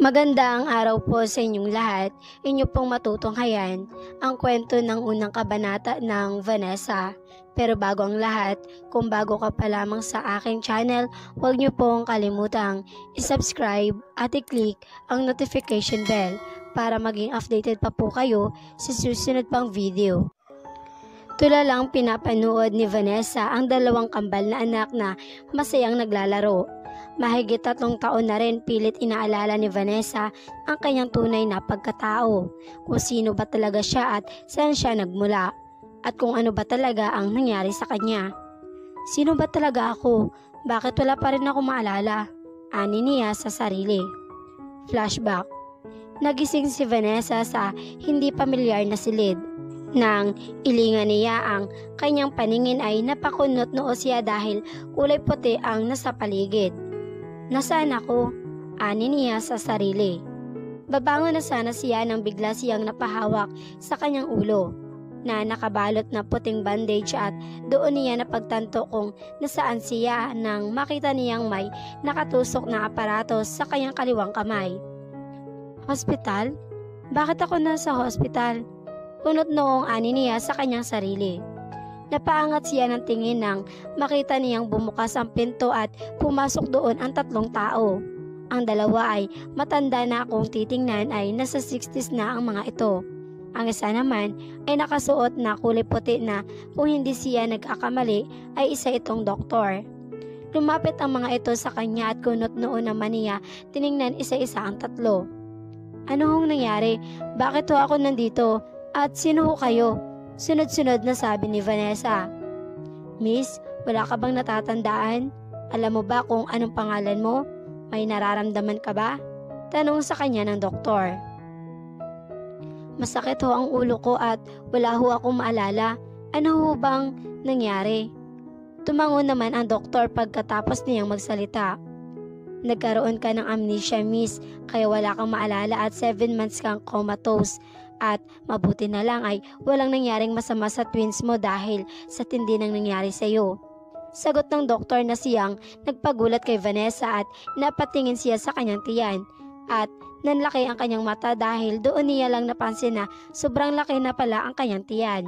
Magandang araw po sa inyong lahat. Inyo pong matutunghayan ang kwento ng unang kabanata ng Vanessa. Pero bago ang lahat, kung bago ka pa lamang sa aking channel, huwag niyo pong kalimutang isubscribe at i-click ang notification bell para maging updated pa po kayo sa susunod pang video. Tula lang pinapanood ni Vanessa ang dalawang kambal na anak na masayang naglalaro. Mahigit tatlong taon na rin pilit inaalala ni Vanessa ang kanyang tunay na pagkatao, kung sino ba talaga siya at saan siya nagmula, at kung ano ba talaga ang nangyari sa kanya. Sino ba talaga ako? Bakit wala pa rin ako maalala? Ani niya sa sarili. Flashback. Nagising si Vanessa sa hindi pamilyar na silid. Nang ilingan niya ang kanyang paningin ay napakunot noo siya dahil kulay puti ang nasa paligid. Nasaan ako? Ani niya sa sarili. Babangon na sana siya nang bigla siyang napahawak sa kanyang ulo na nakabalot na puting bandage at doon niya napagtanto kung nasaan siya nang makita niyang may nakatusok na aparatos sa kanyang kaliwang kamay. Hospital? Bakit ako nasa hospital? Kunot noong ani niya sa kanyang sarili. Napaangat siya ng tingin nang makita niyang bumukas ang pinto at pumasok doon ang tatlong tao. Ang dalawa ay matanda na kung titingnan ay nasa 60s na ang mga ito. Ang isa naman ay nakasuot na kulay puti na kung hindi siya nagkakamali ay isa itong doktor. Lumapit ang mga ito sa kanya at kunot noon naman niya tiningnan isa-isa ang tatlo. Ano hong nangyari? Bakit ho ako nandito? At sino ho kayo? Sunod-sunod na sabi ni Vanessa. Miss, wala ka bang natatandaan? Alam mo ba kung anong pangalan mo? May nararamdaman ka ba? Tanong sa kanya ng doktor. Masakit ho ang ulo ko at wala ho akong maalala. Ano ho bang nangyari? Tumango naman ang doktor pagkatapos niyang magsalita. Nagkaroon ka ng amnesia miss kaya wala kang maalala at 7 months kang comatose at mabuti na lang ay walang nangyaring masama sa twins mo dahil sa tindi ng nangyari sa iyo. Sagot ng doktor na siyang nagpagulat kay Vanessa at napatingin siya sa kanyang tiyan at nanlaki ang kanyang mata dahil doon niya lang napansin na sobrang laki na pala ang kanyang tiyan.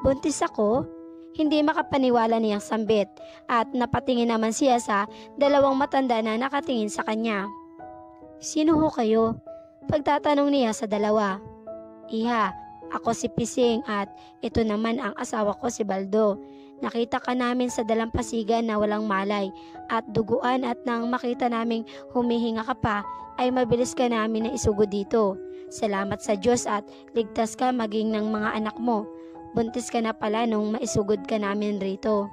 buntis ako? Hindi makapaniwala niyang sambit at napatingin naman siya sa dalawang matanda na nakatingin sa kanya. Sino ho kayo? Pagtatanong niya sa dalawa. Iha, ako si Pising at ito naman ang asawa ko si Baldo. Nakita ka namin sa dalampasigan na walang malay at duguan at nang makita naming humihinga ka pa ay mabilis ka namin na isugo dito. Salamat sa Diyos at ligtas ka maging ng mga anak mo. Buntis ka na pala nung maisugod ka namin rito.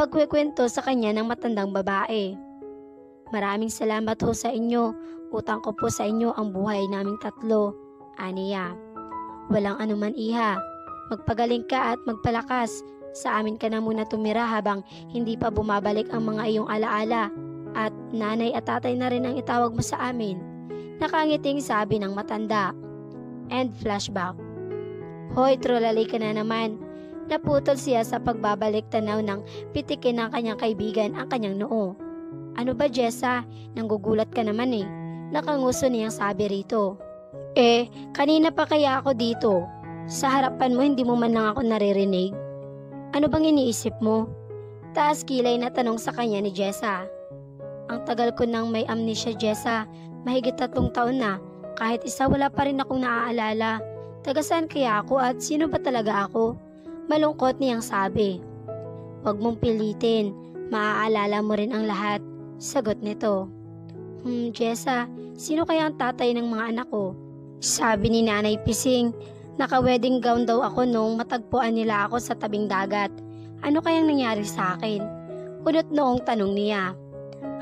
Pagkwekwento sa kanya ng matandang babae. Maraming salamat ho sa inyo. Utang ko po sa inyo ang buhay naming tatlo. Aniya. Walang anuman iha. Magpagaling ka at magpalakas. Sa amin ka na muna tumira habang hindi pa bumabalik ang mga iyong alaala. At nanay at tatay na rin ang itawag mo sa amin. Nakangiting sabi ng matanda. End flashback. Hoy, trolalay ka na naman. Naputol siya sa pagbabalik tanaw ng pitikin ng kanyang kaibigan ang kanyang noo. Ano ba, Jessa? Nanggugulat ka naman eh. Nakanguso niyang sabi rito. Eh, kanina pa kaya ako dito? Sa harapan mo hindi mo man lang ako naririnig? Ano bang iniisip mo? Taas kilay na tanong sa kanya ni Jessa. Ang tagal ko nang may amnesia, Jessa. Mahigit tatlong taon na. Kahit isa wala pa rin akong naaalala. Taga saan kaya ako at sino ba talaga ako? Malungkot niyang sabi. Huwag mong pilitin. Maaalala mo rin ang lahat. Sagot nito. Hmm, Jessa, sino kaya ang tatay ng mga anak ko? Sabi ni Nanay Pising, naka-wedding gown daw ako nung matagpuan nila ako sa tabing dagat. Ano kayang nangyari sa akin? Kunot noong tanong niya.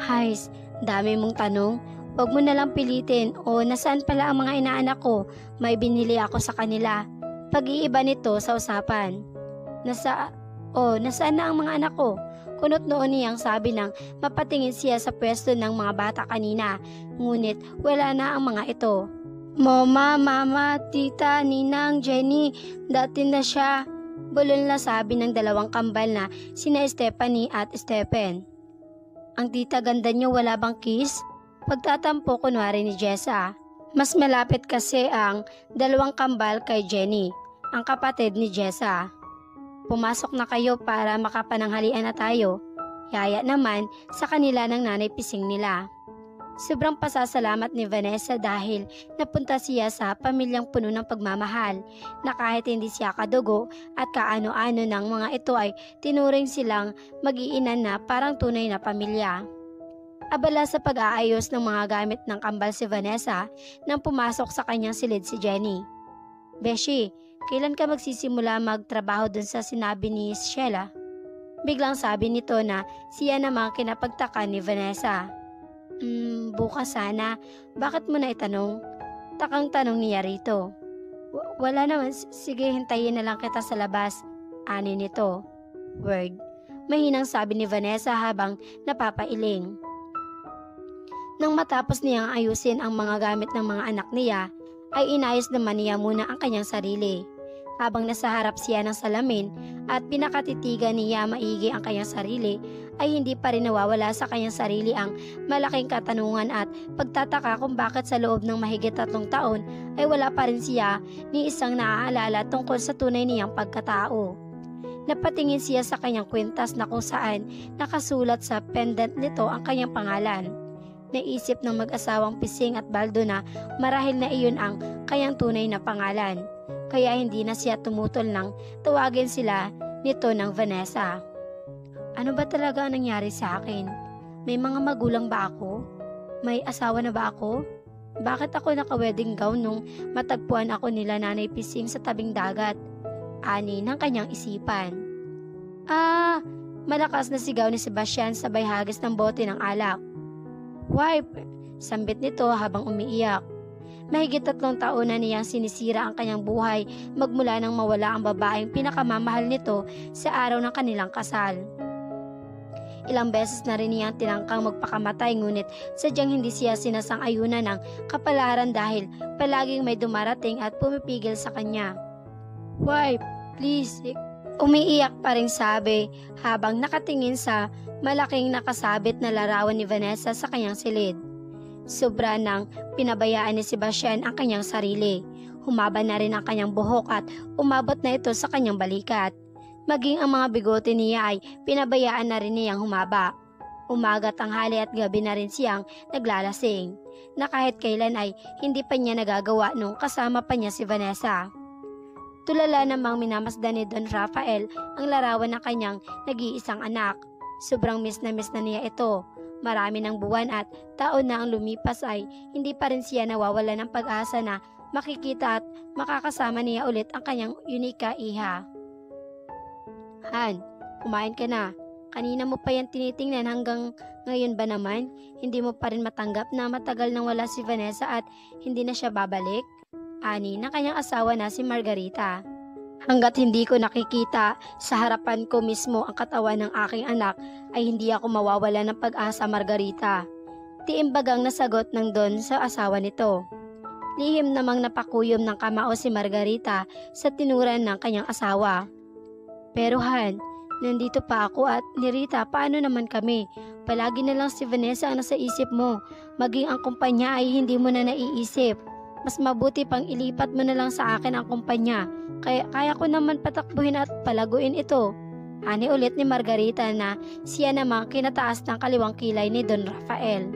Hays, dami mong tanong. Huwag mo nalang pilitin o nasaan pala ang mga inaanak ko? May binili ako sa kanila. Pag-iiba nito sa usapan. Nasa, o nasaan na ang mga anak ko? Kunot noon niyang sabi nang mapatingin siya sa pwesto ng mga bata kanina. Ngunit wala na ang mga ito. Mama, mama, tita, ninang, Jenny, dati na siya. Bulol na sabi ng dalawang kambal na sina Stephanie at Stephen. Ang tita ganda niyo wala bang kiss? Pagtatampo kunwari ni Jessa. Mas malapit kasi ang dalawang kambal kay Jenny, ang kapatid ni Jessa. Pumasok na kayo para makapananghalian na tayo. Yaya naman sa kanila ng nanay pising nila. Sobrang pasasalamat ni Vanessa dahil napunta siya sa pamilyang puno ng pagmamahal na kahit hindi siya kadugo at kaano-ano ng mga ito ay tinuring silang mag-iinan na parang tunay na pamilya. Abala sa pag-aayos ng mga gamit ng kambal si Vanessa nang pumasok sa kanyang silid si Jenny. Beshi, kailan ka magsisimula magtrabaho dun sa sinabi ni Sheila? Biglang sabi nito na siya namang kinapagtaka ni Vanessa. Hmm, bukas sana. Bakit mo na itanong? Takang tanong niya rito. "W- wala naman. Sige, hintayin na lang kita sa labas. Ani nito. Word. Mahinang sabi ni Vanessa habang napapailing. Nang matapos niyang ayusin ang mga gamit ng mga anak niya, ay inayos naman niya muna ang kanyang sarili. Habang nasa harap siya ng salamin at pinakatitigan niya maigi ang kanyang sarili, ay hindi pa rin nawawala sa kanyang sarili ang malaking katanungan at pagtataka kung bakit sa loob ng mahigit tatlong taon ay wala pa rin siya ni isang naaalala tungkol sa tunay niyang pagkatao. Napatingin siya sa kanyang kwintas na kung saan nakasulat sa pendant nito ang kanyang pangalan. Naisip ng mag-asawang Pising at Baldo na marahil na iyon ang kanyang tunay na pangalan. Kaya hindi na siya tumutol nang tawagin sila nito ng Vanessa. Ano ba talaga ang nangyari sa akin? May mga magulang ba ako? May asawa na ba ako? Bakit ako naka-wedding gown nung matagpuan ako nila nanay Pising sa tabing dagat? Ani ng kanyang isipan. Ah, malakas na sigaw ni Sebastian sabay hagis ng bote ng alak. Wipe, sambit nito habang umiiyak. Mahigit tatlong taon na niyang sinisira ang kanyang buhay magmula nang mawala ang babaeng pinakamamahal nito sa araw ng kanilang kasal. Ilang beses na rin niyang tinangkang magpakamatay ngunit sadyang hindi siya sinasang-ayunan ng kapalaran dahil palaging may dumarating at pumipigil sa kanya. Wife, please. Umiiyak pa rin sabi habang nakatingin sa malaking nakasabit na larawan ni Vanessa sa kanyang silid. Sobra nang pinabayaan ni Sebastian ang kanyang sarili. Humaba na rin ang kanyang buhok at umabot na ito sa kanyang balikat. Maging ang mga bigote niya ay pinabayaan na rin niyang humaba. Umaga, tanghali at gabi na rin siyang naglalasing na kahit kailan ay hindi pa niya nagagawa nung kasama pa niya si Vanessa. Tulala namang minamasdan ni Don Rafael ang larawan ng kanyang nag-iisang anak. Sobrang miss na miss na niya ito. Marami ng buwan at taon na ang lumipas ay hindi pa rin siya nawawala ng pag-asa na makikita at makakasama niya ulit ang kanyang unika iha. Han, kumain ka na. Kanina mo pa yan tinitingnan hanggang ngayon ba naman? Hindi mo pa rin matanggap na matagal nang wala si Vanessa at hindi na siya babalik? Ani ng kanyang asawa na si Margarita. Hanggat hindi ko nakikita sa harapan ko mismo ang katawan ng aking anak ay hindi ako mawawala ng pag-asa Margarita. Tiimbagang nasagot ng Don sa asawa nito. Lihim namang napakuyom ng kamao si Margarita sa tinuran ng kanyang asawa. Pero Han, nandito pa ako at ni Rita, paano naman kami? Palagi na lang si Vanessa ang nasa isip mo. Maging ang kumpanya ay hindi mo na naiisip. Mas mabuti pang ilipat mo na lang sa akin ang kumpanya. Kaya, kaya ko naman patakbuhin at palaguin ito. Ani ulit ni Margarita na siya namang kinataas ng kaliwang kilay ni Don Rafael.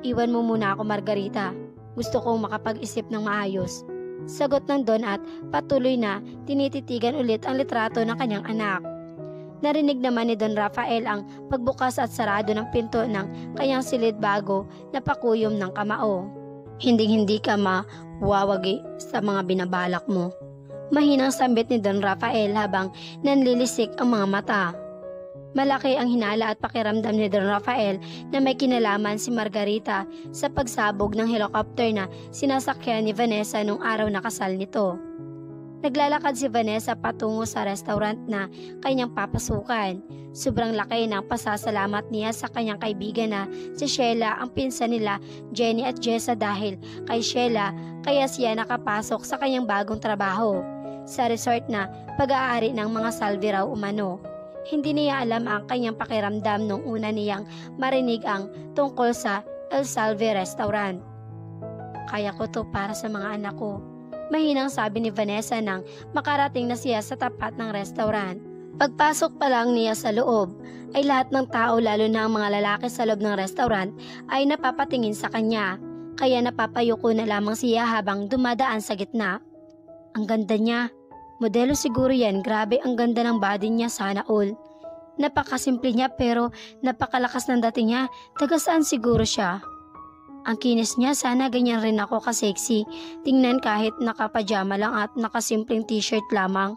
Iwan mo muna ako Margarita. Gusto kong makapag-isip ng maayos. Sagot ng Don at patuloy na tinititigan ulit ang litrato ng kanyang anak. Narinig naman ni Don Rafael ang pagbukas at sarado ng pinto ng kanyang silid bago na pakuyom ng kamao. Hinding-hindi ka mawawagi sa mga binabalak mo. Mahinang sambit ni Don Rafael habang nanlilisik ang mga mata. Malaki ang hinala at pakiramdam ni Don Rafael na may kinalaman si Margarita sa pagsabog ng helicopter na sinasakyan ni Vanessa nung araw na kasal nito. Naglalakad si Vanessa patungo sa restaurant na kanyang papasukan. Sobrang laki ng pasasalamat niya sa kanyang kaibigan na si Sheila ang pinsan nila Jenny at Jessa dahil kay Sheila kaya siya nakapasok sa kanyang bagong trabaho sa resort na pag-aari ng mga salvi umano. Hindi niya alam ang kanyang pakiramdam nung una niyang marinig ang tungkol sa El Salve Restaurant. Kaya ko to para sa mga anak ko. Mahinang sabi ni Vanessa nang makarating na siya sa tapat ng restaurant. Pagpasok pa lang niya sa loob, ay lahat ng tao lalo na ang mga lalaki sa loob ng restaurant ay napapatingin sa kanya. Kaya napapayuko na lamang siya habang dumadaan sa gitna. Ang ganda niya. Modelo siguro yan, grabe ang ganda ng body niya sana all. Napakasimple niya pero napakalakas ng dating niya, taga saan siguro siya? Ang kinis niya, sana ganyan rin ako ka-sexy. Tingnan kahit nakapajama lang at nakasimpleng t-shirt lamang.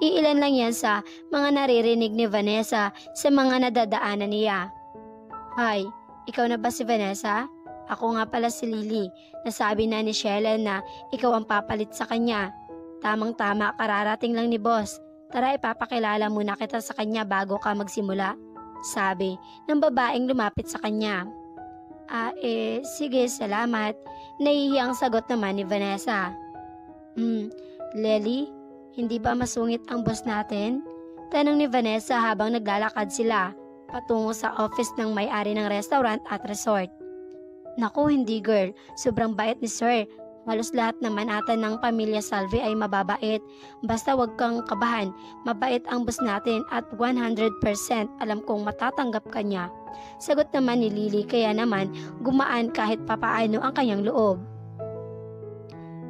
Iilan lang yan sa mga naririnig ni Vanessa sa mga nadadaanan niya. Hi, ikaw na ba si Vanessa? Ako nga pala si Lily. Nasabi na ni Sheila na ikaw ang papalit sa kanya. Tamang-tama, kararating lang ni boss. Tara ipapakilala muna kita sa kanya bago ka magsimula. Sabi ng babaeng lumapit sa kanya. Ah, eh, sige, salamat. Nahihiyang sagot naman ni Vanessa. Hmm, Lely, hindi ba masungit ang boss natin? Tanong ni Vanessa habang naglalakad sila patungo sa office ng may-ari ng restaurant at resort. Naku, hindi girl. Sobrang bait ni sir. Halos lahat naman ata ng pamilya Salve ay mababait. Basta wag kang kabahan, mabait ang boss natin at 100% alam kong matatanggap ka niya. Sagot naman ni Lily kaya naman gumaan kahit papaano ang kanyang loob.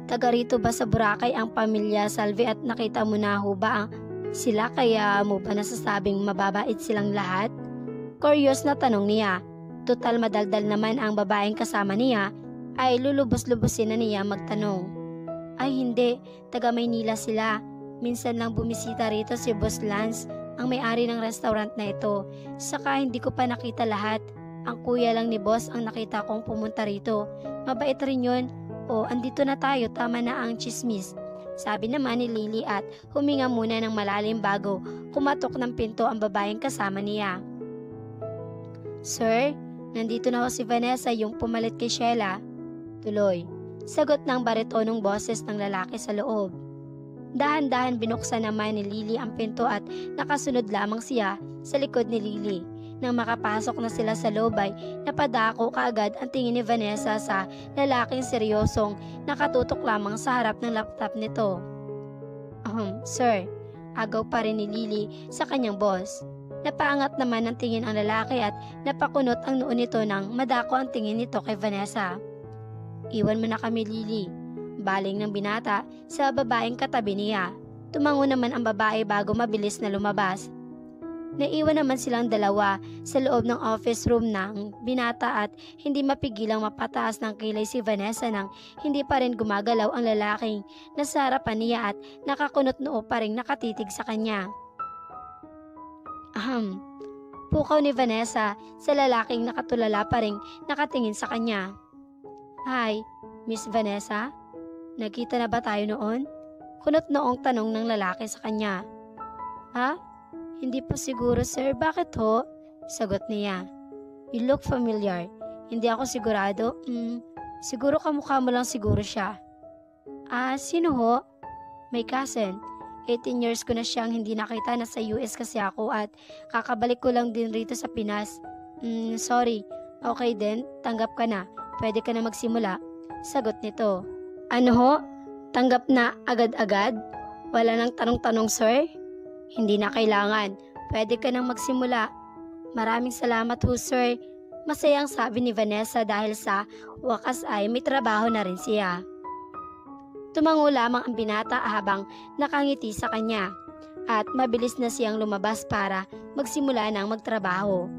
Taga rito ba sa Boracay ang pamilya Salve at nakita mo na ho ba ang sila kaya mo ba nasasabing mababait silang lahat? Curious na tanong niya. Total madaldal naman ang babaeng kasama niya ay lulubos-lubusin na niya magtanong. Ay hindi, taga Maynila sila. Minsan lang bumisita rito si Boss Lance, ang may-ari ng restaurant na ito. Saka hindi ko pa nakita lahat. Ang kuya lang ni Boss ang nakita kong pumunta rito. Mabait rin yun. O, andito na tayo, tama na ang chismis. Sabi naman ni Lily at huminga muna ng malalim bago kumatok ng pinto ang babaeng kasama niya. Sir, nandito na ho si Vanessa yung pumalit kay Sheila. Tuloy, sagot ng baritonong boses ng lalaki sa loob. Dahan-dahan binuksan naman ni Lily ang pinto at nakasunod lamang siya sa likod ni Lily. Nang makapasok na sila sa loob ay napadako kaagad ang tingin ni Vanessa sa lalaking seryosong nakatutok lamang sa harap ng laptop nito. Ahem, sir, agaw pa rin ni Lily sa kanyang boss. Napaangat naman ang tingin ang lalaki at napakunot ang noo nito nang madako ang tingin nito kay Vanessa. Iwan mo na kami, Lily. Baling ng binata sa babaeng katabi niya. Tumango naman ang babae bago mabilis na lumabas. Naiwan naman silang dalawa sa loob ng office room ng binata at hindi mapigilang mapataas ng kilay si Vanessa nang hindi pa rin gumagalaw ang lalaking nasa harapan niya at nakakunot noo pa rin nakatitig sa kanya. Ahem, pukaw ni Vanessa sa lalaking nakatulala pa rin nakatingin sa kanya. Hi, Miss Vanessa? Nagkita na ba tayo noon? Kunot noong tanong ng lalaki sa kanya. Ha? Hindi po siguro sir, bakit ho? Sagot niya. You look familiar. Hindi ako sigurado. Hmm, siguro kamukha mo lang siguro siya. Ah, sino ho? May cousin. 18 years ko na siyang hindi nakita na sa US kasi ako at kakabalik ko lang din rito sa Pinas. Hmm, sorry. Okay din, tanggap ka na. Pwede ka na magsimula. Sagot nito. Ano ho? Tanggap na agad-agad? Wala nang tanong-tanong, sir? Hindi na kailangan. Pwede ka nang magsimula. Maraming salamat ho, sir. Masayang sabi ni Vanessa dahil sa wakas ay may trabaho na rin siya. Tumango lamang ang binata habang nakangiti sa kanya at mabilis na siyang lumabas para magsimula ng magtrabaho.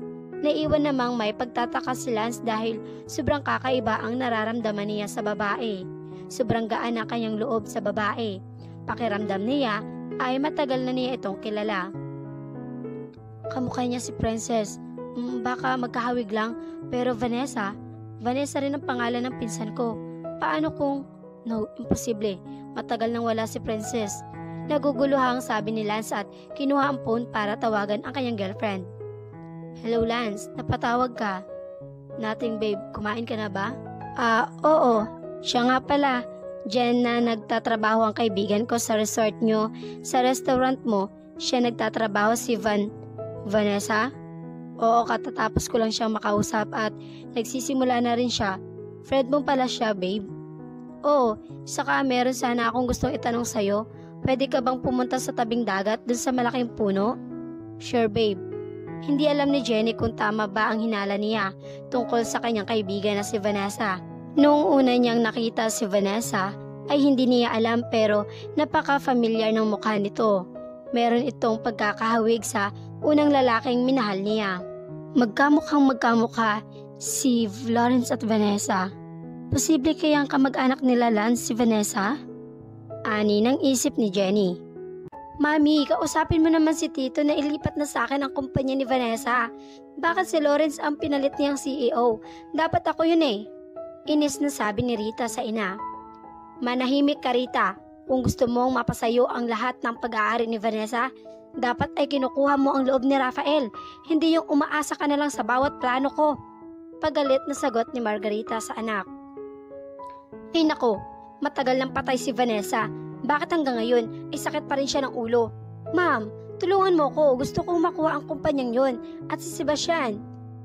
Naiwan namang may pagtataka si Lance dahil sobrang kakaiba ang nararamdaman niya sa babae. Sobrang gaan ang kanyang loob sa babae. Pakiramdam niya ay matagal na niya itong kilala. Kamukha niya si Princess. Mm, baka magkahawig lang, pero Vanessa, Vanessa rin ang pangalan ng pinsan ko. Paano kung... No, imposible. Matagal nang wala si Princess. Naguguluhang sabi ni Lance at kinuha ang phone para tawagan ang kanyang girlfriend. Hello Lance, napatawag ka. Nothing babe, kumain ka na ba? Ah, oo. Siya nga pala. Diyan na nagtatrabaho ang kaibigan ko sa resort nyo. Sa restaurant mo, siya nagtatrabaho si Van... Vanessa? Oo, katatapos ko lang siyang makausap at nagsisimula na rin siya. Friend mo pala siya, babe. Oo, saka meron sana akong gustong itanong sa'yo. Pwede ka bang pumunta sa tabing dagat dun sa malaking puno? Sure, babe. Hindi alam ni Jenny kung tama ba ang hinala niya tungkol sa kanyang kaibigan na si Vanessa. Noong una niyang nakita si Vanessa, ay hindi niya alam pero napaka-familiar ng mukha nito. Meron itong pagkakahawig sa unang lalaking minahal niya. Magkamukhang magkamukha si Florence at Vanessa. Posible kayang kamag-anak nila Lance si Vanessa? Ani ng isip ni Jenny. Mami, kausapin mo naman si Tito na ilipat na sa akin ang kumpanya ni Vanessa. Bakit si Lawrence ang pinalit niyang CEO? Dapat ako yun eh. Inis na sabi ni Rita sa ina. Manahimik ka Rita. Kung gusto mong mapasayo ang lahat ng pag-aari ni Vanessa, dapat ay kinukuha mo ang loob ni Rafael, hindi yung umaasa ka na lang sa bawat plano ko. Pagalit na sagot ni Margarita sa anak. Ay nako, matagal nang patay si Vanessa. Bakit hanggang ngayon ay sakit pa rin siya ng ulo? Ma'am, tulungan mo ko. Gusto kong makuha ang kumpanyang yon at si Sebastian.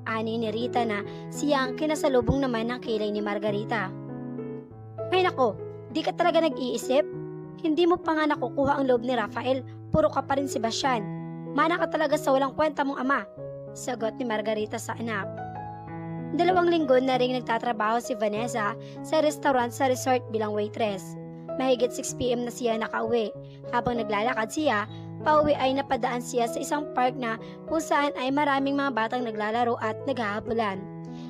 Ani ni Rita na siya ang kinasalubong naman ng kilay ni Margarita. Ay nako, di ka talaga nag-iisip? Hindi mo pa nga nakukuha ang loob ni Rafael, puro ka pa rin Sebastian. Mana ka talaga sa walang kwenta mong ama. Sagot ni Margarita sa anak. Dalawang linggo na rin nagtatrabaho si Vanessa sa restaurant sa resort bilang waitress. Mahigit 6pm na siya nakauwi. Habang naglalakad siya, pauwi ay napadaan siya sa isang park na kung saan ay maraming mga batang naglalaro at naghahabulan.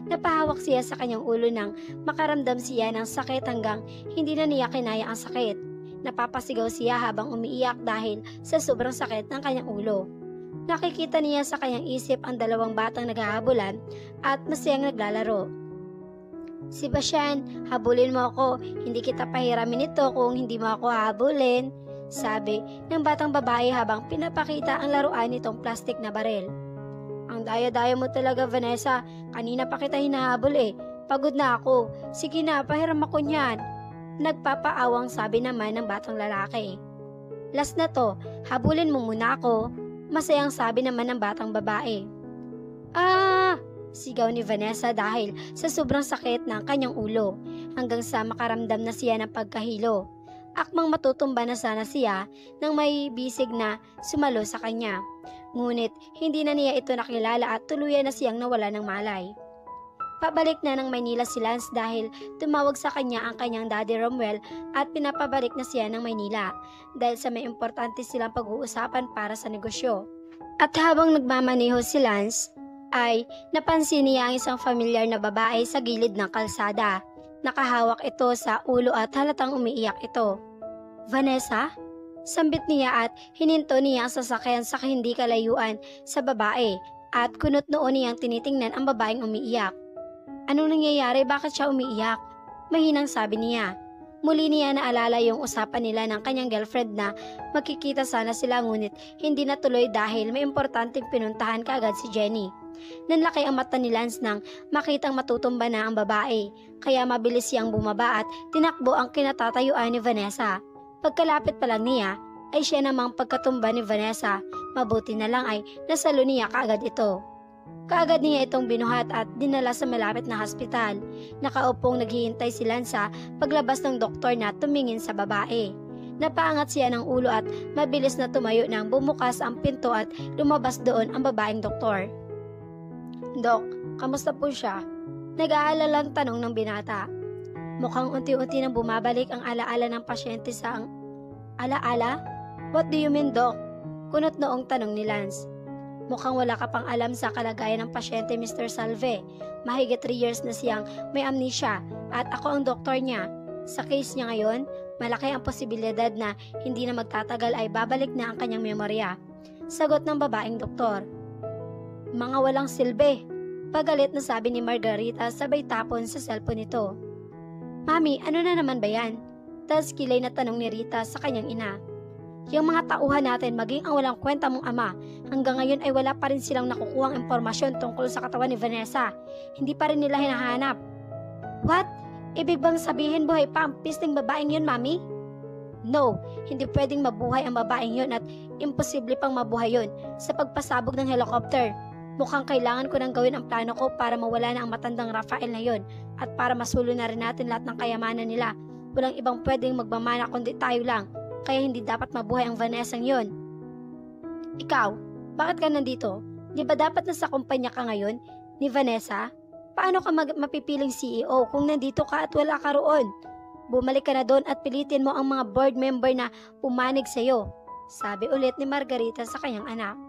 Napahawak siya sa kanyang ulo nang makaramdam siya ng sakit hanggang hindi na niya kinaya ang sakit. Napapasigaw siya habang umiiyak dahil sa sobrang sakit ng kanyang ulo. Nakikita niya sa kanyang isip ang dalawang batang naghahabulan at masayang naglalaro. Sebastian, habulin mo ako. Hindi kita pahiramin ito kung hindi mo ako habulin. Sabi ng batang babae habang pinapakita ang laruan nitong plastic na barel. Ang daya-daya mo talaga, Vanessa. Kanina pa kita hinahabol eh. Pagod na ako. Sige na, pahiram ako niyan. Nagpapaawang sabi naman ng batang lalaki. Last na to, habulin mo muna ako. Masayang sabi naman ng batang babae. Ah! Sigaw ni Vanessa dahil sa sobrang sakit ng kanyang ulo hanggang sa makaramdam na siya ng pagkahilo. Akmang matutumba na sana siya nang may bisig na sumalo sa kanya. Ngunit hindi na niya ito nakilala at tuluyan na siyang nawala ng malay. Pabalik na ng Maynila si Lance dahil tumawag sa kanya ang kanyang daddy Romuel at pinapabalik na siya ng Maynila dahil sa may importante silang pag-uusapan para sa negosyo. At habang nagmamaneho si Lance, ay napansin niya ang isang familiar na babae sa gilid ng kalsada. Nakahawak ito sa ulo at halatang umiiyak ito. Vanessa? Sambit niya at hininto niya ang sasakyan sa hindi kalayuan sa babae at kunot noon niyang tinitingnan ang babaeng umiiyak. Anong nangyayari? Bakit siya umiiyak? Mahinang sabi niya. Muli niya naalala yung usapan nila ng kanyang girlfriend na magkikita sana sila ngunit hindi natuloy dahil may importanteng pinuntahan kaagad si Jenny. Nanlaki ang mata ni Lance nang makitang matutumba na ang babae, kaya mabilis siyang bumaba at tinakbo ang kinatatayuan ni Vanessa. Pagkalapit pa lang niya, ay siya namang pagkatumba ni Vanessa, mabuti na lang ay nasalo niya kaagad ito. Kaagad niya itong binuhat at dinala sa malapit na hospital. Nakaupong naghihintay si Lance sa paglabas ng doktor na tumingin sa babae. Napaangat siya ng ulo at mabilis na tumayo nang bumukas ang pinto at lumabas doon ang babaeng doktor. Dok, kamusta po siya? Nag-aalalang tanong ng binata. Mukhang unti-unti nang bumabalik ang alaala ng pasyente sa ang... Alaala? What do you mean, Dok? Kunot noong tanong ni Lance. Mukhang wala ka pang alam sa kalagayan ng pasyente, Mr. Salve. Mahigit 3 years na siyang may amnesia at ako ang doktor niya. Sa case niya ngayon, malaki ang posibilidad na hindi na magtatagal ay babalik na ang kanyang memorya. Sagot ng babaeng doktor. Mga walang silbi. Pagalit na sabi ni Margarita sabay tapon sa cellphone nito. Mami, ano na naman ba yan? Tas kilay na tanong ni Rita sa kanyang ina. Yung mga tauhan natin maging ang walang kwenta mong ama, hanggang ngayon ay wala pa rin silang nakukuhang impormasyon tungkol sa katawan ni Vanessa. Hindi pa rin nila hinahanap. What? Ibig bang sabihin buhay pa ang pisting babaeng yun, Mami? No, hindi pwedeng mabuhay ang babaeng yun at imposible pang mabuhay yun sa pagpasabog ng helicopter. Mukhang kailangan ko nang gawin ang plano ko para mawala na ang matandang Rafael na yon at para masulo na rin natin lahat ng kayamanan nila. Walang ibang pwedeng magmamana kundi tayo lang, kaya hindi dapat mabuhay ang Vanessa yon. Ikaw, bakit ka nandito? Di ba dapat nasa kumpanya ka ngayon ni Vanessa? Paano ka mag- mapipiling CEO kung nandito ka at wala ka roon? Bumalik ka na doon at pilitin mo ang mga board member na pumanig sa'yo. Sabi ulit ni Margarita sa kanyang anak.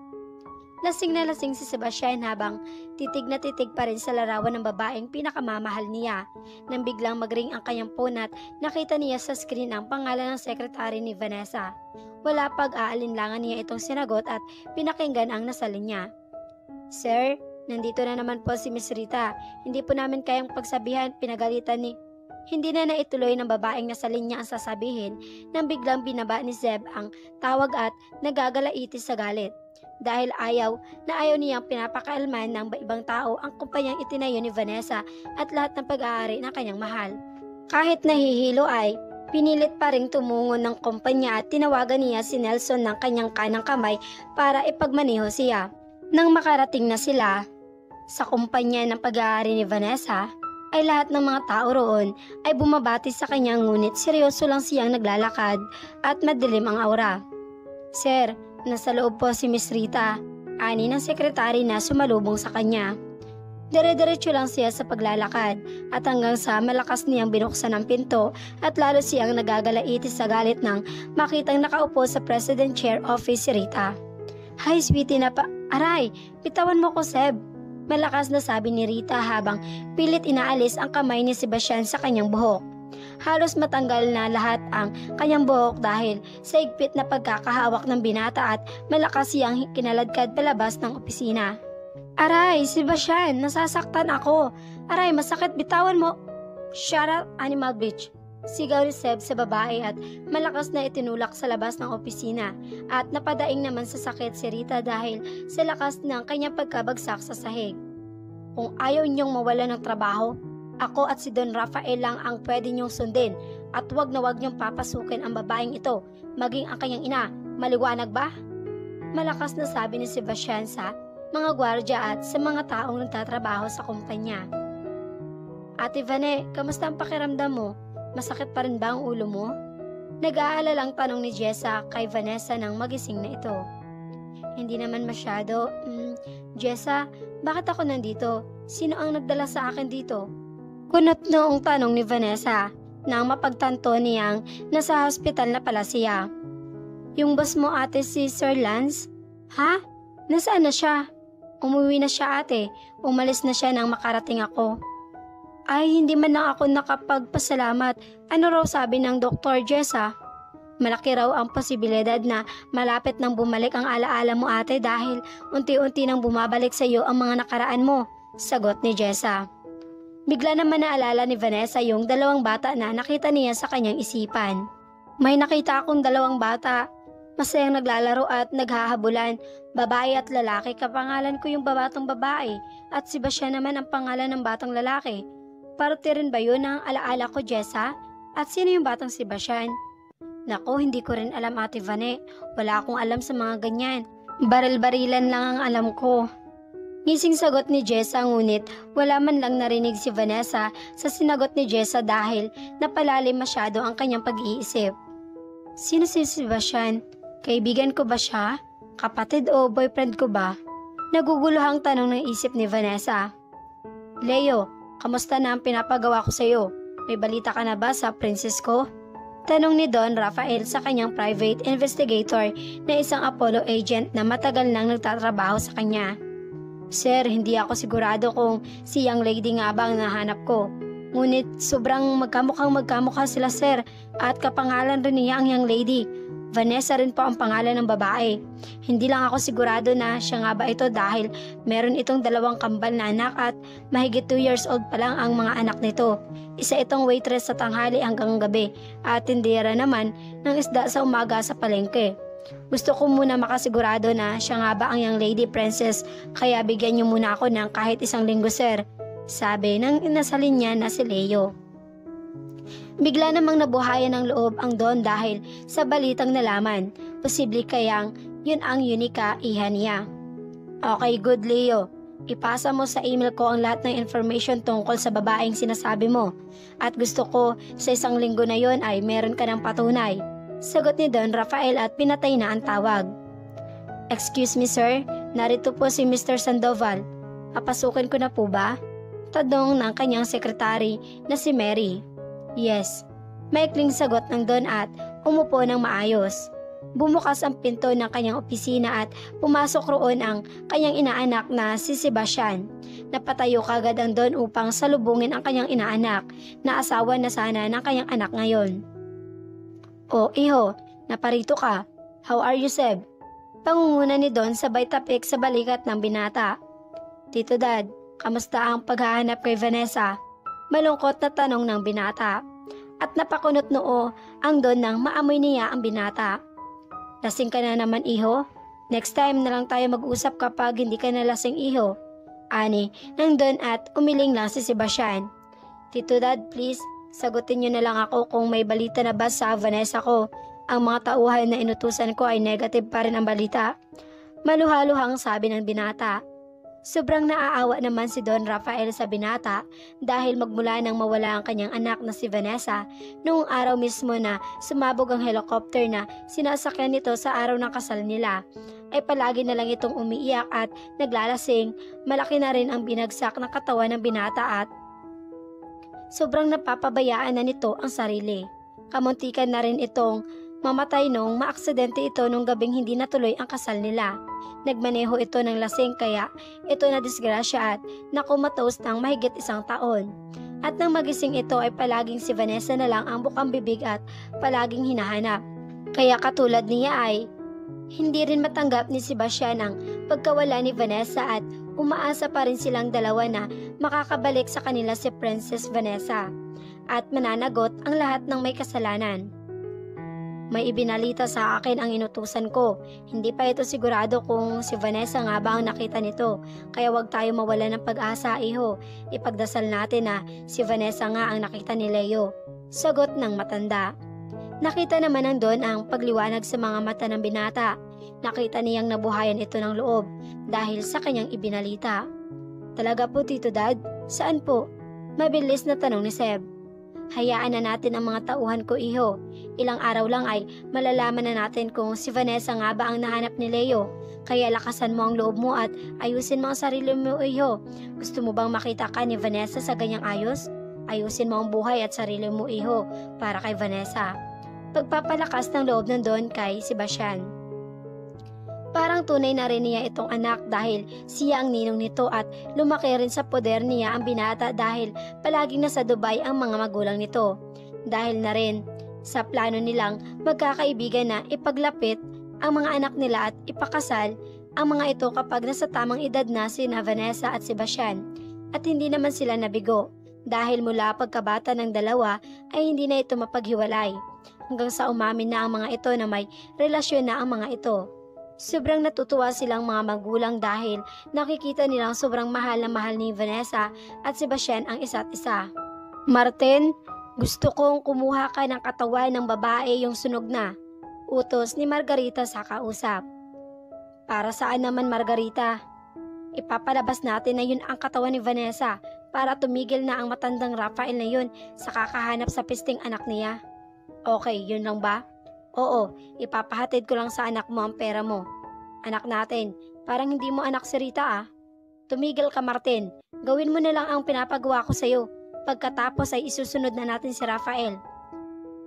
Lasing na lasing si Sebastian habang titig na titig pa rin sa larawan ng babaeng pinakamamahal niya. Nang biglang magring ang kanyang phone at nakita niya sa screen ang pangalan ng sekretary ni Vanessa. Wala pag-aalinlangan niya itong sinagot at pinakinggan ang nasalin niya. Sir, nandito na naman po si Miss Rita. Hindi po namin kayang pagsabihan, pinagalitan ni... Hindi na naituloy ng babaeng nasalin niya ang sasabihin nang biglang binaba ni Zeb ang tawag at nagagalaitis sa galit. Dahil ayaw na ayaw niyang pinapakaalman ng ibang tao ang kumpanyang itinayo ni Vanessa at lahat ng pag-aari ng kanyang mahal. Kahit nahihilo ay, pinilit pa ring tumungo ng kumpanya at tinawagan niya si Nelson ng kanyang kanang kamay para ipagmaneho siya. Nang makarating na sila sa kumpanya ng pag-aari ni Vanessa, ay lahat ng mga tao roon ay bumabati sa kanya ngunit seryoso lang siyang naglalakad at madilim ang aura. Sir, nasa loob po si Miss Rita, ani ng sekretary na sumalubong sa kanya. Dire-diretso lang siya sa paglalakad at hanggang sa malakas niyang binuksan ang pinto at lalo siyang nagagalaitis sa galit nang makitang nakaupo sa President Chair Office si Rita. Hi sweetie na pa... Aray, bitawan mo ko Seb. Malakas na sabi ni Rita habang pilit inaalis ang kamay ni Sebastian sa kanyang buhok. Halos matanggal na lahat ang kanyang buhok dahil sa higpit na pagkakahawak ng binata at malakas siyang kinaladkad palabas ng opisina. Aray, Sebastian, nasasaktan ako. Aray, masakit, bitawan mo. Shut up, Animal Bitch. Sigaw ni Seb sa babae at malakas na itinulak sa labas ng opisina at napadaing naman sa sakit si Rita dahil sa lakas ng kanyang pagkabagsak sa sahig. Kung ayaw niyong mawala ng trabaho, ako at si Don Rafael lang ang pwede niyong sundin at wag na wag niyong papasukin ang babaeng ito, maging ang kanyang ina. Maliwanag ba? Malakas na sabi ni Sebastian sa mga gwardya at sa mga taong nagtatrabaho sa kumpanya. Ate Vane, kamusta ang pakiramdam mo? Masakit pa rin ba ang ulo mo? Nag-aalalang tanong ni Jessa kay Vanessa nang magising na ito. Hindi naman masyado. Mm, Jessa, bakit ako nandito? Sino ang nagdala sa akin dito? Kunot noong tanong ni Vanessa nang mapagtanto niyang nasa hospital na pala siya. Yung boss mo ate si Sir Lance? Ha? Nasaan na siya? Umuwi na siya ate. Umalis na siya nang makarating ako. Ay, hindi man lang ako nakapagpasalamat. Ano raw sabi ng Dr. Jessa? Malaki raw ang posibilidad na malapit nang bumalik ang alaala mo ate dahil unti-unti nang bumabalik sa iyo ang mga nakaraan mo. Sagot ni Jessa. Bigla naman naalala ni Vanessa yung dalawang bata na nakita niya sa kanyang isipan. May nakita akong dalawang bata. Masayang naglalaro at naghahabulan. Babae at lalaki kapangalan ko yung babatang babae at si Basya naman ang pangalan ng batang lalaki. Parte rin ba yun ang alaala ko, Jessa? At sino yung batang si Basyan? Nako, hindi ko rin alam Ate Vane. Wala akong alam sa mga ganyan. Baril-barilan lang ang alam ko. Ngising sagot ni Jessa ngunit wala man lang narinig si Vanessa sa sinagot ni Jessa dahil napalalim masyado ang kanyang pag-iisip. Sino si Sebastian? Kaibigan ko ba siya? Kapatid o boyfriend ko ba? Naguguluhang tanong ng isip ni Vanessa. Leo, kamusta na ang pinapagawa ko sa iyo? May balita ka na ba sa princess ko? Tanong ni Don Rafael sa kanyang private investigator na isang Apollo agent na matagal nang nagtatrabaho sa kanya. Sir, hindi ako sigurado kung si young lady nga ba ang nahanap ko. Ngunit sobrang magkamukhang magkamukha sila sir at kapangalan rin niya ang young lady. Vanessa rin po ang pangalan ng babae. Hindi lang ako sigurado na siya nga ba ito dahil meron itong dalawang kambal na anak at mahigit 2 years old pa lang ang mga anak nito. Isa itong waitress sa tanghali hanggang gabi at tindera naman ng isda sa umaga sa palengke. Gusto ko muna makasigurado na siya nga ba ang young lady princess kaya bigyan niyo muna ako ng kahit isang linggo sir. Sabi ng inasalin niya na si Leo. Bigla namang nabuhayan ng loob ang Don dahil sa balitang nalaman. Posible kayang yun ang Unica iha niya. Okay, good Leo. Ipasa mo sa email ko ang lahat ng information tungkol sa babaeng sinasabi mo. At gusto ko sa isang linggo na yon ay meron ka ng patunay. Sagot ni Don Rafael at pinatay na ang tawag. Excuse me sir, narito po si Mr. Sandoval. Papasukin ko na po ba? Tadong ng kanyang sekretary na si Mary. Yes. Maikling sagot ng Don at umupo ng maayos. Bumukas ang pinto ng kanyang opisina at pumasok roon ang kanyang inaanak na si Sebastian. Napatayo kagad ang Don upang salubungin ang kanyang inaanak na asawa na sana ng kanyang anak ngayon. O iho, naparito ka. How are you, Seb? Pangunguna ni Don sabay tapik sa balikat ng binata. Tito Dad, kamusta ang paghahanap kay Vanessa? Malungkot na tanong ng binata. At napakunot noo ang Don nang maamoy niya ang binata. Lasing ka na naman, iho? Next time na lang tayo mag-usap kapag hindi ka na lasing, iho. Ani, nang Don at umiling lang si Sebastian. Tito Dad, please, sagutin niyo na lang ako kung may balita na ba sa Vanessa ko. Ang mga tauhan na inutusan ko ay negative pa rin ang balita. Maluhaluhang sabi ng binata. Sobrang naaawa naman si Don Rafael sa binata dahil magmula nang mawala ang kanyang anak na si Vanessa noong araw mismo na sumabog ang helicopter na sinasakyan nito sa araw ng kasal nila ay palagi na lang itong umiiyak at naglalasing malaki na rin ang binagsak ng katawan ng binata at sobrang napapabayaan na nito ang sarili. Kamuntikan na rin itong Mamatay nung maaksidente ito nung gabing hindi natuloy ang kasal nila. Nagmaneho ito ng lasing kaya ito na disgrasya at nakumatos ng mahigit isang taon. At nang magising ito ay palaging si Vanessa na lang ang bukang bibig at palaging hinahanap. Kaya katulad niya ay hindi rin matanggap ni Sebastian ang pagkawala ni Vanessa at umaasa pa rin silang dalawa na makakabalik sa kanila si Princess Vanessa at mananagot ang lahat ng may kasalanan. May ibinalita sa akin ang inutusan ko. Hindi pa ito sigurado kung si Vanessa nga ba ang nakita nito. Kaya wag tayo mawala ng pag-asa, iho. Ipagdasal natin na si Vanessa nga ang nakita ni Leo. Sagot ng matanda. Nakita naman ng Don ang pagliwanag sa mga mata ng binata. Nakita niyang nabuhayan ito ng loob dahil sa kanyang ibinalita. Talaga po, Tito Dad? Saan po? Mabilis na tanong ni Seb. Hayaan na natin ang mga tauhan ko, iho. Ilang araw lang ay malalaman na natin kung si Vanessa nga ba ang nahanap ni Leo. Kaya lakasan mo ang loob mo at ayusin mo ang sarili mo, iho. Gusto mo bang makita ka ni Vanessa sa ganyang ayos? Ayusin mo ang buhay at sarili mo, iho, para kay Vanessa. Pagpapalakas ng loob ng Don kay Sebastian. Parang tunay na rin niya itong anak dahil siya ang ninong nito at lumaki rin sa poder niya ang binata dahil palaging nasa Dubai ang mga magulang nito. Dahil na rin sa plano nilang magkakaibigan na ipaglapit ang mga anak nila at ipakasal ang mga ito kapag nasa tamang edad na si Vanessa at Sebastian. At hindi naman sila nabigo dahil mula pagkabata ng dalawa ay hindi na ito mapaghiwalay hanggang sa umamin na ang mga ito na may relasyon na ang mga ito. Sobrang natutuwa silang mga magulang dahil nakikita nilang sobrang mahal na mahal ni Vanessa at Sebastian ang isa't isa. Martin, gusto kong kumuha ka ng katawan ng babae yung sunog na. Utos ni Margarita sa kausap. Para saan naman Margarita? Ipapalabas natin na yun ang katawan ni Vanessa para tumigil na ang matandang Rafael na yun sa kakahanap sa pisting anak niya. Okay, yun lang ba? Oo, ipapahatid ko lang sa anak mo ang pera mo. Anak natin, parang hindi mo anak si Rita ah. Tumigil ka Martin, gawin mo na lang ang pinapagawa ko sa'yo. Pagkatapos ay isusunod na natin si Rafael.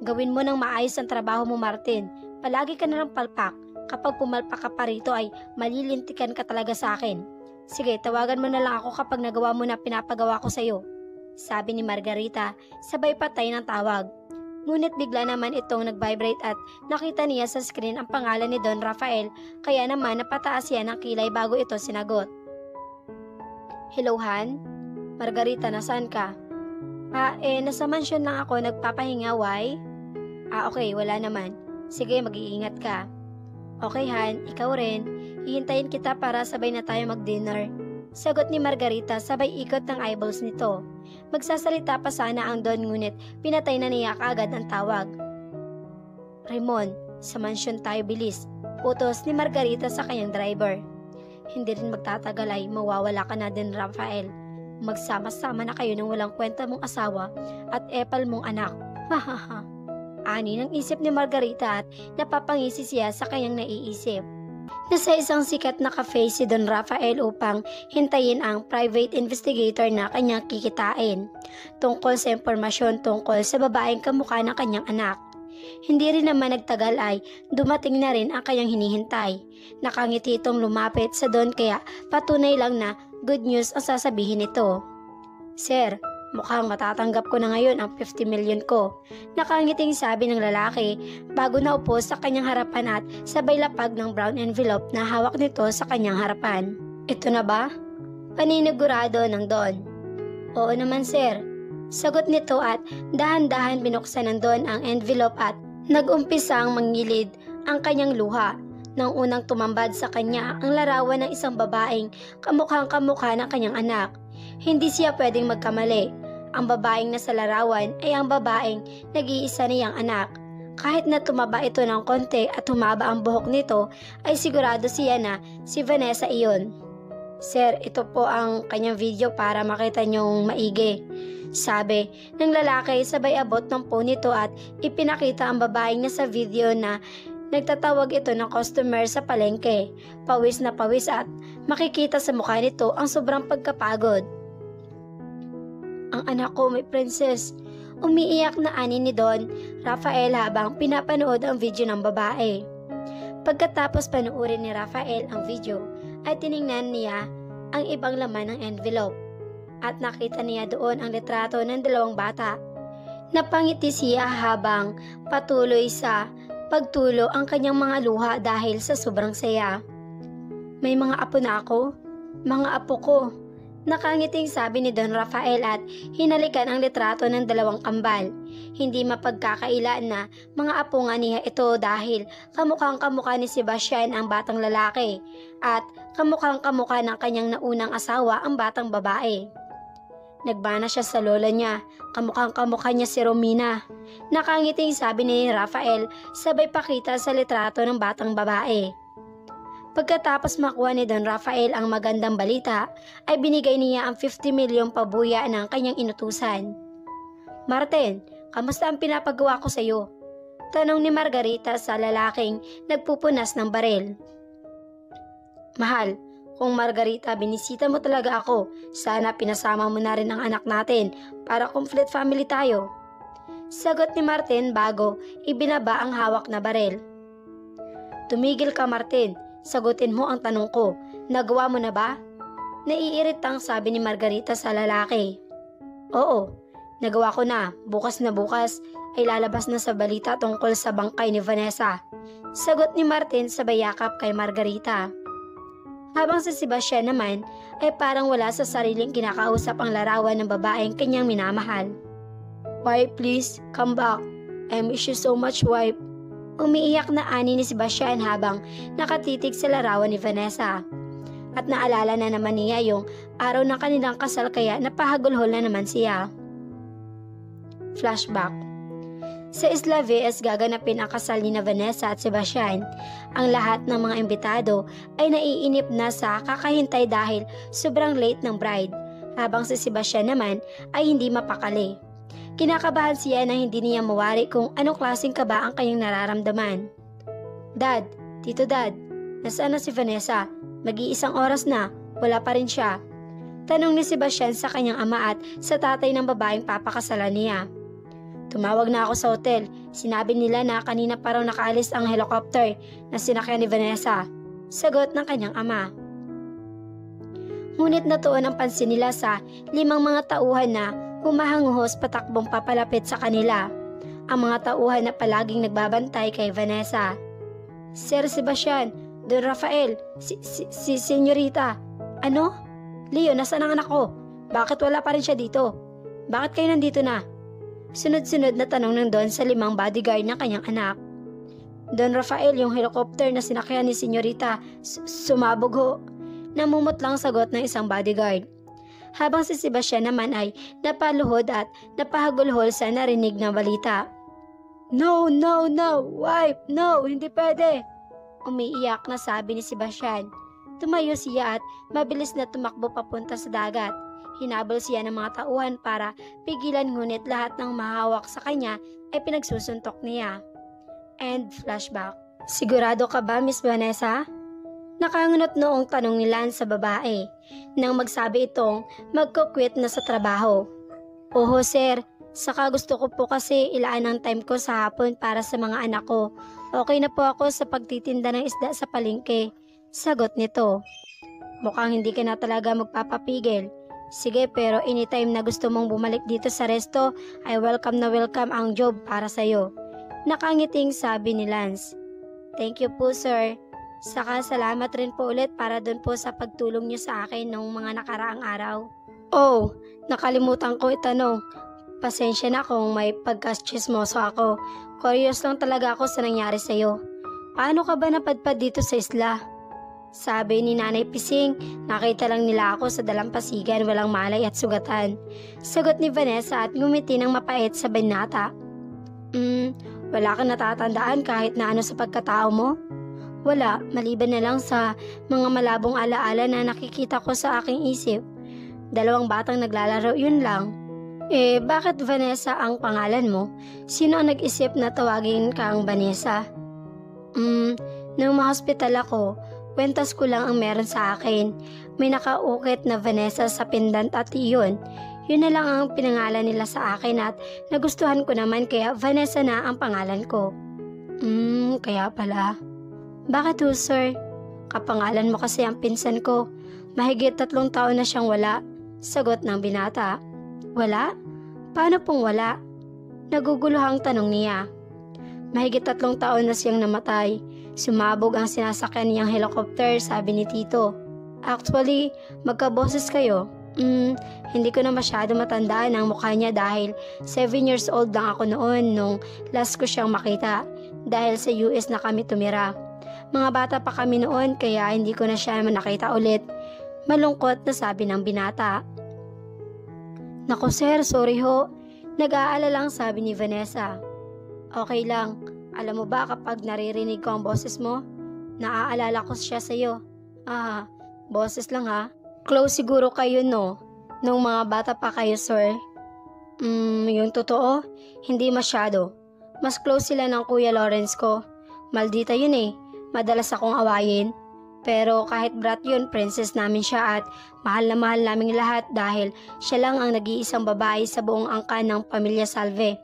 Gawin mo ng maayos ang trabaho mo Martin. Palagi ka na lang palpak. Kapag pumalpak ka pa rito ay malilintikan ka talaga sa akin. Sige, tawagan mo na lang ako kapag nagawa mo na pinapagawa ko sa'yo. Sabi ni Margarita, sabay patay ng tawag. Ngunit bigla naman itong nag-vibrate at nakita niya sa screen ang pangalan ni Don Rafael kaya naman napataas yan ng kilay bago ito sinagot. Hello Han? Margarita, nasaan ka? Ah, eh, nasa mansion lang ako nagpapahinga, why? Ah, okay, wala naman. Sige, mag-iingat ka. Okay Han, ikaw rin. Hihintayin kita para sabay na tayo mag-dinner. Sagot ni Margarita sabay ikot ng eyeballs nito. Magsasalita pa sana ang Don ngunit pinatay na niya kaagad ang tawag. Raymond, sa mansyon tayo bilis. Utos ni Margarita sa kanyang driver. hindi rin magtatagal ay mawawala ka na din Rafael. Magsama-sama na kayo ng walang kwenta mong asawa at epal mong anak. Hahaha. Ani ng isip ni Margarita at napapangisi siya sa kanyang naiisip. Nasa isang sikat na cafe si Don Rafael upang hintayin ang private investigator na kanyang kikitain tungkol sa impormasyon tungkol sa babaeng kamukha ng kanyang anak. Hindi rin naman nagtagal ay dumating na rin ang kanyang hinihintay. Nakangiti itong lumapit sa Don kaya patunay lang na good news ang sasabihin nito. Sir, mukhang matatanggap ko na ngayon ang 50 million ko. Nakangiting sabi ng lalaki bago naupo sa kanyang harapan at sabay lapag ng brown envelope na hawak nito sa kanyang harapan. Ito na ba? Paninigurado ng Don. Oo naman sir. Sagot nito at dahan-dahan binuksan ng Don ang envelope at nag-umpisang mangilid ang kanyang luha nang unang tumambad sa kanya ang larawan ng isang babaeng kamukhang kamukha ng kanyang anak. Hindi siya pwedeng magkamali. Ang babaeng nasa larawan ay ang babaeng nag-iisa niyang anak. Kahit na tumaba ito ng konti at humaba ang buhok nito, ay sigurado siya na si Vanessa iyon. Sir, ito po ang kanyang video para makita niyong maigi. Sabi ng lalaki sabay abot ng po nito at ipinakita ang babaeng nasa video na Nagtatawag ito ng customer sa palengke. Pawis na pawis at makikita sa mukha nito ang sobrang pagkapagod. Ang anak ko may princess. Umiiyak na ani ni Don Rafael habang pinapanood ang video ng babae. Pagkatapos panuorin ni Rafael ang video, ay tiningnan niya ang ibang laman ng envelope at nakita niya doon ang litrato ng dalawang bata. Napangiti siya habang patuloy sa pagtulo ang kanyang mga luha dahil sa sobrang saya. May mga apo na ako, mga apo ko. Nakangiting sabi ni Don Rafael at hinalikan ang litrato ng dalawang kambal. Hindi mapagkakaila na mga apo nga niya ito dahil kamukhang kamukha ni Sebastian ang batang lalaki at kamukhang kamukha ng kanyang naunang asawa ang batang babae. Nagbana siya sa lola niya. Kamukhang kamukha niya si Romina. Nakangiting sabi ni Rafael sabay pakita sa litrato ng batang babae. Pagkatapos makuha ni Don Rafael ang magandang balita, ay binigay niya ang 50 milyong pabuya ng kanyang inutusan. Martin, kamusta ang pinapagawa ko sa iyo? Tanong ni Margarita sa lalaking nagpupunas ng baril. Mahal, kung Margarita, binisita mo talaga ako. Sana pinasama mo na rin ang anak natin para complete family tayo. Sagot ni Martin bago ibinaba ang hawak na barel. Tumigil ka Martin, sagutin mo ang tanong ko. Nagawa mo na ba? Naiiritang sabi ni Margarita sa lalaki. Oo, nagawa ko na. Bukas na bukas ay lalabas na sa balita tungkol sa bangkay ni Vanessa. Sagot ni Martin sa bayakap kay Margarita. Habang si Sebastian naman ay parang wala sa sariling kinakausap ang larawan ng babaeng kanyang minamahal. Wife, please, come back. I miss you so much, wife. Umiiyak na ani ni Sebastian habang nakatitig sa larawan ni Vanessa. At naalala na naman niya yung araw ng kanilang kasal kaya napahagulhol na naman siya. Flashback sa Isla VS gaganapin ang kasal ni na Vanessa at Sebastian. Ang lahat ng mga imbitado ay naiinip na sa kakahintay dahil sobrang late ng bride, habang si Sebastian naman ay hindi mapakali. Kinakabahan siya na hindi niya mawari kung anong klaseng kaba ang kanyang nararamdaman. Dad, Tito Dad, nasaan na si Vanessa? Mag-iisang oras na, wala pa rin siya. Tanong ni Sebastian sa kanyang ama at sa tatay ng babaeng papakasalan niya. Tumawag na ako sa hotel. Sinabi nila na kanina pa raw nakaalis ang helicopter na sinakyan ni Vanessa. Sagot ng kanyang ama. Ngunit natuon ang pansin nila sa limang mga tauhan na humahanguhos patakbong papalapit sa kanila. Ang mga tauhan na palaging nagbabantay kay Vanessa. Sir Sebastian, Don Rafael, si, si, si Senyorita. Ano? Leo, nasaan ang anak ko? Bakit wala pa rin siya dito? Bakit kayo nandito na? Sunod-sunod na tanong ng Don sa limang bodyguard ng kanyang anak. Don Rafael, yung helicopter na sinakyan ni Senyorita, sumabog ho. Namumot lang sagot ng isang bodyguard. Habang si Sebastian naman ay napaluhod at napahagulhol sa narinig na balita. No, no, no, wife, no, hindi pwede. Umiiyak na sabi ni Sebastian. Tumayo siya at mabilis na tumakbo papunta sa dagat. Hinabol siya ng mga tauhan para pigilan ngunit lahat ng mahawak sa kanya ay pinagsusuntok niya. End flashback. Sigurado ka ba, Miss Vanessa? Nakangunot noong tanong ni Lance sa babae nang magsabi itong magko-quit na sa trabaho. Oho sir, saka gusto ko po kasi ilaan ang time ko sa hapon para sa mga anak ko. Okay na po ako sa pagtitinda ng isda sa palengke. Sagot nito. Mukhang hindi ka na talaga magpapapigil. Sige pero anytime na gusto mong bumalik dito sa resto ay welcome na welcome ang job para sa'yo. Nakangiting sabi ni Lance. Thank you po sir. Saka salamat rin po ulit para doon po sa pagtulong niyo sa akin nung mga nakaraang araw. Oh, nakalimutan ko itanong. Pasensya na kung may pagkaschismoso ako. Curious lang talaga ako sa nangyari sa'yo. Paano ka ba napadpad dito sa isla? Sabi ni Nanay Pising, nakita lang nila ako sa dalampasigan walang malay at sugatan. Sagot ni Vanessa at ngumiti ng mapait sa binata. Hmm, wala kang natatandaan kahit na ano sa pagkatao mo? Wala, maliban na lang sa mga malabong alaala na nakikita ko sa aking isip. Dalawang batang naglalaro, yun lang. Eh, bakit Vanessa ang pangalan mo? Sino ang nag-isip na tawagin kang Vanessa? Hmm, nung ma-hospital ako, kwentas ko lang ang meron sa akin. May nakaukit na Vanessa sa pendant at iyon. Yun na lang ang pinangalan nila sa akin at nagustuhan ko naman kaya Vanessa na ang pangalan ko. Hmm, kaya pala. Bakit ho, sir? Kapangalan mo kasi ang pinsan ko. Mahigit tatlong taon na siyang wala. Sagot ng binata. Wala? Paano pong wala? Naguguluhang tanong niya. Mahigit tatlong taon na siyang namatay. Sumabog ang sinasakyan niyang helicopter, sabi ni Tito. Actually, magkaboses kayo. Hmm, hindi ko na masyado matandaan ang mukha niya dahil 7 years old lang ako noon nung last ko siyang makita dahil sa US na kami tumira. Mga bata pa kami noon kaya hindi ko na siya nakita ulit. Malungkot na sabi ng binata. Nako sir, sorry ho. Nag-aalala lang sabi ni Vanessa. Okay lang. Alam mo ba kapag naririnig ko ang boses mo, naaalala ko siya sa'yo. Ah, boses lang ha. Close siguro kayo no, nung mga bata pa kayo sir. Hmm, yung totoo, hindi masyado. Mas close sila ng Kuya Lawrence ko. Maldita yun eh. Madalas akong awayin. Pero kahit brat yun, princess namin siya at mahal na mahal naming lahat dahil siya lang ang nag-iisang babae sa buong angka ng pamilya Salve.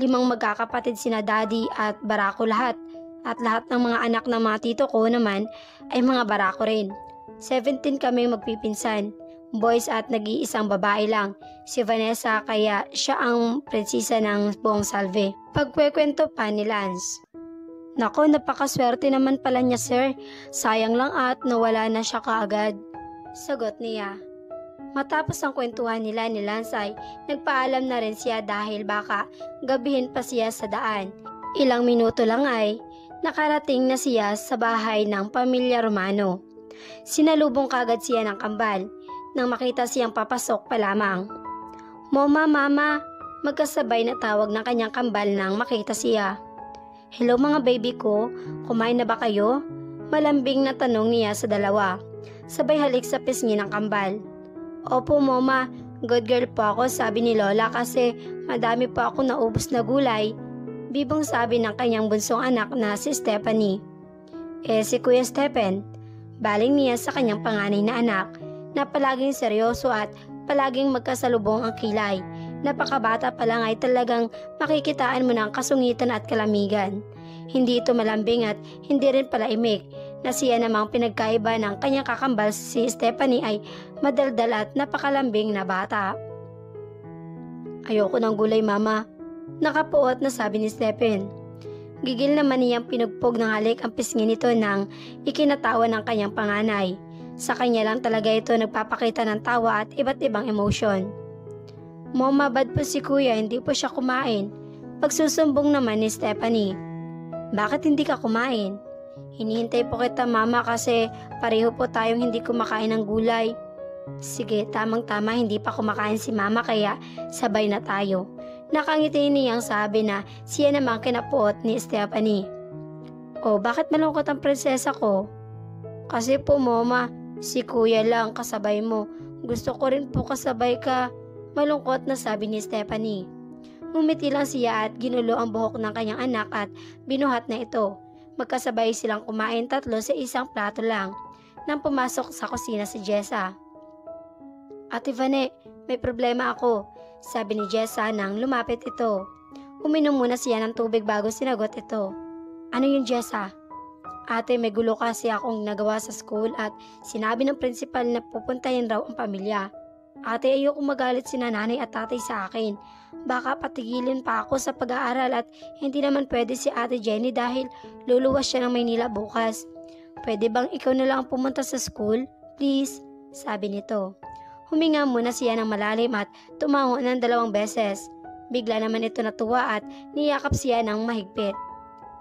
Limang magkakapatid sina daddy at barako lahat. At lahat ng mga anak ng mga tito ko naman ay mga barako rin. 17 kami magpipinsan. Boys at nag-iisang babae lang. Si Vanessa kaya siya ang prinsesa ng buong salve. Pagkwekwento pa ni Lance. Nako, napakaswerte naman pala niya sir. Sayang lang at nawala na siya kaagad. Sagot niya. Matapos ang kwentuhan nila ni Lance ay nagpaalam na rin siya dahil baka gabihin pa siya sa daan. Ilang minuto lang ay nakarating na siya sa bahay ng pamilya Romano. Sinalubong kagad siya ng kambal nang makita siyang papasok pa lamang. Mama, mama, magkasabay na tawag ng kanyang kambal nang makita siya. Hello mga baby ko, kumain na ba kayo? Malambing na tanong niya sa dalawa. Sabay halik sa pisngi ng kambal. Opo mama, good girl po ako sabi ni Lola kasi madami po ako naubos na gulay. Bibong sabi ng kanyang bunsong anak na si Stephanie. Eh si Kuya Stephen, baling niya sa kanyang panganay na anak na palaging seryoso at palaging magkasalubong ang kilay. Napakabata pa lang ay talagang makikitaan mo ng kasungitan at kalamigan. Hindi ito malambing at hindi rin pala imik na siya namang pinagkaiba ng kanyang kakambal si Stephanie ay madaldal at napakalambing na bata. Ayoko ng gulay mama. Nakapuot na sabi ni Stephen. Gigil naman niyang pinugpog ng halik ang pisngi nito nang ikinatawa ng kanyang panganay. Sa kanya lang talaga ito nagpapakita ng tawa at iba't ibang emosyon. Mama, bad po si kuya, hindi po siya kumain. Pagsusumbong naman ni Stephanie. Bakit hindi ka kumain? Hinihintay po kita mama kasi pareho po tayong hindi kumakain ng gulay. Sige, tamang-tama hindi pa kumakain si mama kaya sabay na tayo. Nakangiti niyang sabi na siya namang kinapuot ni Stephanie. Oh, bakit malungkot ang prinsesa ko? Kasi po mama, si kuya lang kasabay mo. Gusto ko rin po kasabay ka. Malungkot na sabi ni Stephanie. Ngumiti lang siya at ginulo ang buhok ng kanyang anak at binuhat na ito. Magkasabay silang kumain tatlo sa isang plato lang nang pumasok sa kusina si Jessa. Ate Vane, may problema ako, sabi ni Jessa nang lumapit ito. Uminom muna siya ng tubig bago sinagot ito. Ano yun Jessa? Ate, may gulo kasi akong nagawa sa school at sinabi ng principal na pupuntahin raw ang pamilya. Ate, ayoko magalit si nanay at tatay sa akin. Baka patigilin pa ako sa pag-aaral at hindi naman pwede si ate Jenny dahil luluwas siya ng Maynila bukas. Pwede bang ikaw na lang pumunta sa school? Please, sabi nito. Huminga muna siya ng malalim at tumango ng dalawang beses. Bigla naman ito natuwa at niyakap siya ng mahigpit.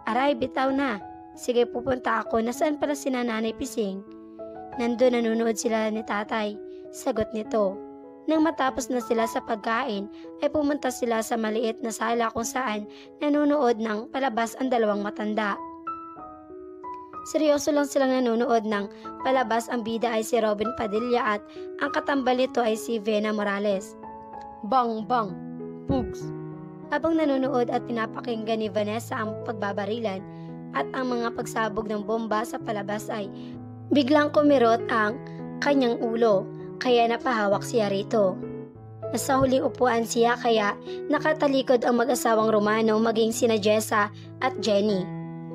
Aray, bitaw na. Sige, pupunta ako. Nasaan pala si nanay Pising? Nandun nanonood sila ni tatay. Sagot nito. Nang matapos na sila sa pagkain, ay pumunta sila sa maliit na sala kung saan nanonood ng palabas ang dalawang matanda. Seryoso lang silang nanonood ng palabas ang bida ay si Robin Padilla at ang katambal nito ay si Vena Morales. Bang bang! Pugs! Habang nanonood at pinapakinggan ni Vanessa ang pagbabarilan at ang mga pagsabog ng bomba sa palabas ay biglang kumirot ang kanyang ulo kaya napahawak siya rito. Nasa huling upuan siya kaya nakatalikod ang mag-asawang Romano maging sina Jessa at Jenny.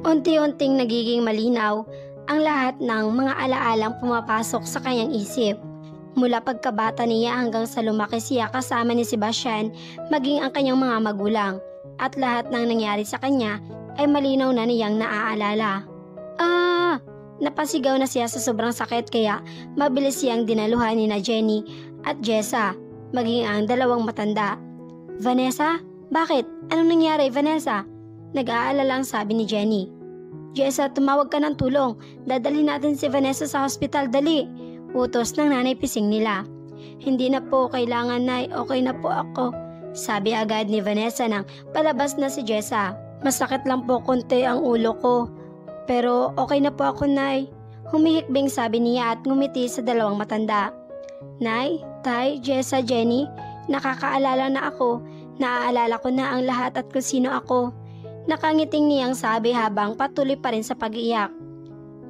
Unti-unting nagiging malinaw ang lahat ng mga alaalang pumapasok sa kanyang isip. Mula pagkabata niya hanggang sa lumaki siya kasama ni Sebastian maging ang kanyang mga magulang at lahat ng nangyari sa kanya ay malinaw na niyang naaalala. Ah! Napasigaw na siya sa sobrang sakit kaya mabilis siyang dinaluhan ni na Jenny at Jessa, maging ang dalawang matanda. Vanessa? Bakit? Anong nangyari, Vanessa? Nag-aalala ang sabi ni Jenny. Jessa, tumawag ka ng tulong. Dadalhin natin si Vanessa sa hospital, dali. Utos ng nanay pising nila. Hindi na po kailangan, Nay. Okay na po ako. Sabi agad ni Vanessa nang palabas na si Jessa. Masakit lang po konti ang ulo ko. Pero okay na po ako, Nay. Humihikbing sabi niya at ngumiti sa dalawang matanda. Nay, Tay, Jessa, Jenny, nakakaalala na ako. Naaalala ko na ang lahat at kung sino ako. Nakangiting niyang sabi habang patuloy pa rin sa pag-iyak.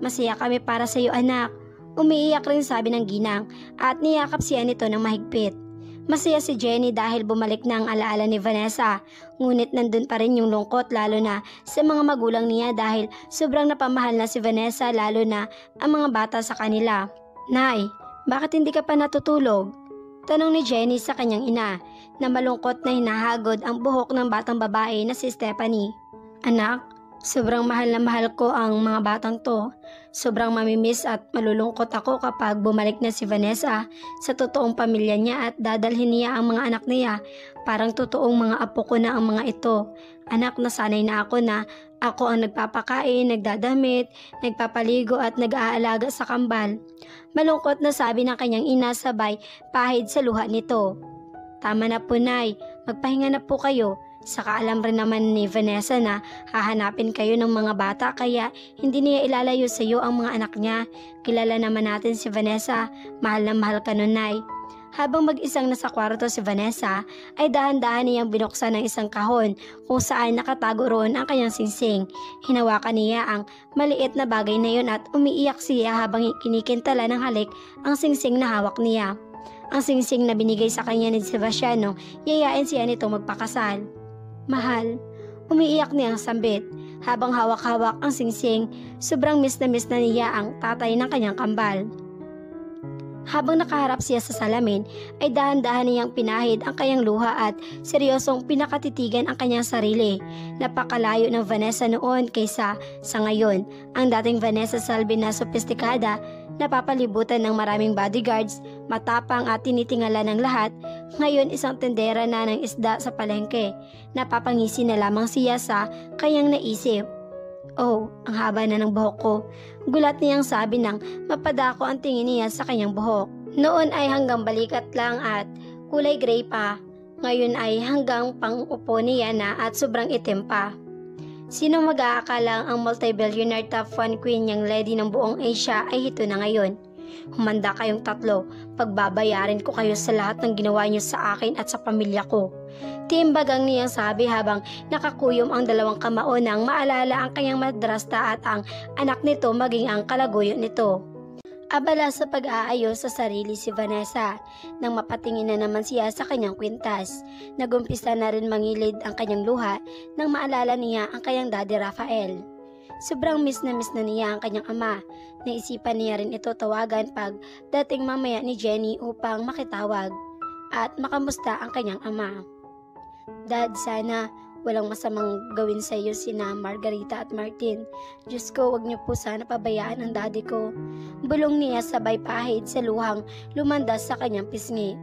Masaya kami para sa iyo anak. Umiiyak rin sabi ng ginang at niyakap siya nito ng mahigpit. Masaya si Jenny dahil bumalik na ang alaala ni Vanessa. Ngunit nandun pa rin yung lungkot lalo na sa mga magulang niya dahil sobrang napamahal na si Vanessa lalo na ang mga bata sa kanila. Nay, bakit hindi ka pa natutulog? Tanong ni Jenny sa kanyang ina na malungkot na hinahagod ang buhok ng batang babae na si Stephanie. Anak, sobrang mahal na mahal ko ang mga batang to. Sobrang mamimiss at malulungkot ako kapag bumalik na si Vanessa sa totoong pamilya niya at dadalhin niya ang mga anak niya. Parang totoong mga apo ko na ang mga ito. Anak, nasanay na ako na ako ang nagpapakain, nagdadamit, nagpapaligo at nag-aalaga sa kambal. Malungkot na sabi ng kanyang ina sabay pahid sa luha nito. Tama na po, Nay. Magpahinga na po kayo. Saka alam rin naman ni Vanessa na hahanapin kayo ng mga bata kaya hindi niya ilalayo sa iyo ang mga anak niya. Kilala naman natin si Vanessa. Mahal na mahal ka nun, Nay. Habang mag-isang nasa kwarto si Vanessa, ay dahan-dahan niyang binuksan ng isang kahon kung saan nakatago roon ang kanyang singsing. Hinawakan niya ang maliit na bagay na yun at umiiyak siya habang kinikintala ng halik ang singsing na hawak niya. Ang singsing na binigay sa kanya ni Sebastiano, yayain siya nito magpakasal. Mahal, umiiyak niya ang sambit. Habang hawak-hawak ang singsing, sobrang miss na miss na niya ang tatay ng kanyang kambal. Habang nakaharap siya sa salamin, ay dahan-dahan niyang pinahid ang kanyang luha at seryosong pinakatitigan ang kanyang sarili. Napakalayo ng Vanessa noon kaysa sa ngayon. Ang dating Vanessa Salvi na sopistikada, napapalibutan ng maraming bodyguards, matapang at tinitingala ng lahat, ngayon isang tendera na ng isda sa palengke. Napapangisi na lamang siya sa kanyang naisip. Oh, ang haba na ng buhok ko. Gulat niyang sabi nang mapadako ang tingin niya sa kanyang buhok. Noon ay hanggang balikat lang at kulay gray pa. Ngayon ay hanggang pang-upo niya na at sobrang itim pa. Sino mag-aakalang ang multi-billionaire top 1 queen niyang lady ng buong Asia ay ito na ngayon? Humanda kayong tatlo, pagbabayarin ko kayo sa lahat ng ginawa niyo sa akin at sa pamilya ko. Timbagang niyang sabi habang nakakuyom ang dalawang kamao nang maalala ang kanyang madrasta at ang anak nito maging ang kalaguyo nito. Abala sa pag-aayos sa sarili si Vanessa nang mapatingin na naman siya sa kanyang kwintas. Nagumpisa na rin mangilid ang kanyang luha nang maalala niya ang kanyang daddy Rafael. Sobrang miss na miss na niya ang kanyang ama. Naisipan niya rin ito tawagan pag dating mamaya ni Jenny upang makitawag at makamusta ang kanyang ama. Dad, sana walang masamang gawin sa iyo sina Margarita at Martin. Diyos ko, wag niyo po sana pabayaan ang daddy ko. Bulong niya sabay pahid sa luhang lumandas sa kanyang pisngi.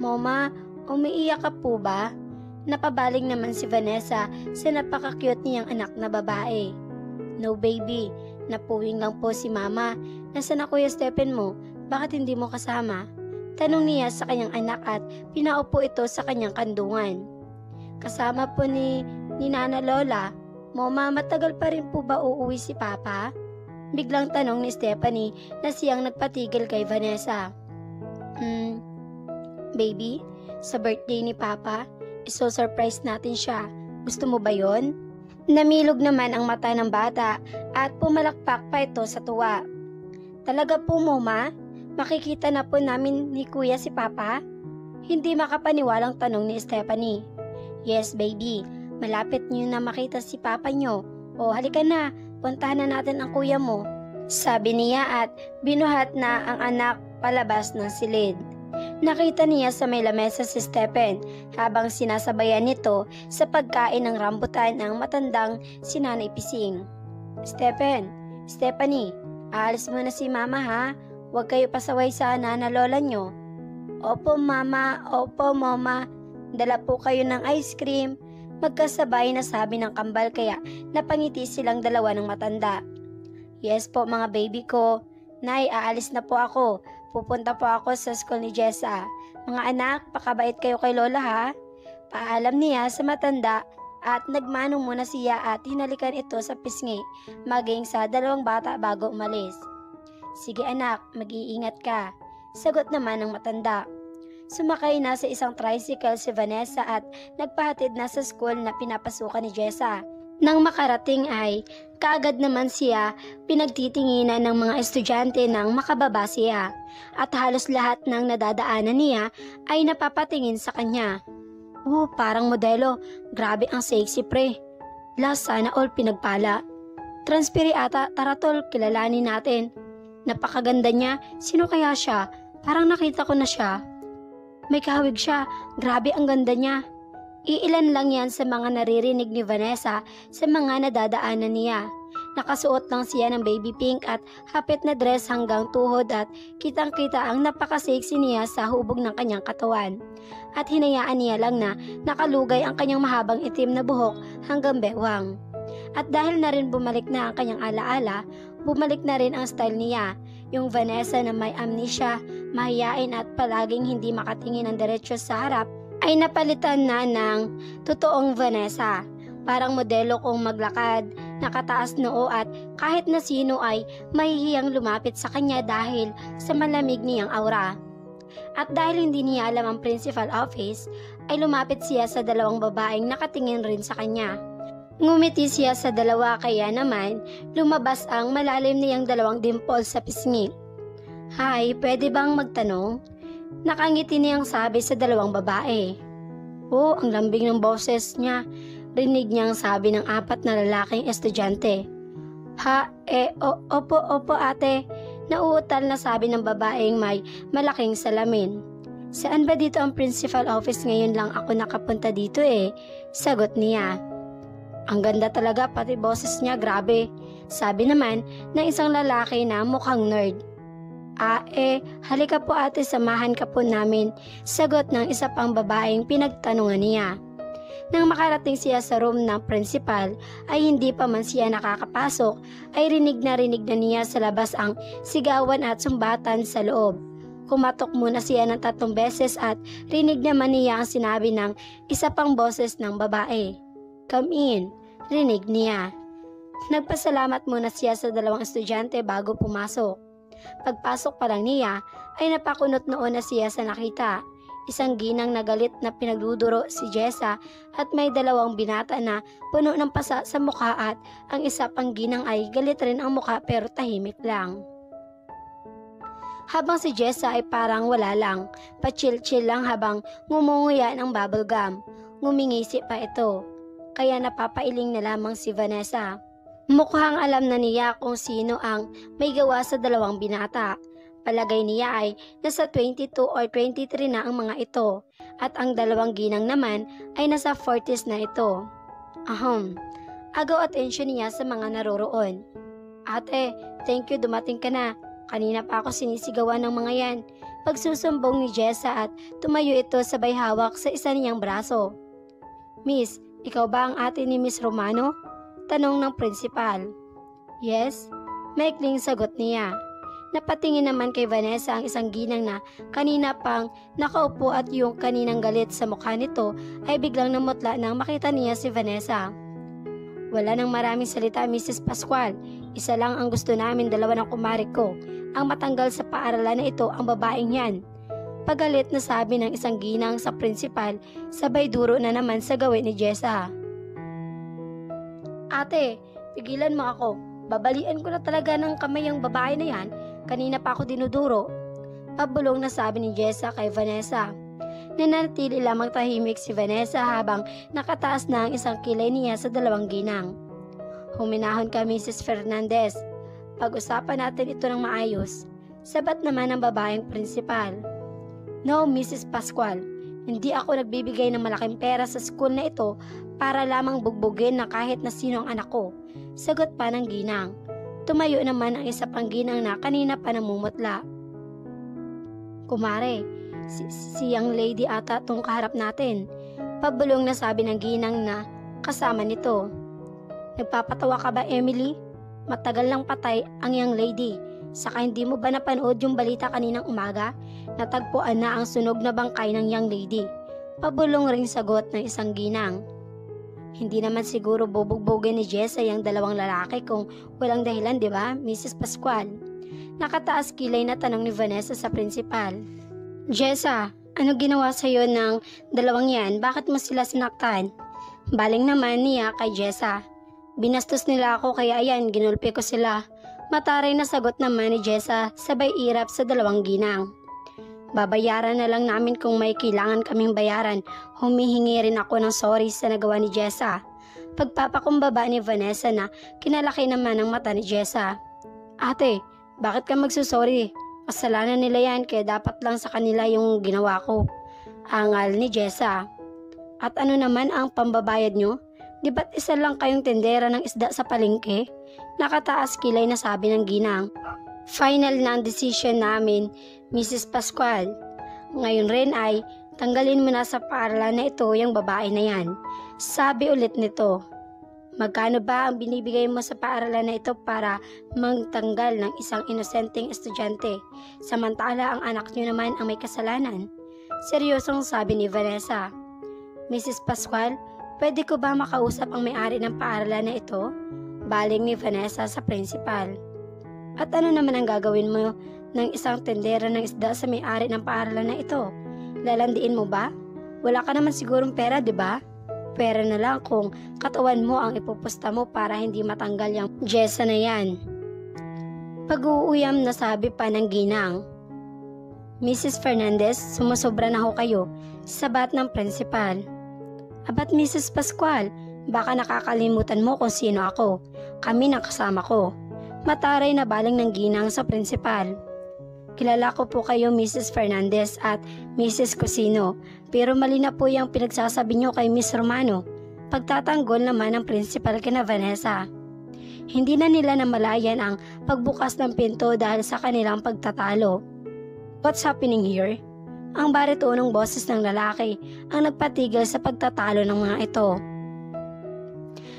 Mama, umiiyak ka po ba? Napabaling naman si Vanessa sa napaka-cute niyang anak na babae. No baby, napuwing lang po si mama. Nasaan na kuya Stephen mo? Bakit hindi mo kasama? Tanong niya sa kanyang anak at pinaupo ito sa kanyang kandungan. Kasama po ni, ni Nana Lola. Mama, matagal pa rin po ba uuwi si Papa? Biglang tanong ni Stephanie na siyang nagpatigil kay Vanessa. Hmm, baby, sa birthday ni Papa, iso-surprise natin siya. Gusto mo ba yon? Namilog naman ang mata ng bata at pumalakpak pa ito sa tuwa. Talaga po, Mama? Makikita na po namin ni Kuya si Papa? Hindi makapaniwalang tanong ni Stephanie. Yes, baby. Malapit niyo na makita si Papa niyo. O halika na, puntahan na natin ang kuya mo. Sabi niya at binuhat na ang anak palabas ng silid. Nakita niya sa may lamesa si Stephen habang sinasabayan nito sa pagkain ng rambutan ng matandang si Nanay Pising. Stephen, Stephanie, aalis mo na si Mama ha. Huwag kayo pasaway sa nana lola nyo. Opo mama, opo mama. Dala po kayo ng ice cream. Magkasabay na sabi ng kambal kaya napangiti silang dalawa ng matanda. Yes po mga baby ko. Nay, aalis na po ako. Pupunta po ako sa school ni Jessa. Mga anak, pakabait kayo kay Lola ha. Paalam niya sa matanda at nagmanong muna siya at hinalikan ito sa pisngi maging sa dalawang bata bago umalis. Sige anak, mag-iingat ka. Sagot naman ng matanda. Sumakay na sa isang tricycle si Vanessa at nagpahatid na sa school na pinapasukan ni Jessa. Nang makarating ay, kaagad naman siya pinagtitinginan ng mga estudyante nang makababa siya at halos lahat ng nadadaanan niya ay napapatingin sa kanya. Oh, parang modelo. Grabe ang sexy pre. Last sana all pinagpala. Transpiri ata, tara tol, kilalanin natin. Napakaganda niya. Sino kaya siya? Parang nakita ko na siya. May kahawig siya. Grabe ang ganda niya. Iilan lang yan sa mga naririnig ni Vanessa sa mga nadadaanan niya. Nakasuot lang siya ng baby pink at hapit na dress hanggang tuhod at kitang-kita ang napaka-sexy niya sa hubog ng kanyang katawan. At hinayaan niya lang na nakalugay ang kanyang mahabang itim na buhok hanggang bewang. At dahil na rin bumalik na ang kanyang alaala, bumalik na rin ang style niya. Yung Vanessa na may amnesia, mahiyain at palaging hindi makatingin ng diretsyo sa harap ay napalitan na ng totoong Vanessa. Parang modelo kong maglakad, nakataas noo at kahit na sino ay mahihiyang lumapit sa kanya dahil sa malamig niyang aura. At dahil hindi niya alam ang principal office, ay lumapit siya sa dalawang babaeng nakatingin rin sa kanya. Ngumiti siya sa dalawa kaya naman lumabas ang malalim niyang dalawang dimple sa pisngi. Hi, pwede bang magtanong? Nakangiti niyang sabi sa dalawang babae. Oh, ang lambing ng boses niya. Rinig niyang sabi ng apat na lalaking estudyante. Ha, eh, o, opo, opo ate. Nauutal na sabi ng babaeng may malaking salamin. Saan ba dito ang principal office ngayon lang ako nakapunta dito eh? Sagot niya. Ang ganda talaga pati boses niya grabe. Sabi naman ng isang lalaki na mukhang nerd. Ah eh, halika po ate samahan ka po namin. Sagot ng isa pang babaeng pinagtanungan niya. Nang makarating siya sa room ng principal ay hindi pa man siya nakakapasok ay rinig na rinig na niya sa labas ang sigawan at sumbatan sa loob. Kumatok muna siya ng tatlong beses at rinig naman niya ang sinabi ng isa pang boses ng babae. Come in. Rinig niya. Nagpasalamat muna siya sa dalawang estudyante bago pumasok. Pagpasok pa lang niya ay napakunot noon na siya sa nakita. Isang ginang na galit na pinagduduro si Jessa at may dalawang binata na puno ng pasa sa mukha at ang isa pang ginang ay galit rin ang mukha pero tahimik lang. Habang si Jessa ay parang wala lang, pa-chill-chill lang habang ngumunguya ng bubblegum. Ngumingisi pa ito, kaya napapailing na lamang si Vanessa. Mukhang alam na niya kung sino ang may gawa sa dalawang binata. Palagay niya ay nasa 22 or 23 na ang mga ito at ang dalawang ginang naman ay nasa 40s na ito. Ahem, agaw atensyon niya sa mga naroroon. Ate, thank you dumating ka na. Kanina pa ako sinisigawan ng mga yan. Pagsusumbong ni Jessa at tumayo ito sabay hawak sa isa niyang braso. Miss, ikaw ba ang ate ni Miss Romano? Tanong ng principal. Yes, maikling sagot niya. Napatingin naman kay Vanessa ang isang ginang na kanina pang nakaupo at yung kaninang galit sa mukha nito ay biglang namutla nang makita niya si Vanessa. Wala nang maraming salita Mrs. Pascual. Isa lang ang gusto namin dalawa ng kumari ko. Ang matanggal sa paaralan na ito ang babaeng yan. Pagalit na sabi ng isang ginang sa principal, sabay duro na naman sa gawin ni Jessa. Ate, pigilan mo ako. Babalian ko na talaga ng kamay ang babae na yan. Kanina pa ako dinuduro. Pabulong na sabi ni Jessa kay Vanessa. Nanatili lamang tahimik si Vanessa habang nakataas na ang isang kilay niya sa dalawang ginang. Huminahon ka Mrs. Fernandez. Pag-usapan natin ito ng maayos. Sabat naman ang babaeng prinsipal. No, Mrs. Pascual. Hindi ako nagbibigay ng malaking pera sa school na ito para lamang bugbugin na kahit na sino ang anak ko. Sagot pa ng ginang. Tumayo naman ang isa pang ginang na kanina pa namumutla. Kumare, si, si young lady ata tong kaharap natin. Pabulong na sabi ng ginang na kasama nito. Nagpapatawa ka ba Emily? Matagal lang patay ang young lady. Saka hindi mo ba napanood yung balita kaninang umaga? Natagpuan na ang sunog na bangkay ng young lady. Pabulong ring sagot ng isang ginang. Hindi naman siguro bubugbugin ni Jessa yung dalawang lalaki kung walang dahilan, di ba, Mrs. Pascual? Nakataas kilay na tanong ni Vanessa sa principal. Jessa, ano ginawa sa'yo ng dalawang yan? Bakit mo sila sinaktan? Baling naman niya kay Jessa. Binastos nila ako kaya ayan, ginulpi ko sila. Mataray na sagot naman ni Jessa sabay irap sa dalawang ginang. Babayaran na lang namin kung may kailangan kaming bayaran. Humihingi rin ako ng sorry sa nagawa ni Jessa. Pagpapakumbaba ni Vanessa na kinalaki naman ang mata ni Jessa. Ate, bakit ka magsusorry? Kasalanan nila yan kaya dapat lang sa kanila yung ginawa ko. Angal ni Jessa. At ano naman ang pambabayad nyo? Di ba't isa lang kayong tendera ng isda sa palengke? Nakataas kilay na sabi ng ginang. Final na ang decision namin, Mrs. Pascual. Ngayon rin ay tanggalin mo na sa paaralan na ito yung babae na yan. Sabi ulit nito. Magkano ba ang binibigay mo sa paaralan na ito para magtanggal ng isang inosenteng estudyante, samantala ang anak niyo naman ang may kasalanan? Seryosong sabi ni Vanessa. Mrs. Pascual, pwede ko ba makausap ang may-ari ng paaralan na ito? Baling ni Vanessa sa principal. At ano naman ang gagawin mo ng isang tendera ng isda sa may-ari ng paaralan na ito? Lalandiin mo ba? Wala ka naman sigurong pera, di ba? Pera na lang kung katawan mo ang ipupusta mo para hindi matanggal yung Jessa na yan. Pag-uuyam na sabi pa ng ginang. Mrs. Fernandez, sumusobra na ho kayo. Sabat ng principal. Abat Mrs. Pascual, baka nakakalimutan mo kung sino ako. Kami ng kasama ko. Mataray na baling ng ginang sa principal. Kilala ko po kayo Mrs. Fernandez at Mrs. Cosino, pero mali na po yung pinagsasabi nyo kay Miss Romano. Pagtatanggol naman ng principal kina Vanessa. Hindi na nila namalayan ang pagbukas ng pinto dahil sa kanilang pagtatalo. What's happening here? Ang baritonong boses ng lalaki ang nagpatigil sa pagtatalo ng mga ito.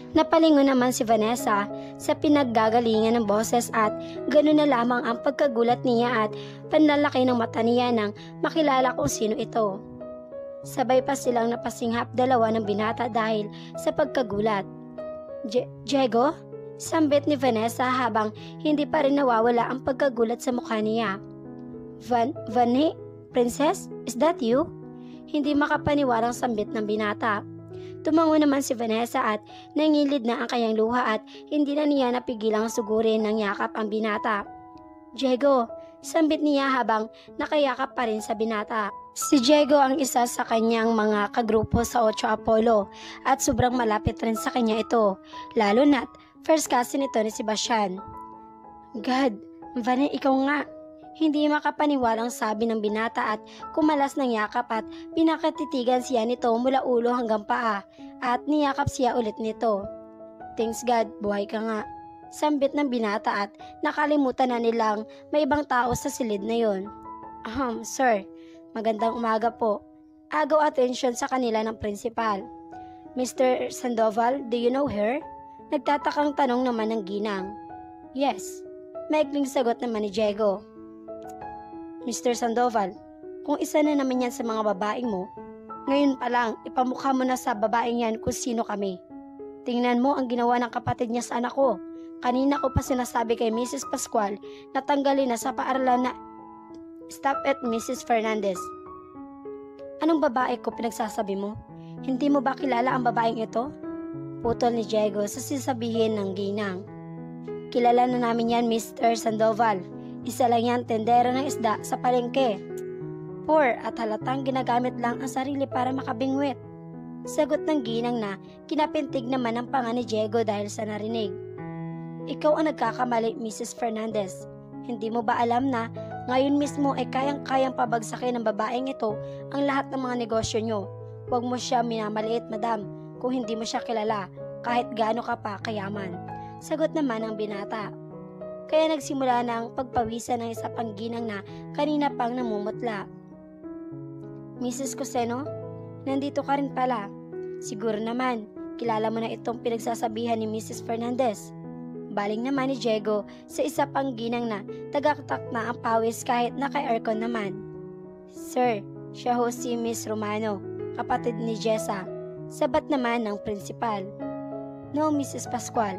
Napalingon naman si Vanessa sa pinaggagalingan ng boses at ganoon na lamang ang pagkagulat niya at panlalaki ng mata niya nang makilala kung sino ito. Sabay pa silang napasinghap dalawa ng binata dahil sa pagkagulat. Diego? Sambit ni Vanessa habang hindi pa rin nawawala ang pagkagulat sa mukha niya. Van, Vani? Princess? Is that you? Hindi makapaniwalang sambit ng binata. Tumango naman si Vanessa at nangilid na ang kanyang luha at hindi na niya napigilang sugurin ng yakap ang binata. Diego, sambit niya habang nakayakap pa rin sa binata. Si Diego ang isa sa kanyang mga kagrupo sa Ocho Apollo at sobrang malapit rin sa kanya ito, lalo na't first cousin ito ni Sebastian. God, Vane, ikaw nga. Hindi makapaniwalang sabi ng binata at kumalas ng yakap at pinakatitigan siya nito mula ulo hanggang paa at niyakap siya ulit nito. Thanks God, buhay ka nga. Sambit ng binata at nakalimutan na nilang may ibang tao sa silid na yon. Ahem, sir, magandang umaga po. Agaw atensyon sa kanila ng principal. Mr. Sandoval, do you know her? Nagtatakang tanong naman ng ginang. Yes, maikling sagot naman ni Diego. Mr. Sandoval, kung isa na naman yan sa mga babaeng mo, ngayon pa lang, ipamukha mo na sa babaeng yan kung sino kami. Tingnan mo ang ginawa ng kapatid niya sa anak ko. Kanina ko pa sinasabi kay Mrs. Pascual na tanggalin na sa paaralan na Stop at Mrs. Fernandez. Anong babae ko pinagsasabi mo? Hindi mo ba kilala ang babaeng ito? Putol ni Diego sa sisabihin ng ginang. Kilala na namin yan, Mr. Sandoval. Isa lang yan tendero ng isda sa palengke. Poor at halatang ginagamit lang ang sarili para makabingwit. Sagot ng ginang na kinapintig naman ang panga ni Diego dahil sa narinig. Ikaw ang nagkakamali, Mrs. Fernandez. Hindi mo ba alam na ngayon mismo ay kayang-kayang pabagsakin ng babaeng ito ang lahat ng mga negosyo nyo? Huwag mo siya minamaliit, madam, kung hindi mo siya kilala, kahit gaano ka pa kayaman. Sagot naman ng binata. Kaya nagsimula na ang pagpawisan ng isa pang ginang na kanina pang namumutla. Mrs. Coseno, nandito ka rin pala. Siguro naman, kilala mo na itong pinagsasabihan ni Mrs. Fernandez. Baling naman ni Diego sa isa pang ginang na tagaktak na ang pawis kahit naka-aircon naman. Sir, siya ho si Miss Romano, kapatid ni Jessa. Sabat naman ng principal. No, Mrs. Pascual,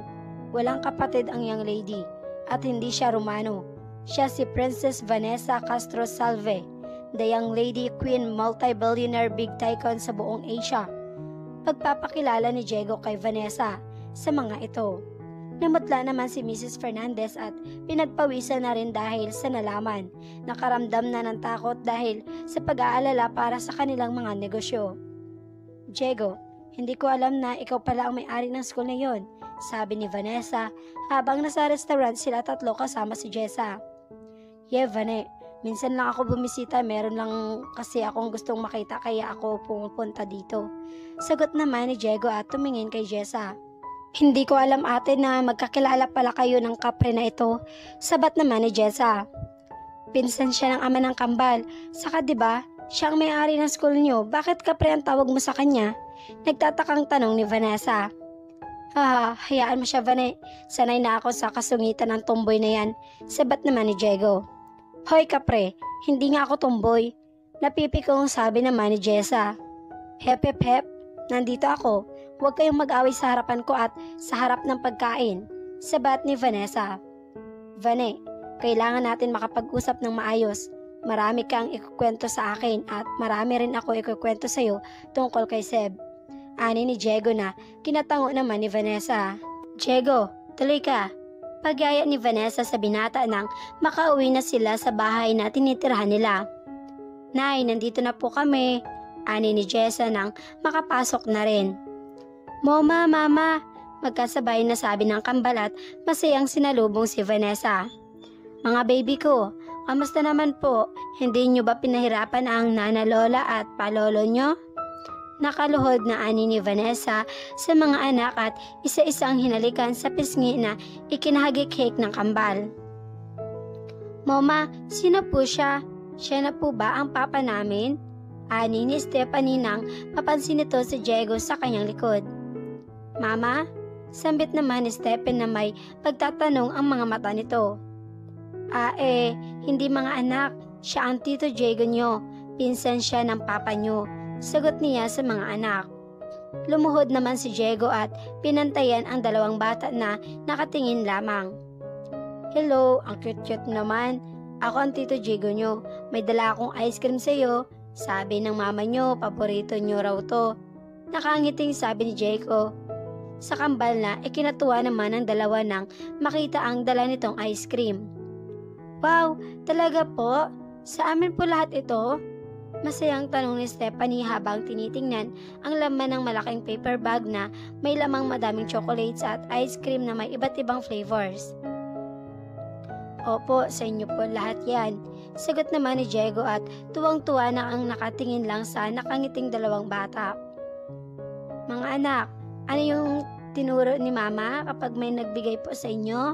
walang kapatid ang young lady at hindi siya Romano. Siya si Princess Vanessa Castro Salve, the young lady queen multi-billionaire big tycoon sa buong Asia. Pagpapakilala ni Diego kay Vanessa sa mga ito. Namutla naman si Mrs. Fernandez at pinagpawisan na rin dahil sa nalaman. Nakaramdam na ng takot dahil sa pag-aalala para sa kanilang mga negosyo. Diego, hindi ko alam na ikaw pala ang may-ari ng school na yon, sabi ni Vanessa habang nasa restaurant sila tatlo kasama si Jessa. Yeah, Vane, minsan lang ako bumisita, meron lang kasi akong gustong makita kaya ako pumupunta dito. Sagot naman ni Diego at tumingin kay Jessa. Hindi ko alam ate na magkakilala pala kayo ng kapre na ito. Sabat naman ni Jessa. Pinsan siya ng ama ng kambal. Saka ba? Siya ang may-ari ng school niyo. Bakit kapre ang tawag mo sa kanya? Nagtatakang tanong ni Vanessa. Ah, hayaan mo siya, Vane. Sanay na ako sa kasungitan ng tomboy na yan. Sabat naman ni Diego. Hoy, kapre. Hindi nga ako tomboy. Napipikong sabi naman ni Jessa. Hep, hep, hep. Nandito ako. Huwag kayong mag-away sa harapan ko at sa harap ng pagkain. Sabat ni Vanessa. Vane, kailangan natin makapag-usap ng maayos. Marami kang ikukwento sa akin at marami rin ako ikukwento sa iyo tungkol kay Seb. Ani ni Diego na kinatango naman ni Vanessa. Diego, tuloy ka. Pagyaya ni Vanessa sa binata nang makauwi na sila sa bahay na tinitirhan nila. Nay, nandito na po kami. Ani ni Jessa nang makapasok na rin. Mama, mama, magkasabay na sabi ng kambalat masayang sinalubong si Vanessa. Mga baby ko, kamusta naman po? Hindi nyo ba pinahirapan ang nana lola at palolo nyo? Nakaluhod na ani ni Vanessa sa mga anak at isa-isang hinalikan sa pisngi na ikinahagik-hik ng kambal. Mama, sino po siya? Siya na po ba ang papa namin? Ani ni Stephanie nang mapansin nito si Diego sa kanyang likod. Mama, sambit naman ni Stephen na may pagtatanong ang mga mata nito. Ah eh, hindi mga anak, siya ang tito Diego nyo, pinsan siya ng papa nyo, sagot niya sa mga anak. Lumuhod naman si Diego at pinantayan ang dalawang bata na nakatingin lamang. Hello, ang cute-cute naman. Ako ang tito Diego nyo. May dala akong ice cream sa'yo. Sabi ng mama nyo, paborito nyo raw to. Nakangiting sabi ni Diego. Sa kambal na, ikinatuwa naman ang dalawa nang makita ang dala nitong ice cream. Wow, talaga po? Sa amin po lahat ito? Masayang tanong ni Stephanie habang tinitingnan ang laman ng malaking paper bag na may lamang madaming chocolates at ice cream na may iba't ibang flavors. Opo, sa inyo po lahat yan. Sagot naman ni Diego at tuwang-tuwa na ang nakatingin lang sa nakangiting dalawang bata. Mga anak, ano yung tinuro ni Mama kapag may nagbigay po sa inyo?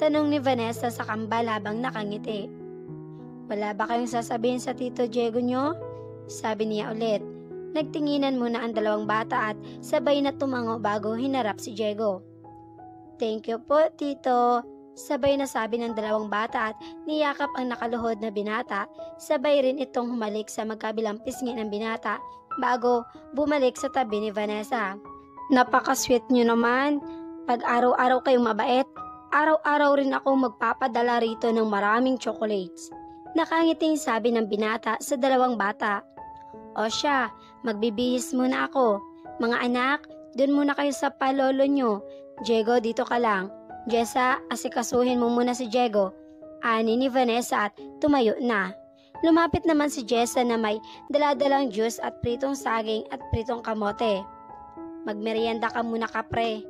Tanong ni Vanessa sa kambal habang nakangiti. Wala ba kayong sasabihin sa Tito Diego nyo? Sabi niya ulit. Nagtinginan muna ang dalawang bata at sabay na tumango bago hinarap si Diego. Thank you po, Tito. Sabay na sabi ng dalawang bata at niyakap ang nakaluhod na binata. Sabay rin itong humalik sa magkabilang pisngi ng binata bago bumalik sa tabi ni Vanessa. Napaka-sweet nyo naman. Pag araw-araw kayong mabait, araw-araw rin ako magpapadala rito ng maraming chocolates. Nakangiting sabi ng binata sa dalawang bata. O siya, magbibihis muna ako. Mga anak, dun muna kayo sa palolo nyo. Diego, dito ka lang. Jessa, asikasuhin mo muna si Diego. Ani ni Vanessa at tumayo na. Lumapit naman si Jessa na may daladalang juice at pritong saging at pritong kamote. Magmerienda ka muna kapre.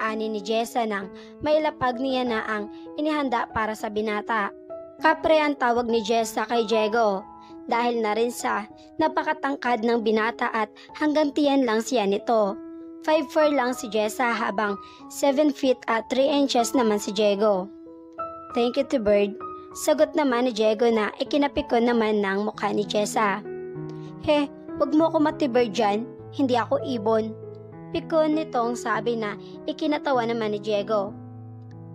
Ani ni Jessa nang may lapag niya na ang inihanda para sa binata. Kapre ang tawag ni Jessa kay Diego dahil na rin sa napakatangkad ng binata at hanggang tiyan lang siya nito. 5'4 lang si Jessa habang 7 feet at 3 inches naman si Diego. Thank you to Bird. Sagot naman ni Diego na ikinapikon naman ng mukha ni Jessa. He, wag mo ako matibird dyan, hindi ako ibon. Pikon nitong sabi na ikinatawa naman ni Diego.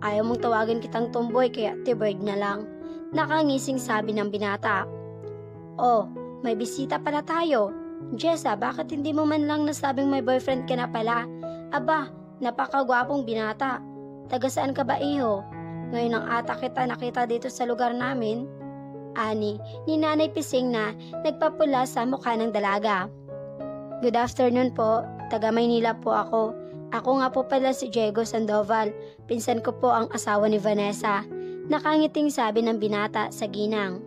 Ayaw mong tawagan kitang tomboy kaya tibird na lang. Nakangising sabi ng binata. Oh, may bisita pala tayo. Jessa, bakit hindi mo man lang nasabing may boyfriend ka na pala? Aba, napakagwapong binata. Taga saan ka ba iho? Ngayon ang ata kita nakita dito sa lugar namin. Ani, ni Nanay Pising na nagpapula sa mukha ng dalaga. Good afternoon po, taga Maynila po ako. Ako nga po pala si Diego Sandoval, pinsan ko po ang asawa ni Vanessa. Nakangiting sabi ng binata sa ginang.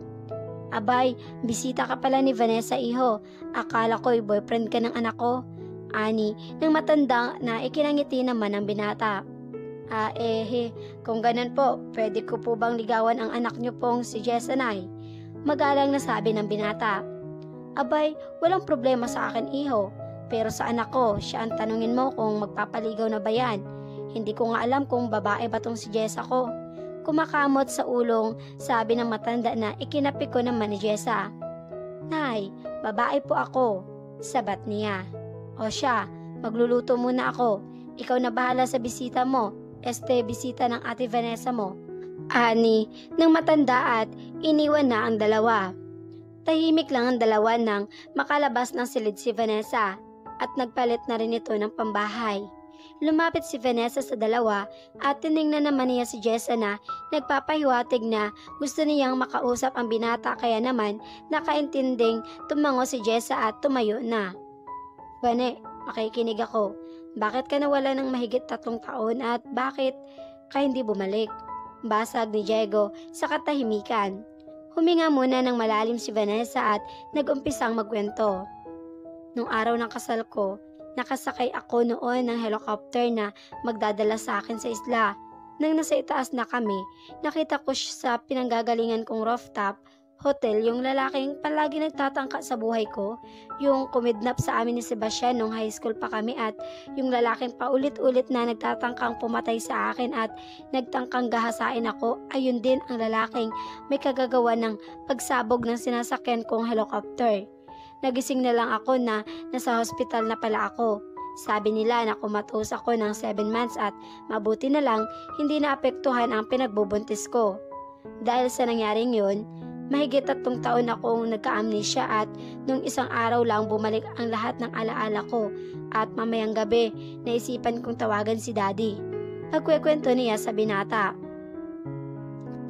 Abay, bisita ka pala ni Vanessa iho. Akala ko'y boyfriend ka ng anak ko. Ani, nang matanda na ikinangiti naman ng binata. Ah, eh, kung ganun po, pwede ko po bang ligawan ang anak niyo pong si Jessanay? Magalang na sabi ng binata. Abay, walang problema sa akin iho. Pero sa anak ko, siya ang tanungin mo kung magpapaligaw na ba yan. Hindi ko nga alam kung babae ba tong si Jessa ko. Kumakamot sa ulong, sabi ng matanda na ikinapi ko naman ni Jessa. Nay, babae po ako. Sabat niya. O siya, magluluto muna ako. Ikaw na bahala sa bisita mo. Este, bisita ng ate Vanessa mo. Ani, ng matanda at iniwan na ang dalawa. Tahimik lang ang dalawa nang makalabas ng silid si Vanessa at nagpalit na rin ito ng pambahay. Lumapit si Vanessa sa dalawa at tiningnan naman niya si Jessa na nagpapahiwatig na gusto niyang makausap ang binata kaya naman nakaintinding tumango si Jessa at tumayo na. Vane, makikinig ako. Bakit ka nawala ng mahigit tatlong taon at bakit ka hindi bumalik? Basag ni Diego sa katahimikan. Huminga muna ng malalim si Vanessa at nag-umpisang magkwento. Nung araw ng kasal ko, nakasakay ako noon ng helicopter na magdadala sa akin sa isla. Nang nasa itaas na kami, nakita ko sa pinanggagalingan kong rooftop hotel yung lalaking palagi nagtatangka sa buhay ko, yung kumidnap sa amin ni Sebastian nung high school pa kami at yung lalaking paulit-ulit na nagtatangkang pumatay sa akin at nagtangkang gahasain ako, ayun din ang lalaking may kagagawa ng pagsabog ng sinasakyan kong helicopter. Nagising na lang ako na nasa hospital na pala ako. Sabi nila na kumatos ako ng 7 months at mabuti na lang hindi naapektuhan ang pinagbubuntis ko. Dahil sa nangyaring yun, Mahigit tatlong taon akong nagka-amnesia at nung isang araw lang bumalik ang lahat ng alaala ko at mamayang gabi naisipan kong tawagan si daddy. Pagkwekwento niya sa binata.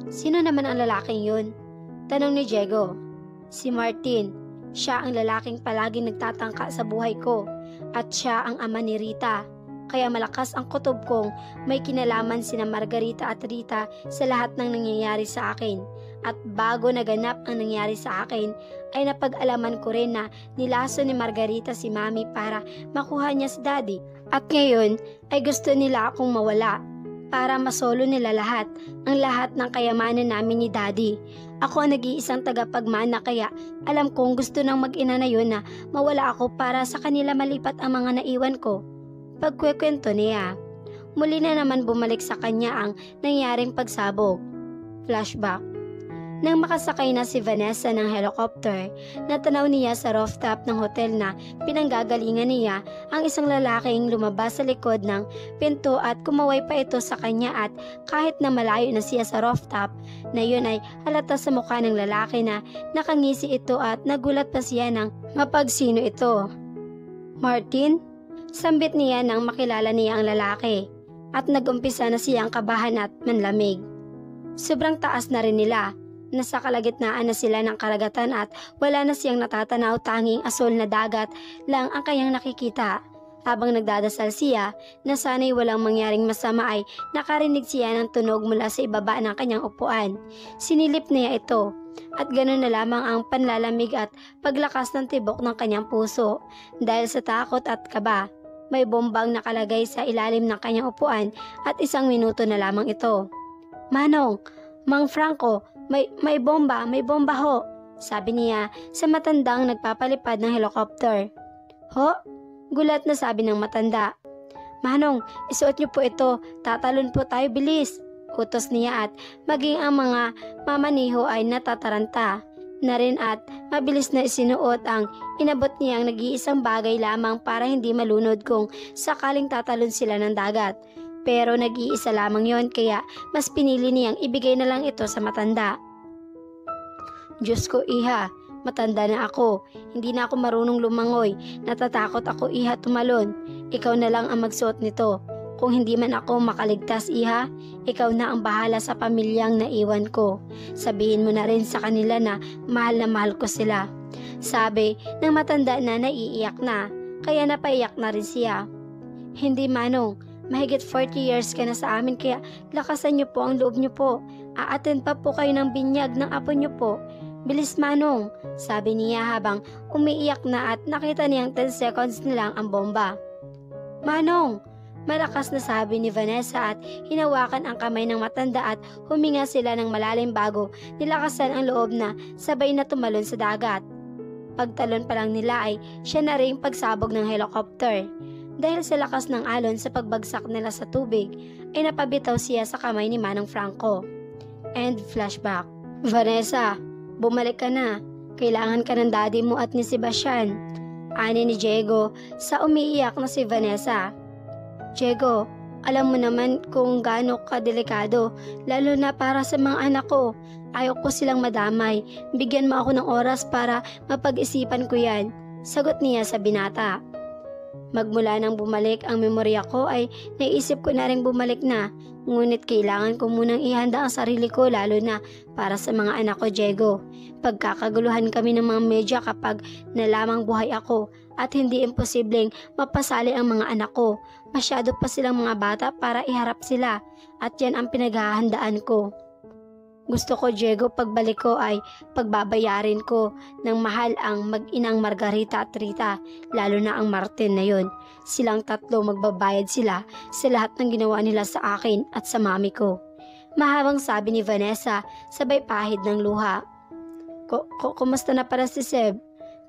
Sino naman ang lalaking yun? Tanong ni Diego. Si Martin. Siya ang lalaking palaging nagtatangka sa buhay ko at siya ang ama ni Rita. Kaya malakas ang kutob kong may kinalaman sina Margarita at Rita sa lahat ng nangyayari sa akin. At bago naganap ang nangyari sa akin, ay napag-alaman ko rin na nilaso ni Margarita si Mami para makuha niya si Daddy. At ngayon ay gusto nila akong mawala para masolo nila lahat, ang lahat ng kayamanan namin ni Daddy. Ako ang nag-iisang tagapagmana kaya alam kong gusto ng mag-ina na yun na mawala ako para sa kanila malipat ang mga naiwan ko. Pagkwekwento niya, muli na naman bumalik sa kanya ang nangyaring pagsabog. Flashback. Nang makasakay na si Vanessa ng helicopter, natanaw niya sa rooftop ng hotel na pinanggagalingan niya ang isang lalaking lumabas sa likod ng pinto at kumaway pa ito sa kanya at kahit na malayo na siya sa rooftop, na yun ay halata sa mukha ng lalaki na nakangisi ito at nagulat pa siya ng mapagsino ito. Martin? Sambit niya nang makilala niya ang lalaki at nagumpisa na siyang kabahan at manlamig. Sobrang taas na rin nila Nasa kalagitnaan na sila ng karagatan at wala na siyang natatanaw tanging asol na dagat lang ang kanyang nakikita. Habang nagdadasal siya na sana'y walang mangyaring masama ay nakarinig siya ng tunog mula sa ibaba ng kanyang upuan. Sinilip niya ito at ganoon na lamang ang panlalamig at paglakas ng tibok ng kanyang puso dahil sa takot at kaba. May bombang nakalagay sa ilalim ng kanyang upuan at isang minuto na lamang ito. Manong, Mang Franco, may, may bomba, may bomba ho, sabi niya sa matandang nagpapalipad ng helicopter. Ho? Gulat na sabi ng matanda. Manong, isuot niyo po ito, tatalon po tayo bilis. Utos niya at maging ang mga mamaniho ay natataranta na rin at mabilis na isinuot ang inabot niyang nag-iisang bagay lamang para hindi malunod kung sakaling tatalon sila ng dagat. Pero nag-iisa lamang yon kaya mas pinili niyang ibigay na lang ito sa matanda. Diyos ko iha, matanda na ako. Hindi na ako marunong lumangoy. Natatakot ako iha tumalon. Ikaw na lang ang magsuot nito. Kung hindi man ako makaligtas iha, ikaw na ang bahala sa pamilyang naiwan ko. Sabihin mo na rin sa kanila na mahal na mahal ko sila. Sabi ng matanda na naiiyak na, kaya napaiyak na rin siya. Hindi manong, Mahigit 40 years ka na sa amin kaya lakasan niyo po ang loob niyo po. Aattend pa po kayo ng binyag ng apo niyo po. Bilis manong, sabi niya habang umiiyak na at nakita niyang 10 seconds na lang ang bomba. Manong, malakas na sabi ni Vanessa at hinawakan ang kamay ng matanda at huminga sila ng malalim bago nilakasan ang loob na sabay na tumalon sa dagat. Pagtalon pa lang nila ay siya na rin pagsabog ng helicopter. Dahil sa lakas ng alon sa pagbagsak nila sa tubig, ay napabitaw siya sa kamay ni Manong Franco. And flashback. Vanessa, bumalik ka na. Kailangan ka ng daddy mo at ni Sebastian. Ani ni Diego sa umiiyak na si Vanessa. Diego, alam mo naman kung gaano kadelikado, lalo na para sa mga anak ko. Ayaw ko silang madamay. Bigyan mo ako ng oras para mapag-isipan ko yan. Sagot niya sa binata. Magmula nang bumalik ang memorya ko ay naisip ko na rin bumalik na. Ngunit kailangan ko munang ihanda ang sarili ko lalo na para sa mga anak ko, Diego. Pagkakaguluhan kami ng mga media kapag nalamang buhay ako at hindi imposibleng mapasali ang mga anak ko. Masyado pa silang mga bata para iharap sila at yan ang pinaghahandaan ko. Gusto ko, Diego, pagbalik ko ay pagbabayarin ko ng mahal ang mag-inang Margarita at Rita, lalo na ang Martin na yon. Silang tatlo magbabayad sila sa lahat ng ginawa nila sa akin at sa mami ko. Mahabang sabi ni Vanessa, sabay pahid ng luha. Kumusta na para si Seb?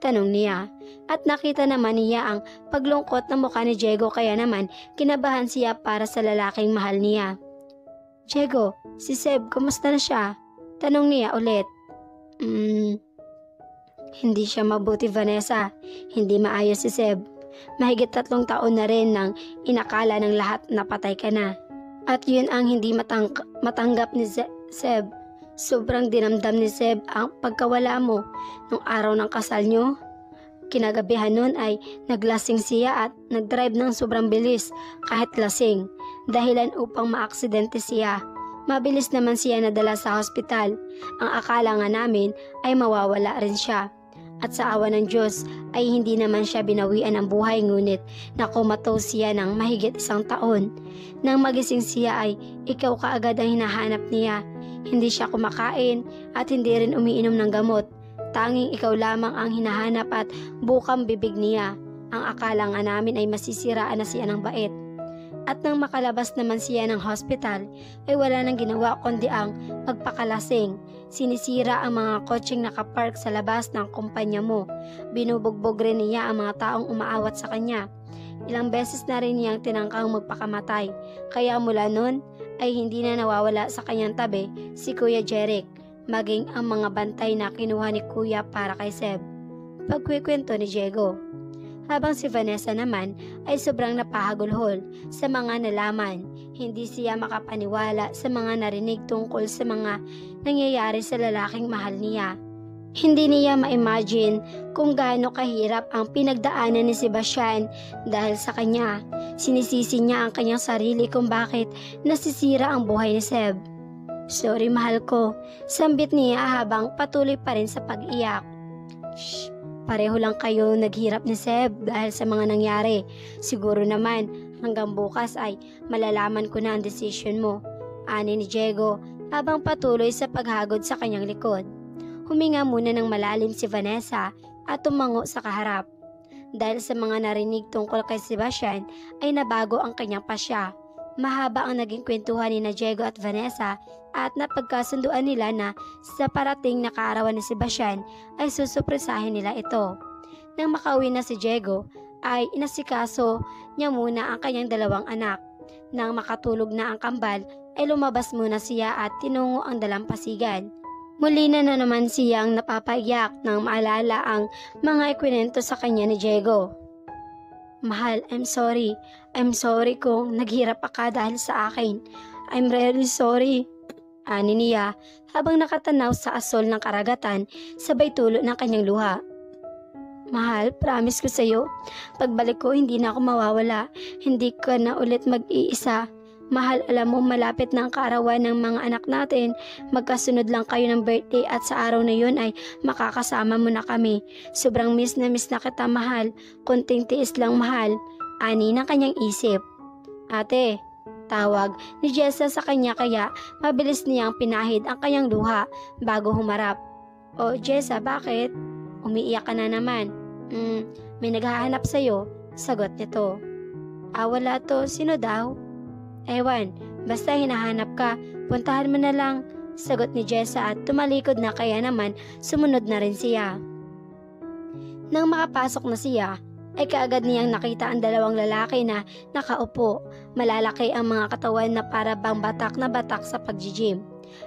Tanong niya. At nakita naman niya ang paglungkot ng mukha ni Diego kaya naman kinabahan siya para sa lalaking mahal niya. Diego, si Seb, kumusta na siya? Tanong niya ulit. Hmm, hindi siya mabuti Vanessa. Hindi maayos si Seb. Mahigit tatlong taon na rin nang inakala ng lahat na patay ka na. At yun ang hindi matang- matanggap ni Ze- Seb. Sobrang dinamdam ni Seb ang pagkawala mo nung araw ng kasal nyo. Kinagabihan nun ay naglasing siya at nagdrive ng sobrang bilis kahit lasing dahilan upang maaksidente siya. Mabilis naman siya nadala sa hospital. Ang akala nga namin ay mawawala rin siya. At sa awa ng Diyos ay hindi naman siya binawian ng buhay ngunit nakomatose siya ng mahigit isang taon. Nang magising siya ay ikaw kaagad ang hinahanap niya. Hindi siya kumakain at hindi rin umiinom ng gamot. Tanging ikaw lamang ang hinahanap at bukang bibig niya. Ang akala nga namin ay masisiraan na siya ng bait. At nang makalabas naman siya ng hospital, ay wala nang ginawa kundi ang magpakalasing. Sinisira ang mga kotseng nakapark sa labas ng kumpanya mo. Binubugbog rin niya ang mga taong umaawat sa kanya. Ilang beses na rin niyang tinangkang magpakamatay. Kaya mula noon ay hindi na nawawala sa kanyang tabi si Kuya Jeric, maging ang mga bantay na kinuha ni Kuya para kay Seb. Pagkwikwento ni Diego. Habang si Vanessa naman ay sobrang napahagulhol sa mga nalaman. Hindi siya makapaniwala sa mga narinig tungkol sa mga nangyayari sa lalaking mahal niya. Hindi niya ma-imagine kung gaano kahirap ang pinagdaanan ni Sebastian dahil sa kanya. Sinisisi niya ang kanyang sarili kung bakit nasisira ang buhay ni Seb. Sorry mahal ko, sambit niya habang patuloy pa rin sa pag-iyak. Shh, pareho lang kayo naghirap ni Seb dahil sa mga nangyari. Siguro naman hanggang bukas ay malalaman ko na ang decision mo. Ani ni Diego habang patuloy sa paghagod sa kanyang likod. Huminga muna ng malalim si Vanessa at tumango sa kaharap. Dahil sa mga narinig tungkol kay Sebastian ay nabago ang kanyang pasya. Mahaba ang naging kwentuhan ni na Diego at Vanessa at napagkasunduan nila na sa parating na kaarawan ni Sebastian ay susupresahin nila ito. Nang makauwi na si Diego ay inasikaso niya muna ang kanyang dalawang anak. Nang makatulog na ang kambal ay lumabas muna siya at tinungo ang dalampasigan. Muli na na naman siyang napapaiyak nang maalala ang mga ikwinento sa kanya ni Diego. Mahal, I'm sorry. I'm sorry kung naghirap ka dahil sa akin. I'm really sorry. Ani niya habang nakatanaw sa asol ng karagatan sabay tulo ng kanyang luha. Mahal, promise ko sa'yo, pagbalik ko hindi na ako mawawala. Hindi ka na ulit mag-iisa. Mahal, alam mo malapit na ang kaarawan ng mga anak natin. Magkasunod lang kayo ng birthday at sa araw na yun ay makakasama mo na kami. Sobrang miss na miss na kita, mahal. Kunting tiis lang, mahal. Ani ng kanyang isip. Ate, tawag ni Jessa sa kanya kaya mabilis niyang pinahid ang kanyang luha bago humarap. O Jessa, bakit? Umiiyak ka na naman. Hmm, may naghahanap sa'yo. Sagot nito. Ah, wala to. Sino daw? Ewan, basta hinahanap ka, puntahan mo na lang. Sagot ni Jessa at tumalikod na kaya naman sumunod na rin siya. Nang makapasok na siya, ay kaagad niyang nakita ang dalawang lalaki na nakaupo. Malalaki ang mga katawan na para bang batak na batak sa pagjijim.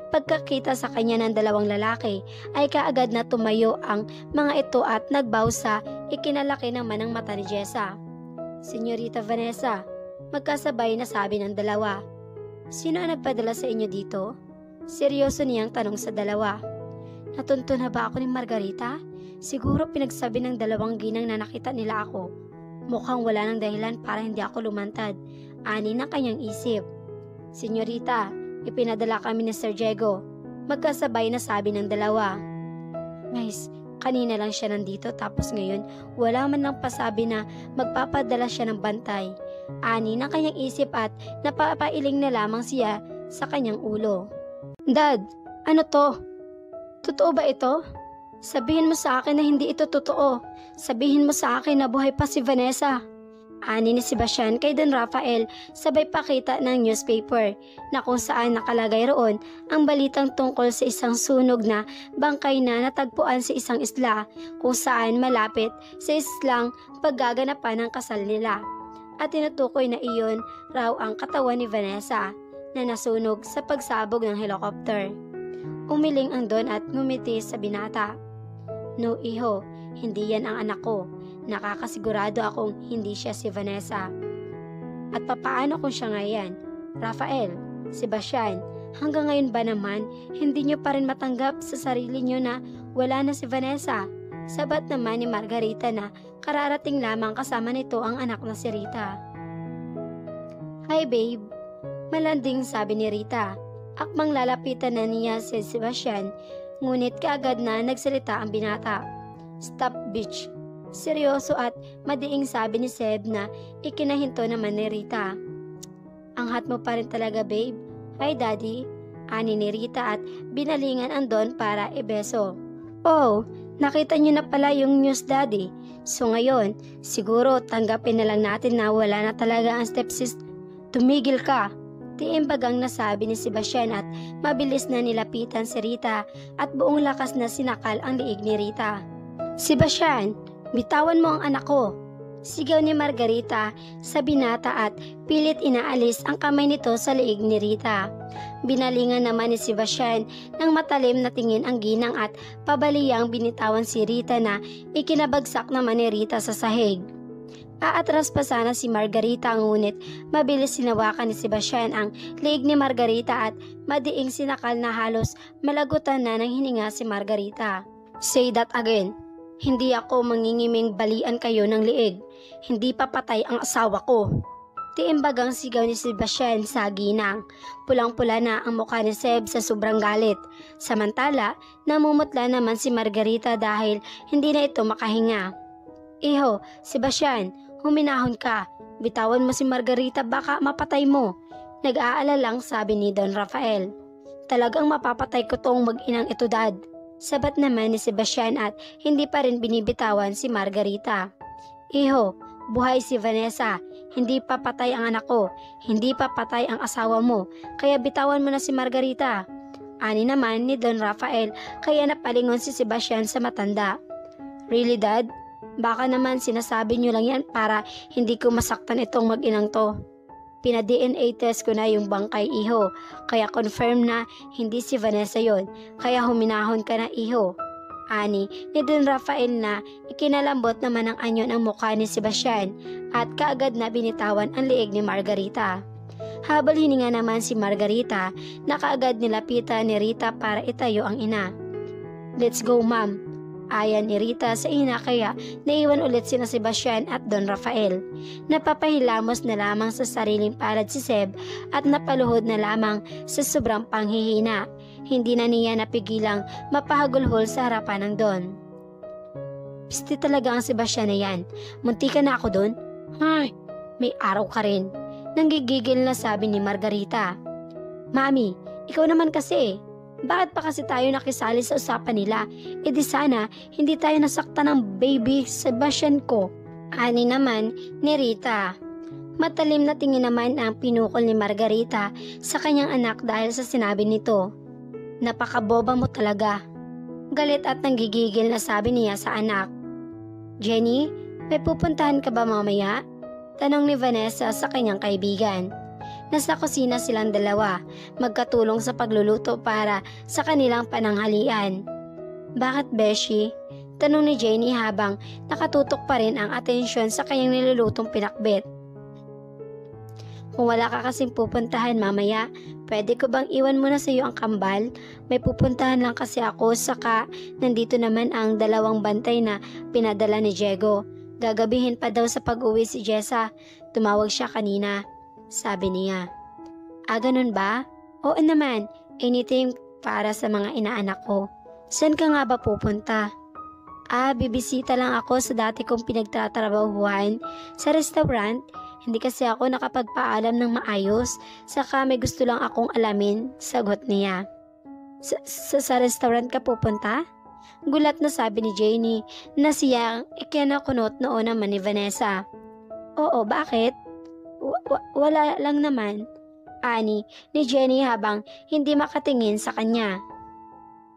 Pagkakita sa kanya ng dalawang lalaki, ay kaagad na tumayo ang mga ito at nagbaw sa ikinalaki naman ng mata ni Jessa. Senyorita Vanessa, magkasabay na sabi ng dalawa. Sino ang nagpadala sa inyo dito? Seryoso niyang tanong sa dalawa. Natunto na ba ako ni Margarita? Siguro pinagsabi ng dalawang ginang na nakita nila ako. Mukhang wala ng dahilan para hindi ako lumantad. Ani ng kanyang isip. Senyorita, ipinadala kami ni Sir Diego. Magkasabay na sabi ng dalawa. Guys, kanina lang siya nandito tapos ngayon wala man lang pasabi na magpapadala siya ng bantay. Ani ng kanyang isip at napapailing na lamang siya sa kanyang ulo. Dad, ano to? Totoo ba ito? Sabihin mo sa akin na hindi ito totoo. Sabihin mo sa akin na buhay pa si Vanessa. Ani ni Sebastian kay Don Rafael sabay pakita ng newspaper na kung saan nakalagay roon ang balitang tungkol sa isang sunog na bangkay na natagpuan sa isang isla kung saan malapit sa islang paggaganapan ng kasal nila. At tinutukoy na iyon raw ang katawan ni Vanessa na nasunog sa pagsabog ng helicopter. Umiling ang Don at ngumiti sa binata. No, iho, hindi yan ang anak ko. Nakakasigurado akong hindi siya si Vanessa. At papaano kung siya nga yan? Rafael, Sebastian, Hanggang ngayon ba naman, hindi nyo pa rin matanggap sa sarili nyo na wala na si Vanessa? Sabat naman ni Margarita na kararating lamang kasama nito ang anak na si Rita. Hi babe, malanding sabi ni Rita. Akmang lalapitan na niya si Sebastian, ngunit kaagad na nagsalita ang binata. Stop bitch. Seryoso at madiing sabi ni Seb na ikinahinto naman ni Rita. Ang hot mo pa rin talaga babe. Hi daddy. Ani ni Rita at binalingan ang Don para ibeso. Oh, nakita niyo na pala yung news daddy. So ngayon, siguro tanggapin na lang natin na wala na talaga ang stepsis. Tumigil ka. Tiimbagang nasabi ni Sebastian at mabilis na nilapitan si Rita at buong lakas na sinakal ang liig ni Rita. Sebastian, bitawan mo ang anak ko. Sigaw ni Margarita sa binata at pilit inaalis ang kamay nito sa liig ni Rita. Binalingan naman ni Sebastian ng matalim na tingin ang ginang at pabaliyang binitawan si Rita na ikinabagsak naman ni Rita sa sahig. Aatras pa sana si Margarita ngunit mabilis sinawakan ni Sebastian ang liig ni Margarita at madiing sinakal na halos malagutan na ng hininga si Margarita. Say that again. Hindi ako mangingiming balian kayo ng liig. Hindi pa patay ang asawa ko. Tiimbagang sigaw ni Sebastian sa ginang. Pulang-pula na ang mukha ni Seb sa sobrang galit. Samantala, namumutla naman si Margarita dahil hindi na ito makahinga. Iho, Sebastian, huminahon ka. Bitawan mo si Margarita baka mapatay mo. Nag-aalalang sabi ni Don Rafael. Talagang mapapatay ko tong mag-inang ito dad. Sabat naman ni Sebastian at hindi pa rin binibitawan si Margarita. Iho, buhay si Vanessa. Hindi pa patay ang anak ko. Hindi pa patay ang asawa mo. Kaya bitawan mo na si Margarita. Ani naman ni Don Rafael kaya napalingon si Sebastian sa matanda. Really dad? Baka naman sinasabi niyo lang yan para hindi ko masaktan itong mag-inang to. Pina-DNA test ko na yung bangkay iho, kaya confirm na hindi si Vanessa yon, kaya huminahon ka na iho. Ani ni Don Rafael na ikinalambot naman ng anyo ng mukha ni Sebastian at kaagad na binitawan ang liig ni Margarita. Habang hininga naman si Margarita, na kaagad nilapitan ni Rita para itayo ang ina. Let's go ma'am, Ayan ni Rita sa ina kaya naiwan ulit sina Sebastian at Don Rafael. Napapahilamos na lamang sa sariling palad si Seb at napaluhod na lamang sa sobrang panghihina. Hindi na niya napigilang mapahagulhol sa harapan ng Don. Pisti talaga ang Sebastian na yan. Munti ka na ako doon? Ay, may araw ka rin. Nanggigigil na sabi ni Margarita. Mami, ikaw naman kasi bakit pa kasi tayo nakisali sa usapan nila? E di sana, hindi tayo nasaktan ng baby Sebastian ko. Ani naman ni Rita. Matalim na tingin naman ang pinukol ni Margarita sa kanyang anak dahil sa sinabi nito. Napakaboba mo talaga. Galit at nanggigigil na sabi niya sa anak. Jenny, may pupuntahan ka ba mamaya? Tanong ni Vanessa sa kanyang kaibigan. Nasa kusina silang dalawa, magkatulong sa pagluluto para sa kanilang pananghalian. Bakit Beshi? Tanong ni Jenny habang nakatutok pa rin ang atensyon sa kanyang nilulutong pinakbet. Kung wala ka kasing pupuntahan mamaya, pwede ko bang iwan muna sa iyo ang kambal? May pupuntahan lang kasi ako saka nandito naman ang dalawang bantay na pinadala ni Diego. Gagabihin pa daw sa pag-uwi si Jessa. Tumawag siya kanina. Sabi niya. Ah, ganun ba? Oo naman. Anything para sa mga inaanak ko. Saan ka nga ba pupunta? Ah, bibisita lang ako sa dati kong pinagtatrabahuhan sa restaurant. Hindi kasi ako nakapagpaalam ng maayos, saka may gusto lang akong alamin, sagot niya. Sa, sa, restaurant ka pupunta? Gulat na sabi ni Janie na siyang ikinakunot noon naman ni Vanessa. Oo, bakit? Wala lang naman. Ani ni Jenny habang hindi makatingin sa kanya.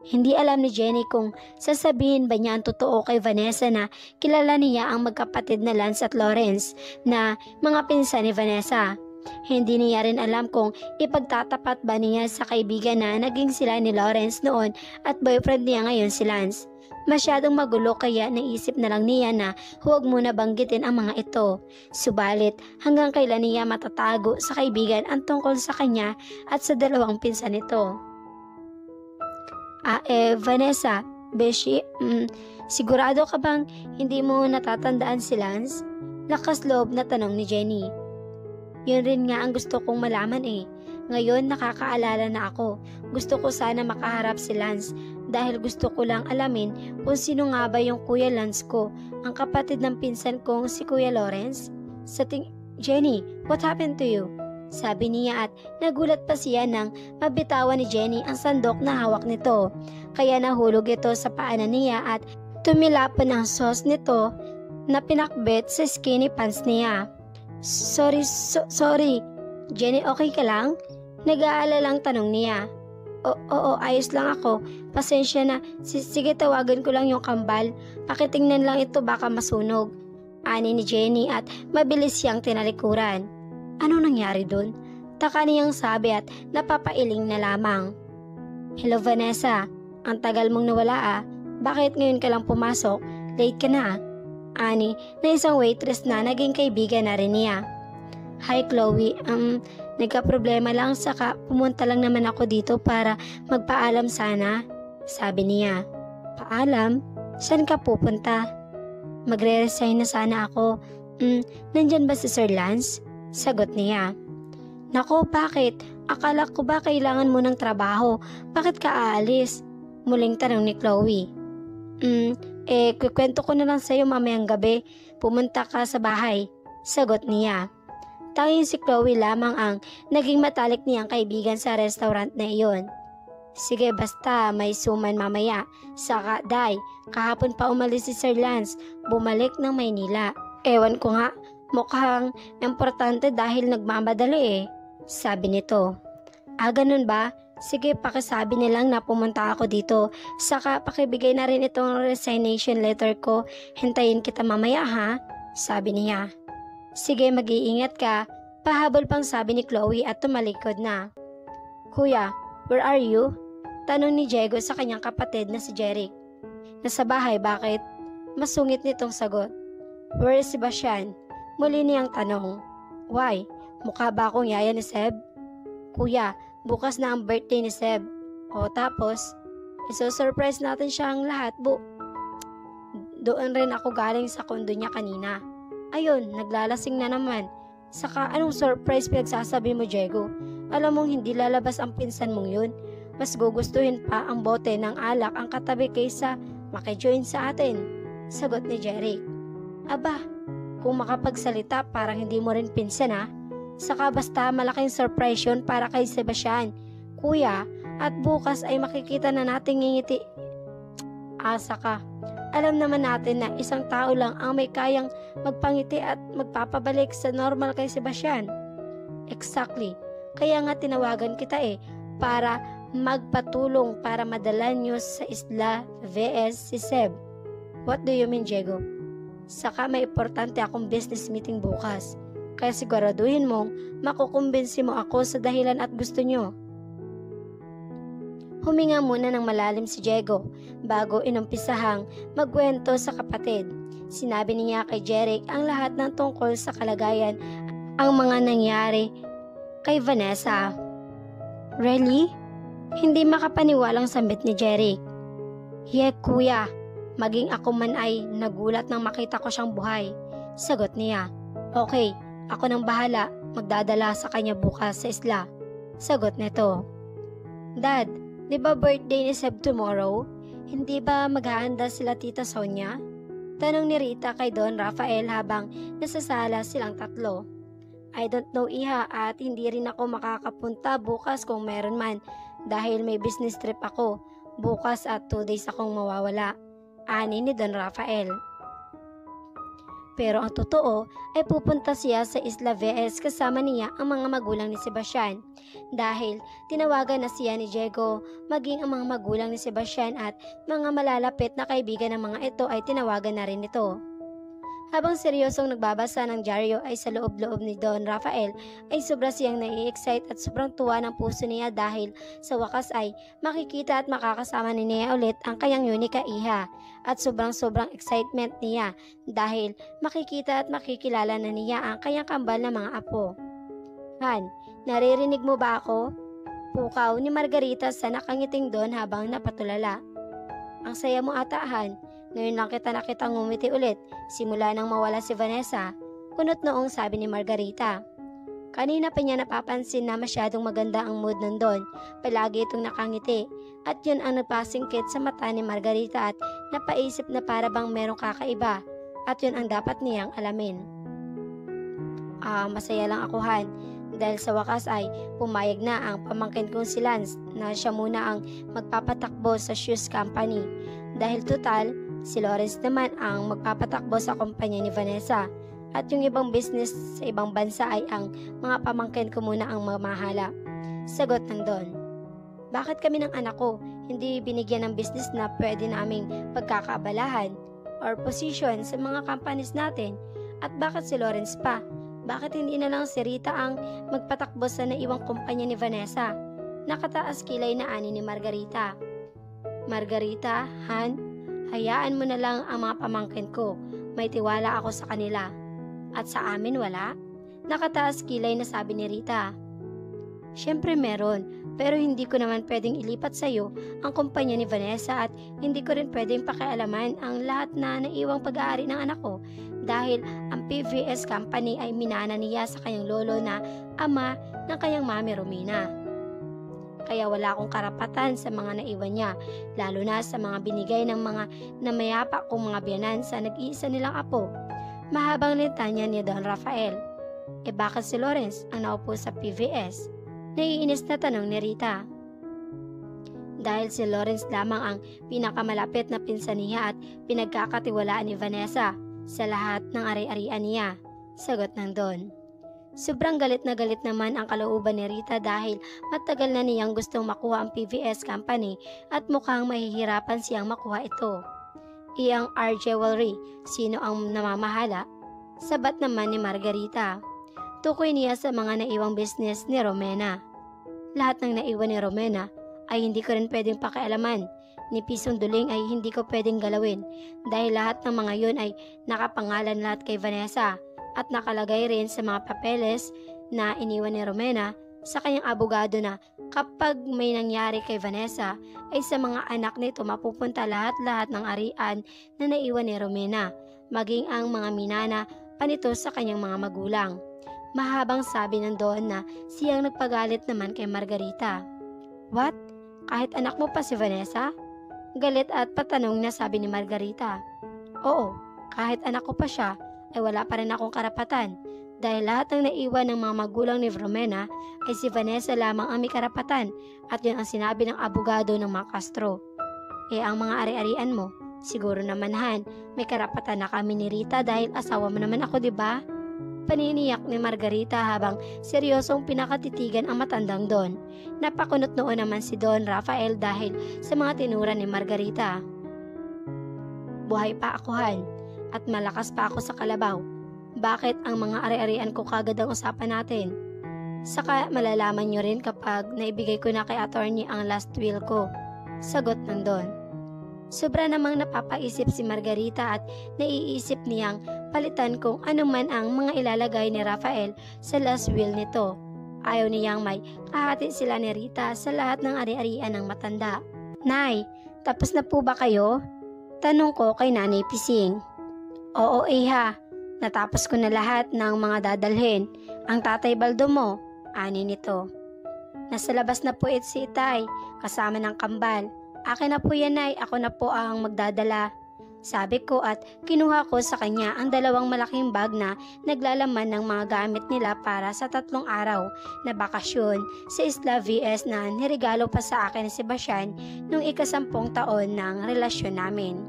Hindi alam ni Jenny kung sasabihin ba niya ang totoo kay Vanessa na kilala niya ang magkapatid na Lance at Lawrence na mga pinsan ni Vanessa. Hindi niya rin alam kung ipagtatapat ba niya sa kaibigan na naging sila ni Lawrence noon at boyfriend niya ngayon si Lance. Masyadong magulo kaya naisip na lang niya na huwag muna banggitin ang mga ito. Subalit hanggang kailan niya matatago sa kaibigan ang tungkol sa kanya at sa dalawang pinsan nito. Ah, eh, Vanessa, Beshi, mm, sigurado ka bang hindi mo natatandaan si Lance? Lakas loob na tanong ni Jenny. Yun rin nga ang gusto kong malaman eh. Ngayon nakakaalala na ako. Gusto ko sana makaharap si Lance dahil gusto ko lang alamin kung sino nga ba yung Kuya Lance ko, ang kapatid ng pinsan kong si Kuya Lawrence. Sa ting... Jenny, what happened to you? Sabi niya at nagulat pa siya nang mabitawan ni Jenny ang sandok na hawak nito. Kaya nahulog ito sa paanan niya at tumilapan ang sauce nito na pinakbit sa skinny pants niya. Sorry, so- sorry. Jenny, okay ka lang? Nag-aalalang tanong niya. O, oo, ayos lang ako. Pasensya na. S- sige, tawagan ko lang yung kambal. Pakitingnan lang ito baka masunog. Ani ni Jenny at mabilis siyang tinalikuran. Ano nangyari doon? Taka niyang sabi at napapailing na lamang. Hello Vanessa, ang tagal mong nawala ah. Bakit ngayon ka lang pumasok? Late ka na ah. Ani na isang waitress na naging kaibigan na rin niya. Hi Chloe, um, nagka-problema lang saka pumunta lang naman ako dito para magpaalam sana. Sabi niya. Paalam? Saan ka pupunta? Magre-resign na sana ako. Mm, nandyan ba si Sir Lance? Sagot niya. Nako, bakit? Akala ko ba kailangan mo ng trabaho? Bakit ka aalis? Muling tanong ni Chloe. Mm, eh, kukwento ko na lang sa'yo mamayang gabi. Pumunta ka sa bahay. Sagot niya. Tanging si Chloe lamang ang naging matalik niyang kaibigan sa restaurant na iyon. Sige basta may suman mamaya. Saka day, kahapon pa umalis si Sir Lance, bumalik ng Maynila. Ewan ko nga, mukhang importante dahil nagmamadali eh. Sabi nito. Ah, ganun ba? Sige, pakisabi nilang na pumunta ako dito. Saka pakibigay na rin itong resignation letter ko. Hintayin kita mamaya ha? Sabi niya. Sige, mag-iingat ka. Pahabol pang sabi ni Chloe at tumalikod na. Kuya, where are you? Tanong ni Diego sa kanyang kapatid na si Jeric. Nasa bahay, bakit? Masungit nitong sagot. Where is Sebastian? Muli niyang tanong. Why? Mukha ba akong yaya ni Seb? Kuya, bukas na ang birthday ni Seb. O tapos, iso-surprise natin siya ang lahat, bu. Doon rin ako galing sa kondo niya kanina. Ayun, naglalasing na naman. Saka anong surprise pinagsasabi mo, Diego? Alam mong hindi lalabas ang pinsan mong yun. Mas gugustuhin pa ang bote ng alak ang katabi kaysa makijoin sa atin. Sagot ni Jeric. Aba, kung makapagsalita parang hindi mo rin pinsan ha. Saka basta malaking surprise yun para kay Sebastian. Kuya, at bukas ay makikita na natin ngingiti. Asa ka. Alam naman natin na isang tao lang ang may kayang magpangiti at magpapabalik sa normal kay Sebastian. Exactly. Kaya nga tinawagan kita eh, para magpatulong para madala nyo sa isla VS si Seb. What do you mean, Diego? Saka may importante akong business meeting bukas. Kaya siguraduhin mong makukumbinsi mo ako sa dahilan at gusto nyo. Huminga muna ng malalim si Diego bago inumpisahang magkwento sa kapatid. Sinabi niya kay Jeric ang lahat ng tungkol sa kalagayan ang mga nangyari kay Vanessa. Really? Hindi makapaniwalang sambit ni Jeric. Ye kuya, maging ako man ay nagulat nang makita ko siyang buhay. Sagot niya. Okay, ako nang bahala, magdadala sa kanya bukas sa isla. Sagot nito. Dad, di ba birthday ni Seb tomorrow? Hindi ba maghahanda sila tita Sonia? Tanong ni Rita kay Don Rafael habang nasasala silang tatlo. I don't know iha at hindi rin ako makakapunta bukas kung meron man dahil may business trip ako. Bukas at 2 days akong mawawala. Ani ni Don Rafael. Pero ang totoo ay pupunta siya sa Isla VS kasama niya ang mga magulang ni Sebastian. Dahil tinawagan na siya ni Diego maging ang mga magulang ni Sebastian at mga malalapit na kaibigan ng mga ito ay tinawagan na rin ito. Habang seryosong nagbabasa ng dyaryo ay sa loob-loob ni Don Rafael ay sobra siyang nai-excite at sobrang tuwa ng puso niya dahil sa wakas ay makikita at makakasama ni Nia ulit ang kanyang Yunika Iha at sobrang-sobrang excitement niya dahil makikita at makikilala na niya ang kanyang kambal na mga apo. Han, naririnig mo ba ako? Pukaw ni Margarita sa nakangiting Don habang napatulala. Ang saya mo ata, Han. Ngayon lang kita nakita ngumiti ulit, simula nang mawala si Vanessa. Kunot noong sabi ni Margarita. Kanina pa niya napapansin na masyadong maganda ang mood ng Don. Palagi itong nakangiti. At yun ang nagpasingkit sa mata ni Margarita at napaisip na para bang merong kakaiba. At yun ang dapat niyang alamin. Ah, masaya lang ako Han. Dahil sa wakas ay pumayag na ang pamangkin kong si Lance na siya muna ang magpapatakbo sa shoes company. Dahil total, Si Lawrence naman ang magpapatakbo sa kumpanya ni Vanessa at yung ibang business sa ibang bansa ay ang mga pamangkin ko muna ang mamahala. Sagot ng Don. Bakit kami ng anak ko hindi binigyan ng business na pwede naming pagkakaabalahan or position sa mga companies natin? At bakit si Lawrence pa? Bakit hindi na lang si Rita ang magpatakbo sa naiwang kumpanya ni Vanessa? Nakataas kilay na ani ni Margarita. Margarita, Han, Hayaan mo na lang ang mga pamangkin ko. May tiwala ako sa kanila. At sa amin wala? Nakataas kilay na sabi ni Rita. Siyempre meron, pero hindi ko naman pwedeng ilipat sa iyo ang kumpanya ni Vanessa at hindi ko rin pwedeng pakialaman ang lahat na naiwang pag-aari ng anak ko dahil ang PVS company ay minana niya sa kanyang lolo na ama ng kanyang mami Romina kaya wala akong karapatan sa mga naiwan niya, lalo na sa mga binigay ng mga namayapa kong mga biyanan sa nag-iisa nilang apo. Mahabang litanya ni Don Rafael. E bakit si Lawrence ang naupo sa PVS? Naiinis na tanong ni Rita. Dahil si Lawrence lamang ang pinakamalapit na pinsan niya at pinagkakatiwalaan ni Vanessa sa lahat ng ari-arian niya. Sagot ng Don. Sobrang galit na galit naman ang kalooban ni Rita dahil matagal na niyang gustong makuha ang PVS company at mukhang mahihirapan siyang makuha ito. Iyang R. Jewelry, sino ang namamahala? Sabat naman ni Margarita. Tukoy niya sa mga naiwang business ni Romena. Lahat ng naiwan ni Romena ay hindi ko rin pwedeng pakialaman. Ni Pisong Duling ay hindi ko pwedeng galawin dahil lahat ng mga yun ay nakapangalan lahat kay Vanessa at nakalagay rin sa mga papeles na iniwan ni Romena sa kanyang abogado na kapag may nangyari kay Vanessa ay sa mga anak nito mapupunta lahat-lahat ng arian na naiwan ni Romena, maging ang mga minana panito sa kanyang mga magulang. Mahabang sabi ng doon na siyang nagpagalit naman kay Margarita. What? Kahit anak mo pa si Vanessa? Galit at patanong na sabi ni Margarita. Oo, kahit anak ko pa siya, ay wala pa rin akong karapatan dahil lahat ng naiwan ng mga magulang ni Romena ay si Vanessa lamang ang may karapatan at yun ang sinabi ng abogado ng mga Castro. Eh ang mga ari-arian mo, siguro naman Han, may karapatan na kami ni Rita dahil asawa mo naman ako, di ba? Paniniyak ni Margarita habang seryosong pinakatitigan ang matandang Don. Napakunot noon naman si Don Rafael dahil sa mga tinura ni Margarita. Buhay pa ako, Han at malakas pa ako sa kalabaw. Bakit ang mga ari-arian ko kagad ang usapan natin? Saka malalaman nyo rin kapag naibigay ko na kay attorney ang last will ko. Sagot ng Don. Sobra namang napapaisip si Margarita at naiisip niyang palitan kung ano man ang mga ilalagay ni Rafael sa last will nito. Ayaw niyang may kahati sila ni Rita sa lahat ng ari-arian ng matanda. Nay, tapos na po ba kayo? Tanong ko kay Nanay Pising. Oo, Iha. Natapos ko na lahat ng mga dadalhin. Ang tatay baldo mo, ani nito. Nasa labas na po it si Itay, kasama ng kambal. Akin na po yan ay, ako na po ang magdadala. Sabi ko at kinuha ko sa kanya ang dalawang malaking bag na naglalaman ng mga gamit nila para sa tatlong araw na bakasyon sa Isla VS na nirigalo pa sa akin ni Sebastian nung ikasampung taon ng relasyon namin.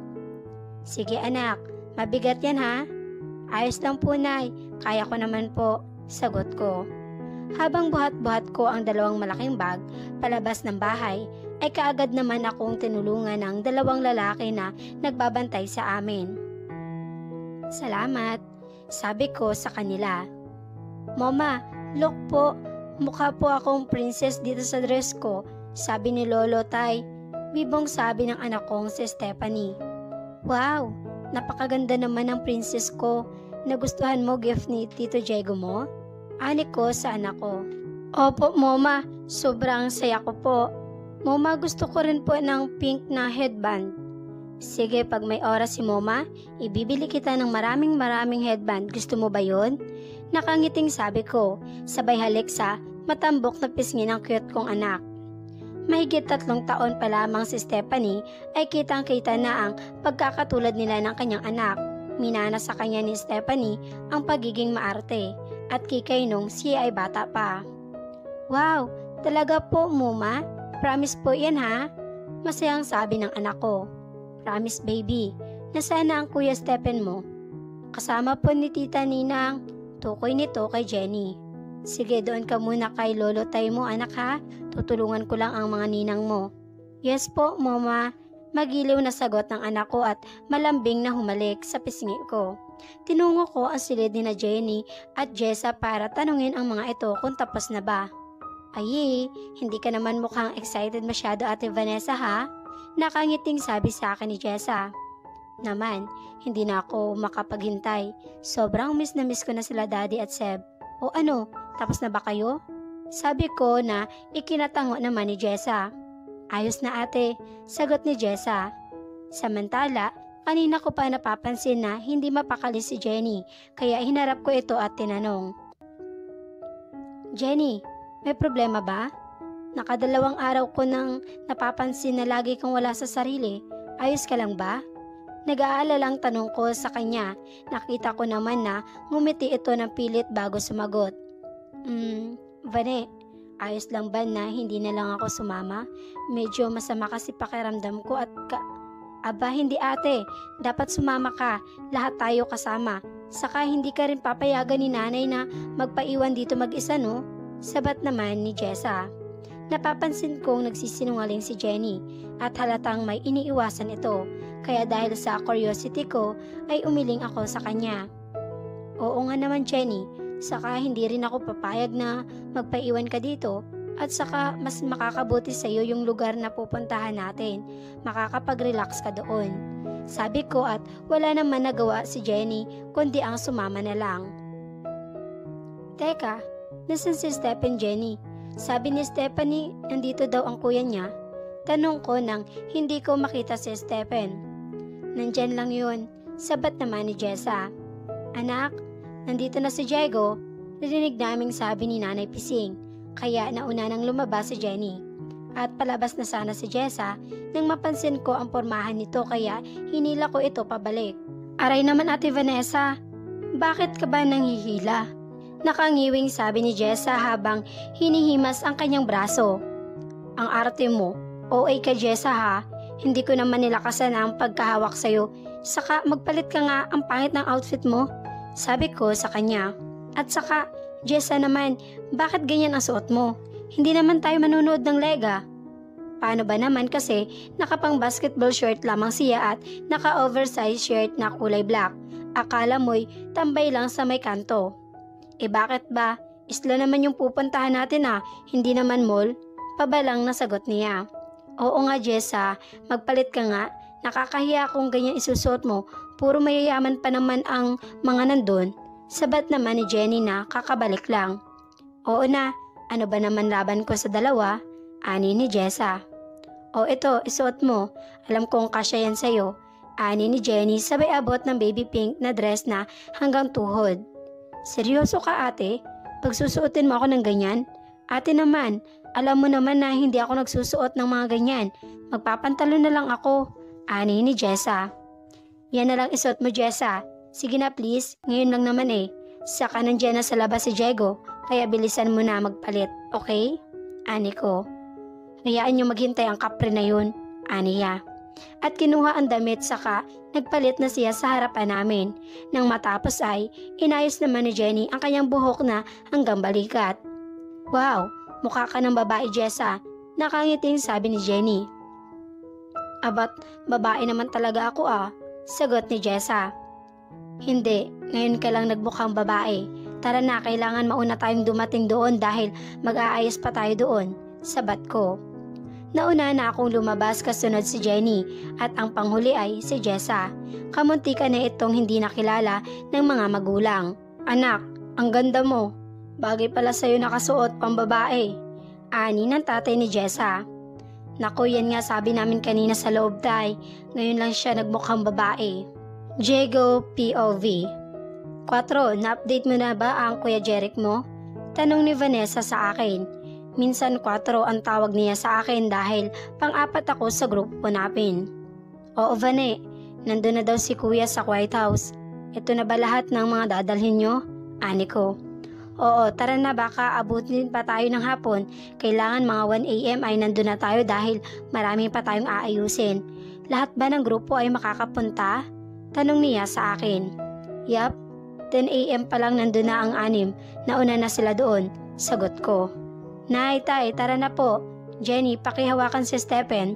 Sige anak, Mabigat yan ha? Ayos lang po nay, kaya ko naman po, sagot ko. Habang buhat-buhat ko ang dalawang malaking bag palabas ng bahay, ay kaagad naman akong tinulungan ng dalawang lalaki na nagbabantay sa amin. Salamat. Sabi ko sa kanila. Mama, look po, mukha po akong princess dito sa dress ko. Sabi ni Lolo Tay. Bibong sabi ng anak kong si Stephanie. Wow, napakaganda naman ng princess ko. Nagustuhan mo gift ni Tito Diego mo? Ani ko sa anak ko. Opo, Mama. Sobrang saya ko po. Mama, gusto ko rin po ng pink na headband. Sige, pag may oras si Mama, ibibili kita ng maraming maraming headband. Gusto mo ba yon? Nakangiting sabi ko, sabay halik sa matambok na pisngi ng cute kong anak. Mahigit tatlong taon pa lamang si Stephanie ay kitang-kita na ang pagkakatulad nila ng kanyang anak. Minana sa kanya ni Stephanie ang pagiging maarte at kikay nung siya ay bata pa. Wow, talaga po, Muma? Promise po yan ha? Masayang sabi ng anak ko. Promise baby, nasana ang kuya Stephen mo? Kasama po ni Tita Ninang, tukoy nito kay Jenny. Sige, doon ka muna kay lolo tay mo anak ha, tutulungan ko lang ang mga ninang mo. Yes po, mama. Magiliw na sagot ng anak ko at malambing na humalik sa pisngi ko. Tinungo ko ang silid ni na Jenny at Jessa para tanungin ang mga ito kung tapos na ba. Ay, hindi ka naman mukhang excited masyado ate Vanessa ha? Nakangiting sabi sa akin ni Jessa. Naman, hindi na ako makapaghintay. Sobrang miss na miss ko na sila daddy at Seb. O ano, tapos na ba kayo? Sabi ko na ikinatango naman ni Jessa. Ayos na ate, sagot ni Jessa. Samantala, kanina ko pa napapansin na hindi mapakali si Jenny, kaya hinarap ko ito at tinanong. Jenny, may problema ba? Nakadalawang araw ko nang napapansin na lagi kang wala sa sarili. Ayos ka lang ba? Nag-aalalang tanong ko sa kanya. Nakita ko naman na ngumiti ito ng pilit bago sumagot. Hmm, Vane, ayos lang ba na hindi na lang ako sumama? Medyo masama kasi pakiramdam ko at ka... Aba, hindi ate. Dapat sumama ka. Lahat tayo kasama. Saka hindi ka rin papayagan ni nanay na magpaiwan dito mag-isa, no? Sabat naman ni Jessa. Napapansin kong nagsisinungaling si Jenny at halatang may iniiwasan ito. Kaya dahil sa curiosity ko ay umiling ako sa kanya. Oo nga naman Jenny, saka hindi rin ako papayag na magpaiwan ka dito at saka mas makakabuti sa iyo yung lugar na pupuntahan natin. Makakapag-relax ka doon. Sabi ko at wala naman nagawa si Jenny kundi ang sumama na lang. Teka, nasan si Stephen Jenny? Sabi ni Stephanie, nandito daw ang kuya niya. Tanong ko nang hindi ko makita si Stephen. Nandyan lang yun. Sabat naman ni Jessa. Anak, nandito na si Diego. Narinig naming sabi ni Nanay Pising. Kaya nauna nang lumabas si Jenny. At palabas na sana si Jessa nang mapansin ko ang pormahan nito kaya hinila ko ito pabalik. Aray naman ate Vanessa, bakit ka ba nanghihila? Nakangiwing sabi ni Jessa habang hinihimas ang kanyang braso. Ang arte mo, OA ka Jessa ha, hindi ko naman nilakasan ang pagkahawak sa'yo. Saka magpalit ka nga ang pangit ng outfit mo. Sabi ko sa kanya. At saka, Jessa naman, bakit ganyan ang suot mo? Hindi naman tayo manunood ng lega. Paano ba naman kasi nakapang basketball shirt lamang siya at naka-oversized shirt na kulay black. Akala mo'y tambay lang sa may kanto. Eh bakit ba? Isla naman yung pupuntahan natin ah, hindi naman mall. Pabalang na sagot niya. Oo nga Jessa, magpalit ka nga. Nakakahiya kung ganyan isusuot mo. Puro mayayaman pa naman ang mga nandun. Sabat naman ni Jenny na kakabalik lang. Oo na, ano ba naman laban ko sa dalawa? Ani ni Jessa. O ito, isuot mo. Alam kong kasya yan sa'yo. Ani ni Jenny sabay abot ng baby pink na dress na hanggang tuhod. Seryoso ka ate? Pagsusuotin mo ako ng ganyan? Ate naman, alam mo naman na hindi ako nagsusuot ng mga ganyan. Magpapantalo na lang ako. Ani ni Jessa. Yan na lang isuot mo Jessa. Sige na please, ngayon lang naman eh. Saka nandiyan na sa labas si Diego, kaya bilisan mo na magpalit, okay? Ani ko. Hayaan niyo maghintay ang kapre na yun, aniya. At kinuha ang damit saka nagpalit na siya sa harapan namin. Nang matapos ay, inayos naman ni Jenny ang kanyang buhok na hanggang balikat. Wow, mukha ka ng babae Jessa, nakangiting sabi ni Jenny. Abat, babae naman talaga ako ah, sagot ni Jessa. Hindi, ngayon ka lang nagmukhang babae. Tara na, kailangan mauna tayong dumating doon dahil mag-aayos pa tayo doon. Sabat ko. Nauna na akong lumabas kasunod si Jenny at ang panghuli ay si Jessa. Kamuntika na itong hindi nakilala ng mga magulang. Anak, ang ganda mo. Bagay pala sa'yo nakasuot pang babae. Ani ng tatay ni Jessa. Naku, yan nga sabi namin kanina sa loob tay. Ngayon lang siya nagmukhang babae. Diego POV 4. Na-update mo na ba ang Kuya Jeric mo? Tanong ni Vanessa sa akin. Minsan 4 ang tawag niya sa akin dahil pang-apat ako sa grupo namin. Oo, Vane. Nandun na daw si Kuya sa White House. Ito na ba lahat ng mga dadalhin nyo? Ani ko. Oo, tara na baka abutin pa tayo ng hapon. Kailangan mga 1am ay nandun na tayo dahil marami pa tayong aayusin. Lahat ba ng grupo ay makakapunta? Tanong niya sa akin. Yap, 10am pa lang nandun na ang anim. Nauna na sila doon. Sagot ko. Nay, tay, tara na po. Jenny, pakihawakan si Stephen.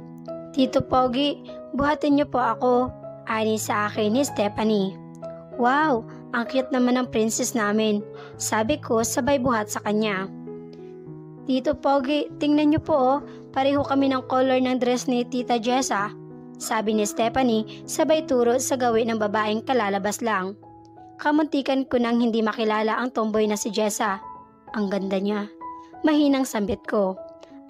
Tito Pogi, buhatin niyo po ako. Ani sa akin ni Stephanie. Wow, ang cute naman ng princess namin. Sabi ko sabay buhat sa kanya. Tito Pogi, tingnan niyo po oh, pareho kami ng color ng dress ni Tita Jessa. Sabi ni Stephanie sabay turo sa gawin ng babaeng kalalabas lang. Kamuntikan ko nang hindi makilala ang tomboy na si Jessa. Ang ganda niya. Mahinang sambit ko.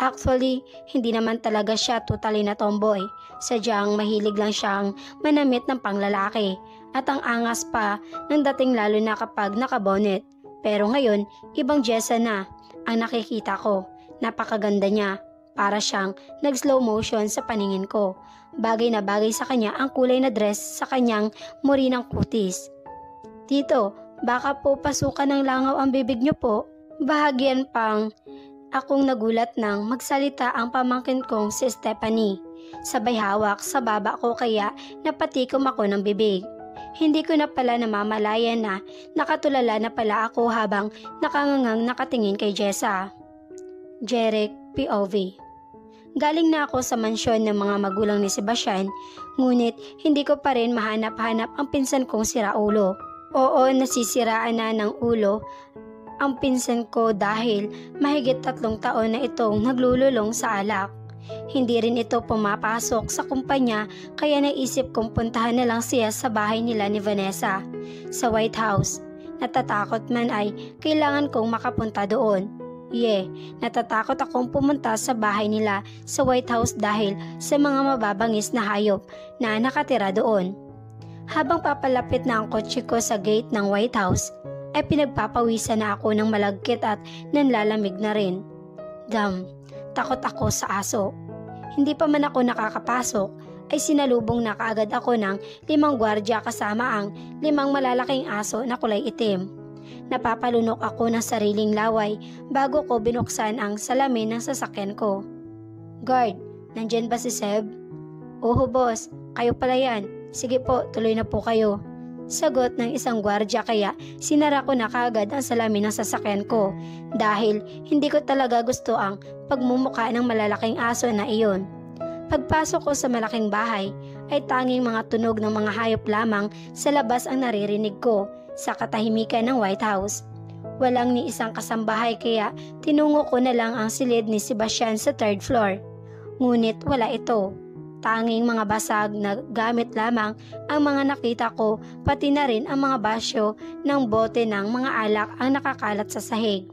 Actually, hindi naman talaga siya totally na tomboy. Sadyang mahilig lang siyang manamit ng panglalaki at ang angas pa ng dating lalo na kapag nakabonet. Pero ngayon, ibang Jessa na ang nakikita ko. Napakaganda niya. Para siyang nag-slow motion sa paningin ko. Bagay na bagay sa kanya ang kulay na dress sa kanyang murinang kutis. Tito, baka po pasukan ng langaw ang bibig niyo po. Bahagyan pang akong nagulat nang magsalita ang pamangkin kong si Stephanie. Sabay hawak sa baba ko kaya napatikom ako ng bibig. Hindi ko na pala namamalayan na nakatulala na pala ako habang nakangangang nakatingin kay Jessa. Jeric POV Galing na ako sa mansyon ng mga magulang ni Sebastian, ngunit hindi ko pa rin mahanap-hanap ang pinsan kong si Raulo. Oo, nasisiraan na ng ulo ang pinsan ko dahil mahigit tatlong taon na itong naglululong sa alak. Hindi rin ito pumapasok sa kumpanya kaya naisip kong puntahan na lang siya sa bahay nila ni Vanessa sa White House. Natatakot man ay kailangan kong makapunta doon. Ye, yeah, natatakot akong pumunta sa bahay nila sa White House dahil sa mga mababangis na hayop na nakatira doon. Habang papalapit na ang kotse ko sa gate ng White House, ay pinagpapawisan na ako ng malagkit at nanlalamig na rin. Dam, takot ako sa aso. Hindi pa man ako nakakapasok, ay sinalubong na kaagad ako ng limang gwardya kasama ang limang malalaking aso na kulay itim. Napapalunok ako ng sariling laway bago ko binuksan ang salamin ng sasakyan ko. Guard, nandyan ba si Seb? Oho boss, kayo pala yan. Sige po, tuloy na po kayo. Sagot ng isang gwardya kaya sinara ko na kagad ang salamin ng sasakyan ko dahil hindi ko talaga gusto ang pagmumuka ng malalaking aso na iyon. Pagpasok ko sa malaking bahay ay tanging mga tunog ng mga hayop lamang sa labas ang naririnig ko sa katahimikan ng White House. Walang ni isang kasambahay kaya tinungo ko na lang ang silid ni Sebastian sa third floor. Ngunit wala ito. Tanging mga basag na gamit lamang ang mga nakita ko pati na rin ang mga basyo ng bote ng mga alak ang nakakalat sa sahig.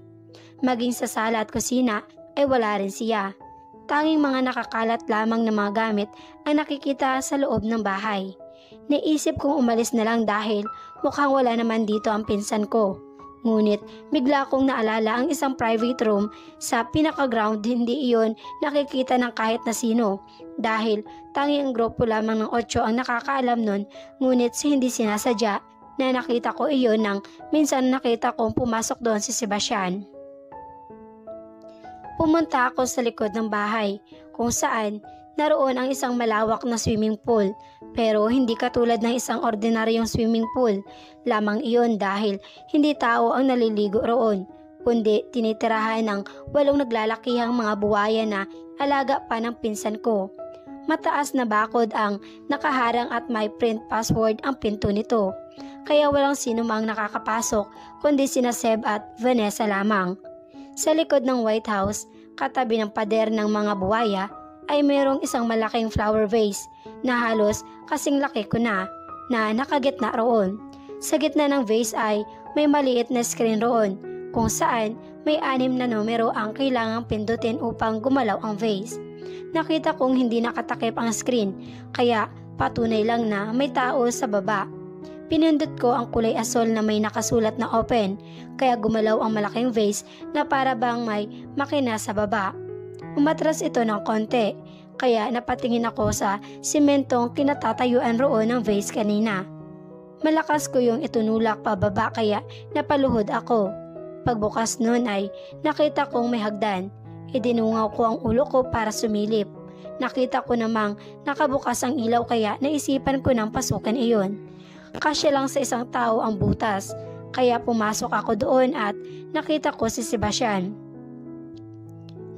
Maging sa sala at kusina ay wala rin siya. Tanging mga nakakalat lamang ng mga gamit ang nakikita sa loob ng bahay. Naisip kong umalis na lang dahil mukhang wala naman dito ang pinsan ko. Ngunit bigla kong naalala ang isang private room sa pinaka-ground hindi iyon nakikita ng kahit na sino dahil tangi ang grupo lamang ng otso ang nakakaalam nun ngunit hindi sinasadya na nakita ko iyon nang minsan nakita kong pumasok doon si Sebastian. Pumunta ako sa likod ng bahay kung saan naroon ang isang malawak na swimming pool pero hindi katulad ng isang ordinaryong swimming pool. Lamang iyon dahil hindi tao ang naliligo roon kundi tinitirahan ng walong naglalakihang mga buwaya na alaga pa ng pinsan ko. Mataas na bakod ang nakaharang at may print password ang pinto nito. kaya walang sino mang nakakapasok kundi sina Seb at Vanessa lamang. Sa likod ng White House, katabi ng pader ng mga buwaya, ay mayroong isang malaking flower vase na halos kasing laki ko na, na nakagitna roon. Sa gitna ng vase ay may maliit na screen roon kung saan may anim na numero ang kailangang pindutin upang gumalaw ang vase. Nakita kong hindi nakatakip ang screen kaya patunay lang na may tao sa baba. Pinindot ko ang kulay asol na may nakasulat na open kaya gumalaw ang malaking vase na para bang may makina sa baba. Umatras ito ng konti kaya napatingin ako sa simentong kinatatayuan roon ng vase kanina. Malakas ko yung itunulak pababa kaya napaluhod ako. Pagbukas noon ay nakita kong may hagdan. Idinungaw ko ang ulo ko para sumilip. Nakita ko namang nakabukas ang ilaw kaya naisipan ko ng pasukan iyon. Kasya lang sa isang tao ang butas, kaya pumasok ako doon at nakita ko si Sebastian.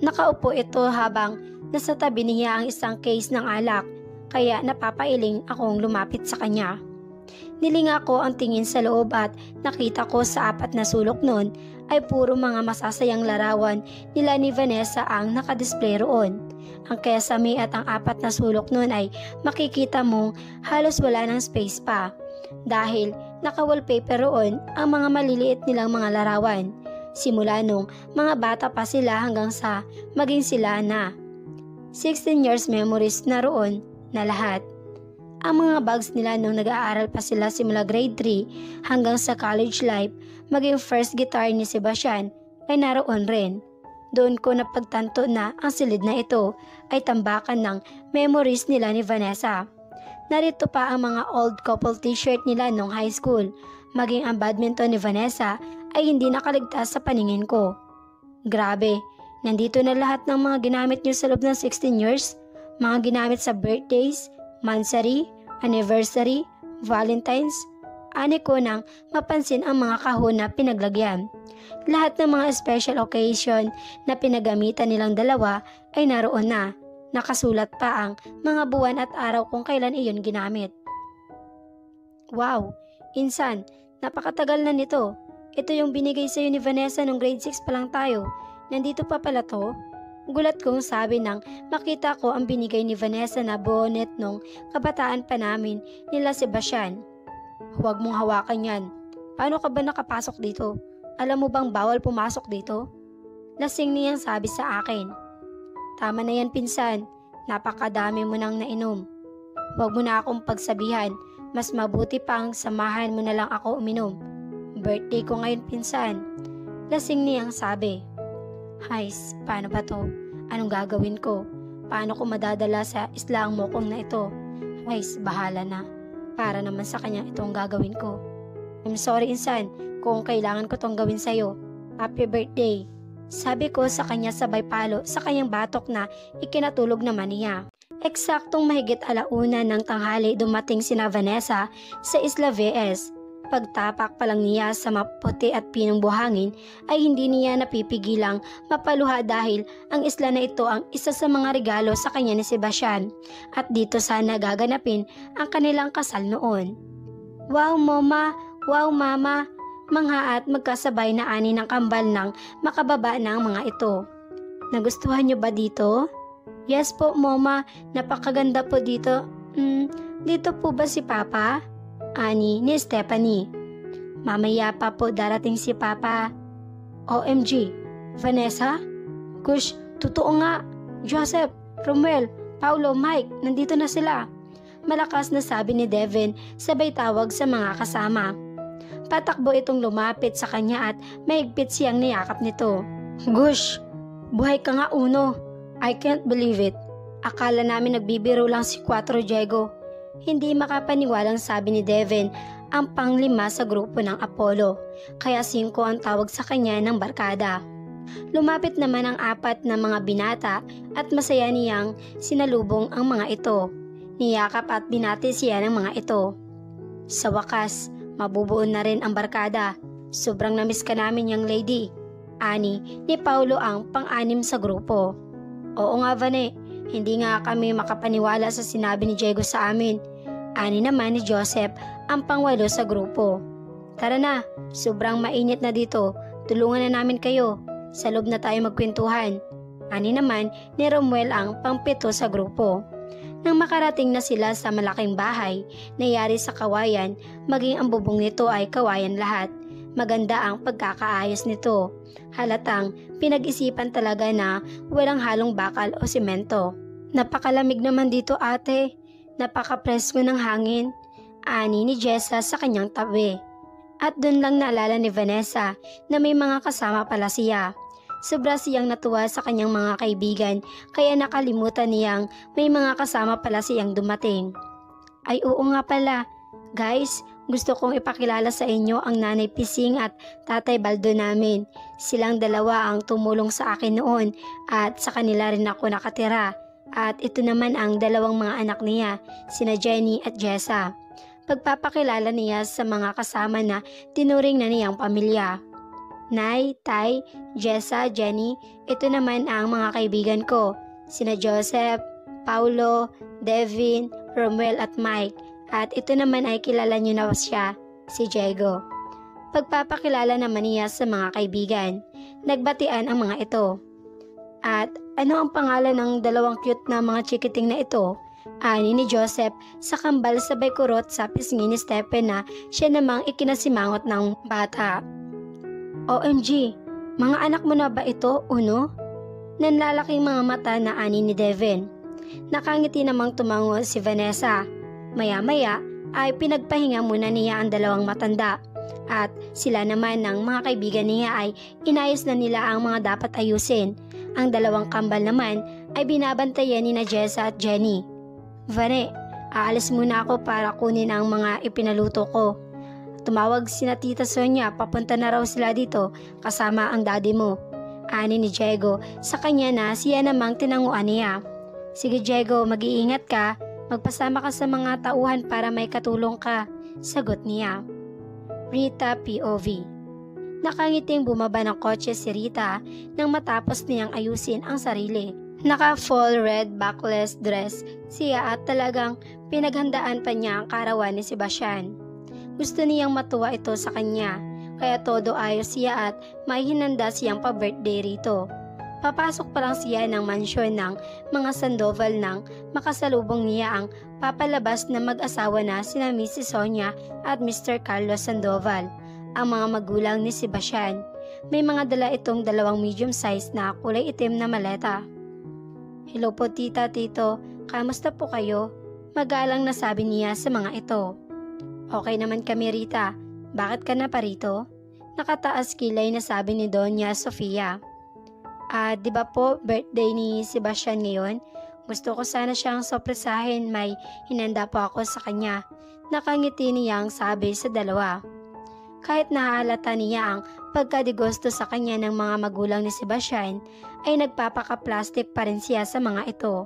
Nakaupo ito habang nasa tabi niya ang isang case ng alak, kaya napapailing akong lumapit sa kanya. Nilinga ko ang tingin sa loob at nakita ko sa apat na sulok noon ay puro mga masasayang larawan nila ni Vanessa ang nakadisplay roon. Ang kesame at ang apat na sulok noon ay makikita mong halos wala ng space pa dahil naka-wallpaper roon ang mga maliliit nilang mga larawan. Simula nung mga bata pa sila hanggang sa maging sila na. 16 years memories na roon na lahat. Ang mga bags nila nung nag-aaral pa sila simula grade 3 hanggang sa college life, maging first guitar ni Sebastian ay naroon rin. Doon ko napagtanto na ang silid na ito ay tambakan ng memories nila ni Vanessa. Narito pa ang mga old couple t-shirt nila nung high school, maging ang badminton ni Vanessa ay hindi nakaligtas sa paningin ko. Grabe, nandito na lahat ng mga ginamit niyo sa loob ng 16 years, mga ginamit sa birthdays, mansary, anniversary, valentines, ani ko nang mapansin ang mga kahon na pinaglagyan. Lahat ng mga special occasion na pinagamitan nilang dalawa ay naroon na. Nakasulat pa ang mga buwan at araw kung kailan iyon ginamit. Wow, insan, napakatagal na nito. Ito yung binigay sa'yo ni Vanessa nung grade 6 pa lang tayo. Nandito pa pala to? Gulat kong sabi nang makita ko ang binigay ni Vanessa na bonnet nung kabataan pa namin nila Sebastian. Huwag mong hawakan yan. Paano ka ba nakapasok dito? Alam mo bang bawal pumasok dito? Lasing niyang sabi sa akin. Tama na yan pinsan, napakadami mo nang nainom. Huwag mo na akong pagsabihan, mas mabuti pang samahan mo na lang ako uminom. Birthday ko ngayon pinsan. Lasing niyang sabi. Hays, paano ba to? Anong gagawin ko? Paano ko madadala sa islang mokong na ito? Hays, bahala na. Para naman sa kanya itong gagawin ko. I'm sorry insan kung kailangan ko tong gawin sa'yo. Happy birthday. Sabi ko sa kanya sabay palo sa kanyang batok na ikinatulog naman niya. Eksaktong mahigit alauna ng tanghali dumating sina Vanessa sa Isla VS pagtapak pa lang niya sa maputi at pinong buhangin ay hindi niya napipigilang mapaluha dahil ang isla na ito ang isa sa mga regalo sa kanya ni Sebastian at dito sana gaganapin ang kanilang kasal noon. Wow mama, wow mama, mangha at magkasabay na ani ng kambal ng makababa ng mga ito. Nagustuhan niyo ba dito? Yes po, Mama. Napakaganda po dito. Hmm, dito po ba si Papa? Ani ni Stephanie. Mamaya pa po darating si Papa. OMG, Vanessa? Kush, totoo nga. Joseph, Romel, Paulo, Mike, nandito na sila. Malakas na sabi ni Devin sabay tawag sa mga kasama. Patakbo itong lumapit sa kanya at maigpit siyang niyakap nito. Gush, buhay ka nga uno. I can't believe it. Akala namin nagbibiro lang si Quattro Diego. Hindi makapaniwalang sabi ni Devin ang panglima sa grupo ng Apollo, kaya singko ang tawag sa kanya ng barkada. Lumapit naman ang apat na mga binata at masaya niyang sinalubong ang mga ito. Niyakap at binati siya ng mga ito. Sa wakas, mabubuo na rin ang barkada. Sobrang namiss ka namin yung lady. Ani ni Paulo ang pang-anim sa grupo. Oo nga Vane, hindi nga kami makapaniwala sa sinabi ni Diego sa amin. Ani naman ni Joseph ang pangwalo sa grupo. Tara na, sobrang mainit na dito. Tulungan na namin kayo. Sa loob na tayo magkwentuhan. Ani naman ni Romuel ang pangpito sa grupo. Nang makarating na sila sa malaking bahay, nayari sa kawayan, maging ang bubong nito ay kawayan lahat. Maganda ang pagkakaayos nito. Halatang pinag-isipan talaga na walang halong bakal o simento. Napakalamig naman dito ate. Napaka-presko ng hangin. Ani ni Jessa sa kanyang tabi. At doon lang naalala ni Vanessa na may mga kasama pala siya. Sobra siyang natuwa sa kanyang mga kaibigan kaya nakalimutan niyang may mga kasama pala siyang dumating. Ay oo nga pala. Guys, gusto kong ipakilala sa inyo ang nanay Pising at tatay Baldo namin. Silang dalawa ang tumulong sa akin noon at sa kanila rin ako nakatira. At ito naman ang dalawang mga anak niya, sina Jenny at Jessa. Pagpapakilala niya sa mga kasama na tinuring na niyang pamilya. Nay, Tay, Jessa, Jenny, ito naman ang mga kaibigan ko, sina Joseph, Paulo, Devin, Romuel at Mike. At ito naman ay kilala niyo na siya, si Diego. Pagpapakilala naman niya sa mga kaibigan, nagbatian ang mga ito. At ano ang pangalan ng dalawang cute na mga chikiting na ito? Ani ni Joseph sa kambal sabay kurot sa pisngi ni Stephen na siya namang ikinasimangot ng bata. OMG, mga anak mo na ba ito, Uno? Nanlalaking mga mata na ani ni Devin. Nakangiti namang tumango si Vanessa. Maya-maya ay pinagpahinga muna niya ang dalawang matanda. At sila naman ng mga kaibigan niya ay inayos na nila ang mga dapat ayusin. Ang dalawang kambal naman ay binabantayan ni na at Jenny. Vane, aalis muna ako para kunin ang mga ipinaluto ko. Tumawag si na Tita Sonia, papunta na raw sila dito kasama ang daddy mo. Ani ni Diego sa kanya na siya namang tinanguan niya. Sige Diego, mag-iingat ka. Magpasama ka sa mga tauhan para may katulong ka. Sagot niya. Rita POV Nakangiting bumaba ng kotse si Rita nang matapos niyang ayusin ang sarili. Naka full red backless dress siya at talagang pinaghandaan pa niya ang karawan ni Sebastian. Gusto niyang matuwa ito sa kanya, kaya todo ayos siya at may hinanda siyang pa-birthday rito. Papasok pa lang siya ng mansyon ng mga Sandoval nang makasalubong niya ang papalabas na mag-asawa na sina Mrs. Sonia at Mr. Carlos Sandoval, ang mga magulang ni Sebastian. May mga dala itong dalawang medium size na kulay itim na maleta. Hello po tita, tito. Kamusta po kayo? Magalang na sabi niya sa mga ito. Okay naman kami Rita. Bakit ka na pa rito? Nakataas kilay na sabi ni Donya Sofia. Ah, di ba po birthday ni Sebastian ngayon? Gusto ko sana siyang sorpresahin, may hinanda po ako sa kanya. Nakangiti niyang sabi sa dalawa. Kahit nahalata niya ang pagkadigusto sa kanya ng mga magulang ni Sebastian, ay nagpapaka-plastic pa rin siya sa mga ito.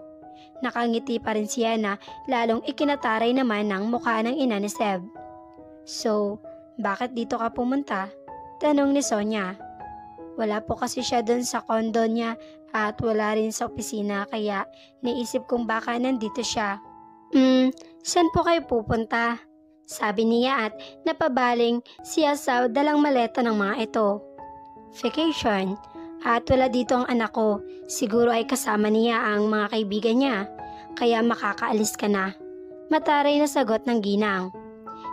Nakangiti pa rin siya na lalong ikinataray naman ng mukha ng ina ni Seb. So, bakit dito ka pumunta? Tanong ni Sonia. Wala po kasi siya doon sa kondo niya at wala rin sa opisina kaya naisip kong baka nandito siya. Hmm, saan po kayo pupunta? Sabi niya at napabaling siya sa dalang maleta ng mga ito. Vacation. At wala dito ang anak ko. Siguro ay kasama niya ang mga kaibigan niya. Kaya makakaalis ka na. Mataray na sagot ng ginang.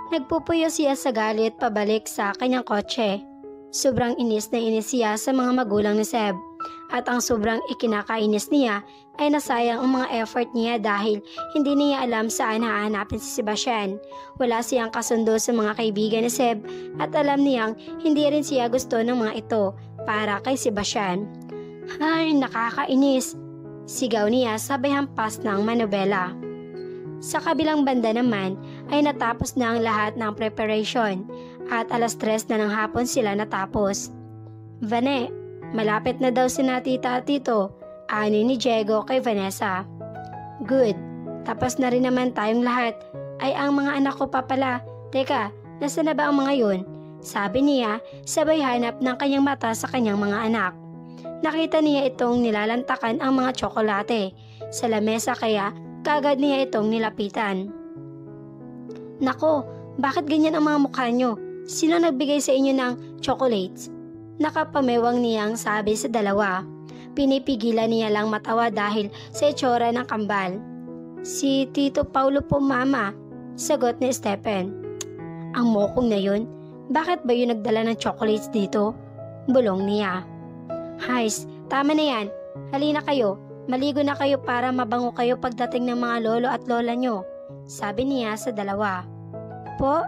Nagpupuyo siya sa galit pabalik sa kanyang kotse. Sobrang inis na inis siya sa mga magulang ni Seb. At ang sobrang ikinakainis niya ay nasayang ang mga effort niya dahil hindi niya alam saan hahanapin si Sebastian. Wala siyang kasundo sa mga kaibigan ni Seb at alam niyang hindi rin siya gusto ng mga ito para kay Sebastian. Ay, nakakainis! Sigaw niya sabay hampas ng manobela. Sa kabilang banda naman ay natapos na ang lahat ng preparation at alas tres na ng hapon sila natapos. Vane, malapit na daw si na tita at tito, ani ni Diego kay Vanessa. Good, tapos na rin naman tayong lahat. Ay ang mga anak ko pa pala. Teka, nasa na ba ang mga yun? Sabi niya, sabay hanap ng kanyang mata sa kanyang mga anak. Nakita niya itong nilalantakan ang mga tsokolate sa lamesa kaya kagad niya itong nilapitan. Nako, bakit ganyan ang mga mukha nyo? Sino nagbigay sa inyo ng chocolates? Nakapamewang niyang sabi sa dalawa. Pinipigilan niya lang matawa dahil sa itsura ng kambal. Si Tito Paulo po mama, sagot ni Stephen. Ang mokong na yun, bakit ba yun nagdala ng chocolates dito? Bulong niya. Hais, tama na yan. Halina kayo, maligo na kayo para mabango kayo pagdating ng mga lolo at lola nyo. Sabi niya sa dalawa. Po,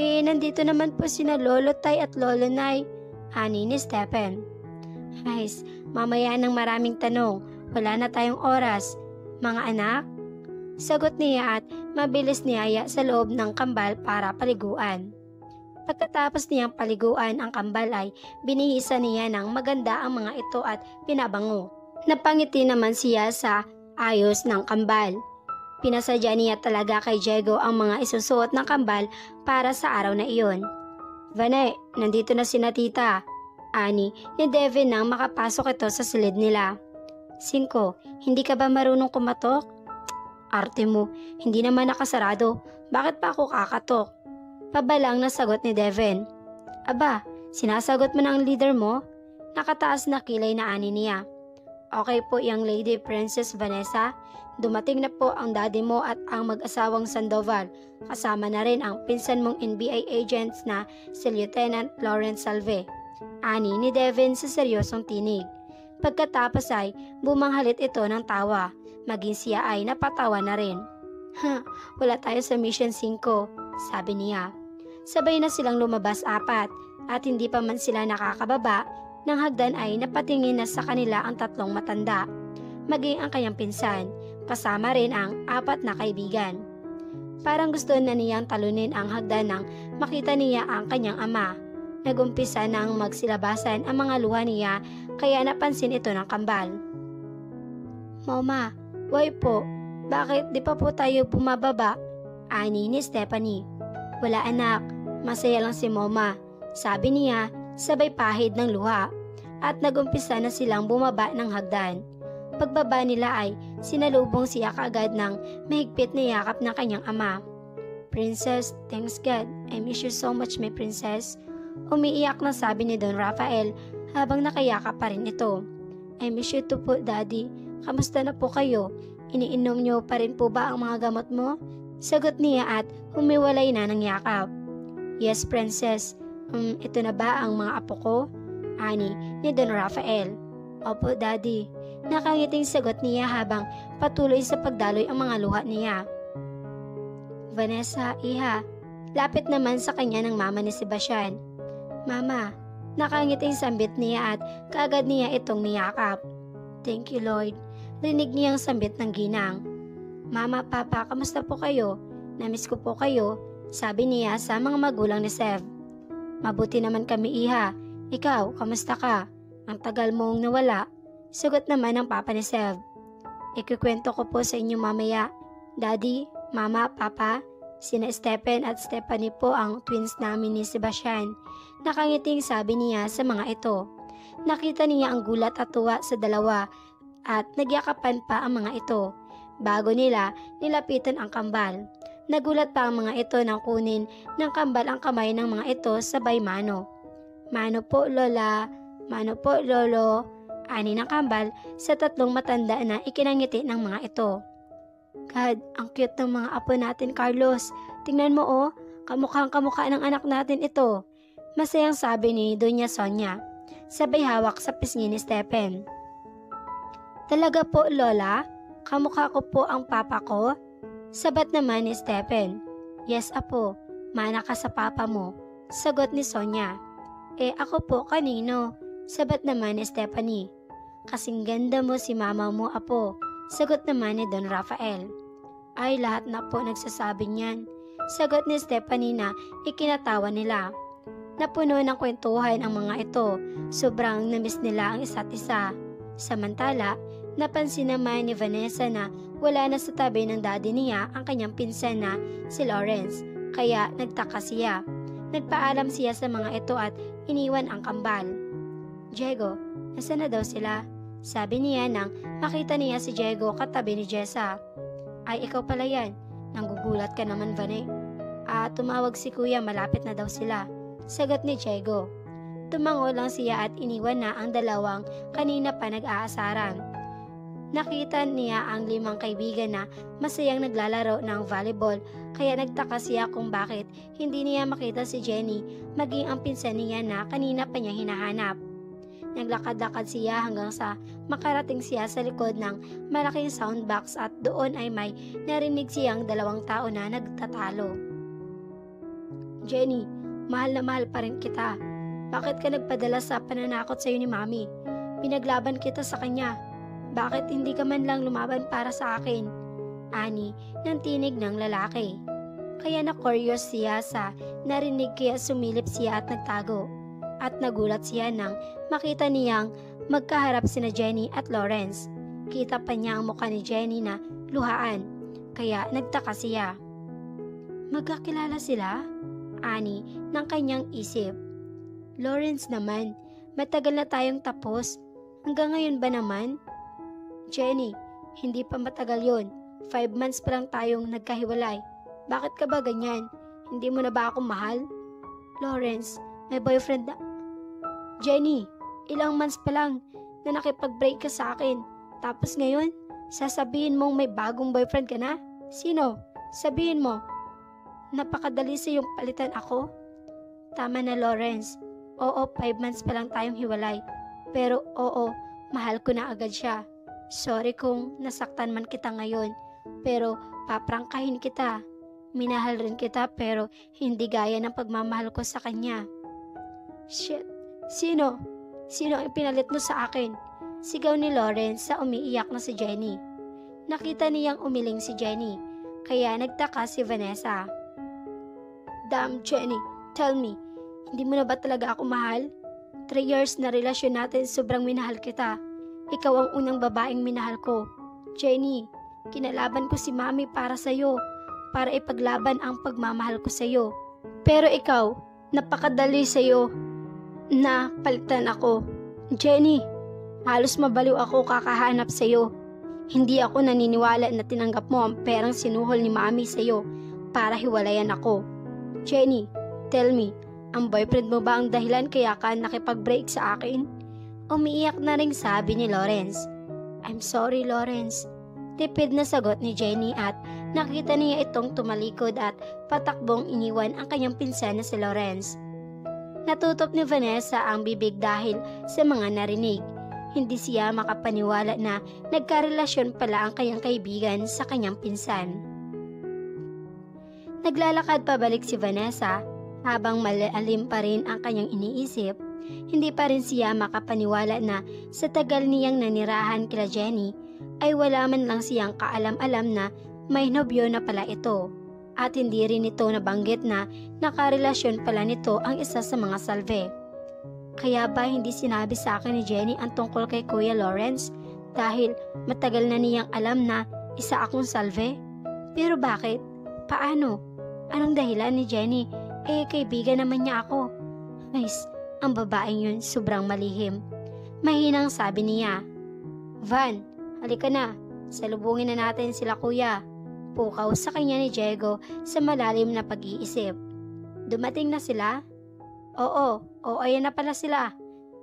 eh nandito naman po sina lolo tay at lolo nay. Ani ni Stephen. Hais, mamaya ng maraming tanong. Wala na tayong oras. Mga anak? Sagot niya at mabilis niyaya sa loob ng kambal para paliguan. Pagkatapos niyang paliguan ang kambal ay binihisa niya ng maganda ang mga ito at pinabango. Napangiti naman siya sa ayos ng kambal. Pinasadya niya talaga kay Diego ang mga isusuot ng kambal para sa araw na iyon. Vane, nandito na si tita. Ani ni Devin nang makapasok ito sa silid nila. Cinco, hindi ka ba marunong kumatok? Arte mo, hindi naman nakasarado. Bakit pa ako kakatok? Pabalang na sagot ni Devin. Aba, sinasagot mo ng leader mo? Nakataas na kilay na ani niya. Okay po yung Lady Princess Vanessa. Dumating na po ang daddy mo at ang mag-asawang Sandoval. Kasama na rin ang pinsan mong NBI agents na si Lieutenant Lawrence Salve. Ani ni Devin sa seryosong tinig. Pagkatapos ay bumanghalit ito ng tawa. Maging siya ay napatawa na rin. Ha, wala tayo sa Mission 5, sabi niya. Sabay na silang lumabas apat at hindi pa man sila nakakababa ng hagdan ay napatingin na sa kanila ang tatlong matanda. Maging ang kanyang pinsan, kasama rin ang apat na kaibigan. Parang gusto na niyang talunin ang hagdan nang makita niya ang kanyang ama. Nagumpisa nang magsilabasan ang mga luha niya kaya napansin ito ng kambal. Mama, why po? Bakit di pa po tayo bumababa? Ani ni Stephanie. Wala anak, masaya lang si Mama. Sabi niya, sabay pahid ng luha. At nagumpisa na silang bumaba ng hagdan. Pagbaba nila ay sinalubong siya kaagad ng mahigpit na yakap ng kanyang ama. Princess, thanks God. I miss you so much, my princess. Umiiyak na sabi ni Don Rafael habang nakayakap pa rin ito. I miss you too po, Daddy. Kamusta na po kayo? Iniinom niyo pa rin po ba ang mga gamot mo? Sagot niya at humiwalay na ng yakap. Yes, princess. Um, ito na ba ang mga apo ko? Ani ni Don Rafael. Opo, Daddy. Nakangiting sagot niya habang patuloy sa pagdaloy ang mga luha niya. Vanessa, iha. Lapit naman sa kanya ng mama ni Sebastian. Mama, nakangiting sambit niya at kaagad niya itong niyakap. Thank you, Lord. Rinig niyang sambit ng ginang. Mama, Papa, kamusta po kayo? Namiss ko po kayo, sabi niya sa mga magulang ni Sev. Mabuti naman kami, iha. Ikaw, kamusta ka? Ang tagal mong nawala. Sagot naman ng papa ni Sev. Ikikwento ko po sa inyo mamaya. Daddy, Mama, Papa, sina Stephen at Stephanie po ang twins namin ni Sebastian. Nakangiting sabi niya sa mga ito. Nakita niya ang gulat at tuwa sa dalawa at nagyakapan pa ang mga ito. Bago nila, nilapitan ang kambal. Nagulat pa ang mga ito nang kunin ng kambal ang kamay ng mga ito sabay mano. Mano po, Lola. Mano po, Lolo. Ani ng kambal sa tatlong matanda na ikinangiti ng mga ito. God, ang cute ng mga apo natin, Carlos. Tingnan mo oh, kamukhang kamukha ng anak natin ito. Masayang sabi ni Doña Sonia. Sabay hawak sa pisngi ni Stephen. Talaga po, Lola? Kamukha ko po ang papa ko? Sabat naman ni Stephen. Yes, apo. Mana ka sa papa mo. Sagot ni Sonia. Eh, ako po kanino? Sabat naman ni Stephanie. Kasing ganda mo si mama mo, apo. Sagot naman ni Don Rafael. Ay, lahat na po nagsasabi niyan. Sagot ni Stephanie na ikinatawa nila. Napuno ng kwentuhan ang mga ito. Sobrang namiss nila ang isa't isa. Samantala, napansin naman ni Vanessa na wala na sa tabi ng daddy niya ang kanyang pinsan na si Lawrence. Kaya nagtaka siya. Nagpaalam siya sa mga ito at iniwan ang kambal. Diego, nasa na daw sila? Sabi niya nang makita niya si Diego katabi ni Jessa. Ay, ikaw pala yan. Nanggugulat ka naman, Vane. Ah, tumawag si kuya, malapit na daw sila. Sagot ni Diego. Tumango lang siya at iniwan na ang dalawang kanina pa nag-aasaran. Nakita niya ang limang kaibigan na masayang naglalaro ng volleyball kaya nagtaka siya kung bakit hindi niya makita si Jenny maging ang pinsan niya na kanina pa niya hinahanap. Naglakad-lakad siya hanggang sa makarating siya sa likod ng malaking soundbox at doon ay may narinig siyang dalawang tao na nagtatalo. Jenny, mahal na mahal pa rin kita. Bakit ka nagpadala sa pananakot sa'yo ni Mami? Pinaglaban kita sa kanya. Bakit hindi ka man lang lumaban para sa akin? Ani ng tinig ng lalaki. Kaya na-curious siya sa narinig kaya sumilip siya at nagtago. At nagulat siya nang makita niyang magkaharap sina Jenny at Lawrence. Kita pa niya ang mukha ni Jenny na luhaan. Kaya nagtaka siya. Magkakilala sila? Ani ng kanyang isip. Lawrence naman, matagal na tayong tapos. Hanggang ngayon ba naman? Jenny, hindi pa matagal yon. Five months pa lang tayong nagkahiwalay. Bakit ka ba ganyan? Hindi mo na ba ako mahal? Lawrence, may boyfriend na... Jenny, ilang months pa lang na nakipag-break ka sa akin. Tapos ngayon, sasabihin mong may bagong boyfriend ka na? Sino? Sabihin mo. Napakadali sa yung palitan ako? Tama na Lawrence. Oo, five months pa lang tayong hiwalay. Pero oo, mahal ko na agad siya. Sorry kung nasaktan man kita ngayon. Pero paprangkahin kita. Minahal rin kita pero hindi gaya ng pagmamahal ko sa kanya. Shit. Sino? Sino ang pinalit mo sa akin? Sigaw ni Lawrence sa umiiyak na si Jenny. Nakita niyang umiling si Jenny, kaya nagtaka si Vanessa. Damn, Jenny, tell me, hindi mo na ba talaga ako mahal? Three years na relasyon natin, sobrang minahal kita. Ikaw ang unang babaeng minahal ko. Jenny, kinalaban ko si Mami para sa'yo, para ipaglaban ang pagmamahal ko sa'yo. Pero ikaw, napakadali sa'yo na palitan ako. Jenny, halos mabaliw ako kakahanap sa'yo. Hindi ako naniniwala na tinanggap mo ang perang sinuhol ni Mami sa'yo para hiwalayan ako. Jenny, tell me, ang boyfriend mo ba ang dahilan kaya ka nakipag-break sa akin? Umiiyak na ring sabi ni Lawrence. I'm sorry, Lawrence. Tipid na sagot ni Jenny at nakita niya itong tumalikod at patakbong iniwan ang kanyang pinsan na si Lawrence. Natutop ni Vanessa ang bibig dahil sa mga narinig. Hindi siya makapaniwala na nagkarelasyon pala ang kanyang kaibigan sa kanyang pinsan. Naglalakad pabalik si Vanessa habang malalim pa rin ang kanyang iniisip. Hindi pa rin siya makapaniwala na sa tagal niyang nanirahan kila Jenny ay wala man lang siyang kaalam-alam na may nobyo na pala ito. At hindi rin ito nabanggit na nakarelasyon pala nito ang isa sa mga salve. Kaya ba hindi sinabi sa akin ni Jenny ang tungkol kay Kuya Lawrence dahil matagal na niyang alam na isa akong salve? Pero bakit? Paano? Anong dahilan ni Jenny? Eh, kaibigan naman niya ako. Guys, ang babaeng yun sobrang malihim. Mahinang sabi niya, Van, halika na. Salubungin na natin sila kuya. Pukaw sa kanya ni Diego sa malalim na pag-iisip. Dumating na sila? Oo, oo ayan na pala sila.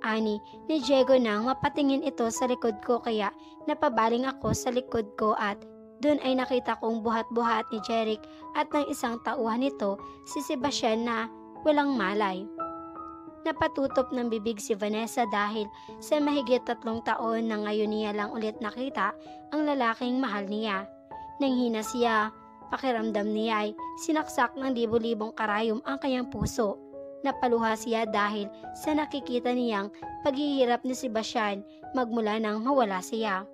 Ani ni Diego nang mapatingin ito sa likod ko kaya napabaling ako sa likod ko at doon ay nakita kong buhat-buhat ni Jeric at ng isang tauhan nito si Sebastian na walang malay. Napatutop ng bibig si Vanessa dahil sa mahigit tatlong taon na ngayon niya lang ulit nakita ang lalaking mahal niya. Nang hina siya, pakiramdam niya ay sinaksak ng libo-libong karayom ang kanyang puso. Napaluha siya dahil sa nakikita niyang paghihirap ni Sebastian magmula nang mawala siya.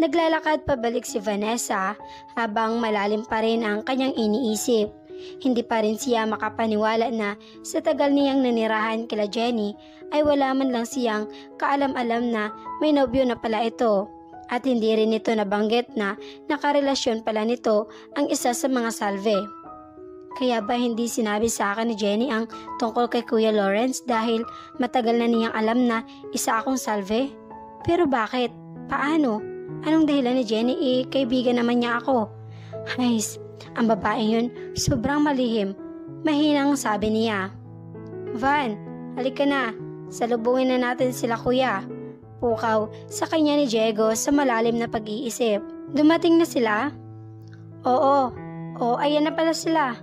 Naglalakad pabalik si Vanessa habang malalim pa rin ang kanyang iniisip. Hindi pa rin siya makapaniwala na sa tagal niyang nanirahan kila Jenny ay wala man lang siyang kaalam-alam na may nobyo na pala ito. At hindi rin ito nabanggit na nakarelasyon pala nito ang isa sa mga salve. Kaya ba hindi sinabi sa akin ni Jenny ang tungkol kay Kuya Lawrence dahil matagal na niyang alam na isa akong salve? Pero bakit? Paano? Anong dahilan ni Jenny? Eh, kaibigan naman niya ako. Hays, ang babaeng yun, sobrang malihim. Mahinang sabi niya. Van, halika na. Salubungin na natin sila kuya. Pukaw sa kanya ni Diego sa malalim na pag-iisip. Dumating na sila? Oo, oo ayan na pala sila.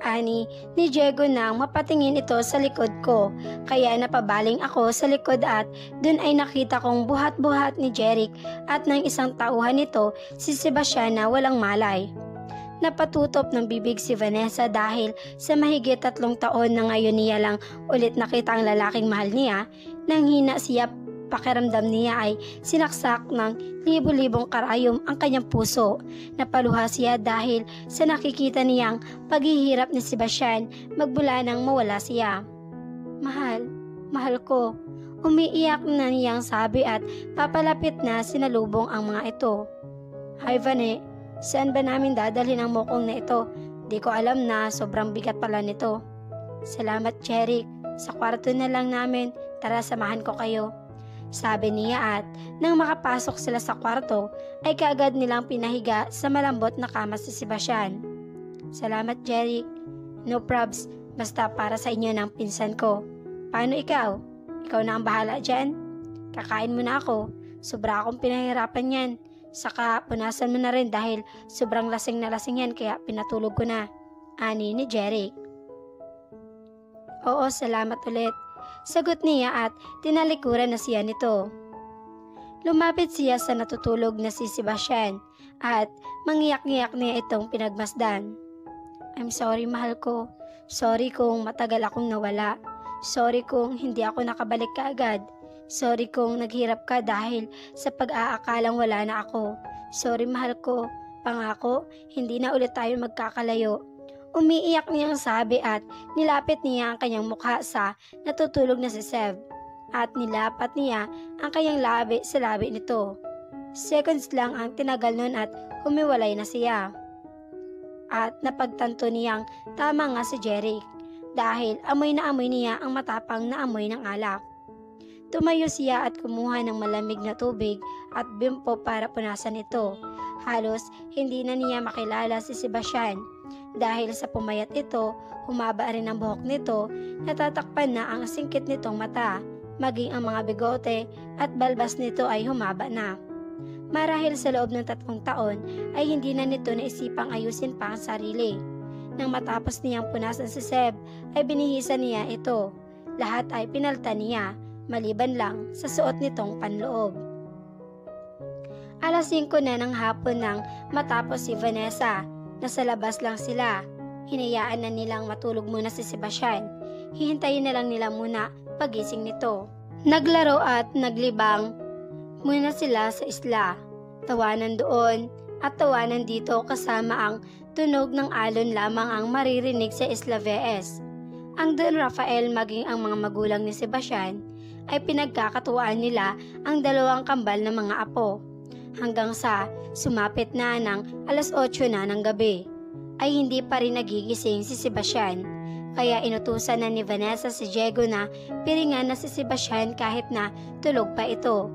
Ani ni Diego nang mapatingin ito sa likod ko, kaya napabaling ako sa likod at dun ay nakita kong buhat-buhat ni Jeric at ng isang tauhan nito si Sebastian na walang malay. Napatutop ng bibig si Vanessa dahil sa mahigit tatlong taon na ngayon niya lang ulit nakita ang lalaking mahal niya, nang hina siya pakiramdam niya ay sinaksak ng libo-libong karayom ang kanyang puso. Napaluha siya dahil sa nakikita niyang paghihirap ni Sebastian magbula nang mawala siya. Mahal, mahal ko. Umiiyak na niyang sabi at papalapit na sinalubong ang mga ito. Hi Vane, saan ba namin dadalhin ang mukong na ito? Di ko alam na sobrang bigat pala nito. Salamat Jeric, sa kwarto na lang namin, tara samahan ko kayo. Sabi niya at nang makapasok sila sa kwarto ay kaagad nilang pinahiga sa malambot na kama si Sebastian. Salamat Jerry. No probs, basta para sa inyo ng pinsan ko. Paano ikaw? Ikaw na ang bahala dyan? Kakain mo na ako. Sobra akong pinahirapan yan. Saka punasan mo na rin dahil sobrang lasing na lasing yan kaya pinatulog ko na. Ani ni Jerry. Oo, salamat ulit. Sagot niya at tinalikuran na siya nito. Lumapit siya sa natutulog na si Sebastian at mangiyak-ngiyak niya itong pinagmasdan. I'm sorry mahal ko. Sorry kung matagal akong nawala. Sorry kung hindi ako nakabalik kaagad. Sorry kung naghirap ka dahil sa pag-aakalang wala na ako. Sorry mahal ko. Pangako, hindi na ulit tayo magkakalayo. Umiiyak niyang sabi at nilapit niya ang kanyang mukha sa natutulog na si Sev at nilapat niya ang kanyang labi sa labi nito. Seconds lang ang tinagal nun at humiwalay na siya. At napagtanto niyang tama nga si Jeric dahil amoy na amoy niya ang matapang na amoy ng alak. Tumayo siya at kumuha ng malamig na tubig at bimpo para punasan ito. Halos hindi na niya makilala si Sebastian dahil sa pumayat ito, humaba rin ang buhok nito, natatakpan na ang singkit nitong mata, maging ang mga bigote at balbas nito ay humaba na. Marahil sa loob ng tatlong taon ay hindi na nito naisipang ayusin pa ang sarili. Nang matapos niyang punasan si Seb, ay binihisan niya ito. Lahat ay pinalta niya, maliban lang sa suot nitong panloob. Alas 5 na ng hapon nang matapos si Vanessa Nasa labas lang sila. Hinayaan na nilang matulog muna si Sebastian. Hihintayin na lang nila muna pagising nito. Naglaro at naglibang muna sila sa isla. Tawanan doon at tawanan dito kasama ang tunog ng alon lamang ang maririnig sa Isla VS. Ang Don Rafael maging ang mga magulang ni Sebastian ay pinagkakatuwaan nila ang dalawang kambal na mga apo hanggang sa sumapit na ng alas 8 na ng gabi ay hindi pa rin nagigising si Sebastian. Kaya inutusan na ni Vanessa si Diego na piringan na si Sebastian kahit na tulog pa ito.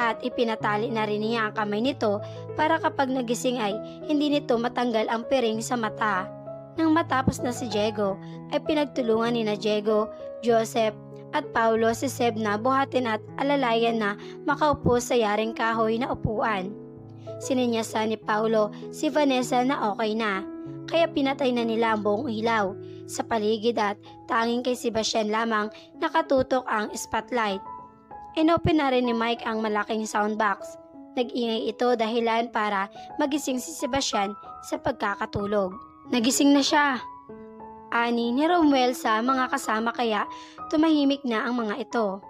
At ipinatali na rin niya ang kamay nito para kapag nagising ay hindi nito matanggal ang piring sa mata. Nang matapos na si Diego ay pinagtulungan ni na Diego, Joseph at Paulo si Seb na buhatin at alalayan na makaupo sa yaring kahoy na upuan. Sininyasan ni Paulo si Vanessa na okay na, kaya pinatay na nila ang buong ilaw sa paligid at tanging kay Sebastian lamang nakatutok ang spotlight. Inopen na rin ni Mike ang malaking soundbox. Nag-ingay ito dahilan para magising si Sebastian sa pagkakatulog. Nagising na siya, ani ni Romuel sa mga kasama kaya tumahimik na ang mga ito.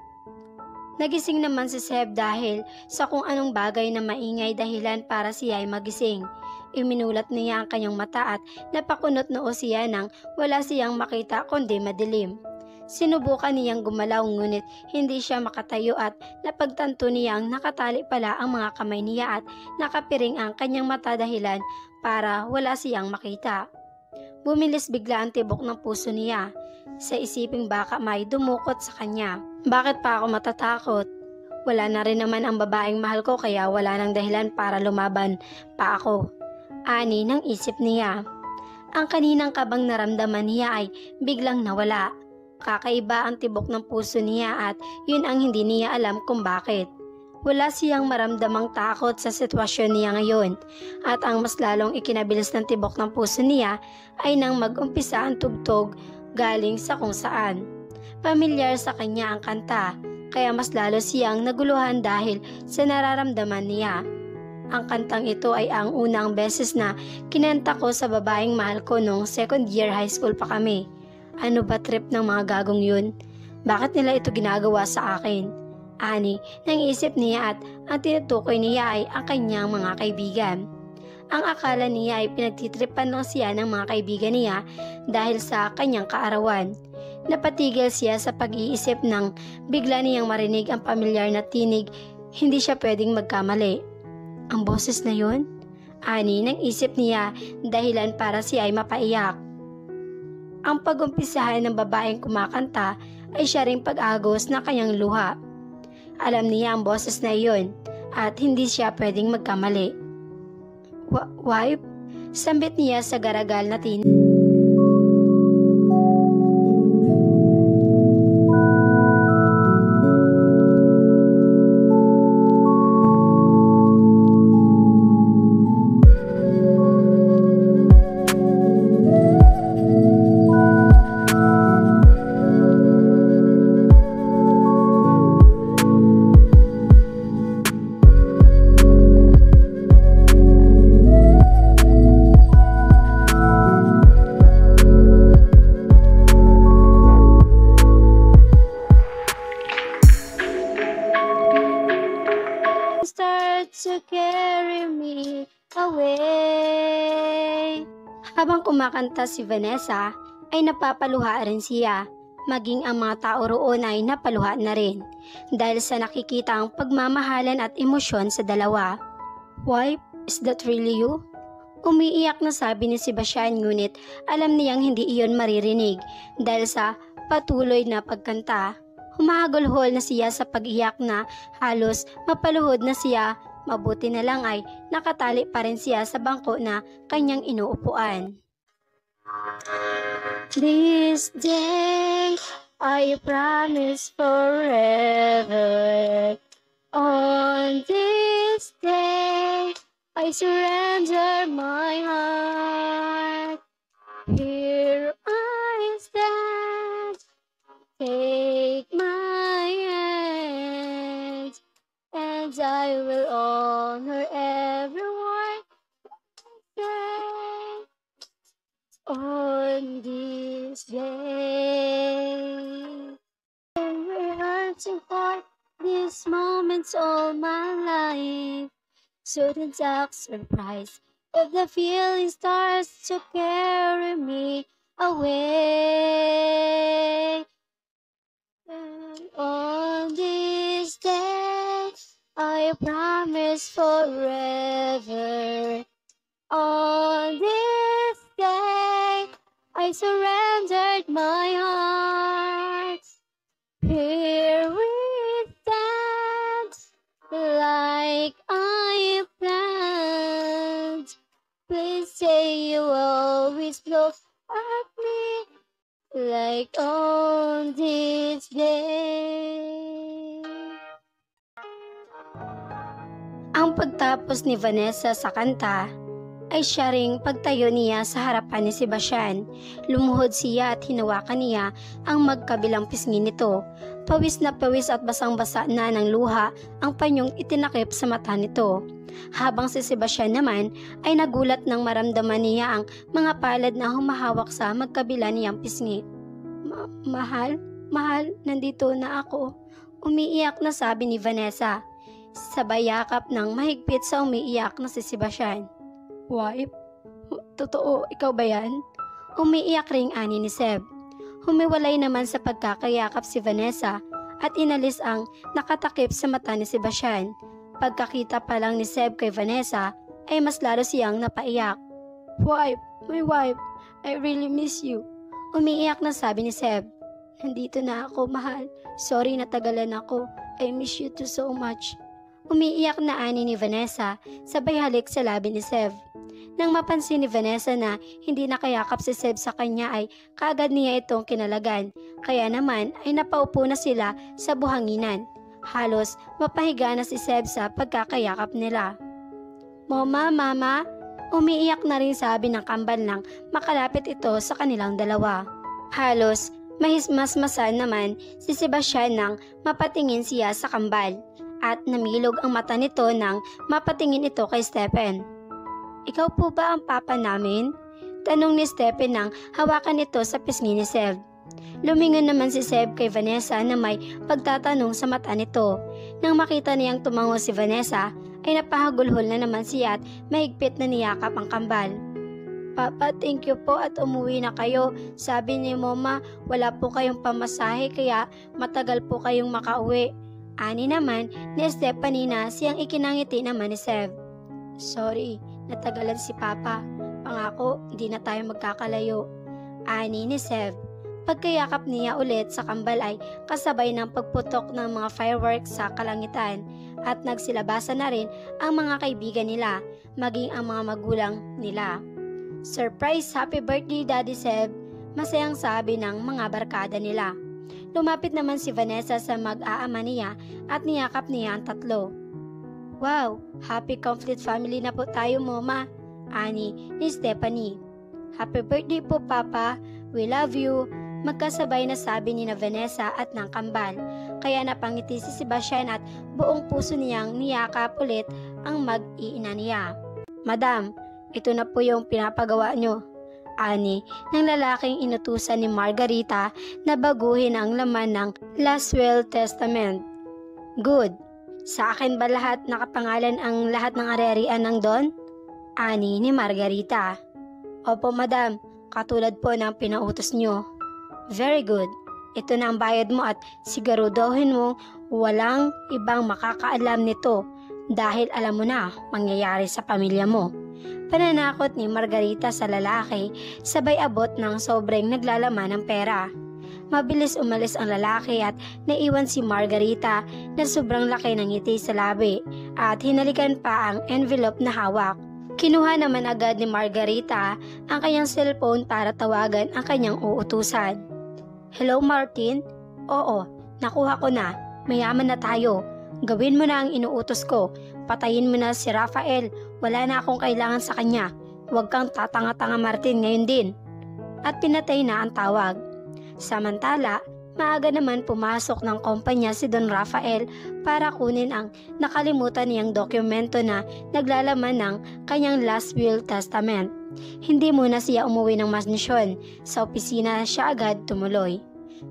Nagising naman si Seb dahil sa kung anong bagay na maingay dahilan para siya ay magising. Iminulat niya ang kanyang mata at napakunot noo siya nang wala siyang makita kundi madilim. Sinubukan niyang gumalaw ngunit hindi siya makatayo at napagtanto niyang nakatali pala ang mga kamay niya at nakapiring ang kanyang mata dahilan para wala siyang makita. Bumilis bigla ang tibok ng puso niya. Sa isiping baka may dumukot sa kanya. Bakit pa ako matatakot? Wala na rin naman ang babaeng mahal ko kaya wala nang dahilan para lumaban pa ako. Ani ng isip niya. Ang kaninang kabang naramdaman niya ay biglang nawala. Kakaiba ang tibok ng puso niya at yun ang hindi niya alam kung bakit. Wala siyang maramdamang takot sa sitwasyon niya ngayon at ang mas lalong ikinabilis ng tibok ng puso niya ay nang mag-umpisa ang tugtog galing sa kung saan. Pamilyar sa kanya ang kanta kaya mas lalo siyang naguluhan dahil sa nararamdaman niya. Ang kantang ito ay ang unang beses na kinanta ko sa babaeng mahal ko nung second year high school pa kami. Ano ba trip ng mga gagong yun? Bakit nila ito ginagawa sa akin? Ani, nang isip niya at ang tinutukoy niya ay ang kanyang mga kaibigan. Ang akala niya ay pinagtitripan lang siya ng mga kaibigan niya dahil sa kanyang kaarawan. Napatigil siya sa pag-iisip nang bigla niyang marinig ang pamilyar na tinig, hindi siya pwedeng magkamali. Ang boses na yun? Ani, nang isip niya dahilan para siya ay mapaiyak. Ang pag-umpisahan ng babaeng kumakanta ay siya ring pag-agos na kanyang luha. Alam niya ang boses na iyon at hindi siya pwedeng magkamali. Wipe? Sambit niya sa garagal na tin. Kumakanta si Vanessa, ay napapaluha rin siya. Maging ang mga tao roon ay napaluha na rin dahil sa nakikita ang pagmamahalan at emosyon sa dalawa. Wife, is that really you? Umiiyak na sabi ni Sebastian ngunit alam niyang hindi iyon maririnig dahil sa patuloy na pagkanta. Humahagulhol na siya sa pag-iyak na halos mapaluhod na siya Mabuti na lang ay nakatali pa rin siya sa bangko na kanyang inuupuan. This day, I promise forever. On this day, I surrender my heart. Here I stand, take my hand, and I will honor everyone. Say, on this day. Been rehearsing for these moments all my life. The dark surprise if the feeling starts to carry me away. And on this day, I promise forever. On this day, I surrendered my heart. Here we stand, like I planned. Please say you always look at me, like on this day. Ang pagtapos ni Vanessa sa kanta ay siya ring pagtayo niya sa harapan ni Sebastian. Lumuhod siya at hinawakan niya ang magkabilang pisngi nito. Pawis na pawis at basang-basa na ng luha ang panyong itinakip sa mata nito. Habang si Sebastian naman ay nagulat nang maramdaman niya ang mga palad na humahawak sa magkabila niyang pisngi. Ma- mahal, mahal, nandito na ako. Umiiyak na sabi ni Vanessa. Sabay yakap ng mahigpit sa umiiyak na si Sebastian. Wife? Totoo, ikaw ba yan? Umiiyak ring ani ni Seb. Humiwalay naman sa pagkakayakap si Vanessa at inalis ang nakatakip sa mata ni Sebastian. Pagkakita pa lang ni Seb kay Vanessa ay mas lalo siyang napaiyak. Wife, my wife, I really miss you. Umiiyak na sabi ni Seb. Nandito na ako, mahal. Sorry natagalan ako. I miss you too so much. Umiiyak na ani ni Vanessa, sabay halik sa labi ni Sev. Nang mapansin ni Vanessa na hindi nakayakap si Seb sa kanya ay kaagad niya itong kinalagan. Kaya naman ay napaupo na sila sa buhanginan. Halos mapahiga na si Seb sa pagkakayakap nila. Mama, mama, umiiyak na rin sabi ng kambal nang makalapit ito sa kanilang dalawa. Halos mahismasmasan naman si Sebastian nang mapatingin siya sa kambal at namilog ang mata nito nang mapatingin ito kay Stephen. Ikaw po ba ang papa namin? Tanong ni Stephen nang hawakan ito sa pisngi ni Seb. Lumingon naman si Seb kay Vanessa na may pagtatanong sa mata nito. Nang makita niyang tumango si Vanessa, ay napahagulhol na naman siya at mahigpit na niyakap ang kambal. Papa, thank you po at umuwi na kayo. Sabi ni Mama, wala po kayong pamasahe kaya matagal po kayong makauwi. Ani naman ni Stephanie na siyang ikinangiti naman ni Seb. Sorry, natagalan si Papa. Pangako, hindi na tayo magkakalayo. Ani ni Sev. Pagkayakap niya ulit sa kambal ay kasabay ng pagputok ng mga fireworks sa kalangitan at nagsilabasan na rin ang mga kaibigan nila, maging ang mga magulang nila. Surprise! Happy birthday, Daddy Seb! Masayang sabi ng mga barkada nila. Lumapit naman si Vanessa sa mag-aama niya at niyakap niya ang tatlo. Wow, happy complete family na po tayo, Mama. Ani ni Stephanie. Happy birthday po, Papa. We love you. Magkasabay na sabi ni na Vanessa at ng kambal. Kaya napangiti si Sebastian at buong puso niyang niyakap ulit ang mag-iina niya. Madam, ito na po yung pinapagawa nyo. Ani, ng lalaking inutusan ni Margarita na baguhin ang laman ng Last Will Testament. Good. Sa akin ba lahat nakapangalan ang lahat ng arerian ng Don? Ani ni Margarita. Opo, madam. Katulad po ng pinautos nyo. Very good. Ito na ang bayad mo at siguraduhin mo walang ibang makakaalam nito dahil alam mo na mangyayari sa pamilya mo. Pananakot ni Margarita sa lalaki sabay abot ng sobrang naglalaman ng pera. Mabilis umalis ang lalaki at naiwan si Margarita na sobrang laki ng ngiti sa labi at hinalikan pa ang envelope na hawak. Kinuha naman agad ni Margarita ang kanyang cellphone para tawagan ang kanyang uutusan. Hello Martin? Oo, nakuha ko na. Mayaman na tayo. Gawin mo na ang inuutos ko. Patayin mo na si Rafael. Wala na akong kailangan sa kanya. Huwag kang tatanga-tanga Martin ngayon din. At pinatay na ang tawag. Samantala, maaga naman pumasok ng kumpanya si Don Rafael para kunin ang nakalimutan niyang dokumento na naglalaman ng kanyang last will testament. Hindi muna siya umuwi ng mansyon. Sa opisina siya agad tumuloy.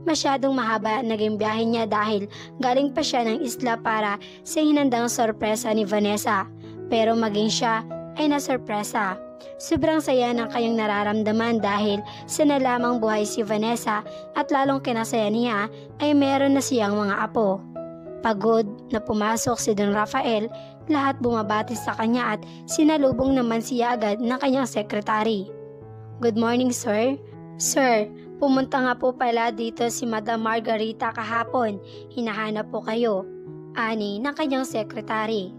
Masyadong mahaba naging biyahe niya dahil galing pa siya ng isla para sa hinandang sorpresa ni Vanessa. Pero maging siya ay nasorpresa. Sobrang saya ng kanyang nararamdaman dahil sa nalamang buhay si Vanessa at lalong kinasaya niya ay meron na siyang mga apo. Pagod na pumasok si Don Rafael, lahat bumabati sa kanya at sinalubong naman siya agad ng kanyang sekretary. Good morning, sir. Sir, pumunta nga po pala dito si Madam Margarita kahapon. Hinahanap po kayo. Ani ng kanyang sekretary.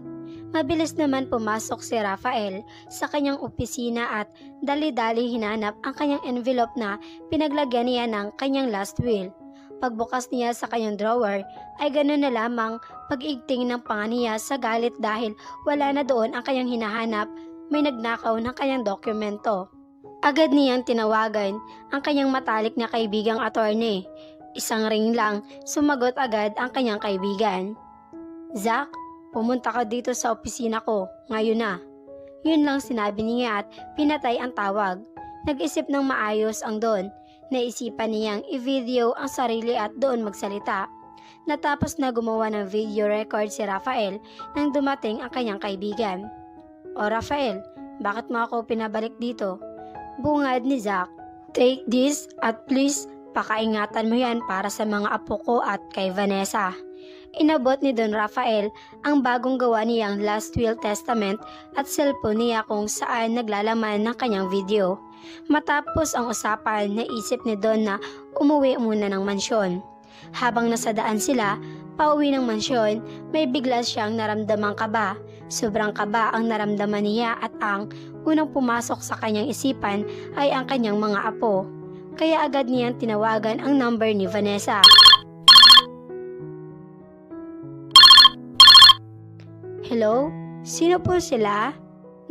Mabilis naman pumasok si Rafael sa kanyang opisina at dali-dali hinanap ang kanyang envelope na pinaglagyan niya ng kanyang last will. Pagbukas niya sa kanyang drawer ay ganoon na lamang pag-igting ng panga niya sa galit dahil wala na doon ang kanyang hinahanap, may nagnakaw ng kanyang dokumento. Agad niyang tinawagan ang kanyang matalik na kaibigang attorney. Isang ring lang, sumagot agad ang kanyang kaibigan. Zack, pumunta ka dito sa opisina ko, ngayon na. Yun lang sinabi niya at pinatay ang tawag. Nag-isip ng maayos ang Don. Naisipan niyang i-video ang sarili at doon magsalita. Natapos na gumawa ng video record si Rafael nang dumating ang kanyang kaibigan. O Rafael, bakit mo ako pinabalik dito? Bungad ni Zack. Take this at please pakaingatan mo yan para sa mga apo ko at kay Vanessa. Inabot ni Don Rafael ang bagong gawa niyang Last Will Testament at cellphone niya kung saan naglalaman ng kanyang video. Matapos ang usapan, naisip ni Don na umuwi muna ng mansyon. Habang nasa daan sila, Pauwi ng mansyon, may bigla siyang naramdamang kaba. Sobrang kaba ang naramdaman niya at ang unang pumasok sa kanyang isipan ay ang kanyang mga apo. Kaya agad niyang tinawagan ang number ni Vanessa. Hello? Sino po sila?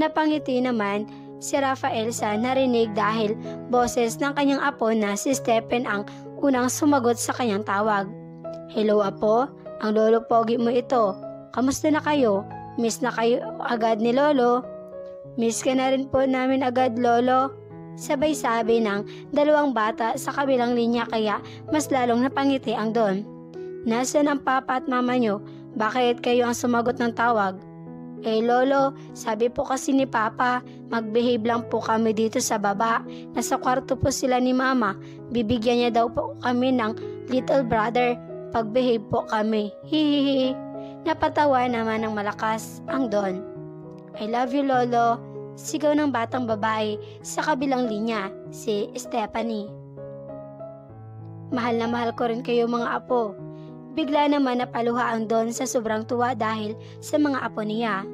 Napangiti naman si Rafael sa narinig dahil boses ng kanyang apo na si Stephen ang unang sumagot sa kanyang tawag. Hello apo, ang lolo pogi mo ito. Kamusta na kayo? Miss na kayo agad ni lolo? Miss ka na rin po namin agad lolo. Sabay sabi ng dalawang bata sa kabilang linya kaya mas lalong napangiti ang don. Nasaan ang papa at mama nyo? Bakit kayo ang sumagot ng tawag? Eh lolo, sabi po kasi ni papa, magbehave lang po kami dito sa baba. Nasa kwarto po sila ni mama. Bibigyan niya daw po kami ng little brother. Pagbehave po kami. Hihihi. Napatawa naman ng malakas ang don. I love you lolo. Sigaw ng batang babae sa kabilang linya, si Stephanie. Mahal na mahal ko rin kayo mga apo. Bigla naman napaluha ang Don sa sobrang tuwa dahil sa mga apo niya.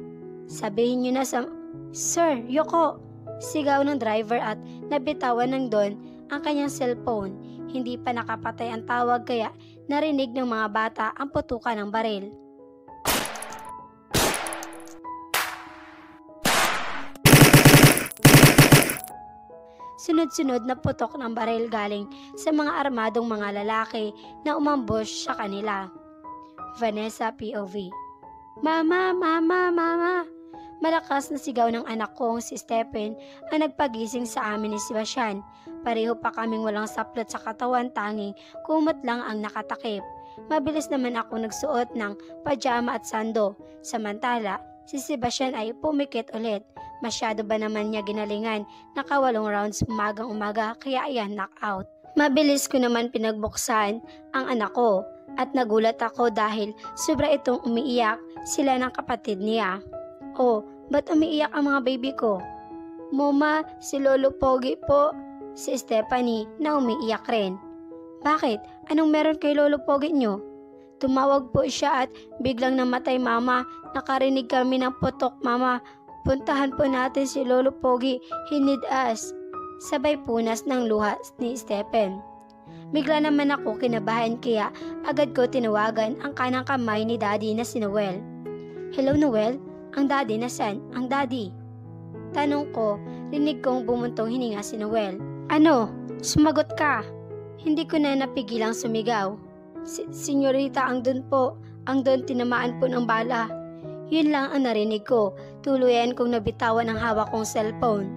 Sabihin niyo na sa... Sir, Yoko! Sigaw ng driver at nabitawan ng Don ang kanyang cellphone. Hindi pa nakapatay ang tawag kaya narinig ng mga bata ang putukan ng baril. Sunod-sunod na putok ng baril galing sa mga armadong mga lalaki na umambush sa kanila. Vanessa POV Mama, mama, mama! Malakas na sigaw ng anak kong si Stephen ang nagpagising sa amin ni Sebastian. Pareho pa kaming walang saplot sa katawan tanging kumot lang ang nakatakip. Mabilis naman ako nagsuot ng pajama at sando. Samantala, si Sebastian ay pumikit ulit. Masyado ba naman niya ginalingan? Nakawalong rounds umagang umaga kaya ayan knockout. Mabilis ko naman pinagbuksan ang anak ko at nagulat ako dahil sobra itong umiiyak sila ng kapatid niya. Oh, ba't umiiyak ang mga baby ko? Mama, si Lolo Pogi po. Si Stephanie na umiiyak rin. Bakit? Anong meron kay Lolo Pogi nyo? Tumawag po siya at biglang namatay mama. Nakarinig kami ng putok mama. Puntahan po natin si Lolo Pogi. He need us. Sabay punas ng luha ni Stephen. Bigla naman ako kinabahan kaya agad ko tinawagan ang kanang kamay ni Daddy na si Noel. Hello Noel, ang daddy nasan? Ang daddy. Tanong ko, rinig kong bumuntong hininga si Noel. Ano? Sumagot ka. Hindi ko na napigilang sumigaw. Si Senyorita, ang doon po. Ang doon tinamaan po ng bala. Yun lang ang narinig ko. Tuluyan kong nabitawan ang hawak kong cellphone.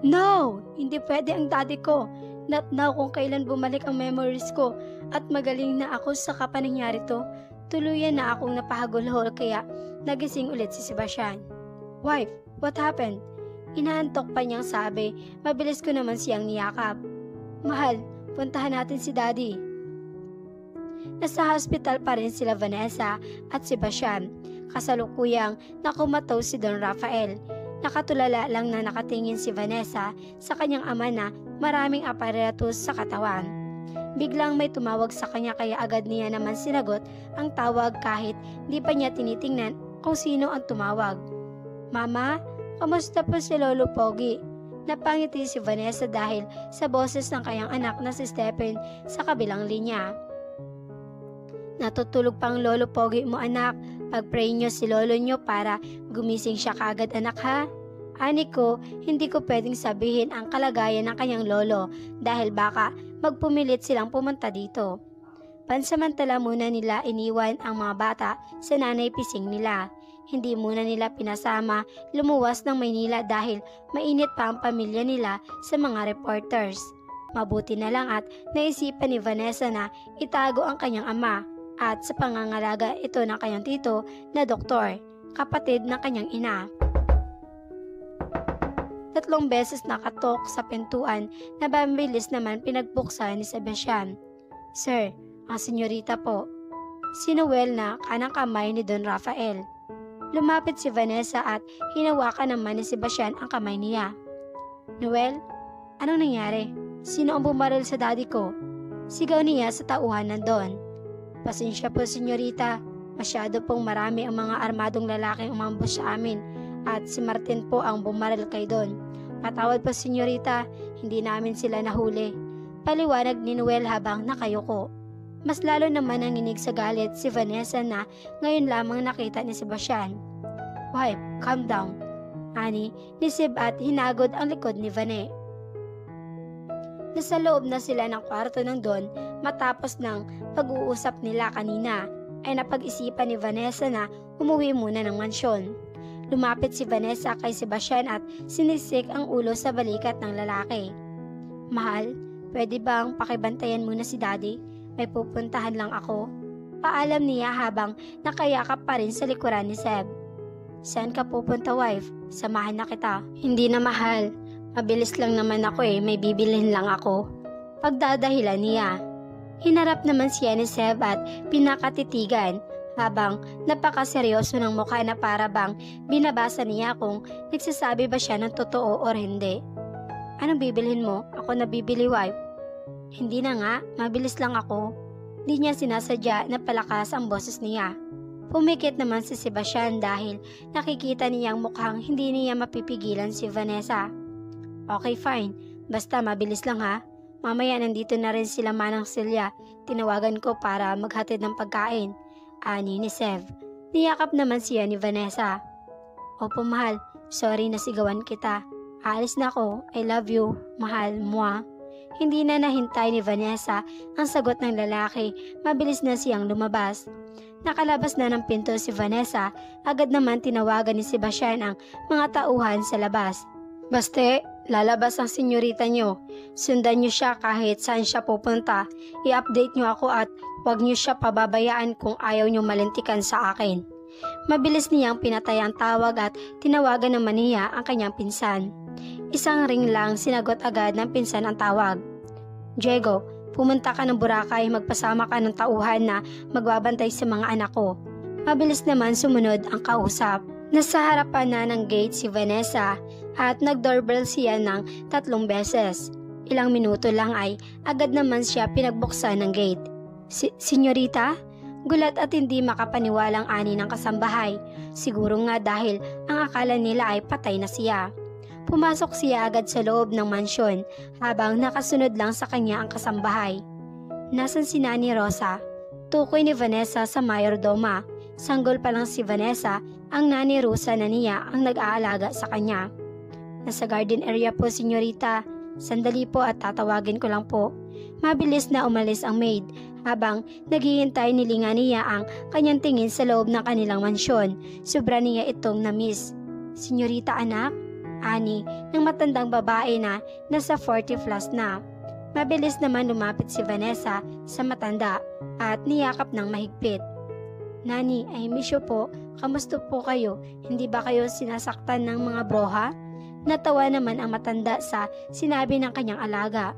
No! Hindi pwede ang daddy ko. Not now kung kailan bumalik ang memories ko at magaling na ako sa kapanangyari to. Tuluyan na akong napahagulhol kaya nagising ulit si Sebastian. Wife, what happened? Inaantok pa niyang sabi, mabilis ko naman siyang niyakap. Mahal, puntahan natin si Daddy. Nasa hospital pa rin sila Vanessa at Sebastian. Kasalukuyang nakumataw si Don Rafael. Nakatulala lang na nakatingin si Vanessa sa kanyang ama na maraming aparatos sa katawan. Biglang may tumawag sa kanya kaya agad niya naman sinagot ang tawag kahit di pa niya tinitingnan kung sino ang tumawag. Mama, kamusta po si Lolo Pogi? Napangiti si Vanessa dahil sa boses ng kanyang anak na si Stephen sa kabilang linya. Natutulog pang Lolo Pogi mo anak, pag-pray nyo si Lolo nyo para gumising siya kagad anak ha. Ani ko, hindi ko pwedeng sabihin ang kalagayan ng kanyang lolo dahil baka magpumilit silang pumunta dito. Pansamantala muna nila iniwan ang mga bata sa nanay pising nila. Hindi muna nila pinasama lumuwas ng Maynila dahil mainit pa ang pamilya nila sa mga reporters. Mabuti na lang at naisipan ni Vanessa na itago ang kanyang ama at sa pangangalaga ito ng kanyang tito na doktor, kapatid ng kanyang ina. Tatlong beses nakatok sa pintuan na bambilis naman pinagbuksan ni Sebastian. Sir, ang senyorita po. Si Noel na kanang kamay ni Don Rafael. Lumapit si Vanessa at hinawakan naman ni Sebastian ang kamay niya. Noel, anong nangyari? Sino ang bumaril sa daddy ko? Sigaw niya sa tauhan ng Don. Pasensya po, senyorita. Masyado pong marami ang mga armadong lalaking umambos sa amin at si Martin po ang bumaril kay Don. Patawad po, senyorita. Hindi namin sila nahuli. Paliwanag ni Noel habang nakayuko. Mas lalo naman ang inig sa galit si Vanessa na ngayon lamang nakita ni Sebastian. Wife, calm down. Ani, ni Sib at hinagod ang likod ni Vane. Nasa loob na sila ng kwarto ng Don matapos ng pag-uusap nila kanina ay napag-isipan ni Vanessa na umuwi muna ng mansyon. Lumapit si Vanessa kay Sebastian at sinisik ang ulo sa balikat ng lalaki. Mahal, pwede bang pakibantayan muna si Daddy? May pupuntahan lang ako. Paalam niya habang nakayakap pa rin sa likuran ni Seb. Saan ka pupunta wife? Samahan na kita. Hindi na mahal. Mabilis lang naman ako eh, may bibilhin lang ako. Pagdadahilan niya. Hinarap naman siya ni Seb at pinakatitigan habang napakaseryoso ng mukha na para bang binabasa niya kung nagsasabi ba siya ng totoo or hindi. Anong bibilhin mo? Ako na bibili wife. Hindi na nga, mabilis lang ako. Di niya sinasadya na palakas ang boses niya. Pumikit naman si Sebastian dahil nakikita niyang mukhang hindi niya mapipigilan si Vanessa. Okay fine, basta mabilis lang ha. Mamaya nandito na rin sila Manang Silya. Tinawagan ko para maghatid ng pagkain. Ani ni Sev. Niyakap naman siya ni Vanessa. Opo mahal, sorry na sigawan kita. Aalis na ako, I love you, mahal, moi. Hindi na nahintay ni Vanessa ang sagot ng lalaki, mabilis na siyang lumabas. Nakalabas na ng pinto si Vanessa, agad naman tinawagan ni Sebastian ang mga tauhan sa labas. Baste, lalabas ang senyorita nyo. Sundan nyo siya kahit saan siya pupunta. I-update nyo ako at huwag nyo siya pababayaan kung ayaw nyo malintikan sa akin. Mabilis niyang pinatay ang tawag at tinawagan naman niya ang kanyang pinsan. Isang ring lang sinagot agad ng pinsan ang tawag. Diego, pumunta ka ng Boracay magpasama ka ng tauhan na magbabantay sa mga anak ko. Mabilis naman sumunod ang kausap. Nasa harapan na ng gate si Vanessa at nag-doorbell siya ng tatlong beses. Ilang minuto lang ay agad naman siya pinagbuksan ng gate. Si Senyorita? Gulat at hindi makapaniwalang ani ng kasambahay. Siguro nga dahil ang akala nila ay patay na siya. Pumasok siya agad sa loob ng mansyon habang nakasunod lang sa kanya ang kasambahay. Nasaan si Nani Rosa? Tukoy ni Vanessa sa mayordoma. Sanggol pa lang si Vanessa, ang Nani Rosa na niya ang nag-aalaga sa kanya. Nasa garden area po, senyorita. Sandali po at tatawagin ko lang po. Mabilis na umalis ang maid habang naghihintay nilinga niya ang kanyang tingin sa loob ng kanilang mansyon. Sobra niya itong na-miss. Senyorita anak, ani ng matandang babae na nasa 40 plus na. Mabilis naman lumapit si Vanessa sa matanda at niyakap ng mahigpit. Nani, I miss you po. Kamusta po kayo? Hindi ba kayo sinasaktan ng mga broha? Natawa naman ang matanda sa sinabi ng kanyang alaga.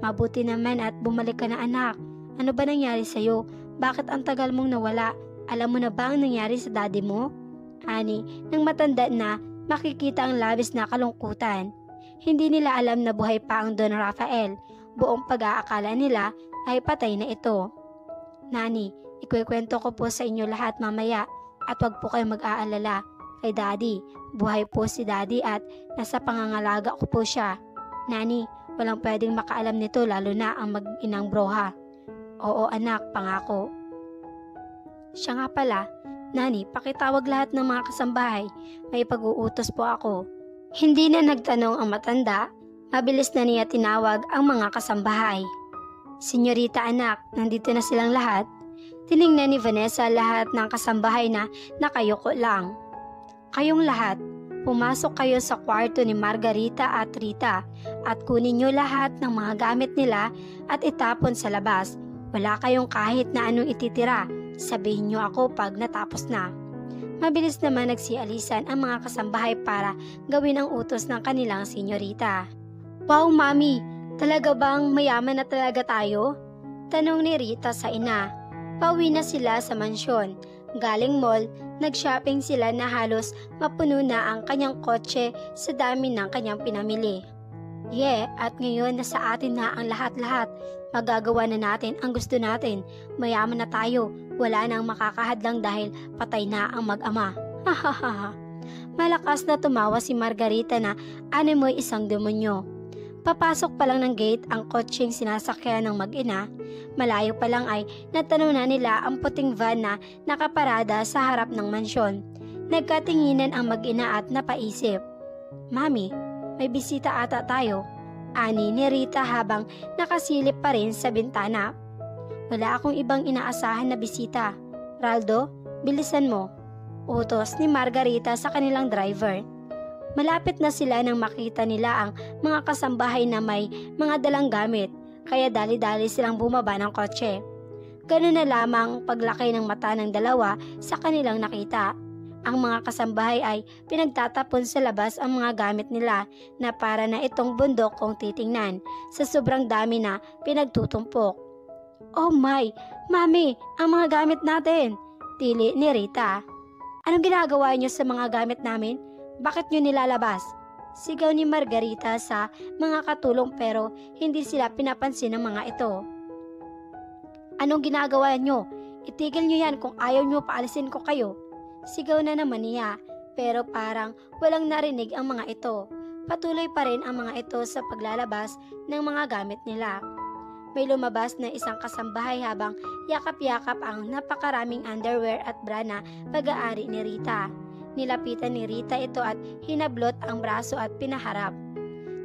Mabuti naman at bumalik ka na anak. Ano ba nangyari sa'yo? Bakit ang tagal mong nawala? Alam mo na ba ang nangyari sa daddy mo? Ani, nang matanda na makikita ang labis na kalungkutan. Hindi nila alam na buhay pa ang Don Rafael. Buong pag-aakala nila ay patay na ito. Nani, ikwekwento ko po sa inyo lahat mamaya at wag po kayong mag-aalala. Kay Daddy, buhay po si Daddy at nasa pangangalaga ko po siya. Nani, walang pwedeng makaalam nito lalo na ang mag-inang broha. Oo anak, pangako. Siya nga pala, Nani, pakitawag lahat ng mga kasambahay. May pag-uutos po ako. Hindi na nagtanong ang matanda. Mabilis na niya tinawag ang mga kasambahay. Senyorita anak, nandito na silang lahat. Tiningnan ni Vanessa lahat ng kasambahay na nakayuko lang. Kayong lahat, pumasok kayo sa kwarto ni Margarita at Rita at kunin niyo lahat ng mga gamit nila at itapon sa labas. Wala kayong kahit na anong ititira Sabihin niyo ako pag natapos na. Mabilis naman nagsialisan ang mga kasambahay para gawin ang utos ng kanilang senyorita. Wow, mami! Talaga bang mayaman na talaga tayo? Tanong ni Rita sa ina. Pauwi na sila sa mansyon. Galing mall, nag-shopping sila na halos mapuno na ang kanyang kotse sa dami ng kanyang pinamili. Yeah, at ngayon nasa atin na ang lahat-lahat. Magagawa na natin ang gusto natin. Mayaman na tayo. Wala nang makakahadlang dahil patay na ang mag-ama. Hahaha. Malakas na tumawa si Margarita na animoy isang demonyo. Papasok pa lang ng gate ang kotseng sinasakyan ng mag-ina. Malayo pa lang ay natanaw na nila ang puting van na nakaparada sa harap ng mansyon. Nagkatinginan ang mag-ina at napaisip. Mami, may bisita ata tayo. Ani ni Rita habang nakasilip pa rin sa bintana. Wala akong ibang inaasahan na bisita. Raldo, bilisan mo. Utos ni Margarita sa kanilang driver. Malapit na sila nang makita nila ang mga kasambahay na may mga dalang gamit, kaya dali-dali silang bumaba ng kotse. Ganun na lamang paglaki ng mata ng dalawa sa kanilang nakita. Ang mga kasambahay ay pinagtatapon sa labas ang mga gamit nila na para na itong bundok kung titingnan sa sobrang dami na pinagtutumpok. Oh my! Mami! Ang mga gamit natin! Tili ni Rita. Anong ginagawa niyo sa mga gamit namin? Bakit nyo nilalabas? Sigaw ni Margarita sa mga katulong pero hindi sila pinapansin ng mga ito. Anong ginagawa nyo? Itigil nyo yan kung ayaw nyo paalisin ko kayo. Sigaw na naman niya pero parang walang narinig ang mga ito. Patuloy pa rin ang mga ito sa paglalabas ng mga gamit nila. May lumabas na isang kasambahay habang yakap-yakap ang napakaraming underwear at bra na pag-aari ni Rita. Nilapitan ni Rita ito at hinablot ang braso at pinaharap.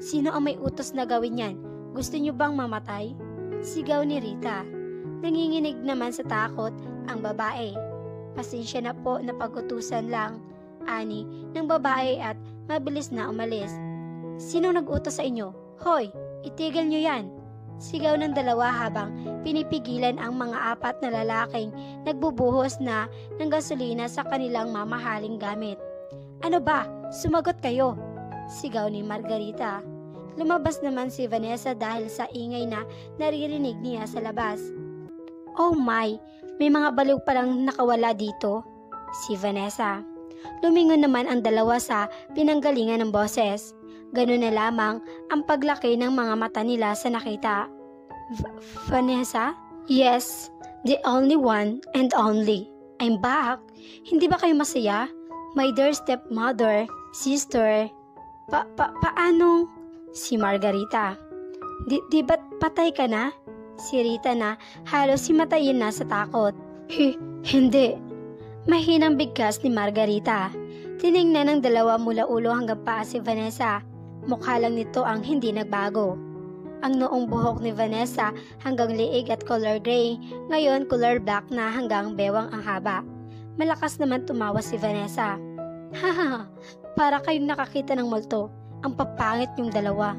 Sino ang may utos na gawin yan? Gusto niyo bang mamatay? Sigaw ni Rita. Nanginginig naman sa takot ang babae. Pasensya na po na pagutusan lang, ani ng babae at mabilis na umalis. Sino nag-utos sa inyo? Hoy, itigil niyo yan! Sigaw ng dalawa habang pinipigilan ang mga apat na lalaking nagbubuhos na ng gasolina sa kanilang mamahaling gamit. Ano ba? Sumagot kayo! Sigaw ni Margarita. Lumabas naman si Vanessa dahil sa ingay na naririnig niya sa labas. Oh my! May mga baliw palang nakawala dito. Si Vanessa. Lumingon naman ang dalawa sa pinanggalingan ng boses. Ganun na lamang ang paglaki ng mga mata nila sa nakita. V- Vanessa? Yes, the only one and only. I'm back. Hindi ba kayo masaya? My dear stepmother, sister. Pa, pa paanong? Si Margarita. Di, di ba't patay ka na? Si Rita na halos himatayin na sa takot. Hi, hindi. Mahinang bigkas ni Margarita. Tiningnan ng dalawa mula ulo hanggang paa si Vanessa. Mukha lang nito ang hindi nagbago. Ang noong buhok ni Vanessa hanggang liig at color gray, ngayon color black na hanggang bewang ang haba. Malakas naman tumawa si Vanessa. Haha, para kayong nakakita ng multo. Ang papangit yung dalawa.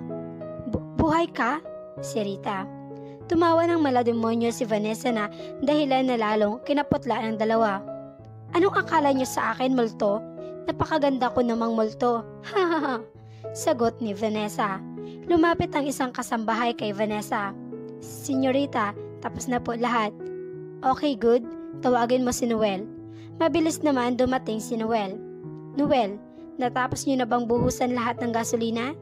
Bu- buhay ka? Si Rita. Tumawa ng malademonyo si Vanessa na dahilan na lalong kinaputla ng dalawa. Anong akala niyo sa akin, multo? Napakaganda ko namang multo. Hahaha. Sagot ni Vanessa. Lumapit ang isang kasambahay kay Vanessa. Senyorita, tapos na po lahat. Okay, good. Tawagin mo si Noel. Mabilis naman dumating si Noel. Noel, natapos niyo na bang buhusan lahat ng gasolina?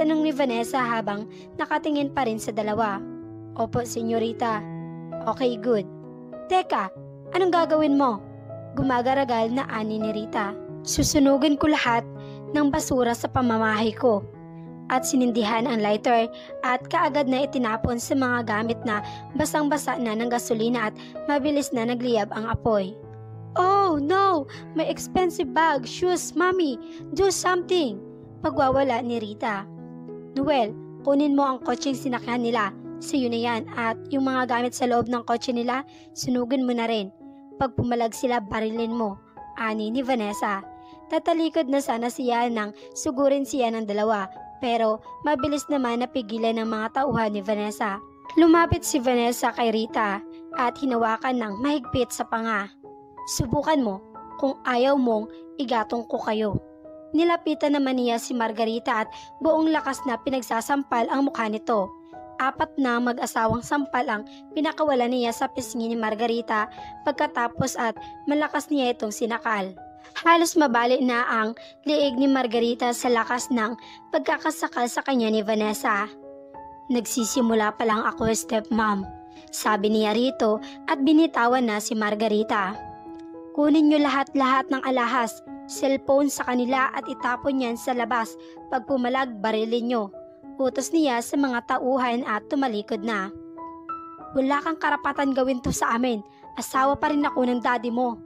Tanong ni Vanessa habang nakatingin pa rin sa dalawa. Opo, senyorita. Okay, good. Teka, anong gagawin mo? Gumagaragal na ani ni Rita. Susunugin ko lahat ng basura sa pamamahay ko. At sinindihan ang lighter at kaagad na itinapon sa mga gamit na basang-basa na ng gasolina at mabilis na nagliyab ang apoy. Oh no! My expensive bag, shoes, mommy! Do something! Pagwawala ni Rita. Noel, kunin mo ang kotseng sinakyan nila. Sa'yo na yan at yung mga gamit sa loob ng kotse nila, sunugin mo na rin. Pag pumalag sila, barilin mo. Ani ni Vanessa. Tatalikod na sana siya nang sugurin siya ng dalawa pero mabilis naman napigilan ng mga tauhan ni Vanessa. Lumapit si Vanessa kay Rita at hinawakan ng mahigpit sa panga. Subukan mo kung ayaw mong igatong ko kayo. Nilapitan naman niya si Margarita at buong lakas na pinagsasampal ang mukha nito. Apat na mag-asawang sampal ang pinakawala niya sa pisngi ni Margarita pagkatapos at malakas niya itong sinakal. Halos mabali na ang liig ni Margarita sa lakas ng pagkakasakal sa kanya ni Vanessa. Nagsisimula pa lang ako stepmom, sabi niya rito at binitawan na si Margarita. Kunin niyo lahat-lahat ng alahas, cellphone sa kanila at itapon yan sa labas pag pumalag barilin niyo. Utos niya sa mga tauhan at tumalikod na. Wala kang karapatan gawin to sa amin. Asawa pa rin ako ng daddy mo.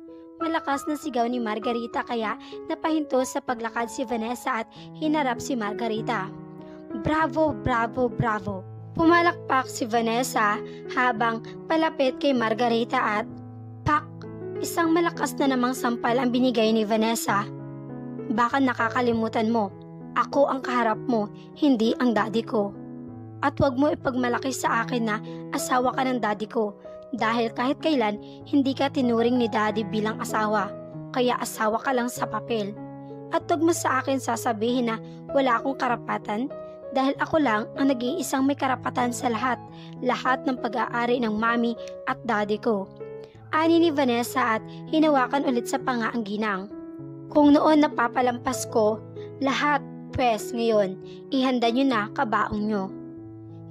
Malakas na sigaw ni Margarita kaya napahinto sa paglakad si Vanessa at hinarap si Margarita. Bravo, bravo, bravo. Pumalakpak si Vanessa habang palapit kay Margarita at pak, isang malakas na namang sampal ang binigay ni Vanessa. Baka nakakalimutan mo, ako ang kaharap mo, hindi ang daddy ko. At wag mo ipagmalaki sa akin na asawa ka ng daddy ko dahil kahit kailan hindi ka tinuring ni daddy bilang asawa, kaya asawa ka lang sa papel. At wag mo sa akin sasabihin na wala akong karapatan dahil ako lang ang nag-iisang may karapatan sa lahat, lahat ng pag-aari ng mami at daddy ko. Ani ni Vanessa at hinawakan ulit sa panga ang ginang. Kung noon napapalampas ko, lahat, pwes ngayon, ihanda nyo na kabaong nyo.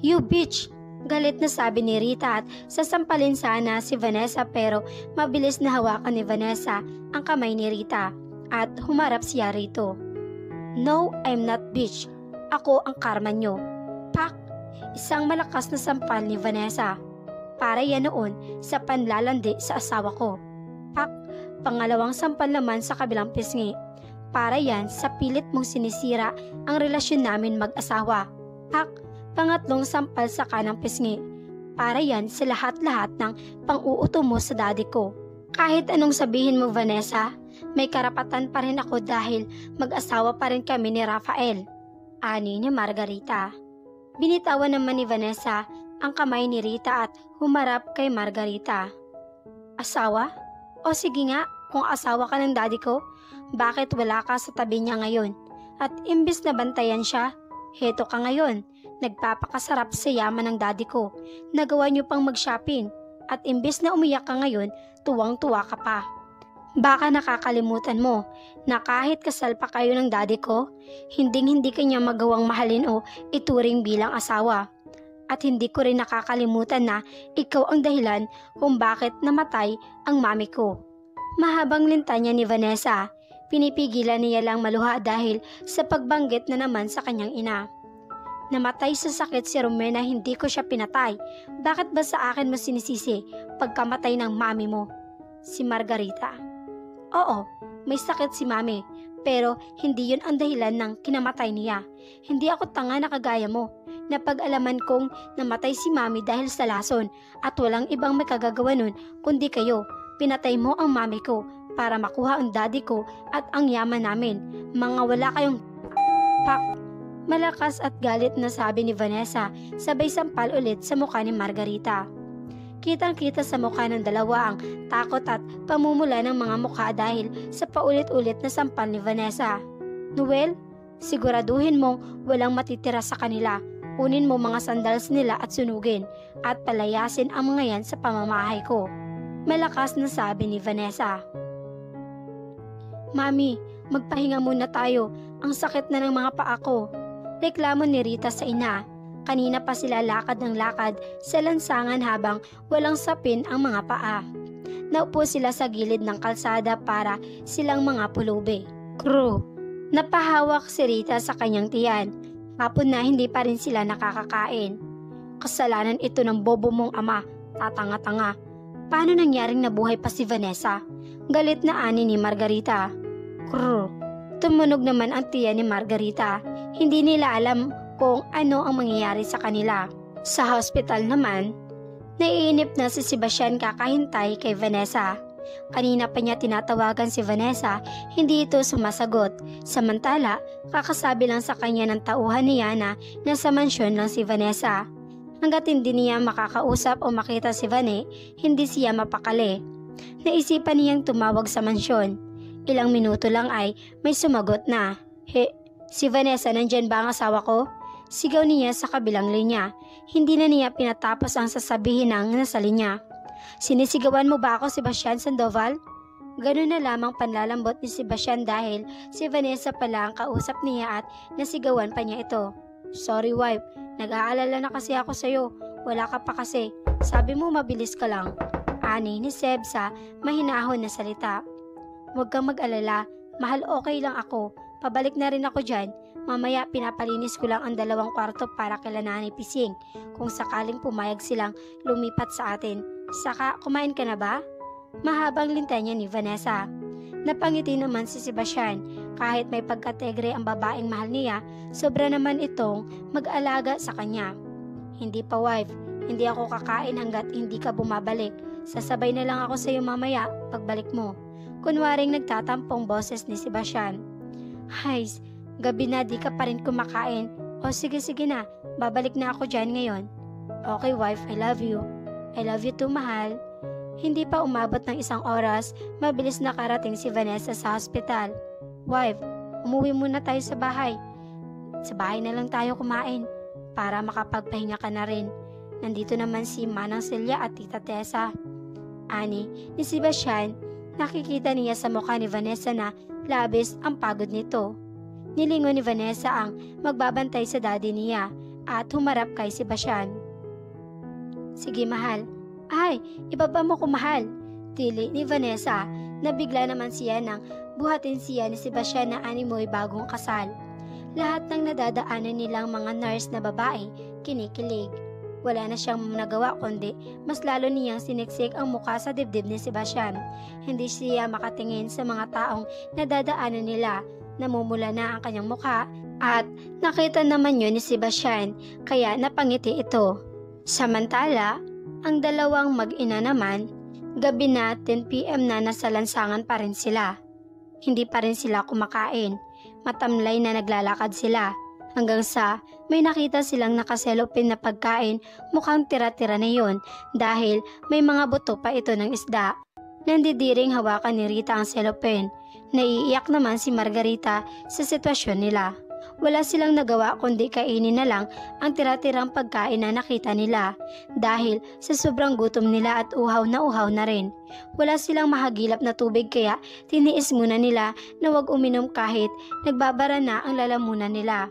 You bitch! Galit na sabi ni Rita at sasampalin sana si Vanessa pero mabilis na hawakan ni Vanessa ang kamay ni Rita at humarap siya rito. No, I'm not bitch. Ako ang karma nyo. Pak! Isang malakas na sampal ni Vanessa. Para yan noon sa panlalandi sa asawa ko. Pak! Pangalawang sampal naman sa kabilang pisngi. Para yan sa pilit mong sinisira ang relasyon namin mag-asawa. Pak! Pangatlong sampal sa kanang pisngi. Para yan sa lahat-lahat ng pang-uuto mo sa daddy ko. Kahit anong sabihin mo Vanessa, may karapatan pa rin ako dahil mag-asawa pa rin kami ni Rafael. Ani ni Margarita. Binitawan naman ni Vanessa ang kamay ni Rita at humarap kay Margarita. Asawa? O sige nga, kung asawa ka ng daddy ko, bakit wala ka sa tabi niya ngayon? At imbis na bantayan siya, heto ka ngayon Nagpapakasarap sa yaman ng daddy ko. Nagawa niyo pang mag-shopping. At imbes na umiyak ka ngayon, tuwang-tuwa ka pa. Baka nakakalimutan mo na kahit kasal pa kayo ng daddy ko, hinding-hindi kanya magawang mahalin o ituring bilang asawa. At hindi ko rin nakakalimutan na ikaw ang dahilan kung bakit namatay ang mami ko. Mahabang lintanya ni Vanessa, pinipigilan niya lang maluha dahil sa pagbanggit na naman sa kanyang ina. Namatay sa sakit si Romena hindi ko siya pinatay. Bakit ba sa akin mo sinisisi pagkamatay ng mami mo? Si Margarita. Oo, may sakit si mami. Pero hindi yun ang dahilan ng kinamatay niya. Hindi ako tanga na kagaya mo. Napag-alaman kong namatay si mami dahil sa lason at walang ibang may kagagawa nun kundi kayo. Pinatay mo ang mami ko para makuha ang daddy ko at ang yaman namin. Mga wala kayong pak Malakas at galit na sabi ni Vanessa sabay sampal ulit sa mukha ni Margarita. Kitang-kita sa mukha ng dalawa ang takot at pamumula ng mga mukha dahil sa paulit-ulit na sampal ni Vanessa. Noel, siguraduhin mong walang matitira sa kanila. Kunin mo mga sandals nila at sunugin at palayasin ang mga yan sa pamamahay ko. Malakas na sabi ni Vanessa. Mami, magpahinga muna tayo. Ang sakit na ng mga paa ko. Reklamo ni Rita sa ina. Kanina pa sila lakad ng lakad sa lansangan habang walang sapin ang mga paa. Naupo sila sa gilid ng kalsada para silang mga pulubi. Crew. Napahawak si Rita sa kanyang tiyan. Hapon na hindi pa rin sila nakakakain. Kasalanan ito ng bobo mong ama, tatanga-tanga. Paano nangyaring nabuhay pa si Vanessa? Galit na ani ni Margarita. Crew. Tumunog naman ang tiya ni Margarita hindi nila alam kung ano ang mangyayari sa kanila. Sa hospital naman, naiinip na si Sebastian kakahintay kay Vanessa. Kanina pa niya tinatawagan si Vanessa, hindi ito sumasagot. Samantala, kakasabi lang sa kanya ng tauhan ni Yana na sa mansyon lang si Vanessa. Hanggat hindi niya makakausap o makita si Vane, hindi siya mapakali. Naisipan niyang tumawag sa mansyon. Ilang minuto lang ay may sumagot na. He, Si Vanessa, nandyan ba ang asawa ko? Sigaw niya sa kabilang linya. Hindi na niya pinatapos ang sasabihin ng nasa linya. Sinisigawan mo ba ako, Sebastian Sandoval? Ganun na lamang panlalambot ni Sebastian dahil si Vanessa pala ang kausap niya at nasigawan pa niya ito. Sorry wife, nag-aalala na kasi ako sa'yo. Wala ka pa kasi. Sabi mo mabilis ka lang. Ani ni Seb sa mahinahon na salita. Huwag kang mag-alala, mahal okay lang ako. Pabalik na rin ako dyan. Mamaya pinapalinis ko lang ang dalawang kwarto para kila Nani Pising kung sakaling pumayag silang lumipat sa atin. Saka, kumain ka na ba? Mahabang lintay niya ni Vanessa. Napangiti naman si Sebastian. Kahit may pagkategre ang babaeng mahal niya, sobra naman itong mag-alaga sa kanya. Hindi pa wife, hindi ako kakain hanggat hindi ka bumabalik. Sasabay na lang ako sa iyo mamaya pagbalik mo. Kunwaring nagtatampong boses ni Sebastian. Hays, gabi na di ka pa rin kumakain. O sige sige na, babalik na ako dyan ngayon. Okay wife, I love you. I love you too mahal. Hindi pa umabot ng isang oras, mabilis nakarating si Vanessa sa hospital. Wife, umuwi muna tayo sa bahay. Sa bahay na lang tayo kumain para makapagpahinga ka na rin. Nandito naman si Manang Celia at Tita Tessa. Ani, ni Sebastian, nakikita niya sa mukha ni Vanessa na labis ang pagod nito. Nilingon ni Vanessa ang magbabantay sa daddy niya at humarap kay Sebastian. Sige mahal. Ay, ibaba mo ko mahal. Tili ni Vanessa na bigla naman siya nang buhatin siya ni Sebastian na animoy bagong kasal. Lahat ng nadadaanan nilang mga nurse na babae kinikilig. Wala na siyang nagawa kundi mas lalo niyang siniksik ang mukha sa dibdib ni Sebastian. Hindi siya makatingin sa mga taong nadadaanan nila. Namumula na ang kanyang mukha at nakita naman yun ni Sebastian kaya napangiti ito. Samantala, ang dalawang mag-ina naman, gabi na 10pm na nasa lansangan pa rin sila. Hindi pa rin sila kumakain. Matamlay na naglalakad sila hanggang sa may nakita silang nakaselopin na pagkain mukhang tira-tira na yon dahil may mga buto pa ito ng isda. Nandidiring hawakan ni Rita ang selopin. Naiiyak naman si Margarita sa sitwasyon nila. Wala silang nagawa kundi kainin na lang ang tira-tirang pagkain na nakita nila dahil sa sobrang gutom nila at uhaw na uhaw na rin. Wala silang mahagilap na tubig kaya tiniis muna nila na wag uminom kahit nagbabara na ang lalamunan nila.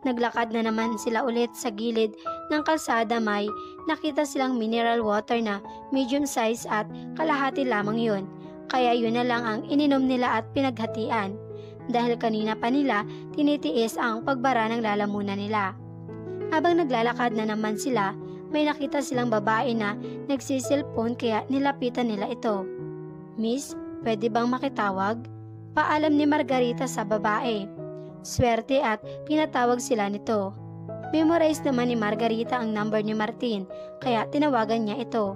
Naglakad na naman sila ulit sa gilid ng kalsada may nakita silang mineral water na medium size at kalahati lamang yun. Kaya yun na lang ang ininom nila at pinaghatian. Dahil kanina pa nila tinitiis ang pagbara ng lalamunan nila. Habang naglalakad na naman sila, may nakita silang babae na nagsisilpon kaya nilapitan nila ito. Miss, pwede bang makitawag? Paalam ni Margarita sa babae. Swerte at pinatawag sila nito. Memorize naman ni Margarita ang number ni Martin, kaya tinawagan niya ito.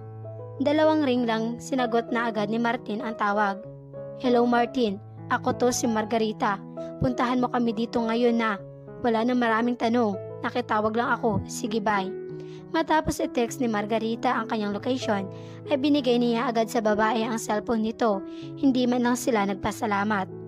Dalawang ring lang sinagot na agad ni Martin ang tawag. Hello Martin, ako to si Margarita. Puntahan mo kami dito ngayon na. Wala na maraming tanong, nakitawag lang ako, sige bye. Matapos i-text ni Margarita ang kanyang location, ay binigay niya agad sa babae ang cellphone nito, hindi man lang sila nagpasalamat.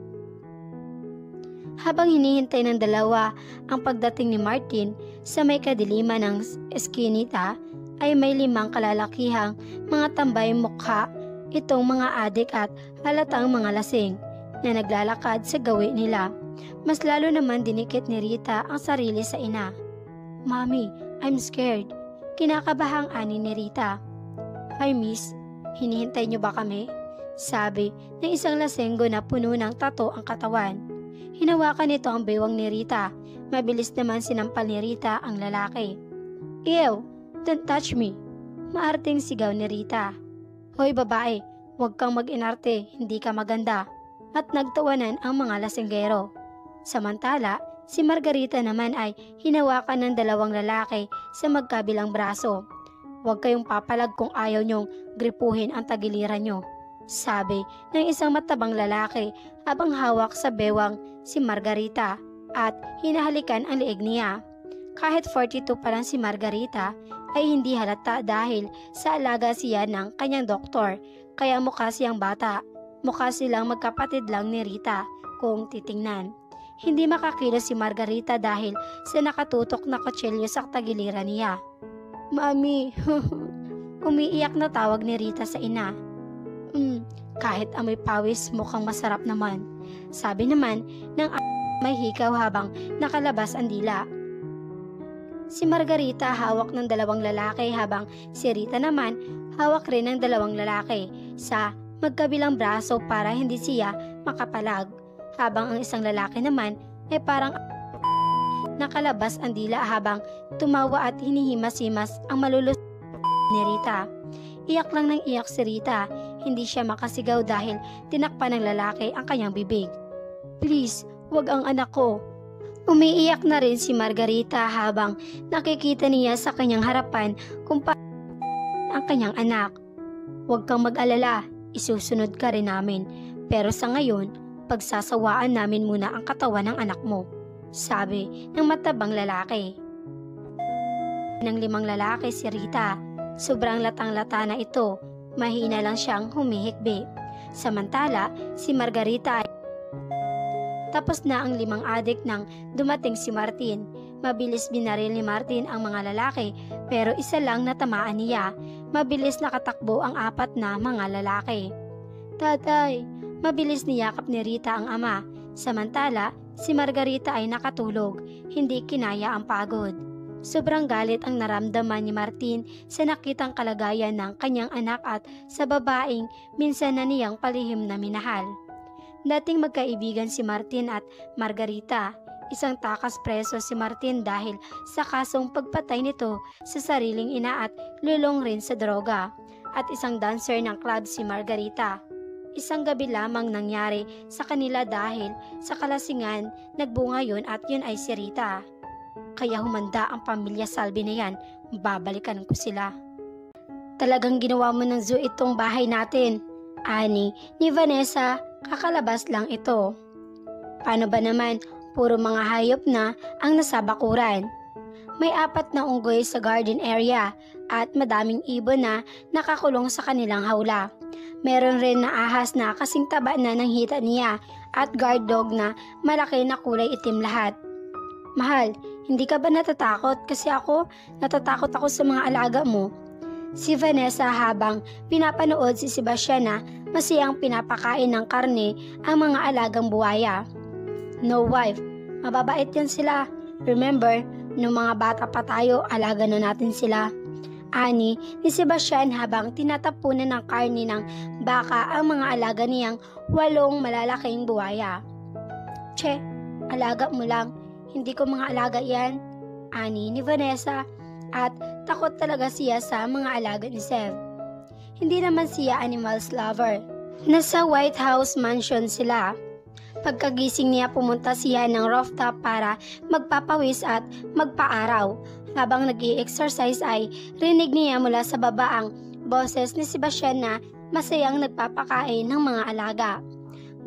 Habang hinihintay ng dalawa ang pagdating ni Martin sa may kadiliman ng eskinita, ay may limang kalalakihang mga tambay mukha itong mga adik at halatang mga lasing na naglalakad sa gawi nila. Mas lalo naman dinikit ni Rita ang sarili sa ina. Mommy, I'm scared. Kinakabahang ani ni Rita. Hi miss, hinihintay niyo ba kami? Sabi ng isang lasenggo na puno ng tato ang katawan. Hinawakan nito ang bewang ni Rita. Mabilis naman sinampal ni Rita ang lalaki. Ew, don't touch me. Maarting sigaw ni Rita. Hoy babae, huwag kang mag-inarte, hindi ka maganda. At nagtawanan ang mga lasenggero. Samantala, si Margarita naman ay hinawakan ng dalawang lalaki sa magkabilang braso. Huwag kayong papalag kung ayaw niyong gripuhin ang tagiliran niyo. Sabi ng isang matabang lalaki habang hawak sa bewang si Margarita at hinahalikan ang leeg niya. Kahit 42 pa lang si Margarita ay hindi halata dahil sa alaga siya ng kanyang doktor kaya mukha siyang bata. Mukha silang magkapatid lang ni Rita kung titingnan. Hindi makakilos si Margarita dahil sa nakatutok na kutsilyo sa tagiliran niya. Mami, umiiyak na tawag ni Rita sa ina. Hmm, kahit amoy pawis mukhang masarap naman. Sabi naman ng may hikaw habang nakalabas ang dila. Si Margarita hawak ng dalawang lalaki habang si Rita naman hawak rin ng dalawang lalaki sa magkabilang braso para hindi siya makapalag. Habang ang isang lalaki naman ay parang nakalabas ang dila habang tumawa at hinihimas-himas ang malulus ni Rita. Iyak lang ng iyak si Rita, hindi siya makasigaw dahil tinakpan ng lalaki ang kanyang bibig. Please, wag ang anak ko. Umiiyak na rin si Margarita habang nakikita niya sa kanyang harapan kung pa ang kanyang anak. Huwag kang mag-alala, isusunod ka rin namin. Pero sa ngayon, pagsasawaan namin muna ang katawan ng anak mo. Sabi ng matabang lalaki. Ng limang lalaki si Rita, sobrang latang-lata na ito, mahina lang siyang humihikbi. Samantala, si Margarita ay tapos na ang limang adik nang dumating si Martin. Mabilis binaril ni Martin ang mga lalaki pero isa lang natamaan niya. Mabilis nakatakbo ang apat na mga lalaki. Tatay, mabilis niyakap ni Rita ang ama. Samantala, si Margarita ay nakatulog. Hindi kinaya ang pagod. Sobrang galit ang naramdaman ni Martin sa nakitang kalagayan ng kanyang anak at sa babaeng minsan na niyang palihim na minahal. Dating magkaibigan si Martin at Margarita. Isang takas preso si Martin dahil sa kasong pagpatay nito sa sariling ina at lulong rin sa droga. At isang dancer ng club si Margarita. Isang gabi lamang nangyari sa kanila dahil sa kalasingan nagbunga yun at yun ay si Rita. Kaya humanda ang pamilya Salvi na yan, babalikan ko sila. Talagang ginawa mo ng zoo itong bahay natin. Ani, ni Vanessa, kakalabas lang ito. Paano ba naman, puro mga hayop na ang nasa bakuran. May apat na unggoy sa garden area at madaming ibon na nakakulong sa kanilang hawla. Meron rin na ahas na kasing taba na ng hita niya at guard dog na malaki na kulay itim lahat. Mahal, hindi ka ba natatakot? Kasi ako, natatakot ako sa mga alaga mo. Si Vanessa habang pinapanood si Sebastian na masiyang pinapakain ng karne ang mga alagang buwaya. No wife, mababait yan sila. Remember, nung mga bata pa tayo, alaga na natin sila. Ani ni Sebastian habang tinatapunan ng karne ng baka ang mga alaga niyang walong malalaking buwaya. Che, alaga mo lang. Hindi ko mga alaga yan. Ani ni Vanessa at takot talaga siya sa mga alaga ni Sev. Hindi naman siya animals lover. Nasa White House mansion sila. Pagkagising niya pumunta siya ng rooftop para magpapawis at magpaaraw. Habang nag exercise ay rinig niya mula sa baba ang boses ni Sebastian na masayang nagpapakain ng mga alaga.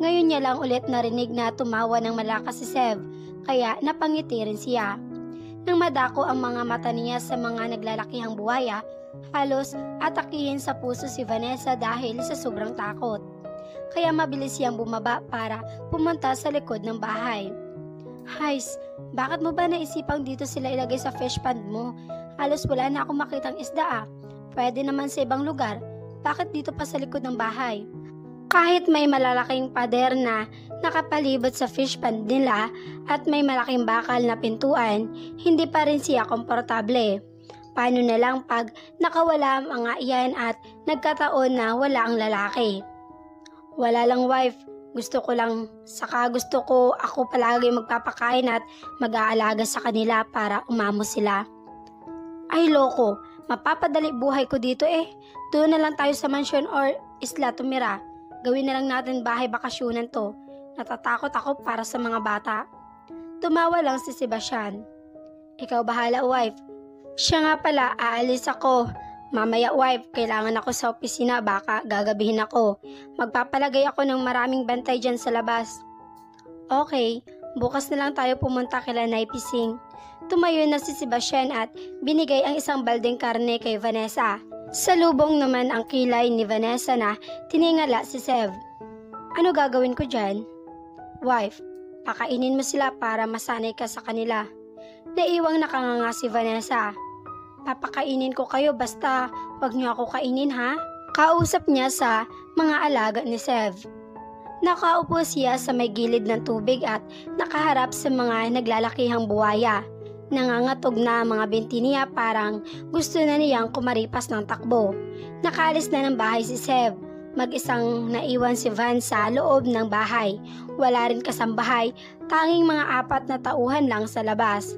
Ngayon niya lang ulit narinig na tumawa ng malakas si Sev, kaya napangiti rin siya. Nang madako ang mga mata niya sa mga naglalakihang buhaya, halos atakihin sa puso si Vanessa dahil sa sobrang takot. Kaya mabilis siyang bumaba para pumunta sa likod ng bahay. Hais, bakit mo ba naisipang dito sila ilagay sa fish pond mo? Halos wala na akong makitang isda ah. Pwede naman sa ibang lugar. Bakit dito pa sa likod ng bahay? Kahit may malalaking pader na nakapalibot sa fish pond nila at may malaking bakal na pintuan, hindi pa rin siya komportable. Paano na lang pag nakawala ang mga iyan at nagkataon na wala ang lalaki? Wala lang wife, gusto ko lang, saka gusto ko ako palagi magpapakain at mag-aalaga sa kanila para umamo sila. Ay loko, mapapadali buhay ko dito eh. Doon na lang tayo sa mansion or isla tumira. Gawin na lang natin bahay bakasyonan to. Natatakot ako para sa mga bata. Tumawa lang si Sebastian. Ikaw bahala wife. Siya nga pala, aalis ako. Mamaya wife, kailangan ako sa opisina baka gagabihin ako. Magpapalagay ako ng maraming bantay dyan sa labas. Okay, bukas na lang tayo pumunta kila Nay Pising. Tumayo na si Sebastian at binigay ang isang baldeng karne kay Vanessa. Sa lubong naman ang kilay ni Vanessa na tiningala si Sev. Ano gagawin ko dyan? Wife, pakainin mo sila para masanay ka sa kanila. Naiwang nakanganga si Vanessa. Papakainin ko kayo basta wag niyo ako kainin ha. Kausap niya sa mga alaga ni Sev. Nakaupo siya sa may gilid ng tubig at nakaharap sa mga naglalakihang buwaya. Nangangatog na mga binti niya parang gusto na niyang kumaripas ng takbo. Nakalis na ng bahay si Sev. Mag-isang naiwan si Van sa loob ng bahay. Wala rin kasambahay, tanging mga apat na tauhan lang sa labas.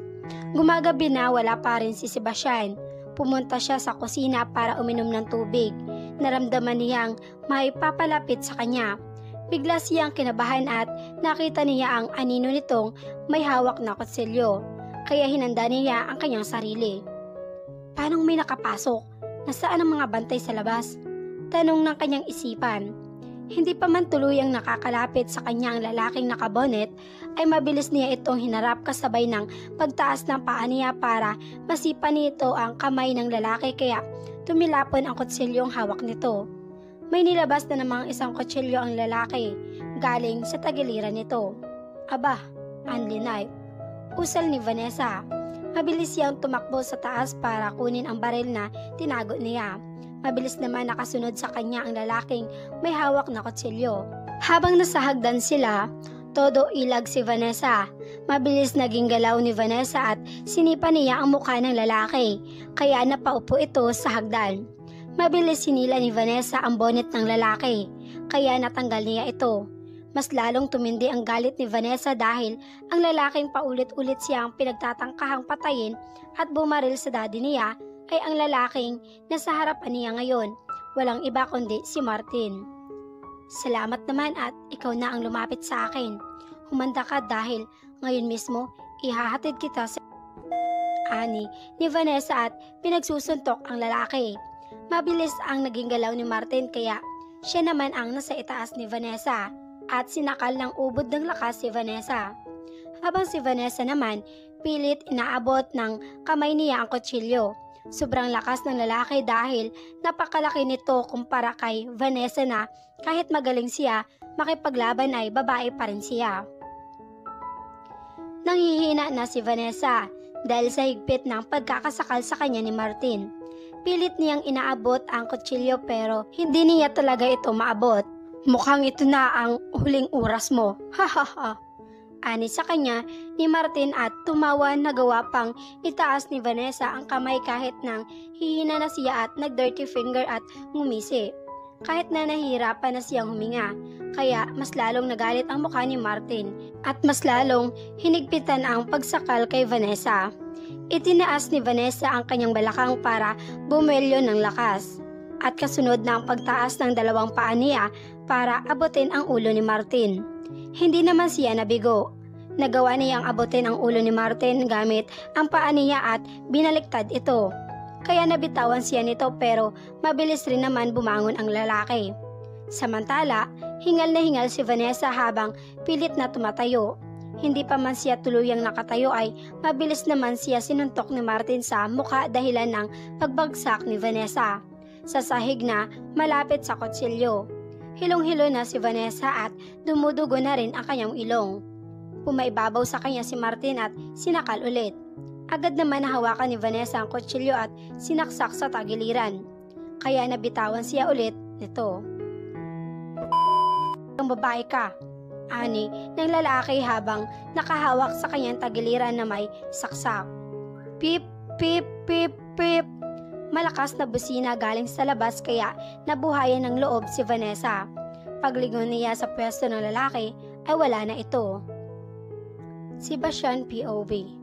Gumagabi na wala pa rin si Sebastian. Pumunta siya sa kusina para uminom ng tubig. Naramdaman niyang may papalapit sa kanya. Bigla siyang kinabahan at nakita niya ang anino nitong may hawak na kutsilyo. Kaya hinanda niya ang kanyang sarili. Paano may nakapasok? Nasaan ang mga bantay sa labas? Tanong ng kanyang isipan. Hindi pa man tuluyang nakakalapit sa kanya ang lalaking nakabonet, ay mabilis niya itong hinarap kasabay ng pagtaas ng paa niya para masipa nito ang kamay ng lalaki kaya tumilapon ang kutsilyong hawak nito. May nilabas na namang isang kutsilyo ang lalaki galing sa tagiliran nito. Aba, Anli knife. Usal ni Vanessa. Mabilis siyang tumakbo sa taas para kunin ang baril na tinago niya. Mabilis naman nakasunod sa kanya ang lalaking may hawak na kutsilyo. Habang nasa hagdan sila, todo ilag si Vanessa. Mabilis naging galaw ni Vanessa at sinipa niya ang mukha ng lalaki, kaya napaupo ito sa hagdan. Mabilis sinila ni Vanessa ang bonnet ng lalaki, kaya natanggal niya ito. Mas lalong tumindi ang galit ni Vanessa dahil ang lalaking paulit-ulit siyang pinagtatangkahang patayin at bumaril sa daddy niya ay ang lalaking nasa harapan niya ngayon. Walang iba kundi si Martin. Salamat naman at ikaw na ang lumapit sa akin. Humanda ka dahil ngayon mismo ihahatid kita sa ani ni Vanessa at pinagsusuntok ang lalaki. Mabilis ang naging galaw ni Martin kaya siya naman ang nasa itaas ni Vanessa at sinakal ng ubod ng lakas si Vanessa. Habang si Vanessa naman, pilit inaabot ng kamay niya ang kutsilyo. Sobrang lakas ng lalaki dahil napakalaki nito kumpara kay Vanessa na kahit magaling siya, makipaglaban ay babae pa rin siya. Nanghihina na si Vanessa dahil sa higpit ng pagkakasakal sa kanya ni Martin. Pilit niyang inaabot ang kutsilyo pero hindi niya talaga ito maabot. Mukhang ito na ang huling oras mo. Ha. Ani sa kanya ni Martin at tumawa na gawa pang itaas ni Vanessa ang kamay kahit nang hihina na siya at nag-dirty finger at ngumisi. Kahit na nahihirapan na siyang huminga, kaya mas lalong nagalit ang mukha ni Martin at mas lalong hinigpitan ang pagsakal kay Vanessa. Itinaas ni Vanessa ang kanyang balakang para bumelyo ng lakas at kasunod na ang pagtaas ng dalawang paa niya para abutin ang ulo ni Martin. Hindi naman siya nabigo. Nagawa niyang abutin ang ulo ni Martin gamit ang paa niya at binaliktad ito. Kaya nabitawan siya nito pero mabilis rin naman bumangon ang lalaki. Samantala, hingal na hingal si Vanessa habang pilit na tumatayo. Hindi pa man siya tuluyang nakatayo ay mabilis naman siya sinuntok ni Martin sa mukha dahilan ng pagbagsak ni Vanessa. Sa sahig na malapit sa kutsilyo. Hilong-hilo na si Vanessa at dumudugo na rin ang kanyang ilong. Pumaibabaw sa kanya si Martin at sinakal ulit. Agad naman nahawakan ni Vanessa ang kutsilyo at sinaksak sa tagiliran. Kaya nabitawan siya ulit nito. Ang babae ka, ani ng lalaki habang nakahawak sa kanyang tagiliran na may saksak. Pip, pip, pip, pip. Malakas na busina galing sa labas kaya nabuhayan ng loob si Vanessa. Paglingon niya sa pwesto ng lalaki ay wala na ito. Sebastian POV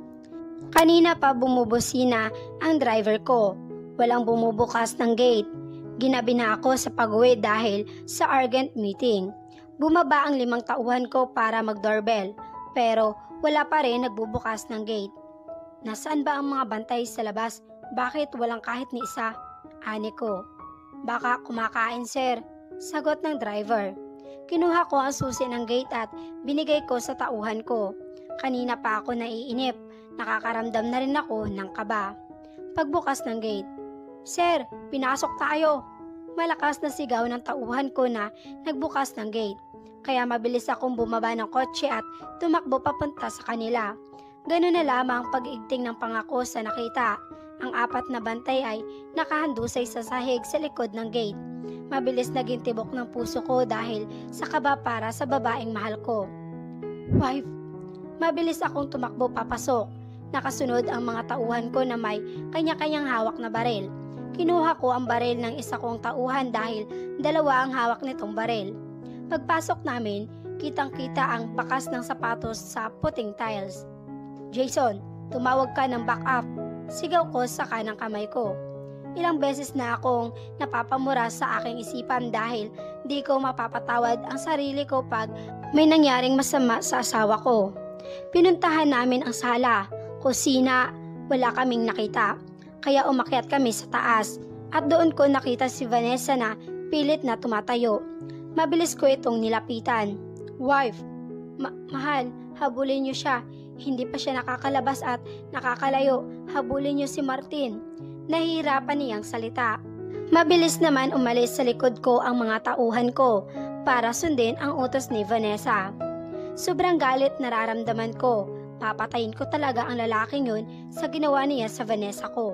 Kanina pa bumubusina ang driver ko. Walang bumubukas ng gate. Ginabi na ako sa pag-uwi dahil sa urgent meeting. Bumaba ang limang tauhan ko para mag-doorbell pero wala pa rin nagbubukas ng gate. Nasaan ba ang mga bantay sa labas? Bakit walang kahit ni isa? Ani ko. Baka kumakain sir. Sagot ng driver. Kinuha ko ang susi ng gate at binigay ko sa tauhan ko. Kanina pa ako naiinip. Nakakaramdam na rin ako ng kaba. Pagbukas ng gate. Sir, pinasok tayo. Malakas na sigaw ng tauhan ko na nagbukas ng gate. Kaya mabilis akong bumaba ng kotse at tumakbo papunta sa kanila. Ganun na lamang pag-igting ng pangako sa nakita. Ang apat na bantay ay nakahandusay sa sahig sa likod ng gate. Mabilis naging tibok ng puso ko dahil sa kaba para sa babaeng mahal ko. Wife, mabilis akong tumakbo papasok. Nakasunod ang mga tauhan ko na may kanya-kanyang hawak na baril. Kinuha ko ang baril ng isa kong tauhan dahil dalawa ang hawak nitong baril. Pagpasok namin, kitang-kita ang bakas ng sapatos sa puting tiles. Jason, tumawag ka ng backup. Sigaw ko sa kanang kamay ko. Ilang beses na akong napapamura sa aking isipan dahil di ko mapapatawad ang sarili ko pag may nangyaring masama sa asawa ko. Pinuntahan namin ang sala, kusina, wala kaming nakita. Kaya umakyat kami sa taas at doon ko nakita si Vanessa na pilit na tumatayo. Mabilis ko itong nilapitan. Wife, ma- mahal, habulin niyo siya. Hindi pa siya nakakalabas at nakakalayo. Habulin niyo si Martin. Nahihirapan niyang salita. Mabilis naman umalis sa likod ko ang mga tauhan ko para sundin ang utos ni Vanessa. Sobrang galit nararamdaman ko. Papatayin ko talaga ang lalaking yun sa ginawa niya sa Vanessa ko.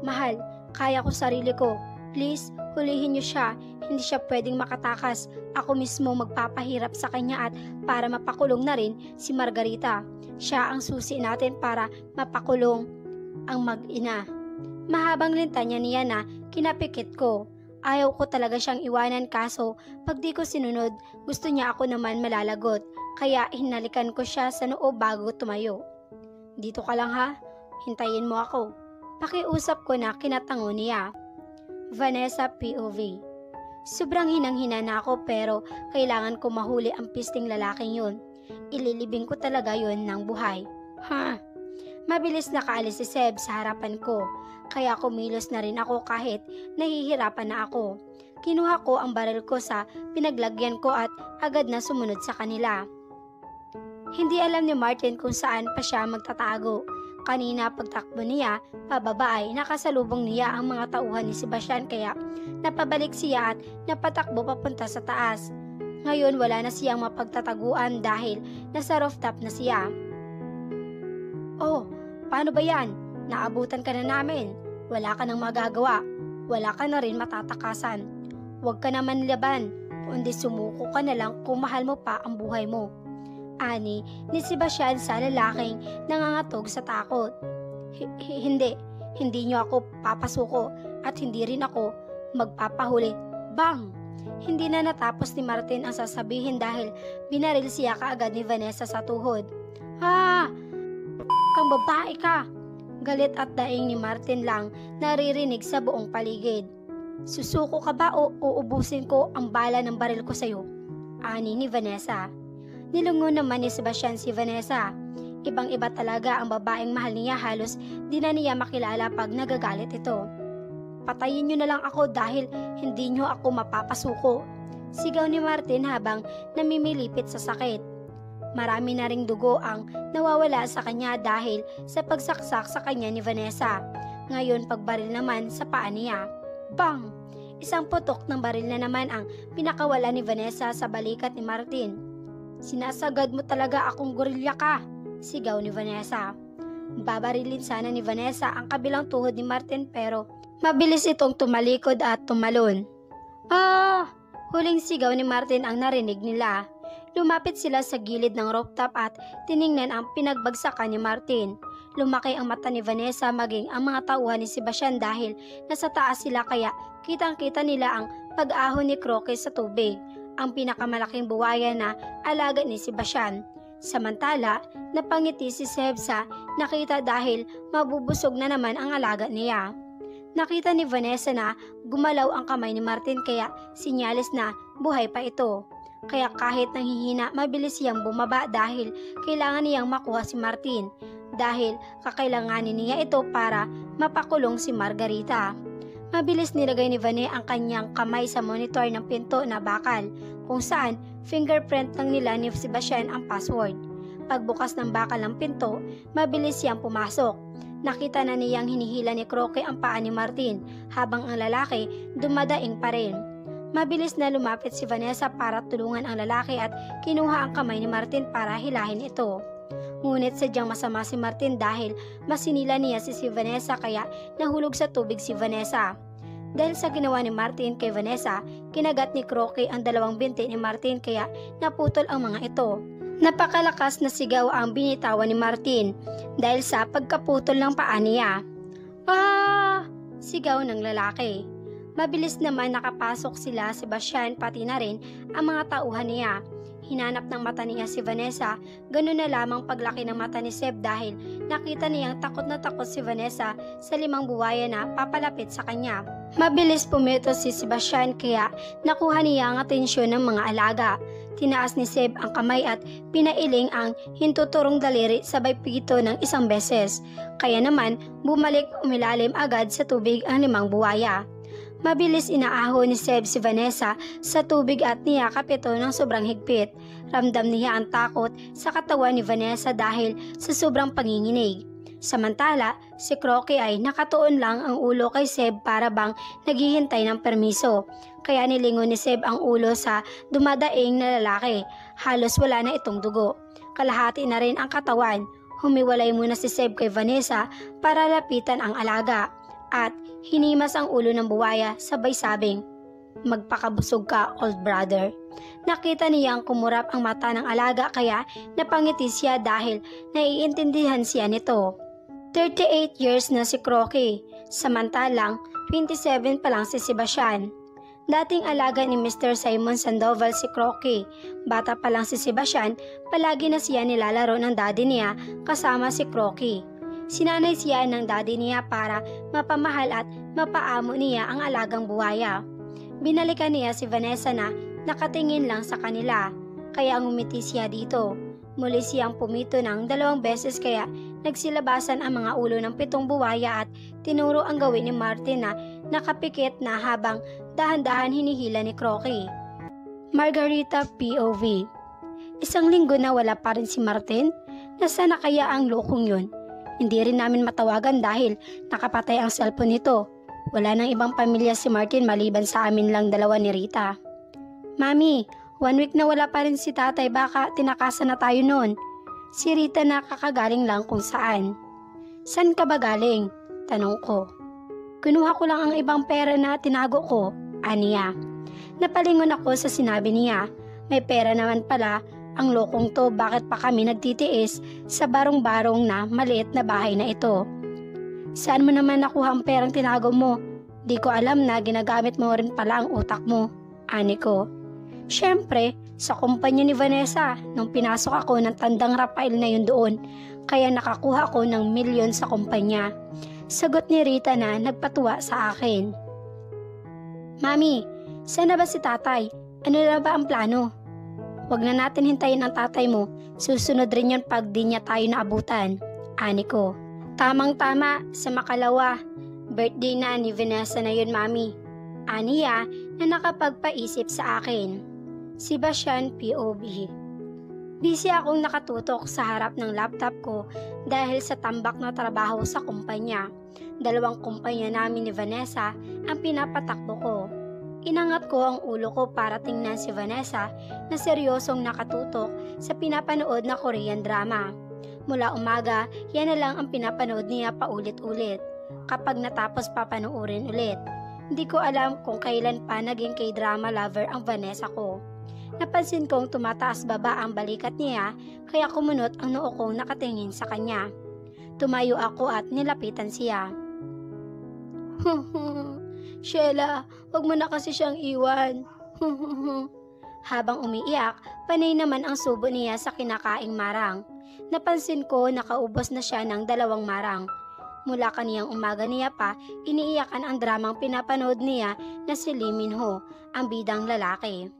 Mahal, kaya ko sarili ko. Please, hulihin niyo siya. Hindi siya pwedeng makatakas. Ako mismo magpapahirap sa kanya at para mapakulong na rin si Margarita. Siya ang susi natin para mapakulong ang mag-ina. Mahabang lintanya niya na kinapikit ko. Ayaw ko talaga siyang iwanan kaso pag di ko sinunod, gusto niya ako naman malalagot. Kaya hinalikan ko siya sa noo bago tumayo. Dito ka lang ha, hintayin mo ako. Pakiusap ko na kinatango niya. Vanessa POV Sobrang hinang-hina na ako pero kailangan ko mahuli ang pisting lalaking yun. Ililibing ko talaga yun ng buhay. Ha? Mabilis nakaalis si Seb sa harapan ko, kaya kumilos na rin ako kahit nahihirapan na ako. Kinuha ko ang baril ko sa pinaglagyan ko at agad na sumunod sa kanila. Hindi alam ni Martin kung saan pa siya magtatago. Kanina pagtakbo niya, pababa ay nakasalubong niya ang mga tauhan ni Sebastian kaya napabalik siya at napatakbo papunta sa taas. Ngayon wala na siyang mapagtataguan dahil nasa rooftop na siya. Oh, paano ba yan? Naabutan ka na namin. Wala ka nang magagawa. Wala ka na rin matatakasan. Huwag ka naman laban, kundi sumuko ka na lang kung mahal mo pa ang buhay mo. Ani ni Sebastian sa lalaking nangangatog sa takot. Hindi, hindi niyo ako papasuko at hindi rin ako magpapahuli. Bang! Hindi na natapos ni Martin ang sasabihin dahil binaril siya kaagad ni Vanessa sa tuhod. Ha! Kang babae ka! Galit at daing ni Martin lang naririnig sa buong paligid. Susuko ka ba o uubusin ko ang bala ng baril ko sa'yo? Ani ni Vanessa. Nilungo naman ni Sebastian si Vanessa. Ibang-iba talaga ang babaeng mahal niya halos di na niya makilala pag nagagalit ito. Patayin niyo na lang ako dahil hindi niyo ako mapapasuko. Sigaw ni Martin habang namimilipit sa sakit. Marami na ring dugo ang nawawala sa kanya dahil sa pagsaksak sa kanya ni Vanessa. Ngayon pagbaril naman sa paa niya. Bang! Isang putok ng baril na naman ang pinakawala ni Vanessa sa balikat ni Martin. Sinasagad mo talaga akong gorilya ka, sigaw ni Vanessa. Babarilin sana ni Vanessa ang kabilang tuhod ni Martin pero mabilis itong tumalikod at tumalon. Ah! Huling sigaw ni Martin ang narinig nila. Lumapit sila sa gilid ng rooftop at tiningnan ang pinagbagsakan ni Martin. Lumaki ang mata ni Vanessa maging ang mga tauhan ni Sebastian dahil nasa taas sila kaya kitang-kita nila ang pag-ahon ni Croque sa tubig, ang pinakamalaking buwaya na alaga ni Sebastian. Samantala, napangiti si Seb sa nakita dahil mabubusog na naman ang alaga niya. Nakita ni Vanessa na gumalaw ang kamay ni Martin kaya sinyalis na buhay pa ito. Kaya kahit nanghihina, mabilis siyang bumaba dahil kailangan niyang makuha si Martin dahil kakailanganin niya ito para mapakulong si Margarita. Mabilis nilagay ni Vane ang kanyang kamay sa monitor ng pinto na bakal kung saan fingerprint lang nila ni Sebastian ang password. Pagbukas ng bakal ng pinto, mabilis siyang pumasok. Nakita na niyang hinihila ni Croque ang paa ni Martin habang ang lalaki dumadaing pa rin. Mabilis na lumapit si Vanessa para tulungan ang lalaki at kinuha ang kamay ni Martin para hilahin ito. Ngunit sadyang masama si Martin dahil masinila niya si si Vanessa kaya nahulog sa tubig si Vanessa. Dahil sa ginawa ni Martin kay Vanessa, kinagat ni Crocky ang dalawang binti ni Martin kaya naputol ang mga ito. Napakalakas na sigaw ang binitawan ni Martin dahil sa pagkaputol ng paa niya. Ah! Sigaw ng lalaki. Mabilis naman nakapasok sila Sebastian pati na rin ang mga tauhan niya. Hinanap ng mata niya si Vanessa, ganun na lamang paglaki ng mata ni Seb dahil nakita niyang takot na takot si Vanessa sa limang buwaya na papalapit sa kanya. Mabilis pumito si Sebastian kaya nakuha niya ang atensyon ng mga alaga. Tinaas ni Seb ang kamay at pinailing ang hintuturong daliri sabay pigito ng isang beses. Kaya naman bumalik umilalim agad sa tubig ang limang buwaya. Mabilis inaaho ni Seb si Vanessa sa tubig at niyakap ito ng sobrang higpit. Ramdam niya ang takot sa katawan ni Vanessa dahil sa sobrang panginginig. Samantala, si Crocky ay nakatuon lang ang ulo kay Seb para bang naghihintay ng permiso. Kaya nilingon ni Seb ang ulo sa dumadaing na lalaki. Halos wala na itong dugo. Kalahati na rin ang katawan. Humiwalay muna si Seb kay Vanessa para lapitan ang alaga. At hinimas ang ulo ng buwaya sabay sabing, Magpakabusog ka, old brother. Nakita niya ang kumurap ang mata ng alaga kaya napangiti siya dahil naiintindihan siya nito. 38 years na si Crocky, samantalang 27 pa lang si Sebastian. Dating alaga ni Mr. Simon Sandoval si Crocky. Bata pa lang si Sebastian, palagi na siya nilalaro ng daddy niya kasama si Crocky. Sinanay siya ng daddy niya para mapamahal at mapaamo niya ang alagang buwaya. Binalikan niya si Vanessa na nakatingin lang sa kanila, kaya ngumiti siya dito. Muli siyang pumito ng dalawang beses kaya nagsilabasan ang mga ulo ng pitong buwaya at tinuro ang gawin ni Martin na nakapikit na habang dahan-dahan hinihila ni Crocky. Margarita POV Isang linggo na wala pa rin si Martin? Nasaan na kaya ang lokong yun? Hindi rin namin matawagan dahil nakapatay ang cellphone nito. Wala nang ibang pamilya si Martin maliban sa amin lang dalawa ni Rita. Mami, one week na wala pa rin si tatay baka tinakasan na tayo noon. Si Rita nakakagaling lang kung saan. San ka ba galing? Tanong ko. Kinuha ko lang ang ibang pera na tinago ko, aniya. Napalingon ako sa sinabi niya. May pera naman pala ang lokong to bakit pa kami nagtitiis sa barong-barong na maliit na bahay na ito. Saan mo naman nakuha ang perang tinago mo? Di ko alam na ginagamit mo rin pala ang utak mo. Ani ko. Siyempre, sa kumpanya ni Vanessa nung pinasok ako ng tandang Rafael na yun doon, kaya nakakuha ko ng milyon sa kumpanya. Sagot ni Rita na nagpatuwa sa akin. Mami, saan na ba si tatay? Ano na ba ang plano? Huwag na natin hintayin ang tatay mo. Susunod rin yon pag di niya tayo naabutan. Ani ko. Tamang-tama sa makalawa. Birthday na ni Vanessa na yun, Mami. Aniya na nakapagpaisip sa akin. Sebastian POV Busy akong nakatutok sa harap ng laptop ko dahil sa tambak na trabaho sa kumpanya. Dalawang kumpanya namin ni Vanessa ang pinapatakbo ko. Inangat ko ang ulo ko para tingnan si Vanessa na seryosong nakatutok sa pinapanood na Korean drama. Mula umaga, yan na lang ang pinapanood niya paulit-ulit. Kapag natapos papanoorin ulit. Hindi ko alam kung kailan pa naging k-drama lover ang Vanessa ko. Napansin kong tumataas baba ang balikat niya kaya kumunot ang noo kong nakatingin sa kanya. Tumayo ako at nilapitan siya. Sheila, wag mo na kasi siyang iwan. Habang umiiyak, panay naman ang subo niya sa kinakaing marang. Napansin ko nakaubos na siya ng dalawang marang. Mula kaniyang umaga niya pa, iniiyakan ang dramang pinapanood niya na si Lee Min Ho, ang bidang lalaki.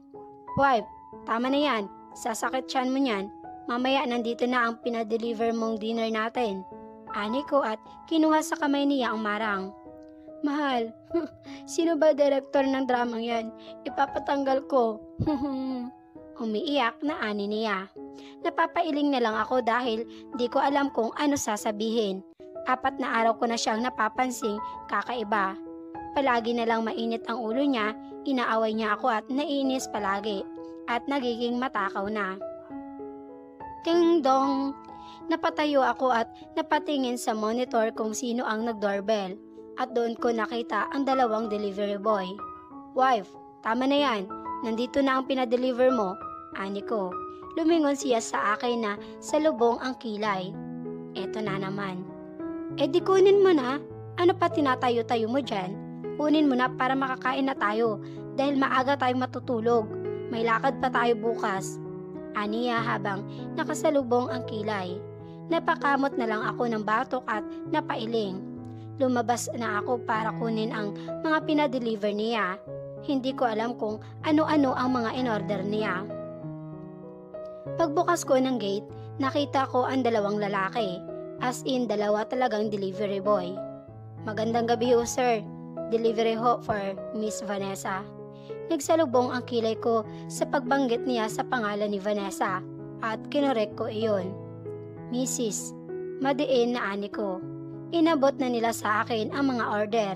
Wife, tama na yan. Sasakit tiyan mo niyan. Mamaya nandito na ang pinadeliver mong dinner natin. Ani ko at kinuha sa kamay niya ang marang. Mahal, sino ba direktor ng dramang yan? Ipapatanggal ko. Umiiyak na ani niya. Napapailing na lang ako dahil di ko alam kung ano sasabihin. Apat na araw ko na siyang napapansing kakaiba. Palagi na lang mainit ang ulo niya, inaaway niya ako at naiinis palagi at nagiging matakaw na. Ting dong! Napatayo ako at napatingin sa monitor kung sino ang nagdoorbell. At doon ko nakita ang dalawang delivery boy. Wife, tama na yan. Nandito na ang pinadeliver mo. Ani ko. Lumingon siya sa akin na sa lubong ang kilay. Eto na naman. E di kunin mo na. Ano pa tinatayo-tayo mo dyan? Kunin mo na para makakain na tayo dahil maaga tayong matutulog. May lakad pa tayo bukas. Aniya habang nakasalubong ang kilay. Napakamot na lang ako ng batok at napailing. Lumabas na ako para kunin ang mga pinadeliver niya. Hindi ko alam kung ano-ano ang mga in-order niya. Pagbukas ko ng gate, nakita ko ang dalawang lalaki. As in, dalawa talagang delivery boy. Magandang gabi ho, sir. Delivery ho for Miss Vanessa. Nagsalubong ang kilay ko sa pagbanggit niya sa pangalan ni Vanessa at kinorek ko iyon. Mrs. Madiin na ani ko. Inabot na nila sa akin ang mga order.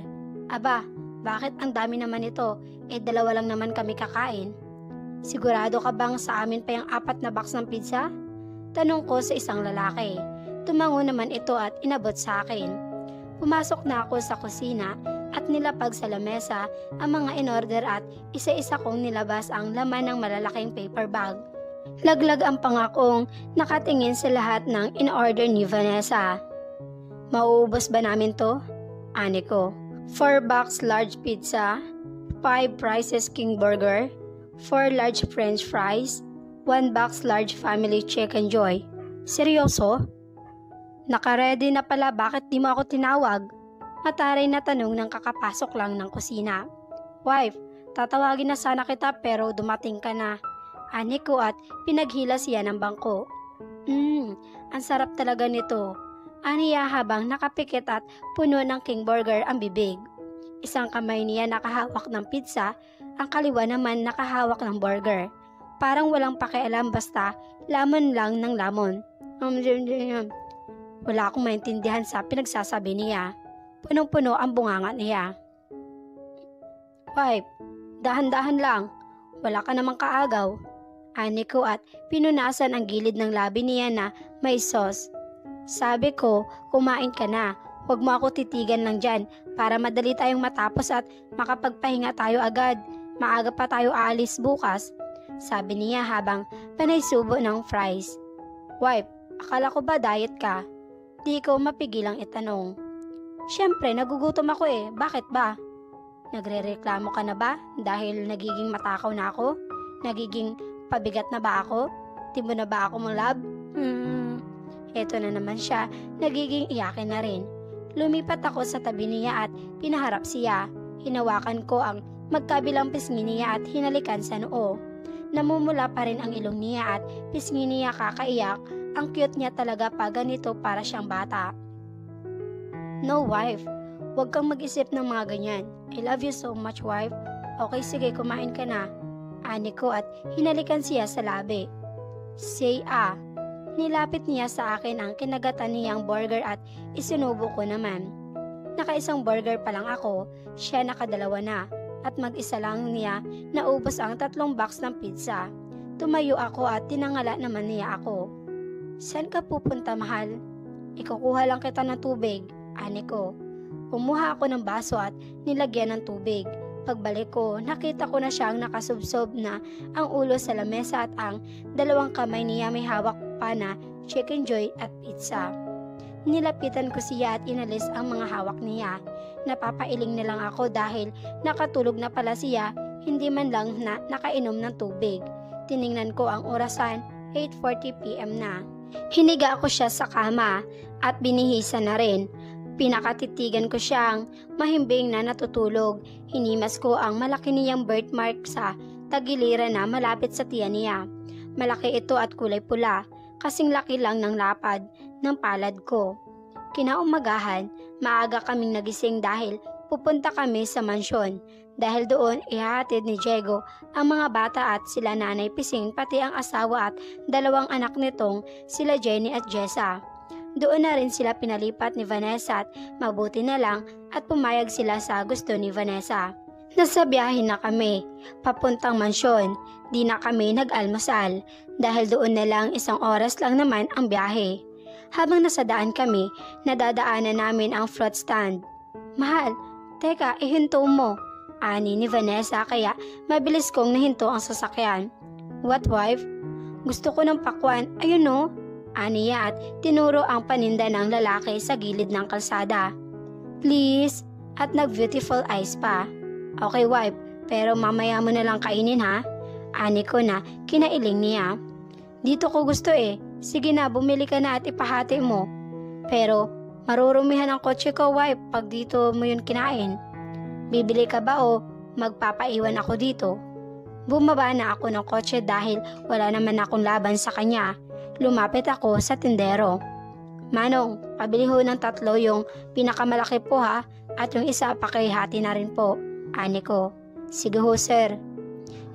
Aba, bakit ang dami naman ito? Eh dalawa lang naman kami kakain. Sigurado ka bang sa amin pa yung apat na box ng pizza? Tanong ko sa isang lalaki. Tumango naman ito at inabot sa akin. Pumasok na ako sa kusina at nilapag sa lamesa ang mga in-order at isa-isa kong nilabas ang laman ng malalaking paper bag. Laglag ang pangakong nakatingin sa lahat ng in-order ni Vanessa. Mauubos ba namin to? Ani ko. 4 box large pizza, 5 prices king burger, 4 large french fries, 1 box large family chicken joy. Seryoso? Nakaredy na pala bakit di mo ako tinawag? Mataray na tanong ng kakapasok lang ng kusina. Wife, tatawagin na sana kita pero dumating ka na. Ani ko at pinaghila siya ng bangko. Mmm, ang sarap talaga nito. Aniya habang nakapikit at puno ng king burger ang bibig. Isang kamay niya nakahawak ng pizza, ang kaliwa naman nakahawak ng burger. Parang walang pakialam basta lamon lang ng lamon. Wala akong maintindihan sa pinagsasabi niya. Punong-puno ang bunganga niya. Wife, dahan-dahan lang. Wala ka namang kaagaw. Ani ko at pinunasan ang gilid ng labi niya na may sauce. Sabi ko, kumain ka na. Huwag mo ako titigan lang dyan para madali tayong matapos at makapagpahinga tayo agad. Maaga pa tayo aalis bukas. Sabi niya habang panay subo ng fries. Wife, akala ko ba diet ka? Di ko mapigilang itanong. Siyempre, nagugutom ako eh. Bakit ba? Nagre-reklamo ka na ba dahil nagiging matakaw na ako? Nagiging pabigat na ba ako? Timbo na ba ako mong lab? Hmm, eto na naman siya, nagiging iyakin na rin. Lumipat ako sa tabi niya at pinaharap siya. Hinawakan ko ang magkabilang pisngi niya at hinalikan sa noo. Namumula pa rin ang ilong niya at pisngi niya kakaiyak. Ang cute niya talaga pa ganito para siyang bata. No, wife. Huwag kang mag-isip ng mga ganyan. I love you so much, wife. Okay, sige, kumain ka na. Ani ko at hinalikan siya sa labi. Say ah. Nilapit niya sa akin ang kinagatan niyang burger at isinubo ko naman. Nakaisang burger pa lang ako, siya nakadalawa na at mag-isa lang niya naubos ang tatlong box ng pizza. Tumayo ako at tinangala naman niya ako. Saan ka pupunta, mahal? Ikukuha lang kita ng tubig, ani ko. Kumuha ako ng baso at nilagyan ng tubig. Pagbalik ko, nakita ko na siyang nakasubsob na ang ulo sa lamesa at ang dalawang kamay niya may hawak pa na chicken joy at pizza. Nilapitan ko siya at inalis ang mga hawak niya. Napapailing na lang ako dahil nakatulog na pala siya, hindi man lang na nakainom ng tubig. Tiningnan ko ang orasan, 8.40pm na. Hiniga ako siya sa kama at binihisa na rin. Pinakatitigan ko siyang mahimbing na natutulog. Hinimas ko ang malaki niyang birthmark sa tagiliran na malapit sa tiyan niya. Malaki ito at kulay pula, kasing laki lang ng lapad ng palad ko. Kinaumagahan, maaga kaming nagising dahil pupunta kami sa mansyon. Dahil doon, ihahatid ni Diego ang mga bata at sila nanay Pising pati ang asawa at dalawang anak nitong sila Jenny at Jessa. Doon na rin sila pinalipat ni Vanessa at mabuti na lang at pumayag sila sa gusto ni Vanessa. Nasa biyahe na kami, papuntang mansyon. Di na kami nag-almusal dahil doon na lang isang oras lang naman ang biyahe. Habang nasa daan kami, nadadaanan namin ang fruit stand. Mahal, teka, ihinto mo. Ani ni Vanessa kaya mabilis kong nahinto ang sasakyan. What wife? Gusto ko ng pakwan, ayun no. Aniya at tinuro ang paninda ng lalaki sa gilid ng kalsada. Please, at nag-beautiful eyes pa. Okay wife, pero mamaya mo na lang kainin ha. Ani ko na, kinailing niya. Dito ko gusto eh. Sige na, bumili ka na at ipahati mo. Pero, marurumihan ang kotse ko wife pag dito mo yun kinain. Bibili ka ba o magpapaiwan ako dito? Bumaba na ako ng kotse dahil wala naman akong laban sa kanya. Lumapit ako sa tindero. Manong, pabili ho ng tatlo yung pinakamalaki po ha at yung isa pakihati na rin po. Ani ko. Sige ho sir.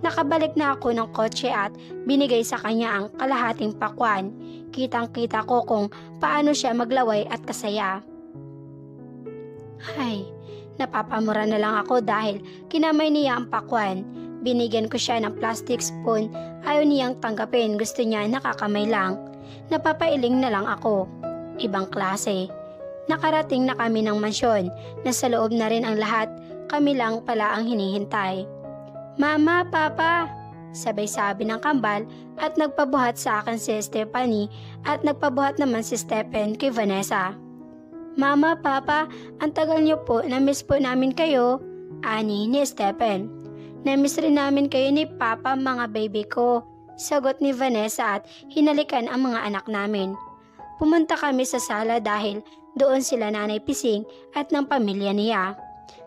Nakabalik na ako ng kotse at binigay sa kanya ang kalahating pakwan. Kitang kita ko kung paano siya maglaway at kasaya. Hay, napapamura na lang ako dahil kinamay niya ang pakwan. Binigyan ko siya ng plastic spoon, ayaw niyang tanggapin, gusto niya nakakamay lang. Napapailing na lang ako. Ibang klase. Nakarating na kami ng mansyon, nasa loob na rin ang lahat, kami lang pala ang hinihintay. Mama, Papa, sabay sabi ng kambal at nagpabuhat sa akin si Stephanie at nagpabuhat naman si Stephen kay Vanessa. Mama, Papa, ang tagal niyo po, na-miss po namin kayo. Ani ni Stephen. Na-miss rin namin kayo ni Papa mga baby ko. Sagot ni Vanessa at hinalikan ang mga anak namin. Pumunta kami sa sala dahil doon sila nanay Pising at ng pamilya niya.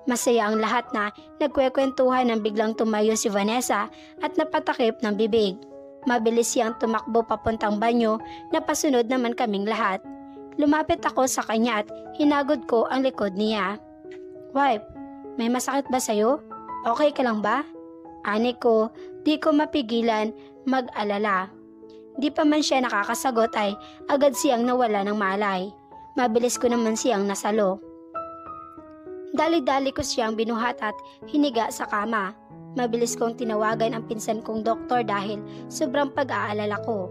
Masaya ang lahat na nagkwekwentuhan nang biglang tumayo si Vanessa at napatakip ng bibig. Mabilis siyang tumakbo papuntang banyo na pasunod naman kaming lahat. Lumapit ako sa kanya at hinagod ko ang likod niya. Wife, may masakit ba sa'yo? Okay ka lang ba? Ani ko, di ko mapigilan mag-alala. Di pa man siya nakakasagot ay agad siyang nawala ng malay. Mabilis ko naman siyang nasalo. Dali-dali ko siyang binuhat at hiniga sa kama. Mabilis kong tinawagan ang pinsan kong doktor dahil sobrang pag-aalala ko.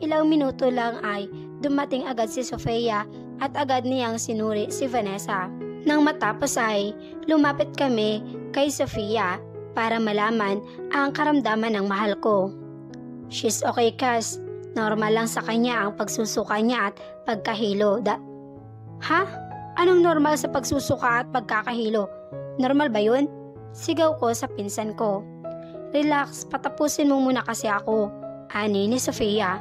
Ilang minuto lang ay dumating agad si Sofia at agad niyang sinuri si Vanessa. Nang matapos ay lumapit kami kay Sofia para malaman ang karamdaman ng mahal ko. She's okay Cass. Normal lang sa kanya ang pagsusuka niya at pagkahilo. Da- ha? Anong normal sa pagsusuka at pagkakahilo? Normal ba yun? Sigaw ko sa pinsan ko. Relax, patapusin mo muna kasi ako. Ani ni Sofia.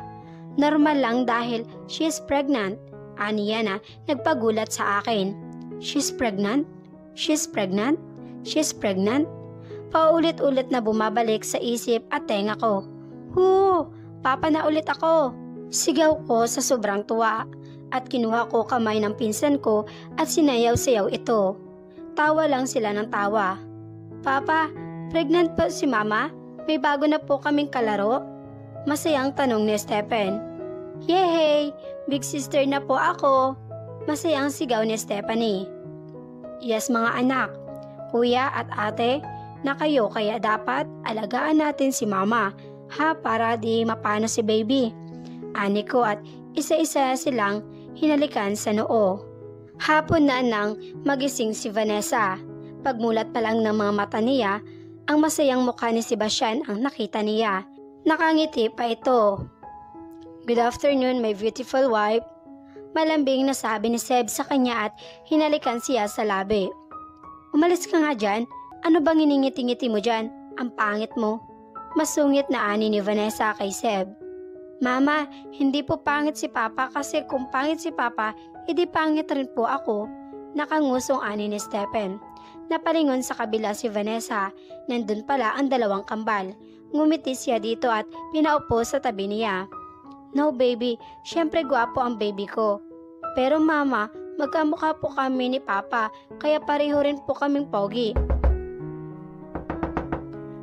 Normal lang dahil she is pregnant. Ani yan na nagpagulat sa akin. She's pregnant? She's pregnant? She's pregnant? Paulit-ulit na bumabalik sa isip at tenga ko. Hu! Papa na ulit ako! Sigaw ko sa sobrang tuwa at kinuha ko kamay ng pinsan ko at sinayaw-sayaw ito. Tawa lang sila ng tawa. Papa, pregnant po si Mama? May bago na po kaming kalaro? Masayang tanong ni Stephen. Yehey! Big sister na po ako! Masayang sigaw ni Stephanie. Yes mga anak, kuya at ate, na kayo kaya dapat alagaan natin si mama ha para di mapano si baby. Ani ko at isa-isa silang hinalikan sa noo. Hapon na nang magising si Vanessa. Pagmulat pa lang ng mga mata niya, ang masayang mukha ni Sebastian ang nakita niya. Nakangiti pa ito. Good afternoon, my beautiful wife. Malambing na sabi ni Seb sa kanya at hinalikan siya sa labi. Umalis ka nga dyan. Ano bang iningiti-ngiti mo dyan? Ang pangit mo. Masungit na ani ni Vanessa kay Seb. Mama, hindi po pangit si Papa kasi kung pangit si Papa, edi pangit rin po ako. Nakangusong ani ni Stephen. Napalingon sa kabila si Vanessa. Nandun pala ang dalawang kambal. Ngumiti siya dito at pinaupo sa tabi niya. No baby, syempre gwapo ang baby ko. Pero mama, magkamukha po kami ni Papa, kaya pareho rin po kaming pogi.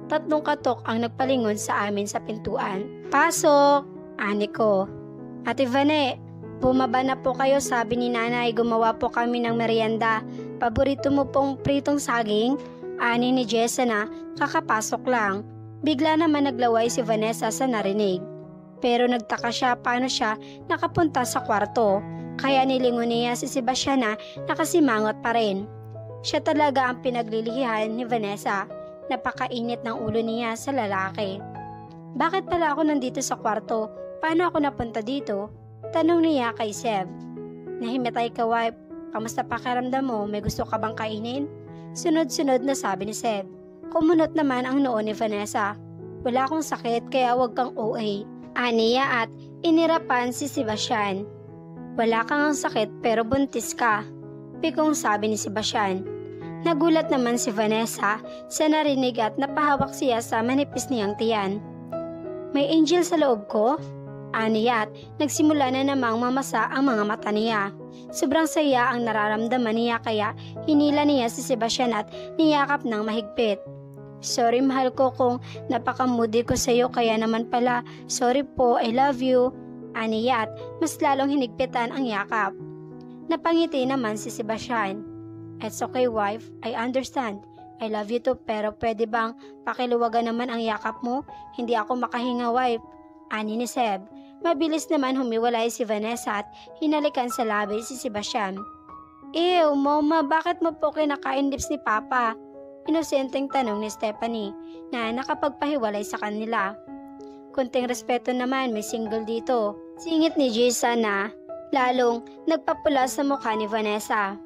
Tatlong katok ang nagpalingon sa amin sa pintuan. Pasok! Ani ko. Ate Vane, bumaba na po kayo sabi ni nanay gumawa po kami ng merienda. Paborito mo pong pritong saging? Ani ni Jessa na kakapasok lang. Bigla naman naglaway si Vanessa sa narinig. Pero nagtaka siya paano siya nakapunta sa kwarto. Kaya nilingon niya si Sebastian na nakasimangot pa rin. Siya talaga ang pinaglilihihan ni Vanessa. Napakainit ng ulo niya sa lalaki. Bakit pala ako nandito sa kwarto? Paano ako napunta dito? Tanong niya kay Seb. Nahimatay ka wife, kamusta pakiramdam mo? May gusto ka bang kainin? Sunod-sunod na sabi ni Seb. Kumunot naman ang noo ni Vanessa. Wala akong sakit kaya wag kang OA. Aniya at inirapan si Sebastian. Wala kang ang sakit pero buntis ka. Pikong sabi ni Sebastian. Nagulat naman si Vanessa sa narinig at napahawak siya sa manipis niyang tiyan. May angel sa loob ko? Aniyat, nagsimula na namang mamasa ang mga mata niya. Sobrang saya ang nararamdaman niya kaya hinila niya si Sebastian at niyakap ng mahigpit. Sorry mahal ko kung napakamudi ko sa iyo kaya naman pala. Sorry po, I love you. Aniyat, mas lalong hinigpitan ang yakap. Napangiti naman si Sebastian. It's okay wife, I understand. I love you too pero pwede bang pakiluwagan naman ang yakap mo? Hindi ako makahinga wife. Ani ni Seb. Mabilis naman humiwalay si Vanessa at hinalikan sa labi si Sebastian. Ew, Mama, bakit mo po kinakain lips ni Papa? Inosenteng tanong ni Stephanie na nakapagpahiwalay sa kanila. Kunting respeto naman, may single dito. Singit ni Jason na lalong nagpapula sa mukha ni Vanessa.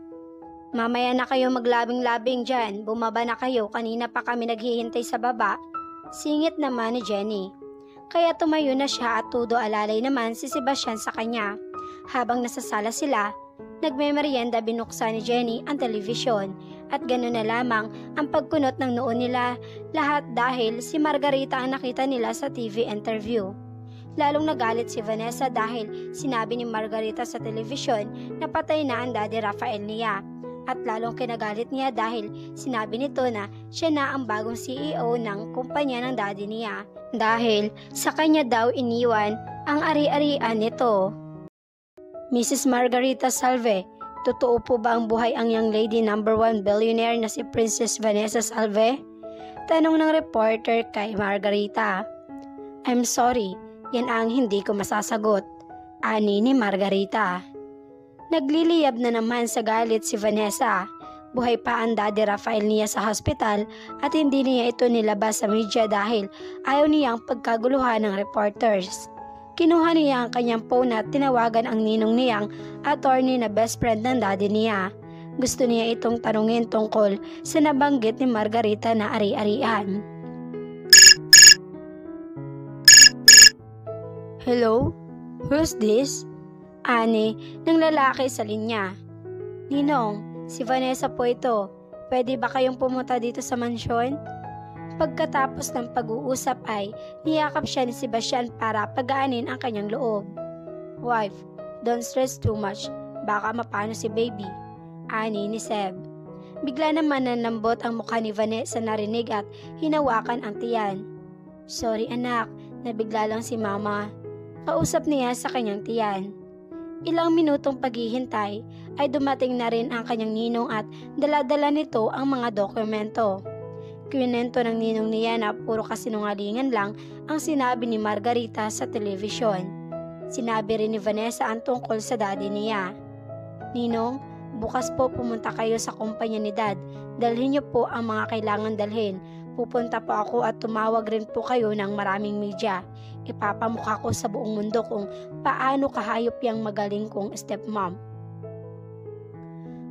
Mamaya na kayo maglabing-labing dyan, bumaba na kayo, kanina pa kami naghihintay sa baba. Singit naman ni Jenny. Kaya tumayo na siya at tudo alalay naman si Sebastian sa kanya. Habang nasa sila, nagmemeryenda binuksan ni Jenny ang telebisyon at gano'n na lamang ang pagkunot ng noon nila lahat dahil si Margarita ang nakita nila sa TV interview. Lalong nagalit si Vanessa dahil sinabi ni Margarita sa telebisyon na patay na ang daddy Rafael niya at lalong kinagalit niya dahil sinabi nito na siya na ang bagong CEO ng kumpanya ng daddy niya dahil sa kanya daw iniwan ang ari-arian nito. Mrs. Margarita Salve, totoo po ba ang buhay ang young lady number one billionaire na si Princess Vanessa Salve? Tanong ng reporter kay Margarita. I'm sorry, yan ang hindi ko masasagot. Ani ni Margarita. Nagliliyab na naman sa galit si Vanessa. Buhay pa ang daddy Rafael niya sa hospital at hindi niya ito nilabas sa media dahil ayaw niyang pagkaguluhan ng reporters. Kinuha niya ang kanyang phone at tinawagan ang ninong niyang attorney na best friend ng daddy niya. Gusto niya itong tanungin tungkol sa nabanggit ni Margarita na ari-arian. Hello? Who's this? Ani, ng lalaki sa linya. Ninong, si Vanessa po ito. Pwede ba kayong pumunta dito sa mansyon? Pagkatapos ng pag-uusap ay niyakap siya ni Sebastian para pagaanin ang kanyang loob. Wife, don't stress too much. Baka mapano si baby. Ani ni Seb. Bigla naman nanambot ang mukha ni Vanessa narinig at hinawakan ang tiyan. Sorry anak, nabigla lang si mama. Kausap niya sa kanyang tiyan. Ilang minutong paghihintay ay dumating na rin ang kanyang ninong at daladala nito ang mga dokumento. Kwinento ng ninong niya na puro kasinungalingan lang ang sinabi ni Margarita sa telebisyon. Sinabi rin ni Vanessa ang tungkol sa daddy niya. Ninong, bukas po pumunta kayo sa kumpanya ni dad. Dalhin niyo po ang mga kailangan dalhin. Pupunta po ako at tumawag rin po kayo ng maraming media ipapamukha ko sa buong mundo kung paano kahayop yang magaling kong stepmom.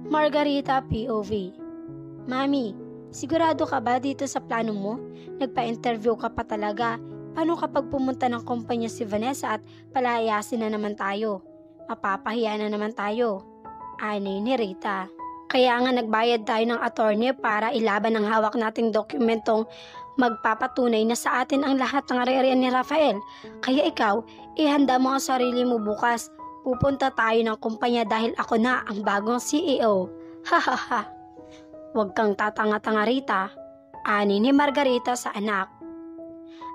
Margarita POV Mami, sigurado ka ba dito sa plano mo? Nagpa-interview ka pa talaga. Paano kapag pumunta ng kumpanya si Vanessa at palayasin na naman tayo? Mapapahiya na naman tayo. Ani ni Rita. Kaya nga nagbayad tayo ng attorney para ilaban ang hawak nating dokumentong magpapatunay na sa atin ang lahat ng ari-arian ni Rafael. Kaya ikaw, ihanda mo ang sarili mo bukas. Pupunta tayo ng kumpanya dahil ako na ang bagong CEO. Ha ha ha. Huwag kang tatanga-tanga rita. Ani ni Margarita sa anak.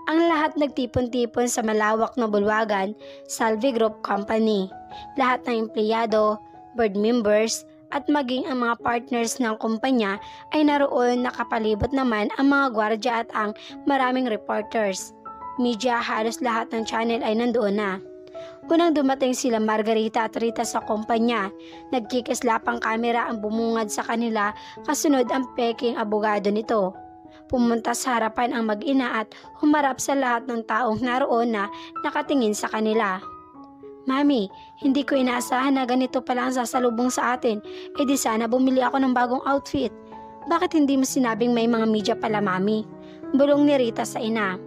Ang lahat nagtipon-tipon sa malawak na bulwagan, Salvi Group Company. Lahat ng empleyado, board members, at maging ang mga partners ng kumpanya ay naroon nakapalibot naman ang mga gwardya at ang maraming reporters. Media halos lahat ng channel ay nandoon na. Unang dumating sila Margarita at Rita sa kumpanya. Nagkikislapang kamera ang bumungad sa kanila kasunod ang peking abogado nito. Pumunta sa harapan ang mag-ina at humarap sa lahat ng taong naroon na nakatingin sa kanila. Mami, hindi ko inaasahan na ganito pala ang sasalubong sa atin. E di sana bumili ako ng bagong outfit. Bakit hindi mo sinabing may mga media pala, Mami? Bulong ni Rita sa ina.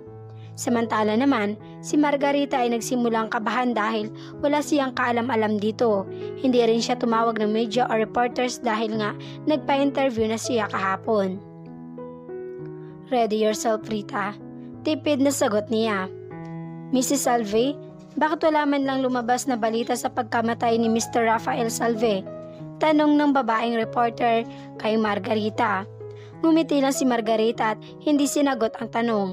Samantala naman, si Margarita ay nagsimulang kabahan dahil wala siyang kaalam-alam dito. Hindi rin siya tumawag ng media o reporters dahil nga nagpa-interview na siya kahapon. Ready yourself, Rita. Tipid na sagot niya. Mrs. Salve, bakit wala man lang lumabas na balita sa pagkamatay ni Mr. Rafael Salve? Tanong ng babaeng reporter kay Margarita. Ngumiti lang si Margarita at hindi sinagot ang tanong.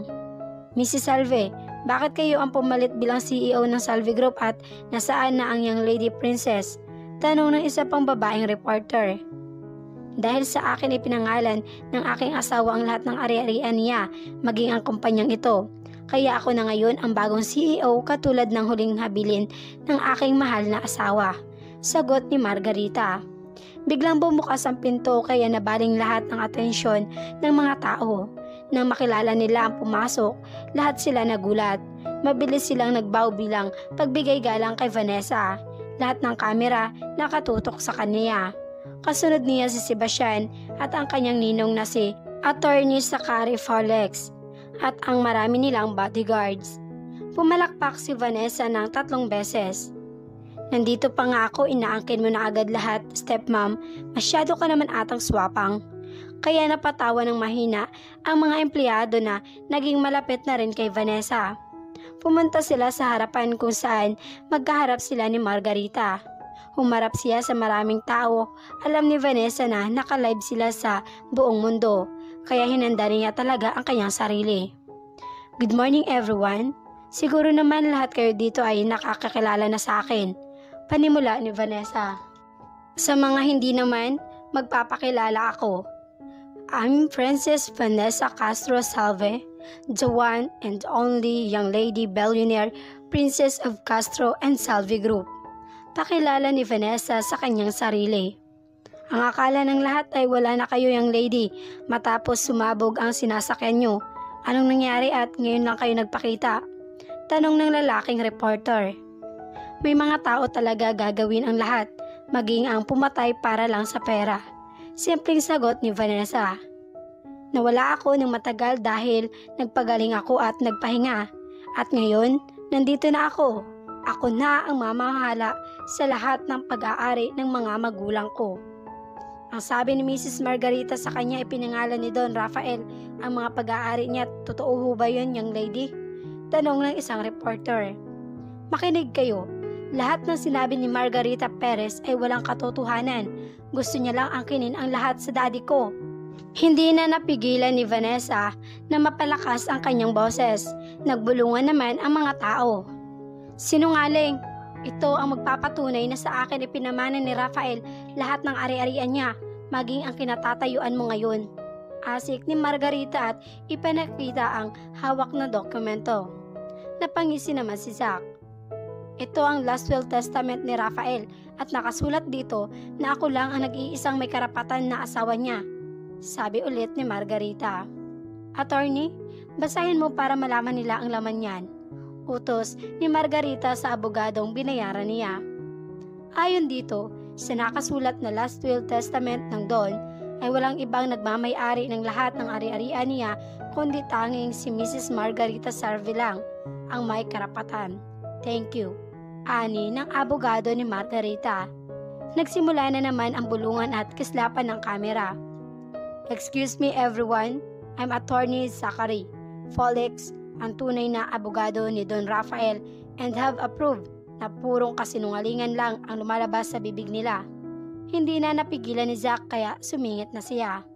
Mrs. Salve, bakit kayo ang pumalit bilang CEO ng Salve Group at nasaan na ang young lady princess? Tanong ng isa pang babaeng reporter. Dahil sa akin ipinangalan ng aking asawa ang lahat ng ari-arian niya, maging ang kumpanyang ito. Kaya ako na ngayon ang bagong CEO katulad ng huling habilin ng aking mahal na asawa. Sagot ni Margarita. Biglang bumukas ang pinto kaya nabaling lahat ng atensyon ng mga tao. Nang makilala nila ang pumasok, lahat sila nagulat. Mabilis silang nagbaw bilang pagbigay galang kay Vanessa. Lahat ng kamera nakatutok sa kanya. Kasunod niya si Sebastian at ang kanyang ninong na si Attorney Sakari Folex at ang marami nilang bodyguards. Pumalakpak si Vanessa ng tatlong beses. Nandito pa nga ako, inaangkin mo na agad lahat, stepmom. Masyado ka naman atang swapang. Kaya napatawa ng mahina ang mga empleyado na naging malapit na rin kay Vanessa. Pumunta sila sa harapan kung saan magkaharap sila ni Margarita. Humarap siya sa maraming tao. Alam ni Vanessa na nakalive sila sa buong mundo kaya hinanda niya talaga ang kanyang sarili. Good morning everyone. Siguro naman lahat kayo dito ay nakakakilala na sa akin. Panimula ni Vanessa. Sa mga hindi naman, magpapakilala ako. I'm Princess Vanessa Castro Salve, the one and only young lady billionaire princess of Castro and Salve Group. Pakilala ni Vanessa sa kanyang sarili. Ang akala ng lahat ay wala na kayo yung lady matapos sumabog ang sinasakyan nyo. Anong nangyari at ngayon lang kayo nagpakita? Tanong ng lalaking reporter. May mga tao talaga gagawin ang lahat, maging ang pumatay para lang sa pera. Simpleng sagot ni Vanessa. Nawala ako ng matagal dahil nagpagaling ako at nagpahinga. At ngayon, nandito na ako. Ako na ang mamahala sa lahat ng pag-aari ng mga magulang ko. Ang sabi ni Mrs. Margarita sa kanya ay pinangalan ni Don Rafael ang mga pag-aari niya. Totoo ho ba yun, young lady? Tanong ng isang reporter. Makinig kayo. Lahat ng sinabi ni Margarita Perez ay walang katotohanan. Gusto niya lang angkinin ang lahat sa daddy ko. Hindi na napigilan ni Vanessa na mapalakas ang kanyang boses. Nagbulungan naman ang mga tao. Sinungaling, ito ang magpapatunay na sa akin ipinamana ni Rafael lahat ng ari-arian niya maging ang kinatatayuan mo ngayon. Asik ni Margarita at ipanakita ang hawak na dokumento. Napangisi naman si Zack. Ito ang last will testament ni Rafael at nakasulat dito na ako lang ang nag-iisang may karapatan na asawa niya. Sabi ulit ni Margarita. Attorney, basahin mo para malaman nila ang laman niyan. Utos ni Margarita sa abogadong binayaran niya. Ayon dito, sa nakasulat na last will testament ng Don ay walang ibang nagmamay-ari ng lahat ng ari-arian niya kundi tanging si Mrs. Margarita Sarve lang ang may karapatan. Thank you. Ani ng abogado ni Margarita. Nagsimula na naman ang bulungan at kislapan ng kamera. Excuse me everyone, I'm attorney Zachary Folix, ang tunay na abogado ni Don Rafael and have approved na purong kasinungalingan lang ang lumalabas sa bibig nila. Hindi na napigilan ni Zack kaya sumingit na siya.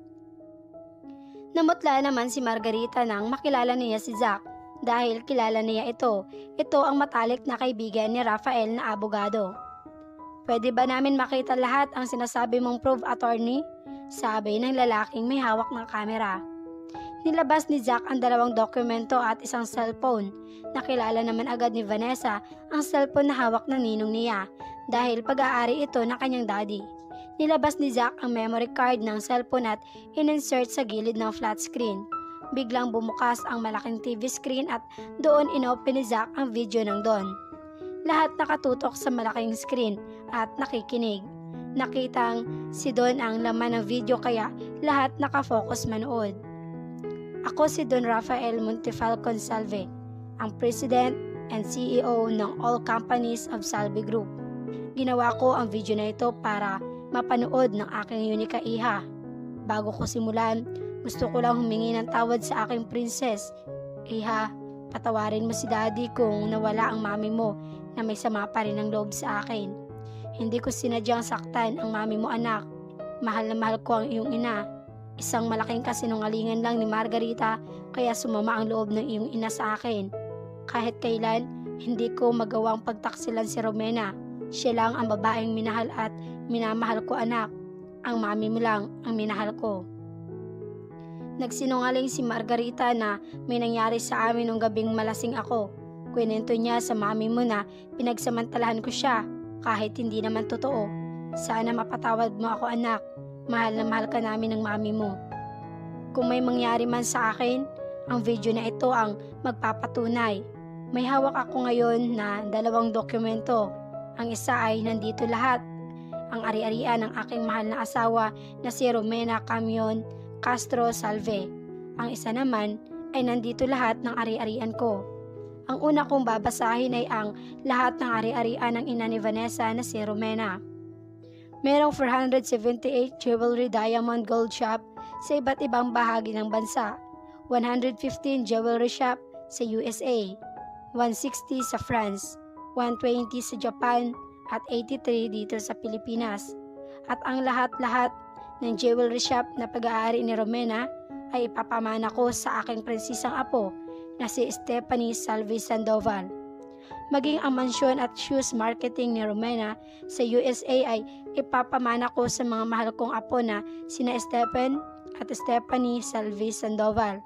Namutla naman si Margarita nang makilala niya si Zack dahil kilala niya ito. Ito ang matalik na kaibigan ni Rafael na abogado. Pwede ba namin makita lahat ang sinasabi mong proof attorney? Sabi ng lalaking may hawak ng kamera. Nilabas ni Zack ang dalawang dokumento at isang cellphone. Nakilala naman agad ni Vanessa ang cellphone na hawak ng ninong niya dahil pag-aari ito ng kanyang daddy. Nilabas ni Zack ang memory card ng cellphone at in-insert sa gilid ng flat screen. Biglang bumukas ang malaking TV screen at doon inopen ni Zack ang video ng Don. Lahat nakatutok sa malaking screen at nakikinig. Nakitang si Don ang laman ng video kaya lahat nakafocus manood. Ako si Don Rafael Montefalcon Salve, ang President and CEO ng All Companies of Salve Group. Ginawa ko ang video na ito para mapanood ng aking unika iha. Bago ko simulan, gusto ko lang humingi ng tawad sa aking princess. Iha, patawarin mo si daddy kung nawala ang mami mo na may sama pa rin ang loob sa akin. Hindi ko sinadyang saktan ang mami mo anak. Mahal na mahal ko ang iyong ina. Isang malaking kasinungalingan lang ni Margarita kaya sumama ang loob ng iyong ina sa akin. Kahit kailan, hindi ko magawang pagtaksilan si Romena. Siya lang ang babaeng minahal at minamahal ko anak. Ang mami mo lang ang minahal ko. Nagsinungaling si Margarita na may nangyari sa amin nung gabing malasing ako. Kwento niya sa mami mo na pinagsamantalahan ko siya kahit hindi naman totoo. Sana mapatawad mo ako anak. Mahal na mahal ka namin ng mami mo. Kung may mangyari man sa akin, ang video na ito ang magpapatunay. May hawak ako ngayon na dalawang dokumento. Ang isa ay nandito lahat. Ang ari-arian ng aking mahal na asawa na si Romena Camion Castro Salve. Ang isa naman ay nandito lahat ng ari-arian ko. Ang una kong babasahin ay ang lahat ng ari-arian ng ina ni Vanessa na si Romena. Merong 478 jewelry diamond gold shop sa iba't ibang bahagi ng bansa, 115 jewelry shop sa USA, 160 sa France, 120 sa Japan at 83 dito sa Pilipinas. At ang lahat-lahat ng jewelry shop na pag-aari ni Romena ay ipapamana ko sa aking prinsesang apo na si Stephanie Salvi Sandoval. Maging ang mansyon at shoes marketing ni Romena sa USA ay ipapamana ko sa mga mahal kong apo na sina Stephen at Stephanie Salvi Sandoval.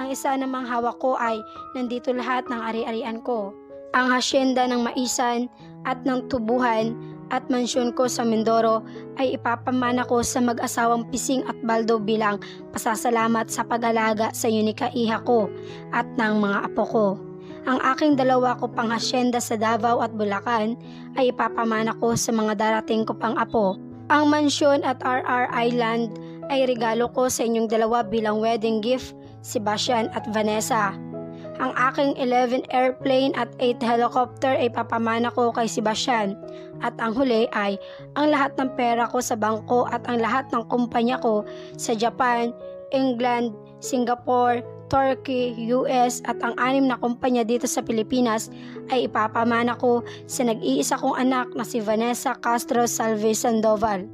Ang isa namang hawak ko ay nandito lahat ng ari-arian ko. Ang hasyenda ng Maisan at ng Tubuhan at mansyon ko sa Mindoro ay ipapamana ko sa mag-asawang Pising at Baldo bilang pasasalamat sa pag-alaga sa unika iha ko at ng mga apo ko. Ang aking dalawa ko pang hasyenda sa Davao at Bulacan ay ipapamana ko sa mga darating ko pang apo. Ang mansyon at RR Island ay regalo ko sa inyong dalawa bilang wedding gift, Sebastian at Vanessa. Ang aking 11 airplane at 8 helicopter ay papamana ko kay Sebastian. At ang huli ay ang lahat ng pera ko sa bangko at ang lahat ng kumpanya ko sa Japan, England, Singapore, Turkey, US at ang anim na kumpanya dito sa Pilipinas ay ipapamana ko sa nag-iisa kong anak na si Vanessa Castro Salve Sandoval.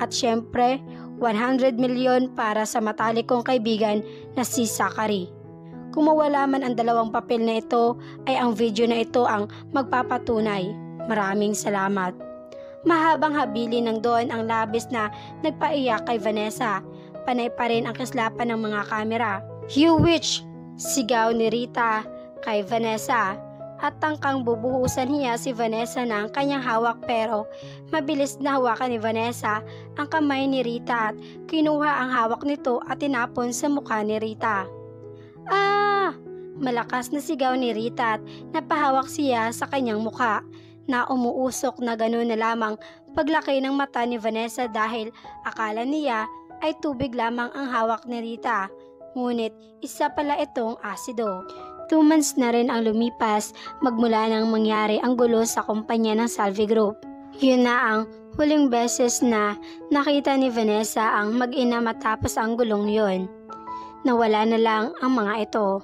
At syempre, 100 milyon para sa matalik kong kaibigan na si Zachary. Kung mawala man ang dalawang papel na ito, ay ang video na ito ang magpapatunay. Maraming salamat. Mahabang habili ng doon ang labis na nagpaiyak kay Vanessa. Panay pa rin ang kislapan ng mga kamera. You witch! Sigaw ni Rita kay Vanessa at tangkang bubuhusan niya si Vanessa ng kanyang hawak pero mabilis na hawakan ni Vanessa ang kamay ni Rita at kinuha ang hawak nito at tinapon sa mukha ni Rita. Ah! Malakas na sigaw ni Rita at napahawak siya sa kanyang mukha na umuusok na gano'n na lamang paglaki ng mata ni Vanessa dahil akala niya ay tubig lamang ang hawak ni Rita. Ngunit isa pala itong asido. Two months na rin ang lumipas magmula nang mangyari ang gulo sa kumpanya ng Salvi Group. Yun na ang huling beses na nakita ni Vanessa ang mag-ina matapos ang gulong yon. Nawala na lang ang mga ito.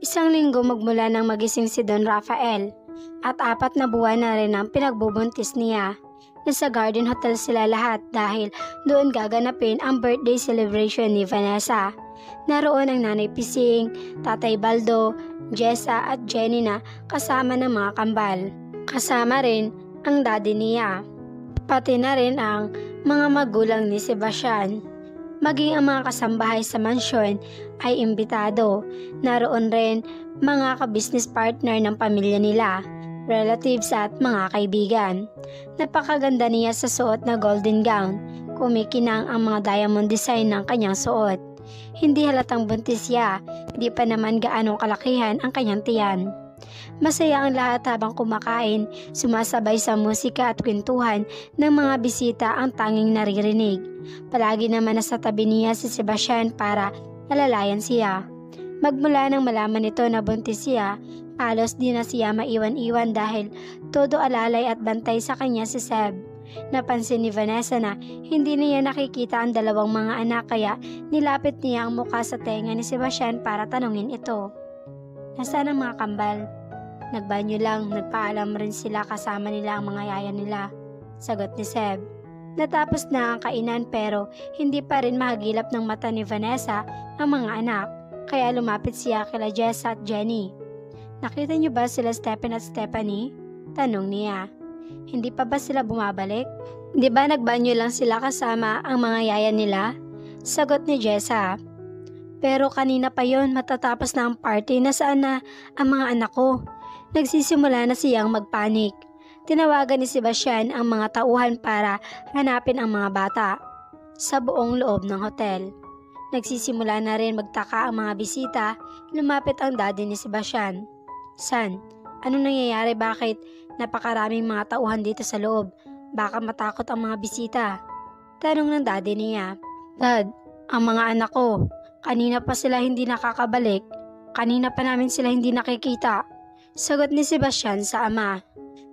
Isang linggo magmula nang magising si Don Rafael at apat na buwan na rin ang pinagbubuntis niya. Nasa Garden Hotel sila lahat dahil doon gaganapin ang birthday celebration ni Vanessa. Naroon ang nanay Pising, tatay Baldo, Jessa at Jenny na kasama ng mga kambal. Kasama rin ang daddy niya. Pati na rin ang mga magulang ni Sebastian. Maging ang mga kasambahay sa mansyon ay imbitado. Naroon rin mga ka-business partner ng pamilya nila, relatives at mga kaibigan. Napakaganda niya sa suot na golden gown. Kumikinang ang mga diamond design ng kanyang suot. Hindi halatang buntis siya, di pa naman gaanong kalakihan ang kanyang tiyan. Masaya ang lahat habang kumakain, sumasabay sa musika at kwentuhan ng mga bisita ang tanging naririnig. Palagi naman nasa tabi niya si Sebastian para alalayan siya. Magmula nang malaman nito na buntis siya, halos di na siya maiwan-iwan dahil todo alalay at bantay sa kanya si Seb. Napansin ni Vanessa na hindi niya nakikita ang dalawang mga anak kaya nilapit niya ang muka sa tenga ni Sebastian para tanungin ito. Nasaan ang mga kambal? Nagbanyo lang, nagpaalam rin sila kasama nila ang mga yaya nila. Sagot ni Seb. Natapos na ang kainan pero hindi pa rin mahagilap ng mata ni Vanessa ang mga anak. Kaya lumapit siya kila Jess at Jenny. Nakita niyo ba sila Stephen at Stephanie? Tanong niya. Hindi pa ba sila bumabalik? Di ba nagbanyo lang sila kasama ang mga yaya nila? Sagot ni Jessa. Pero kanina pa yon matatapos na ang party nasaan na ang mga anak ko. Nagsisimula na siyang magpanik. Tinawagan ni Sebastian ang mga tauhan para hanapin ang mga bata sa buong loob ng hotel. Nagsisimula na rin magtaka ang mga bisita, lumapit ang daddy ni Sebastian. San, ano nangyayari bakit napakaraming mga tauhan dito sa loob? Baka matakot ang mga bisita. Tanong ng daddy niya. Dad, ang mga anak ko, kanina pa sila hindi nakakabalik. Kanina pa namin sila hindi nakikita. Sagot ni Sebastian sa ama.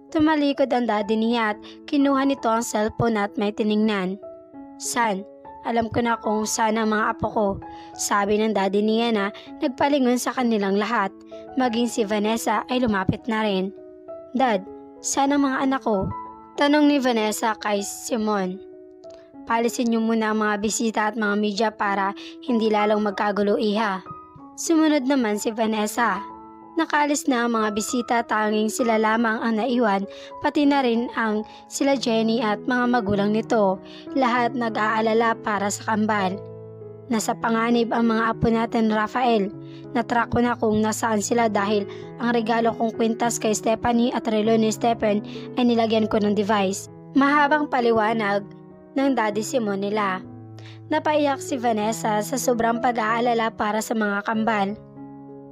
Tumalikod ang daddy niya at kinuha nito ang cellphone at may tiningnan. San, alam ko na kung saan ang mga apo ko. Sabi ng daddy niya na nagpalingon sa kanilang lahat. Maging si Vanessa ay lumapit na rin. Dad, saan ang mga anak ko? Tanong ni Vanessa kay Simon. Palisin niyo muna ang mga bisita at mga media para hindi lalong magkagulo iha. Sumunod naman si Vanessa. Nakalis na ang mga bisita tanging sila lamang ang naiwan, pati na rin ang sila Jenny at mga magulang nito. Lahat nag-aalala para sa kambal. Nasa panganib ang mga apo natin Rafael. Natrack ko na kung nasaan sila dahil ang regalo kong kwintas kay Stephanie at relo ni Stephen ay nilagyan ko ng device. Mahabang paliwanag ng daddy Simon nila. Napaiyak si Vanessa sa sobrang pag-aalala para sa mga kambal.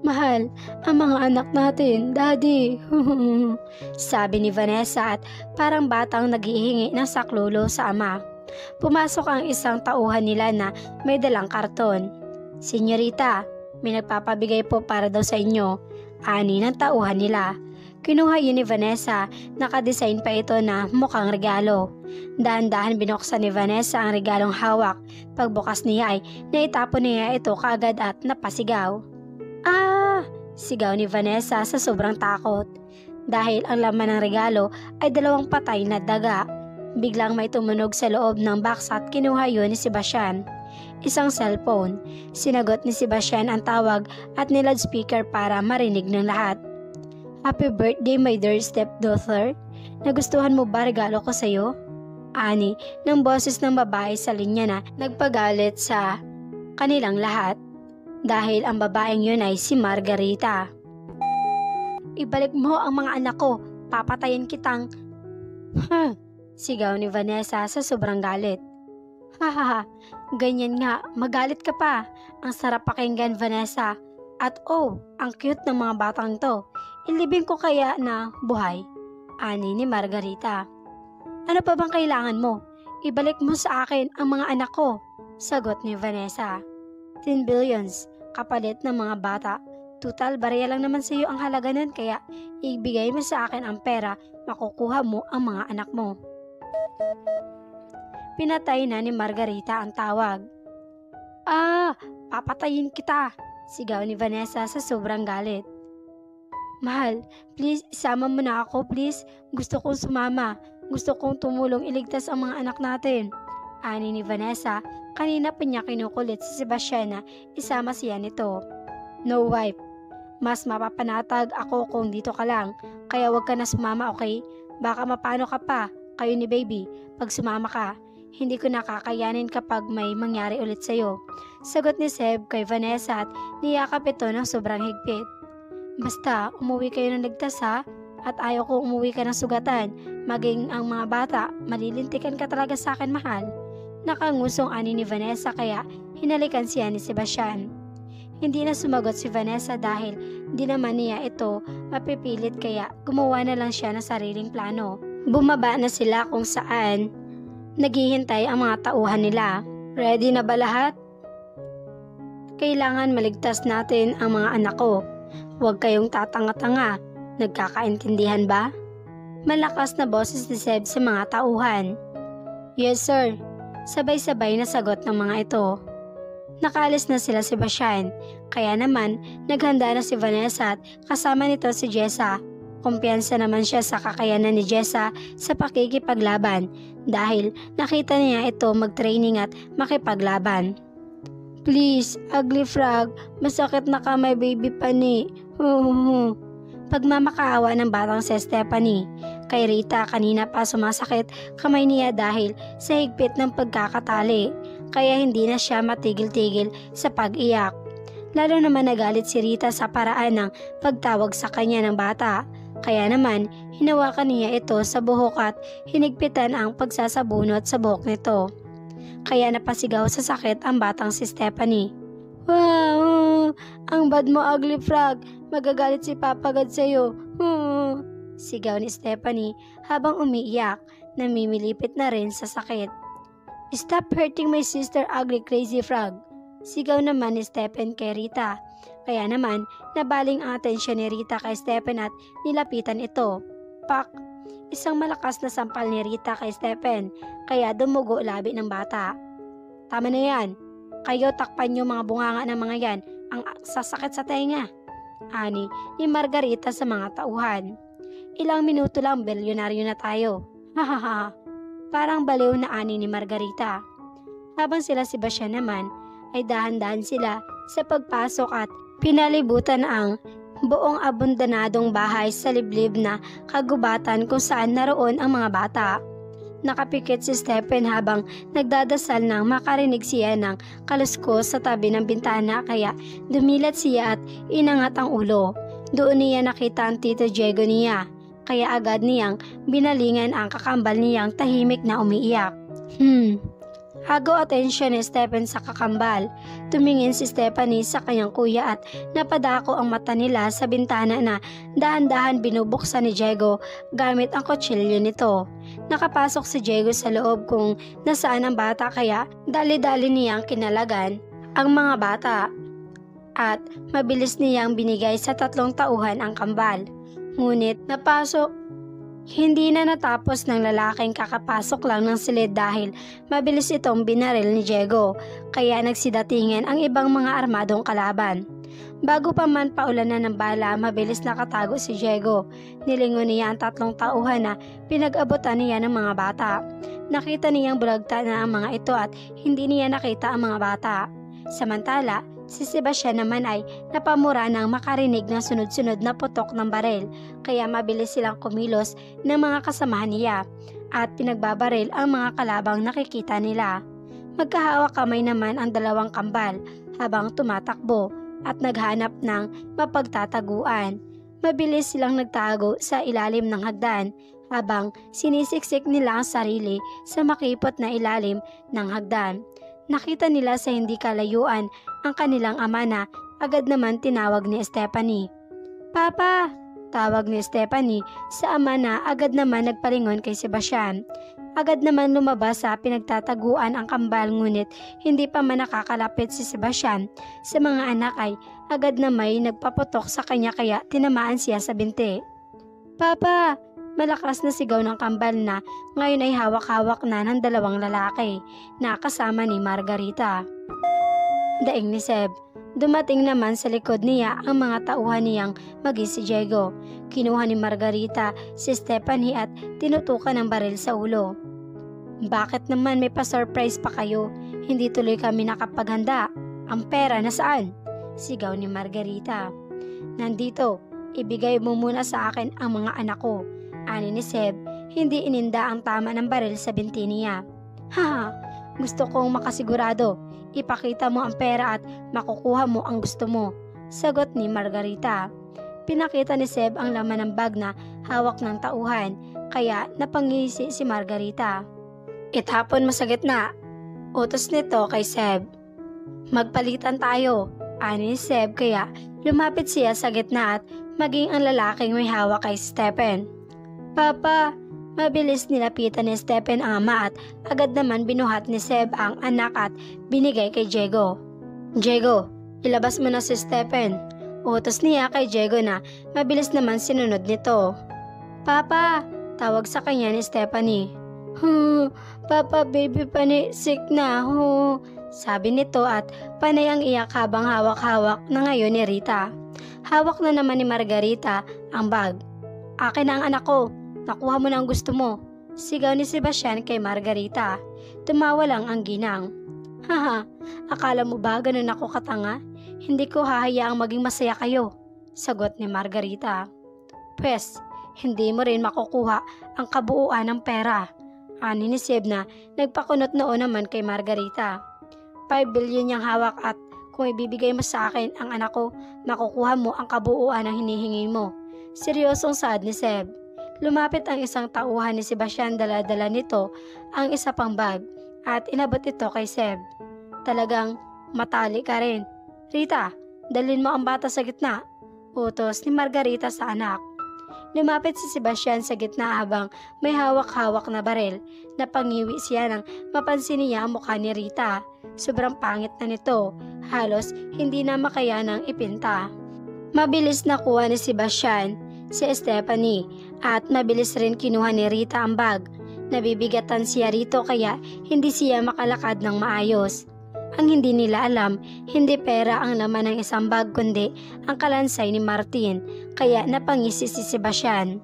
Mahal, ang mga anak natin, Daddy. Sabi ni Vanessa at parang batang naghihingi ng saklolo sa ama. Pumasok ang isang tauhan nila na may dalang karton. Senyorita, may nagpapabigay po para daw sa inyo. Ani ng tauhan nila. Kinuha yun ni Vanessa, nakadesign pa ito na mukhang regalo. Dahan-dahan binuksan ni Vanessa ang regalong hawak. Pagbukas niya ay naitapon niya ito kagad at napasigaw. Ah! Sigaw ni Vanessa sa sobrang takot. Dahil ang laman ng regalo ay dalawang patay na daga. Biglang may tumunog sa loob ng box at kinuha yun ni Sebastian. Isang cellphone. Sinagot ni Sebastian ang tawag at nilad-speaker para marinig ng lahat. Happy birthday my dear stepdaughter. Nagustuhan mo ba regalo ko sa'yo? Ani, ng boses ng babae sa linya na nagpagalit sa kanilang lahat dahil ang babaeng yun ay si Margarita. Ibalik mo ang mga anak ko, papatayin kitang... Huh, sigaw ni Vanessa sa sobrang galit. Hahaha, ganyan nga, magalit ka pa. Ang sarap pakinggan Vanessa. At oh, ang cute ng mga batang to. Ilibing ko kaya na buhay. Ani ni Margarita. Ano pa bang kailangan mo? Ibalik mo sa akin ang mga anak ko. Sagot ni Vanessa. 10 billions kapalit ng mga bata. Tutal, barya lang naman sa iyo ang halaga nun kaya ibigay mo sa akin ang pera, makukuha mo ang mga anak mo. Pinatay na ni Margarita ang tawag. Ah, papatayin kita, sigaw ni Vanessa sa sobrang galit. Mahal, please isama mo na ako please. Gusto kong sumama. Gusto kong tumulong iligtas ang mga anak natin. Ani ni Vanessa Kanina pa niya kinukulit si Sebastian na isama siya nito. No wife, mas mapapanatag ako kung dito ka lang, kaya wag ka na sumama okay? Baka mapano ka pa, kayo ni baby, pag sumama ka. Hindi ko nakakayanin kapag may mangyari ulit sa'yo. Sagot ni Seb kay Vanessa at niyakap ito ng sobrang higpit. Basta, umuwi kayo ng ligtas ha? At ayaw ko umuwi ka ng sugatan. Maging ang mga bata, malilintikan ka talaga sa akin mahal. Nakangusong ani ni Vanessa kaya hinalikan siya ni Sebastian. Hindi na sumagot si Vanessa dahil di naman niya ito mapipilit kaya gumawa na lang siya ng sariling plano. Bumaba na sila kung saan naghihintay ang mga tauhan nila. Ready na ba lahat? Kailangan maligtas natin ang mga anak ko. Huwag kayong tatanga-tanga. Nagkakaintindihan ba? Malakas na boses ni Seb sa mga tauhan. Yes sir. Sabay-sabay na sagot ng mga ito. Nakalis na sila si Bashan, kaya naman naghanda na si Vanessa at kasama nito si Jessa. Kumpiyansa naman siya sa kakayanan ni Jessa sa pakikipaglaban dahil nakita niya ito mag-training at makipaglaban. Please, ugly frog, masakit na kamay baby pani. Huhuhu. Pagmamakaawa ng batang si Stephanie. Kay Rita kanina pa sumasakit kamay niya dahil sa higpit ng pagkakatali. Kaya hindi na siya matigil-tigil sa pag-iyak. Lalo naman nagalit si Rita sa paraan ng pagtawag sa kanya ng bata. Kaya naman, hinawakan niya ito sa buhok at hinigpitan ang pagsasabunot sa buhok nito. Kaya napasigaw sa sakit ang batang si Stephanie. Wow! Ang bad mo, ugly frog. Magagalit si Papa God sa'yo. Hmm. Sigaw ni Stephanie habang umiiyak, namimilipit na rin sa sakit. Stop hurting my sister, ugly crazy frog. Sigaw naman ni Stephen kay Rita. Kaya naman, nabaling ang atensyon ni Rita kay Stephen at nilapitan ito. Pak! Isang malakas na sampal ni Rita kay Stephen, kaya dumugo labi ng bata. Tama na yan. Kayo takpan niyo mga bunganga ng mga yan, ang sasakit sa tenga. Ani ni Margarita sa mga tauhan. Ilang minuto lang bilyonaryo na tayo. Hahaha. Parang baliw na ani ni Margarita. Habang sila si Basya naman, ay dahan-dahan sila sa pagpasok at pinalibutan ang buong abundanadong bahay sa liblib na kagubatan kung saan naroon ang mga bata. Nakapikit si Stephen habang nagdadasal nang makarinig siya ng kaluskos sa tabi ng bintana kaya dumilat siya at inangat ang ulo. Doon niya nakita ang tito Diego niya, kaya agad niyang binalingan ang kakambal niyang tahimik na umiiyak. Hmm, Hago atensyon ni Stephen sa kakambal. Tumingin si Stephanie sa kanyang kuya at napadako ang mata nila sa bintana na dahan-dahan binubuksan ni Diego gamit ang kutsilyo nito. Nakapasok si Diego sa loob kung nasaan ang bata kaya dali-dali niyang kinalagan ang mga bata at mabilis niyang binigay sa tatlong tauhan ang kambal. Ngunit napasok hindi na natapos ng lalaking kakapasok lang ng silid dahil mabilis itong binaril ni Diego, kaya nagsidatingan ang ibang mga armadong kalaban. Bago pa man paulanan ng bala, mabilis nakatago si Diego. Nilingon niya ang tatlong tauhan na pinag-abutan niya ng mga bata. Nakita niyang bulagta na ang mga ito at hindi niya nakita ang mga bata. Samantala, Si Sebastian naman ay napamura nang makarinig ng sunod-sunod na putok ng barel kaya mabilis silang kumilos ng mga kasamahan niya at pinagbabaril ang mga kalabang nakikita nila. Magkahawak kamay naman ang dalawang kambal habang tumatakbo at naghanap ng mapagtataguan. Mabilis silang nagtago sa ilalim ng hagdan habang sinisiksik nila ang sarili sa makipot na ilalim ng hagdan. Nakita nila sa hindi kalayuan ang kanilang ama na agad naman tinawag ni Stephanie. Papa! Tawag ni Stephanie sa ama na agad naman nagpalingon kay Sebastian. Agad naman lumabas sa pinagtataguan ang kambal ngunit hindi pa man nakakalapit si Sebastian sa mga anak ay agad na may nagpaputok sa kanya kaya tinamaan siya sa binti. Papa! Malakas na sigaw ng kambal na ngayon ay hawak-hawak na ng dalawang lalaki na kasama ni Margarita. Daing ni Seb, dumating naman sa likod niya ang mga tauhan niyang maging si Diego. Kinuha ni Margarita si Stephanie at tinutukan ng baril sa ulo. Bakit naman may pa-surprise pa kayo? Hindi tuloy kami nakapaghanda. Ang pera nasaan? Sigaw ni Margarita. Nandito, ibigay mo muna sa akin ang mga anak ko. Ani ni Seb, hindi ininda ang tama ng baril sa binti niya. Haha, gusto kong makasigurado. Ipakita mo ang pera at makukuha mo ang gusto mo. Sagot ni Margarita. Pinakita ni Seb ang laman ng bag na hawak ng tauhan, kaya napangisi si Margarita. Itapon mo sa gitna. Utos nito kay Seb. Magpalitan tayo. Ani ni Seb kaya lumapit siya sa gitna at maging ang lalaking may hawak kay Stephen. Papa, mabilis nilapitan ni Stephen ang ama at agad naman binuhat ni Seb ang anak at binigay kay Diego. Diego, ilabas mo na si Stephen. Utos niya kay Diego na mabilis naman sinunod nito. Papa, tawag sa kanya ni Stephanie. Huh, Papa baby pani sick na ho. Sabi nito at panay ang iyak habang hawak-hawak na ngayon ni Rita. Hawak na naman ni Margarita ang bag. Akin na ang anak ko. Nakuha mo na ang gusto mo. Sigaw ni Sebastian kay Margarita. Tumawa lang ang ginang. Haha, akala mo ba ganun ako katanga? Hindi ko hahayaang maging masaya kayo. Sagot ni Margarita. Pwes, hindi mo rin makukuha ang kabuuan ng pera. Ani ni Seb na nagpakunot noon naman kay Margarita. 5 billion niyang hawak at kung ibibigay mo sa akin ang anak ko, makukuha mo ang kabuuan ng hinihingi mo. Seryosong saad ni Seb. Lumapit ang isang tauhan ni Sebastian dala-dala nito ang isa pang bag at inabot ito kay Seb. Talagang matali ka rin. Rita, dalhin mo ang bata sa gitna. Utos ni Margarita sa anak. Lumapit si Sebastian sa gitna habang may hawak-hawak na barel. Napangiwi siya nang mapansin niya ang mukha ni Rita. Sobrang pangit na nito. Halos hindi na makayanang ipinta. Mabilis nakuha ni Sebastian si Stephanie at mabilis rin kinuha ni Rita ang bag. Nabibigatan siya rito kaya hindi siya makalakad ng maayos. Ang hindi nila alam, hindi pera ang laman ng isang bag kundi ang kalansay ni Martin, kaya napangisi si Sebastian.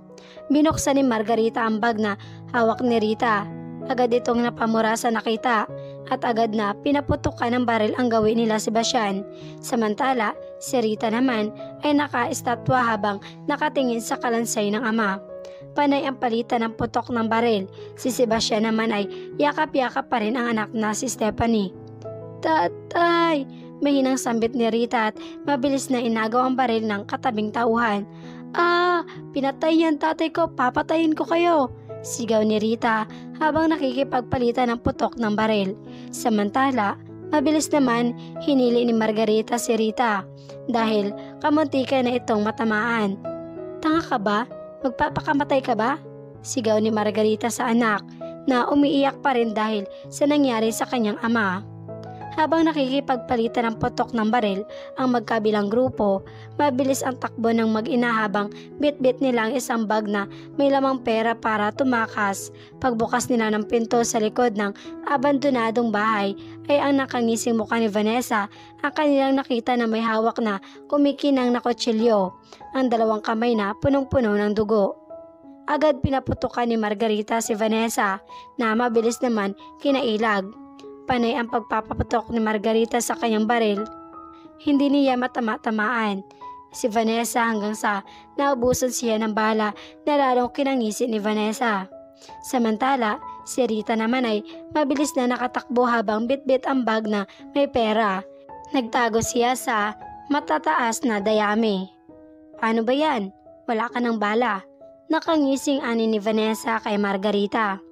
Binuksan ni Margarita ang bag na hawak ni Rita. Agad itong napamura sa nakita at agad na pinaputukan ng baril ang gawin nila Sebastian. Samantala, si Rita naman ay naka-estatwa habang nakatingin sa kalansay ng ama. Panay ang palitan ng putok ng baril. Si Sebastian naman ay yakap-yakap pa rin ang anak na si Stephanie. Tatay! Mahinang sambit ni Rita at mabilis na inagaw ang baril ng katabing tauhan. Ah! Pinatay yan tatay ko! Papatayin ko kayo! Sigaw ni Rita habang nakikipagpalitan ng putok ng baril. Samantala, mabilis naman hinili ni Margarita si Rita dahil kamuntika na itong matamaan. Tanga ka ba? Magpapakamatay ka ba? Sigaw ni Margarita sa anak na umiiyak pa rin dahil sa nangyari sa kanyang ama. Habang nakikipagpalitan ng potok ng baril ang magkabilang grupo, mabilis ang takbo ng mag-ina habang bit-bit nila ang isang bag na may lamang pera para tumakas. Pagbukas nila ng pinto sa likod ng abandonadong bahay ay ang nakangising mukha ni Vanessa ang kanilang nakita na may hawak na kumikinang na kutsilyo. Ang dalawang kamay na punong-puno ng dugo. Agad pinaputukan ni Margarita si Vanessa na mabilis naman kinailag panay ang pagpapaputok ni Margarita sa kanyang baril. Hindi niya matama-tamaan. Si Vanessa hanggang sa naubusan siya ng bala na lalong kinangisi ni Vanessa. Samantala, si Rita naman ay mabilis na nakatakbo habang bitbit ang bag na may pera. Nagtago siya sa matataas na dayami. Paano ba yan? Wala ka ng bala. Nakangising ani ni Vanessa kay Margarita.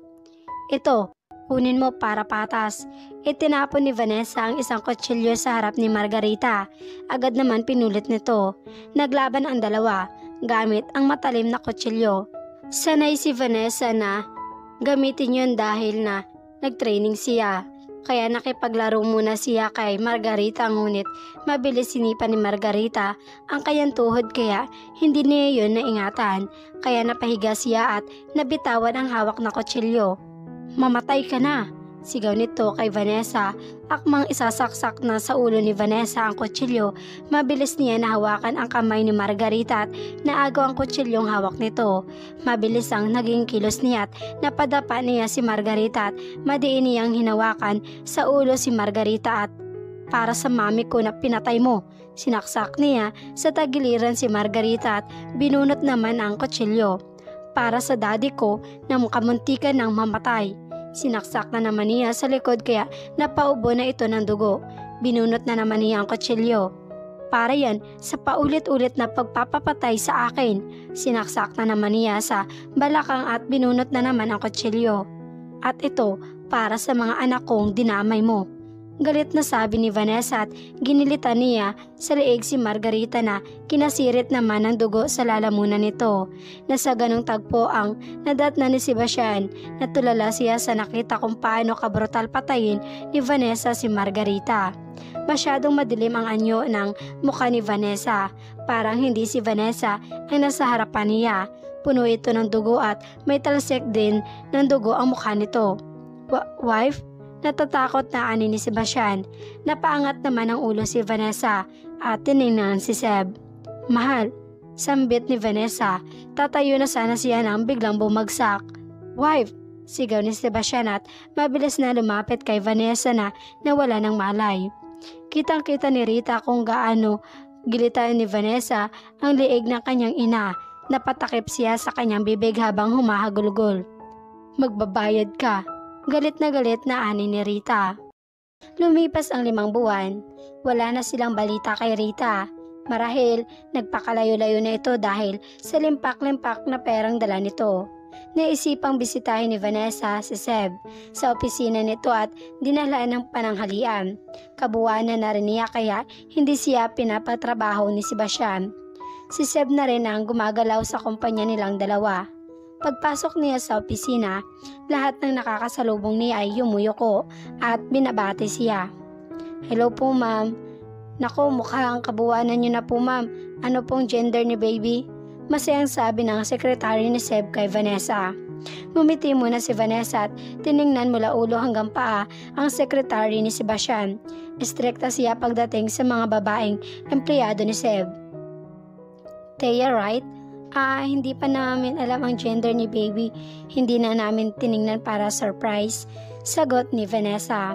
Ito, Kunin mo para patas. Itinapon ni Vanessa ang isang kutsilyo sa harap ni Margarita. Agad naman pinulit nito. Naglaban ang dalawa, gamit ang matalim na kutsilyo. Sanay si Vanessa na gamitin yun dahil na nagtraining siya. Kaya nakipaglaro muna siya kay Margarita ngunit mabilis sinipa ni Margarita ang kayang tuhod kaya hindi niya yun naingatan. Kaya napahiga siya at nabitawan ang hawak na kutsilyo. Mamatay ka na! Sigaw nito kay Vanessa. Akmang isasaksak na sa ulo ni Vanessa ang kutsilyo. Mabilis niya nahawakan ang kamay ni Margarita at naagaw ang kutsilyong hawak nito. Mabilis ang naging kilos niya at napadapa niya si Margarita at madiin niyang hinawakan sa ulo si Margarita at para sa mami ko na pinatay mo. Sinaksak niya sa tagiliran si Margarita at binunot naman ang kutsilyo para sa daddy ko na mukamuntikan ng mamatay. Sinaksak na naman niya sa likod kaya napaubo na ito ng dugo. Binunot na naman niya ang kutsilyo. Para yan sa paulit-ulit na pagpapapatay sa akin. Sinaksak na naman niya sa balakang at binunot na naman ang kutsilyo. At ito para sa mga anak kong dinamay mo. Galit na sabi ni Vanessa at ginilitan niya sa leeg si Margarita na kinasirit naman ng dugo sa lalamunan nito. Na sa ganong tagpo ang nadat na ni Sebastian na tulala siya sa nakita kung paano kabrutal patayin ni Vanessa si Margarita. Masyadong madilim ang anyo ng mukha ni Vanessa. Parang hindi si Vanessa ang nasa harapan niya. Puno ito ng dugo at may talsik din ng dugo ang mukha nito. Wa- wife? Natatakot na ani ni Sebastian. Napaangat naman ang ulo si Vanessa at tiningnan si Seb. Mahal, sambit ni Vanessa. Tatayo na sana siya nang biglang bumagsak. Wife, sigaw ni Sebastian at mabilis na lumapit kay Vanessa na nawala ng malay. Kitang-kita ni Rita kung gaano gilitan ni Vanessa ang liig ng kanyang ina. Napatakip siya sa kanyang bibig habang humahagulgol. Magbabayad ka, Galit na galit na ani ni Rita. Lumipas ang limang buwan, wala na silang balita kay Rita. Marahil, nagpakalayo-layo na ito dahil sa limpak-limpak na perang dala nito. Naisipang bisitahin ni Vanessa si Seb sa opisina nito at dinala ng pananghalian. Kabuwanan na rin niya kaya hindi siya pinapatrabaho ni Sebastian. Si Seb na rin ang gumagalaw sa kumpanya nilang dalawa. Pagpasok niya sa opisina, lahat ng nakakasalubong niya ay yumuyoko at binabati siya. Hello po ma'am. Nako mukhang kabuwanan niyo na po ma'am. Ano pong gender ni baby? Masayang sabi ng sekretary ni Seb kay Vanessa. Ngumiti muna si Vanessa at tiningnan mula ulo hanggang paa ang sekretary ni Sebastian. Istrikta siya pagdating sa mga babaeng empleyado ni Seb. Thea, right? Ah, hindi pa namin alam ang gender ni baby. Hindi na namin tiningnan para surprise. Sagot ni Vanessa.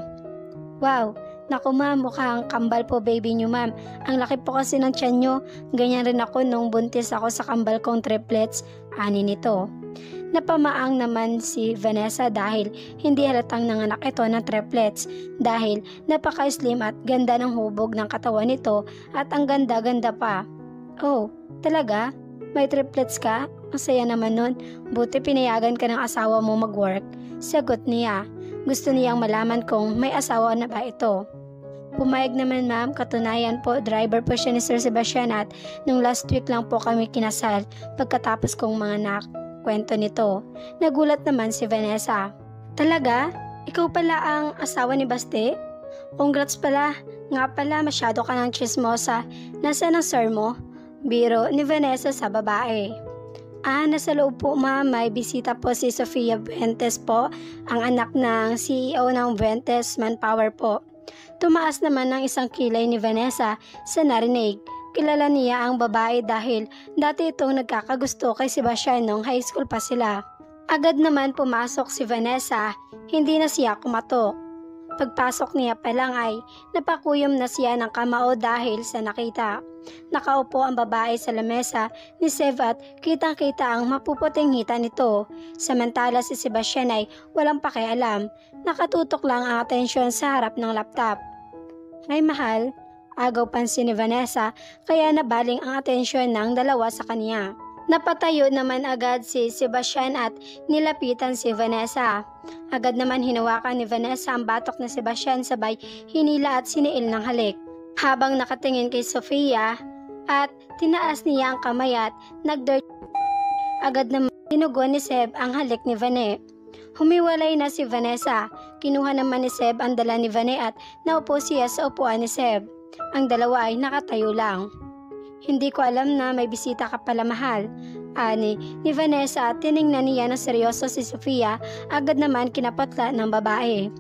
Wow, naku ma'am, mukhang kambal po baby niyo ma'am. Ang laki po kasi ng tiyan nyo. Ganyan rin ako nung buntis ako sa kambal kong triplets. Ani nito. Napamaang naman si Vanessa dahil hindi halatang nanganak ito ng triplets dahil napaka-slim at ganda ng hubog ng katawan nito at ang ganda-ganda pa. Oh, talaga? May triplets ka? Ang saya naman nun. Buti pinayagan ka ng asawa mo mag-work. Sagot niya. Gusto niyang malaman kung may asawa na ba ito. Pumayag naman ma'am, katunayan po, driver po siya ni Sir Sebastian at nung last week lang po kami kinasal pagkatapos kong mga anak. Kwento nito. Nagulat naman si Vanessa. Talaga? Ikaw pala ang asawa ni Baste? Congrats pala. Nga pala, masyado ka ng chismosa. Nasaan ang sir mo? Biro ni Vanessa sa babae. Ah, nasa loob po ma'am, may bisita po si Sofia Ventes po, ang anak ng CEO ng Ventes Manpower po. Tumaas naman ng isang kilay ni Vanessa sa narinig. Kilala niya ang babae dahil dati itong nagkakagusto kay Sebastian nung high school pa sila. Agad naman pumasok si Vanessa, hindi na siya kumatok. Pagpasok niya pa lang ay napakuyom na siya ng kamao dahil sa nakita. Nakaupo ang babae sa lamesa ni Sev at kitang-kita ang mapuputing hita nito. Samantala si Sebastian ay walang pakialam. Nakatutok lang ang atensyon sa harap ng laptop. Ay mahal, agaw pansin ni Vanessa kaya nabaling ang atensyon ng dalawa sa kanya. Napatayo naman agad si Sebastian at nilapitan si Vanessa. Agad naman hinawakan ni Vanessa ang batok ni Sebastian sabay hinila at siniil ng halik. Habang nakatingin kay Sofia at tinaas niya ang kamay at nagdirt agad naman tinugon ni Seb ang halik ni Vane. Humiwalay na si Vanessa. Kinuha naman ni Seb ang dala ni Vane at naupo siya sa upuan ni Seb. Ang dalawa ay nakatayo lang. Hindi ko alam na may bisita ka pala mahal. Ani ni Vanessa at tiningnan niya na seryoso si Sofia agad naman kinapatla ng babae.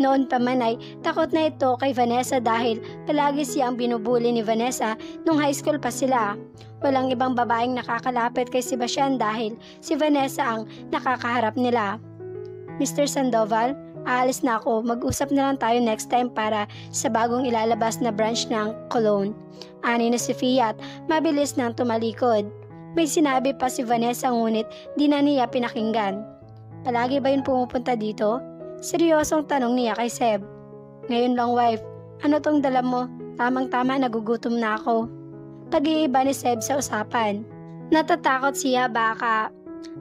Noon pa man ay takot na ito kay Vanessa dahil palagi siya ang binubuli ni Vanessa nung high school pa sila. Walang ibang babaeng nakakalapit kay Sebastian dahil si Vanessa ang nakakaharap nila. Mr. Sandoval, aalis na ako. Mag-usap na lang tayo next time para sa bagong ilalabas na branch ng Cologne. Ani na si Fiat, mabilis nang tumalikod. May sinabi pa si Vanessa ngunit di na niya pinakinggan. Palagi ba yun pumupunta dito? Seryosong tanong niya kay Seb. Ngayon lang wife, ano tong dala mo? Tamang-tama nagugutom na ako. Pag-iiba ni Seb sa usapan. Natatakot siya baka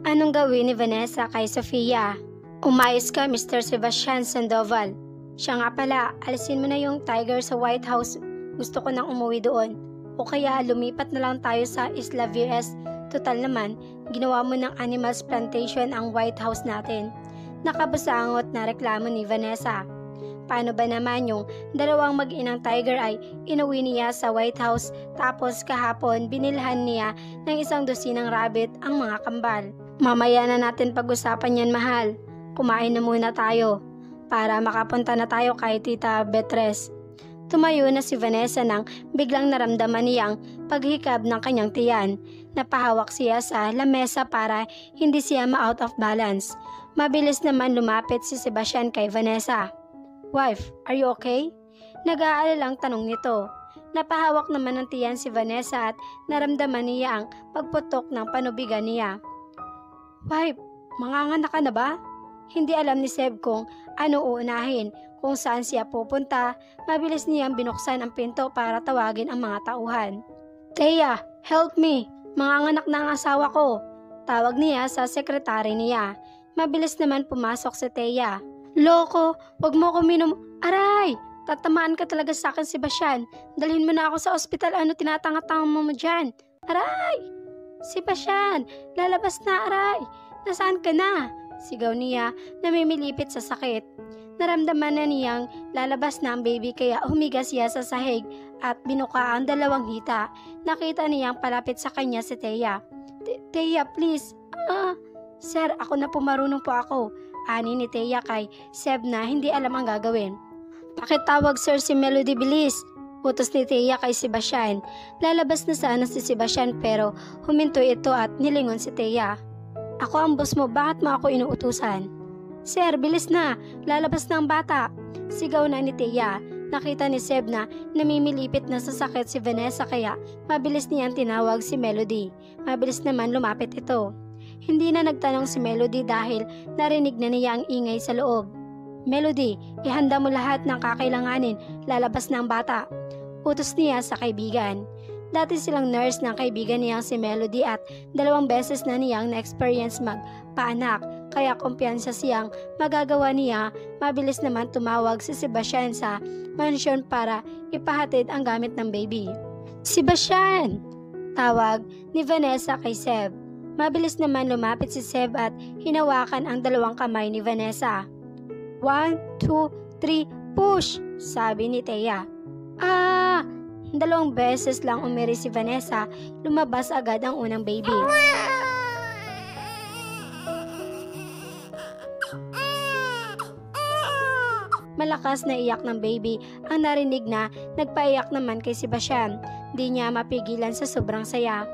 anong gawin ni Vanessa kay Sofia. Umayos ka Mr. Sebastian Sandoval. Siya nga pala, alisin mo na yung tiger sa White House. Gusto ko nang umuwi doon. O kaya lumipat na lang tayo sa Isla Vires. Total naman, ginawa mo ng Animals Plantation ang White House natin. Nakabasangot na reklamo ni Vanessa. Paano ba naman yung dalawang mag-inang tiger ay inuwi niya sa White House tapos kahapon binilhan niya ng isang dosinang rabbit ang mga kambal. Mamaya na natin pag-usapan yan mahal. Kumain na muna tayo para makapunta na tayo kay Tita Betres. Tumayo na si Vanessa nang biglang naramdaman niyang paghikab ng kanyang tiyan. Napahawak siya sa lamesa para hindi siya ma-out of balance. Mabilis naman lumapit si Sebastian kay Vanessa. Wife, are you okay? Nag-aalalang tanong nito. Napahawak naman ng tiyan si Vanessa at naramdaman niya ang pagputok ng panubigan niya. Wife, manganganak ka na ba? Hindi alam ni Seb kung ano uunahin, kung saan siya pupunta, mabilis niyang binuksan ang pinto para tawagin ang mga tauhan. Teya, help me! Manganganak na ang asawa ko! Tawag niya sa sekretary niya. Mabilis naman pumasok si Teya. Loko, wag mo ko minom... Aray! Tatamaan ka talaga sa akin, Sebastian. Dalhin mo na ako sa ospital. Ano tinatanga-tanga mo mo dyan? Aray! Sebastian, lalabas na, aray! Nasaan ka na? Sigaw niya, namimilipit sa sakit. Naramdaman na niyang lalabas na ang baby kaya humiga siya sa sahig at binuka ang dalawang hita. Nakita niyang palapit sa kanya si Teya. Teya, please. Ah, sir, ako na po marunong po ako. Ani ni Teya kay Seb na hindi alam ang gagawin. Pakitawag sir si Melody Bilis. Utos ni Teya kay Sebastian. Lalabas na sana si Sebastian pero huminto ito at nilingon si Teya. Ako ang boss mo, bakit mo ako inuutusan? Sir, bilis na, lalabas na bata. Sigaw na ni Tia. Nakita ni Seb na namimilipit na sa sakit si Vanessa kaya mabilis niyang tinawag si Melody. Mabilis naman lumapit ito. Hindi na nagtanong si Melody dahil narinig na niya ang ingay sa loob. Melody, ihanda mo lahat ng kakailanganin, lalabas na bata. Utos niya sa kaibigan. Dati silang nurse ng kaibigan niyang si Melody at dalawang beses na niyang na-experience magpaanak kaya kumpiyansa siyang magagawa niya. Mabilis naman tumawag si Sebastian sa mansion para ipahatid ang gamit ng baby. Sebastian! Tawag ni Vanessa kay Seb. Mabilis naman lumapit si Seb at hinawakan ang dalawang kamay ni Vanessa. One, two, three, push! Sabi ni Thea. Ah! Dalawang beses lang umiri si Vanessa, lumabas agad ang unang baby. Malakas na iyak ng baby ang narinig na nagpaiyak naman kay Sebastian. Di niya mapigilan sa sobrang saya.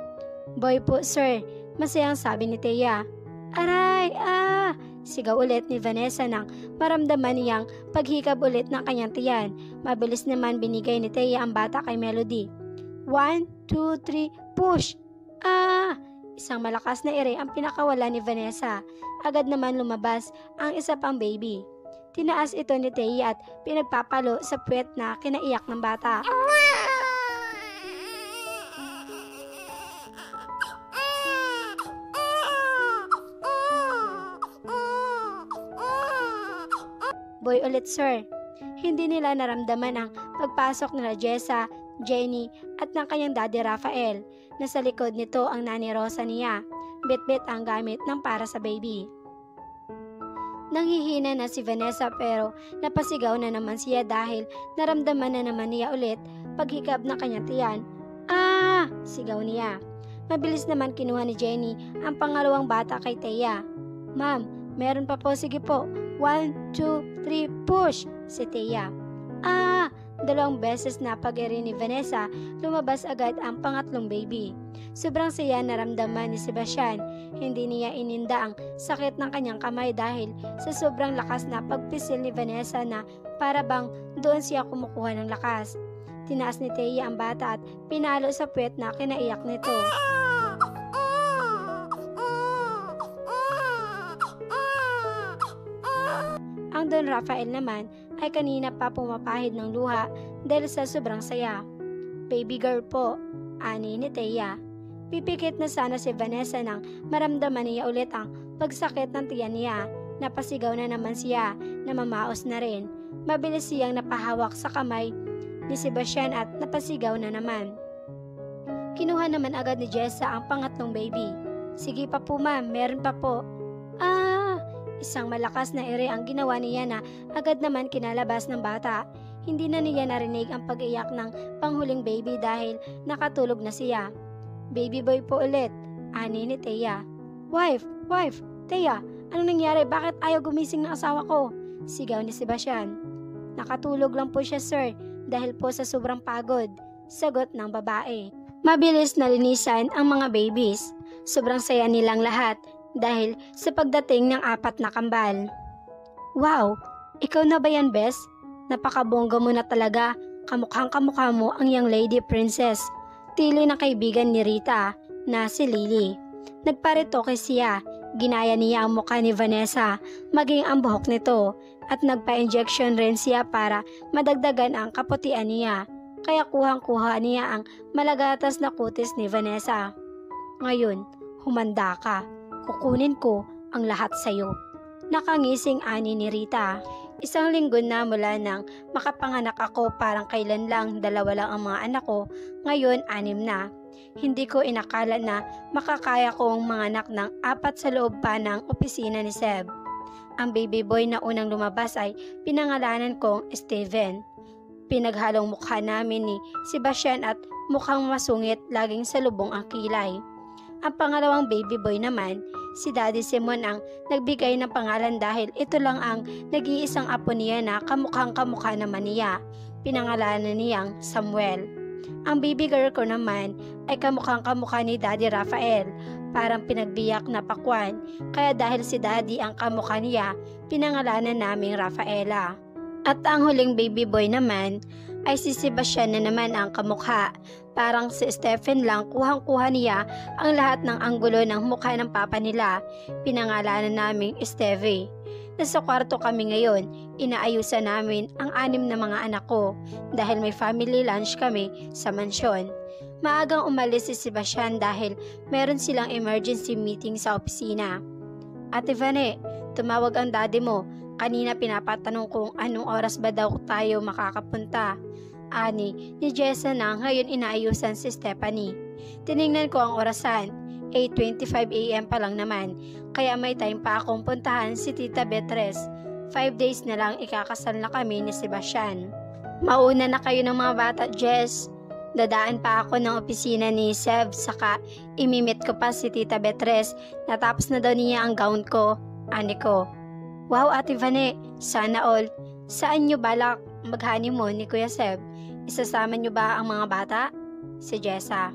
Boy po sir, masayang sabi ni Thea. Aray, ah! Sigaw ulit ni Vanessa nang maramdaman niyang paghikab ulit ng kanyang tiyan. Mabilis naman binigay ni Thea ang bata kay Melody. One, two, three, push! Ah! Isang malakas na ere ang pinakawala ni Vanessa. Agad naman lumabas ang isa pang baby. Tinaas ito ni Thea at pinagpapalo sa puwet na kinaiyak ng bata. Boy ulit sir. Hindi nila naramdaman ang pagpasok nila Jessa, Jenny at ng kanyang daddy Rafael. Nasa likod nito ang nani Rosa niya. Bit-bit ang gamit ng para sa baby. Nanghihina na si Vanessa pero napasigaw na naman siya dahil naramdaman na naman niya ulit paghikab ng kanyang tiyan. Ah! Sigaw niya. Mabilis naman kinuha ni Jenny ang pangalawang bata kay Thea. Ma'am, meron pa po, sige po. One, two, three, push! Si Thea. Ah! Dalawang beses na pag ni Vanessa, lumabas agad ang pangatlong baby. Sobrang saya naramdaman ni Sebastian. Hindi niya ininda ang sakit ng kanyang kamay dahil sa sobrang lakas na pagpisil ni Vanessa na para bang doon siya kumukuha ng lakas. Tinaas ni Thea ang bata at pinalo sa puwet na kinaiyak nito. Ang Don Rafael naman ay kanina pa pumapahid ng luha dahil sa sobrang saya. Baby girl po, ani ni Thea. Pipikit na sana si Vanessa nang maramdaman niya ulit ang pagsakit ng tiyan niya. Napasigaw na naman siya na mamaos na rin. Mabilis siyang napahawak sa kamay ni Sebastian at napasigaw na naman. Kinuha naman agad ni Jessa ang pangatlong baby. Sige pa po ma'am, meron pa po. Ah! Isang malakas na ere ang ginawa niya na agad naman kinalabas ng bata. Hindi na niya narinig ang pag-iyak ng panghuling baby dahil nakatulog na siya. Baby boy po ulit, ani ni Thea. Wife, wife, Thea, anong nangyari? Bakit ayaw gumising ng asawa ko? Sigaw ni Sebastian. Nakatulog lang po siya sir dahil po sa sobrang pagod. Sagot ng babae. Mabilis na linisan ang mga babies. Sobrang saya nilang lahat dahil sa pagdating ng apat na kambal. Wow! Ikaw na ba yan, Bes? Napakabongga mo na talaga. Kamukhang kamukha mo ang young lady princess. Tili na kaibigan ni Rita na si Lily. Nagparitoke siya. Ginaya niya ang mukha ni Vanessa, maging ang buhok nito, at nagpa-injection rin siya para madagdagan ang kaputian niya. Kaya kuhang-kuha niya ang malagatas na kutis ni Vanessa. Ngayon, humanda ka. Kukunin ko ang lahat sa'yo. Nakangising ani ni Rita. Isang linggo na mula nang makapanganak ako parang kailan lang dalawa lang ang mga anak ko, ngayon anim na. Hindi ko inakala na makakaya kong manganak ng apat sa loob pa ng opisina ni Seb. Ang baby boy na unang lumabas ay pinangalanan kong Steven. Pinaghalong mukha namin ni Sebastian at mukhang masungit laging sa lubong ang kilay. Ang pangalawang baby boy naman, si Daddy Simon ang nagbigay ng pangalan dahil ito lang ang nag-iisang apo niya na kamukhang kamukha naman niya. Pinangalanan niyang Samuel. Ang baby girl ko naman ay kamukhang kamukha ni Daddy Rafael, parang pinagbiyak na pakwan. Kaya dahil si Daddy ang kamukha niya, pinangalanan naming Rafaela. At ang huling baby boy naman ay si Sebastian na naman ang kamukha. Parang si Stephen lang kuhang-kuha niya ang lahat ng anggulo ng mukha ng papa nila. Pinangalanan naming Esteve. Nasa kwarto kami ngayon, inaayusan namin ang anim na mga anak ko dahil may family lunch kami sa mansyon. Maagang umalis si Sebastian dahil meron silang emergency meeting sa opisina. Ate Vane, tumawag ang daddy mo. Kanina pinapatanong kung anong oras ba daw tayo makakapunta. Ani, ni Jessa na ngayon inaayusan si Stephanie. Tiningnan ko ang orasan. 8.25am pa lang naman, kaya may time pa akong puntahan si Tita Betres. 5 days na lang ikakasal na kami ni Sebastian. Mauna na kayo ng mga bata, Jess. Dadaan pa ako ng opisina ni Sev, saka imimit ko pa si Tita Betres. Natapos na daw niya ang gown ko, ani ko. Wow, Ate Vane, sana all. Saan nyo balak mag-honeymoon ni Kuya Seb? Isasama nyo ba ang mga bata? Si Jessa.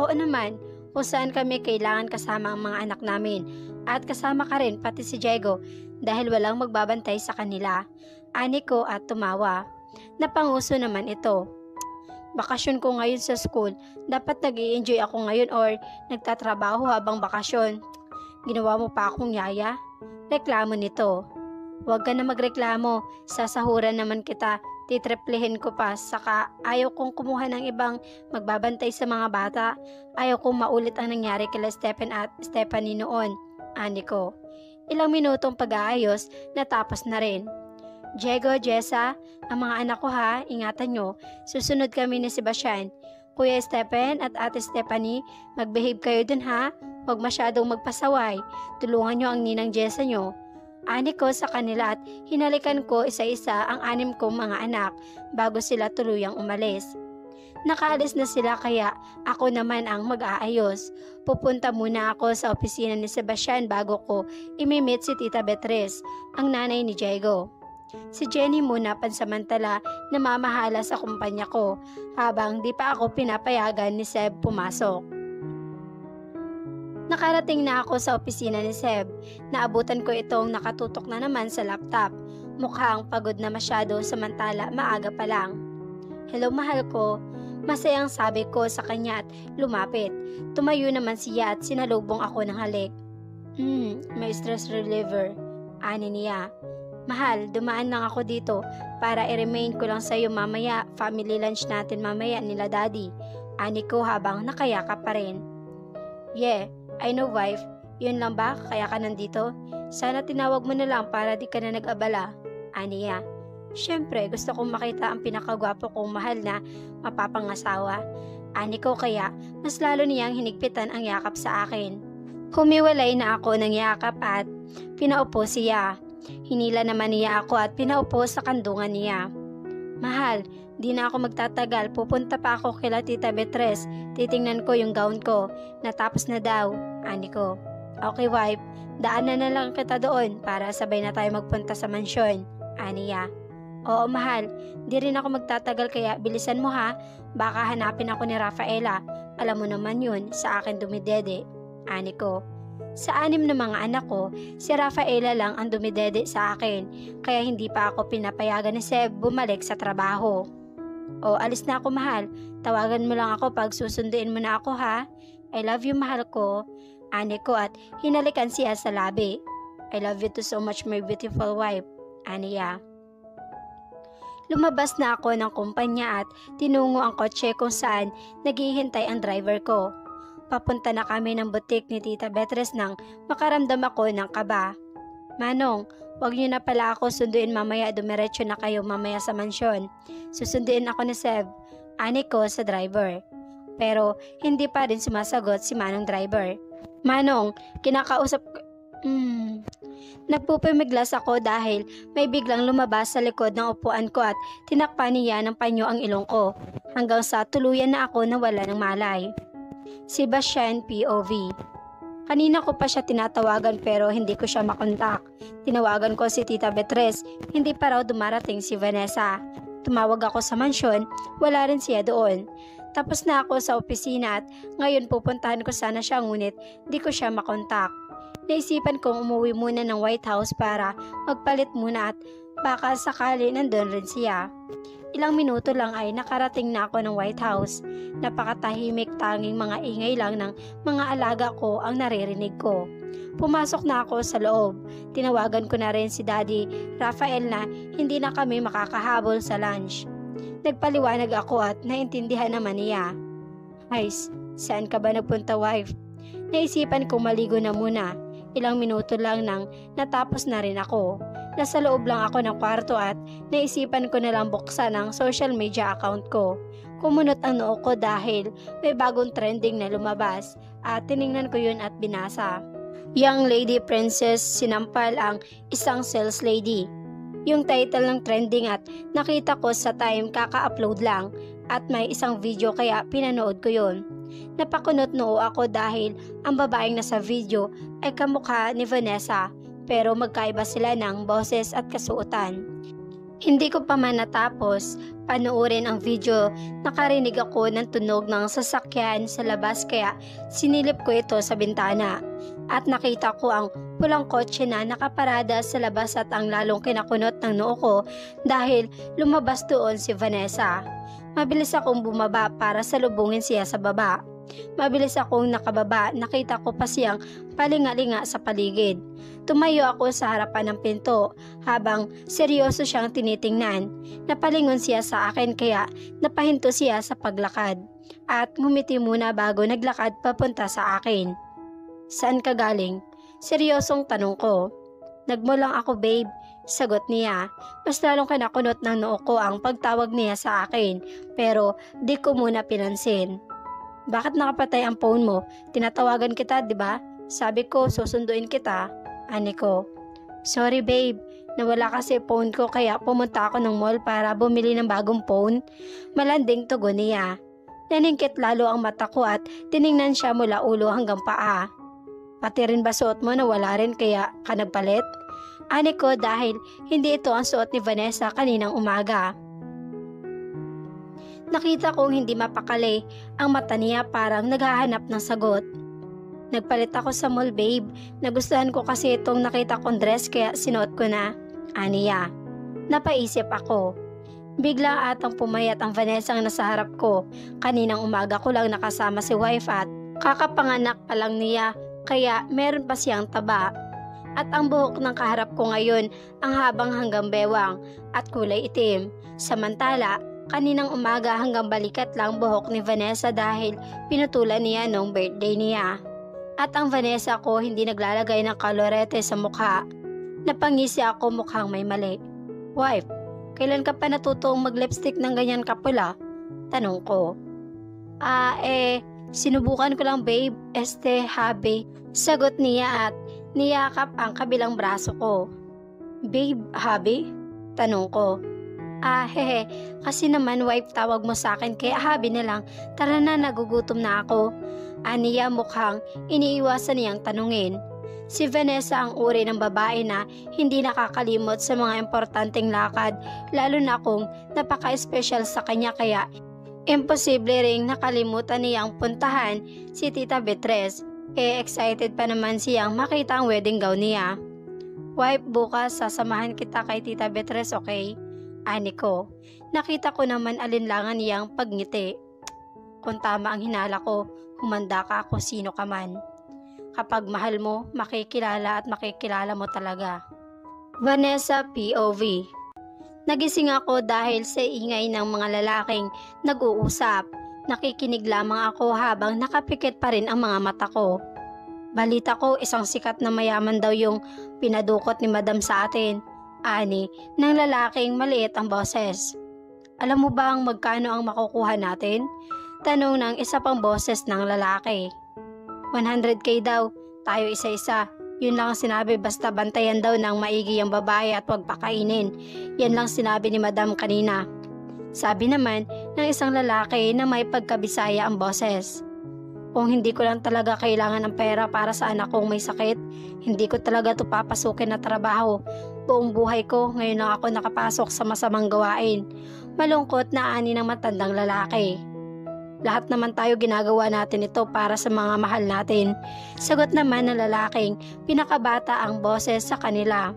Oo naman, kung saan kami kailangan kasama ang mga anak namin. At kasama ka rin pati si Diego dahil walang magbabantay sa kanila. Ani ko at tumawa. Napanguso naman ito. Bakasyon ko ngayon sa school. Dapat nag enjoy ako ngayon or nagtatrabaho habang bakasyon. Ginawa mo pa akong yaya? Reklamo nito. Huwag ka na magreklamo. Sasahuran naman kita. Titriplehin ko pa. Saka ayaw kong kumuha ng ibang magbabantay sa mga bata. Ayaw kong maulit ang nangyari kila Stephen at Stephanie noon. Ani ko. Ilang minutong pag-aayos, natapos na rin. Diego, Jessa, ang mga anak ko ha, ingatan nyo. Susunod kami ni Sebastian. Kuya Stephen at Ate Stephanie, magbehave kayo dun ha. Huwag masyadong magpasaway. Tulungan nyo ang ninang Jessa nyo. Ani ko sa kanila at hinalikan ko isa-isa ang anim kong mga anak bago sila tuluyang umalis. Nakaalis na sila kaya ako naman ang mag-aayos. Pupunta muna ako sa opisina ni Sebastian bago ko imimit si Tita Beatriz, ang nanay ni Diego. Si Jenny muna pansamantala na mamahala sa kumpanya ko habang di pa ako pinapayagan ni Seb pumasok. Nakarating na ako sa opisina ni Seb. Naabutan ko itong nakatutok na naman sa laptop. Mukhang pagod na masyado samantala maaga pa lang. Hello mahal ko. Masayang sabi ko sa kanya at lumapit. Tumayo naman siya at sinalubong ako ng halik. Hmm, may stress reliever. Ani niya. Mahal, dumaan lang ako dito para i-remain ko lang sa'yo mamaya. Family lunch natin mamaya nila daddy. Ani ko habang nakayakap pa rin. Yeah, I know wife. Yun lang ba? Kaya ka nandito? Sana tinawag mo na lang para di ka na nag-abala. Aniya. Siyempre, gusto kong makita ang pinakagwapo kong mahal na mapapangasawa. Ani ko kaya, mas lalo niyang hinigpitan ang yakap sa akin. Humiwalay na ako ng yakap at pinaupo siya. Hinila naman niya ako at pinaupo sa kandungan niya. Mahal, di na ako magtatagal. Pupunta pa ako kila Tita Betres. Titingnan ko yung gown ko. Natapos na daw. Ani ko. Okay, wife. Daanan na lang kita doon para sabay na tayo magpunta sa mansyon. Aniya. Oo, mahal. Di rin ako magtatagal kaya bilisan mo ha. Baka hanapin ako ni Rafaela. Alam mo naman yun, sa akin dumidede. Ani ko. Sa anim na mga anak ko, si Rafaela lang ang dumidede sa akin, kaya hindi pa ako pinapayagan ni Seb bumalik sa trabaho. O alis na ako mahal, tawagan mo lang ako pag susunduin mo na ako ha. I love you mahal ko. Ani ko at hinalikan siya sa labi. I love you too so much my beautiful wife. Aniya. Lumabas na ako ng kumpanya at tinungo ang kotse kung saan naghihintay ang driver ko. Papunta na kami ng butik ni Tita Betres nang makaramdam ako ng kaba. Manong, wag niyo na pala ako sunduin mamaya dumiretso na kayo mamaya sa mansyon. Susunduin ako ni Seb, ani ko sa driver. Pero hindi pa rin sumasagot si Manong driver. Manong, kinakausap. Hmm. Nagpupumiglas ako dahil may biglang lumabas sa likod ng upuan ko at tinakpan niya ng panyo ang ilong ko hanggang sa tuluyan na ako nawala ng malay. Sebastian POV Kanina ko pa siya tinatawagan pero hindi ko siya makontak. Tinawagan ko si Tita Betres, hindi pa raw dumarating si Vanessa. Tumawag ako sa mansyon, wala rin siya doon. Tapos na ako sa opisina at ngayon pupuntahan ko sana siya ngunit di ko siya makontak. Naisipan kong umuwi muna ng White House para magpalit muna at baka sakali nandun rin siya. Ilang minuto lang ay nakarating na ako ng White House. Napakatahimik tanging mga ingay lang ng mga alaga ko ang naririnig ko. Pumasok na ako sa loob. Tinawagan ko na rin si Daddy Rafael na hindi na kami makakahabol sa lunch. Nagpaliwanag ako at naintindihan naman niya. Hais, saan ka ba nagpunta wife? Naisipan kong maligo na muna. Ilang minuto lang nang natapos na rin ako. Nasa loob lang ako ng kwarto at naisipan ko na lang buksan ang social media account ko. Kumunot ang noo ko dahil may bagong trending na lumabas at tiningnan ko yun at binasa. Young Lady Princess sinampal ang isang sales lady. Yung title ng trending at nakita ko sa time kaka-upload lang at may isang video kaya pinanood ko yun. Napakunot noo ako dahil ang babaeng nasa video ay kamukha ni Vanessa pero magkaiba sila ng boses at kasuotan. Hindi ko pa man natapos panoorin ang video, nakarinig ako ng tunog ng sasakyan sa labas kaya sinilip ko ito sa bintana. At nakita ko ang pulang kotse na nakaparada sa labas at ang lalong kinakunot ng noo ko dahil lumabas doon si Vanessa. Mabilis akong bumaba para salubungin siya sa baba. Mabilis akong nakababa, nakita ko pa siyang palinga-linga sa paligid. Tumayo ako sa harapan ng pinto habang seryoso siyang tinitingnan. Napalingon siya sa akin kaya napahinto siya sa paglakad at ngumiti muna bago naglakad papunta sa akin. Saan ka galing? Seryosong tanong ko. Nagmo lang ako babe, sagot niya. Mas lalong kinakunot ng noo ko ang pagtawag niya sa akin pero di ko muna pinansin. Bakit nakapatay ang phone mo? Tinatawagan kita, di ba? Sabi ko, susunduin kita. Ani ko. Sorry babe, nawala kasi phone ko kaya pumunta ako ng mall para bumili ng bagong phone. Malanding tugon niya. Naningkit lalo ang mata ko at tiningnan siya mula ulo hanggang paa. Pati rin ba suot mo na wala rin kaya ka nagpalit? Ani ko dahil hindi ito ang suot ni Vanessa kaninang umaga. Nakita kong hindi mapakali ang mata niya parang naghahanap ng sagot. Nagpalit ako sa mall babe. Nagustuhan ko kasi itong nakita kong dress kaya sinuot ko na. Aniya. Napaisip ako. Bigla atang pumayat ang Vanessa ang nasa harap ko. Kaninang umaga ko lang nakasama si wife at kakapanganak pa lang niya kaya meron pa siyang taba. At ang buhok ng kaharap ko ngayon ang habang hanggang bewang at kulay itim. Samantala, kaninang umaga hanggang balikat lang buhok ni Vanessa dahil pinutulan niya nung birthday niya. At ang Vanessa ko hindi naglalagay ng kalorete sa mukha. Napangisi ako mukhang may mali. Wife, kailan ka pa natutong mag-lipstick ng ganyan kapula? Tanong ko. Ah, eh, sinubukan ko lang babe, este, habi. Sagot niya at niyakap ang kabilang braso ko. Babe, habi? Tanong ko. Ah, hehe, kasi naman wife tawag mo sa akin kaya habi na lang, tara na nagugutom na ako. Aniya mukhang iniiwasan niyang tanungin. Si Vanessa ang uri ng babae na hindi nakakalimot sa mga importanteng lakad, lalo na kung napaka-special sa kanya kaya imposible ring nakalimutan niyang puntahan si Tita Betres. Eh excited pa naman siyang makita ang wedding gown niya. Wife, bukas sasamahan kita kay Tita Betres, okay? Ani ko. Nakita ko naman alinlangan niyang pagngiti. Kung tama ang hinala ko, humanda ka kung sino ka man. Kapag mahal mo, makikilala at makikilala mo talaga. Vanessa POV Nagising ako dahil sa ingay ng mga lalaking nag-uusap. Nakikinig lamang ako habang nakapikit pa rin ang mga mata ko. Balita ko isang sikat na mayaman daw yung pinadukot ni madam sa atin. Ani, ng lalaking maliit ang boses. Alam mo ba ang magkano ang makukuha natin? Tanong ng isa pang boses ng lalaki. 100k daw, tayo isa-isa. Yun lang ang sinabi basta bantayan daw ng maigi ang babae at huwag pakainin. Yan lang sinabi ni madam kanina. Sabi naman ng isang lalaki na may pagkabisaya ang boses. Kung hindi ko lang talaga kailangan ng pera para sa anak kong may sakit, hindi ko talaga to papasukin na trabaho. Buong buhay ko, ngayon lang ako nakapasok sa masamang gawain. Malungkot na ani ng matandang lalaki. Lahat naman tayo ginagawa natin ito para sa mga mahal natin. Sagot naman ng lalaking pinakabata ang boses sa kanila.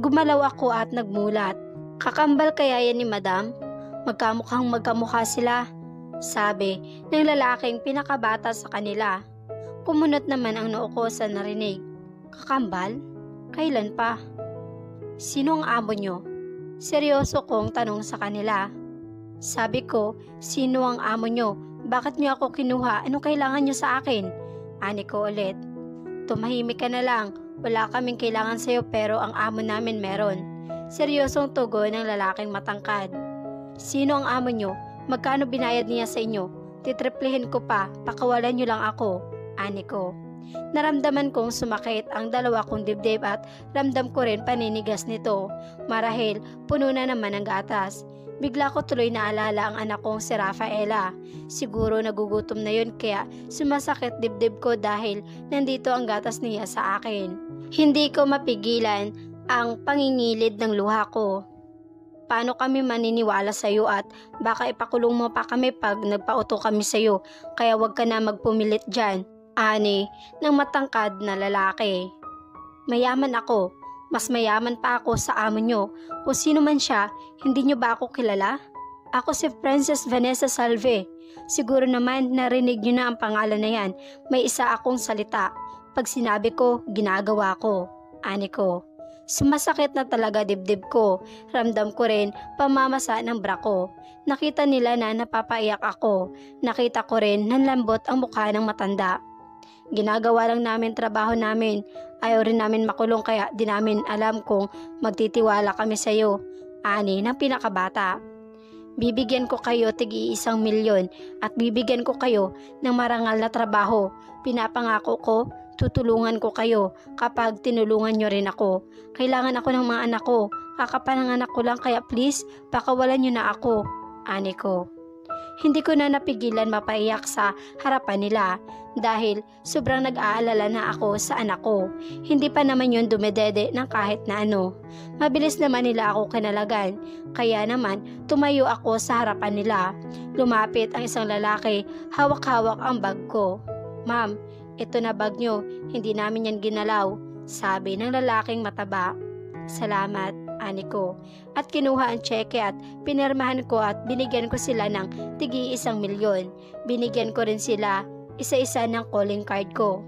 Gumalaw ako at nagmulat. Kakambal kaya yan ni madam? Magkamukhang magkamukha sila. Sabi ng lalaking pinakabata sa kanila. Kumunot naman ang noo ko sa narinig. Kakambal? Kailan pa? Sino ang amo nyo? Seryoso kong tanong sa kanila. Sabi ko, sino ang amo nyo? Bakit nyo ako kinuha? Ano kailangan nyo sa akin? Ani ko ulit. Tumahimik ka na lang. Wala kaming kailangan sa'yo pero ang amo namin meron. Seryosong tugon ng lalaking matangkad. Sino ang amo nyo? Magkano binayad niya sa inyo? Titriplihin ko pa, pakawalan nyo lang ako. Ani ko. Naramdaman kong sumakit ang dalawa kong dibdib at ramdam ko rin paninigas nito. Marahil, puno na naman ang gatas. Bigla ko tuloy naalala ang anak kong si Rafaela. Siguro nagugutom na yun kaya sumasakit dibdib ko dahil nandito ang gatas niya sa akin. Hindi ko mapigilan ang pangingilid ng luha ko. Paano kami maniniwala sa iyo at baka ipakulong mo pa kami pag nagpauto kami sa iyo kaya wag ka na magpumilit dyan. Ani, ng matangkad na lalaki. Mayaman ako. Mas mayaman pa ako sa amo nyo. Kung sino man siya, hindi nyo ba ako kilala? Ako si Princess Vanessa Salve. Siguro naman narinig nyo na ang pangalan na yan. May isa akong salita. Pag sinabi ko, ginagawa ko. Ani ko. Sumasakit na talaga dibdib ko. Ramdam ko rin pamamasa ng bra ko. Nakita nila na napapaiyak ako. Nakita ko rin nanlambot ang mukha ng matanda. Ginagawa lang namin trabaho namin. Ayaw rin namin makulong kaya di namin alam kung magtitiwala kami sa iyo. Ani ng pinakabata. Bibigyan ko kayo tigi isang milyon at bibigyan ko kayo ng marangal na trabaho. Pinapangako ko, tutulungan ko kayo kapag tinulungan nyo rin ako. Kailangan ako ng mga anak ko. Kakapananganak ko lang kaya please, pakawalan nyo na ako. Ani ko. Hindi ko na napigilan mapaiyak sa harapan nila dahil sobrang nag-aalala na ako sa anak ko. Hindi pa naman yun dumedede ng kahit na ano. Mabilis naman nila ako kinalagan, kaya naman tumayo ako sa harapan nila. Lumapit ang isang lalaki, hawak-hawak ang bag ko. Ma'am, ito na bag nyo, hindi namin yan ginalaw, sabi ng lalaking mataba. Salamat, ani ko. At kinuha ang cheque at pinirmahan ko at binigyan ko sila ng tigi isang milyon. Binigyan ko rin sila isa-isa ng calling card ko.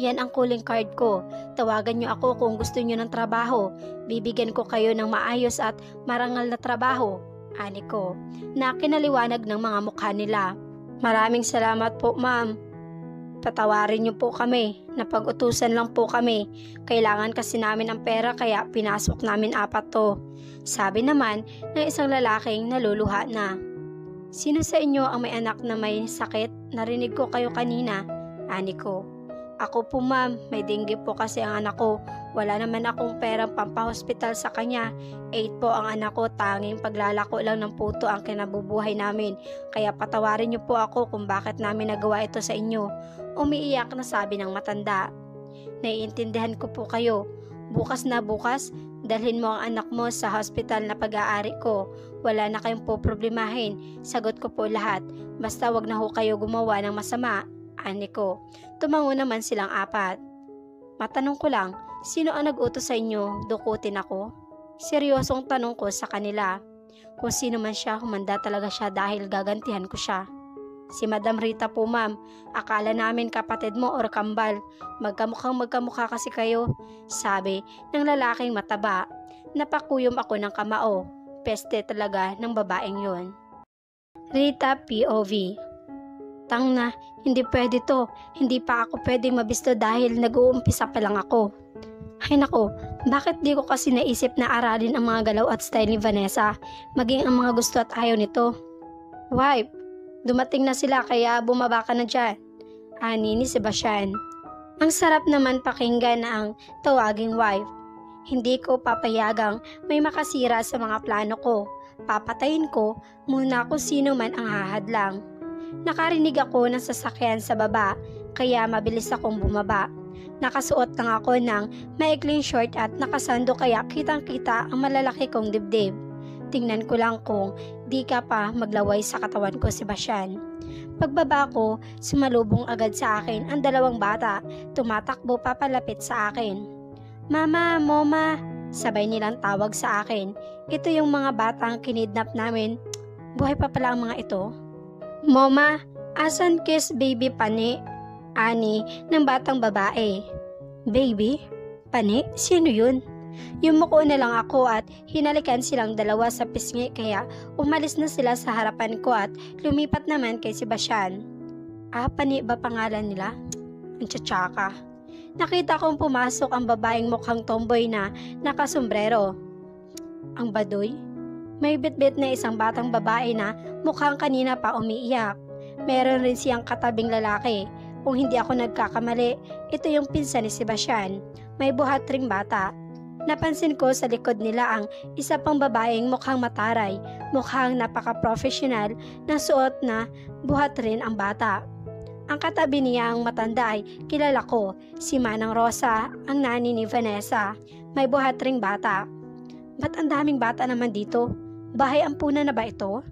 Yan ang calling card ko. Tawagan niyo ako kung gusto niyo ng trabaho. Bibigyan ko kayo ng maayos at marangal na trabaho. Ani ko, na kinaliwanag ng mga mukha nila. Maraming salamat po, ma'am. Patawarin niyo po kami. Napag-utusan lang po kami. Kailangan kasi namin ng pera kaya pinasok namin apat to. Sabi naman ng isang lalaking naluluha na. Sino sa inyo ang may anak na may sakit? Narinig ko kayo kanina. Ani ko. Ako po ma'am, may dengue po kasi ang anak ko. Wala naman akong perang pampahospital sa kanya. 8 po ang anak ko, tanging paglalako lang ng puto ang kinabubuhay namin. Kaya patawarin niyo po ako kung bakit namin nagawa ito sa inyo. Umiiyak na sabi ng matanda. Naiintindihan ko po kayo. Bukas na bukas, dalhin mo ang anak mo sa hospital na pag-aari ko. Wala na kayong po problemahin. Sagot ko po lahat. Basta wag na ho kayo gumawa ng masama. Ani ko. Tumango naman silang apat. Matanong ko lang, sino ang nag-utos sa inyo dukutin ako? Seryosong tanong ko sa kanila. Kung sino man siya, humanda talaga siya dahil gagantihan ko siya. Si Madam Rita po ma'am, akala namin kapatid mo or kambal. Magkamukhang magkamukha kasi kayo. Sabi ng lalaking mataba. Napakuyom ako ng kamao. Peste talaga ng babaeng yon. Rita POV Tang na, hindi pwede to. Hindi pa ako pwedeng mabisto dahil nag-uumpisa pa lang ako. Ay nako, bakit di ko kasi naisip na aralin ang mga galaw at style ni Vanessa, maging ang mga gusto at ayaw nito? Wife, dumating na sila kaya bumaba ka na dyan. Ani ni Sebastian. Ang sarap naman pakinggan ang tawaging wife. Hindi ko papayagang may makasira sa mga plano ko. Papatayin ko muna kung sino man ang hahadlang. Nakarinig ako ng sasakyan sa baba, kaya mabilis akong bumaba. Nakasuot lang ako ng maikling short at nakasando kaya kitang-kita ang malalaki kong dibdib. Tingnan ko lang kung di ka pa maglaway sa katawan ko, Sebastian. Pagbaba ko, sumalubong agad sa akin ang dalawang bata, tumatakbo papalapit sa akin. Mama, Moma, sabay nilang tawag sa akin. Ito yung mga batang kinidnap namin. Buhay pa pala ang mga ito. Moma, asan kiss baby pani? Ani ng batang babae. Baby? Pani? Sino yun? Yumuko na lang ako at hinalikan silang dalawa sa pisngi kaya umalis na sila sa harapan ko at lumipat naman kay Sebastian. Ah, pani ba pangalan nila? Ang tsatsaka. Nakita kong pumasok ang babaeng mukhang tomboy na nakasombrero. Ang badoy? May bitbit na isang batang babae na mukhang kanina pa umiiyak. Meron rin siyang katabing lalaki. Kung hindi ako nagkakamali, ito yung pinsan ni Sebastian. May buhat ring bata. Napansin ko sa likod nila ang isa pang babaeng mukhang mataray, mukhang napaka-professional na suot na buhat rin ang bata. Ang katabi niya ang matanda ay kilala ko, si Manang Rosa, ang nani ni Vanessa. May buhat ring bata. Ba't ang daming bata naman dito? Bahay ampunan na ba ito?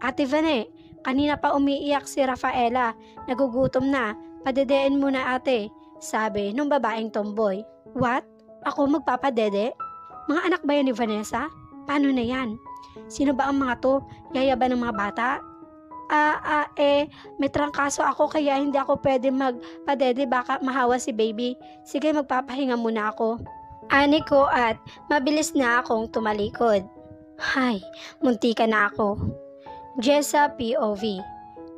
Ate Vane, kanina pa umiiyak si Rafaela. Nagugutom na. Padedeen muna ate. Sabi nung babaeng tomboy. What? Ako magpapadede? Mga anak ba yan ni Vanessa? Paano na yan? Sino ba ang mga to? Yaya ba ng mga bata? Ah, ah, eh, may trangkaso ako kaya hindi ako pwede magpadede baka mahawa si baby. Sige, magpapahinga muna ako. Ani ko at mabilis na akong tumalikod. Hay, munti na ako. Jessa POV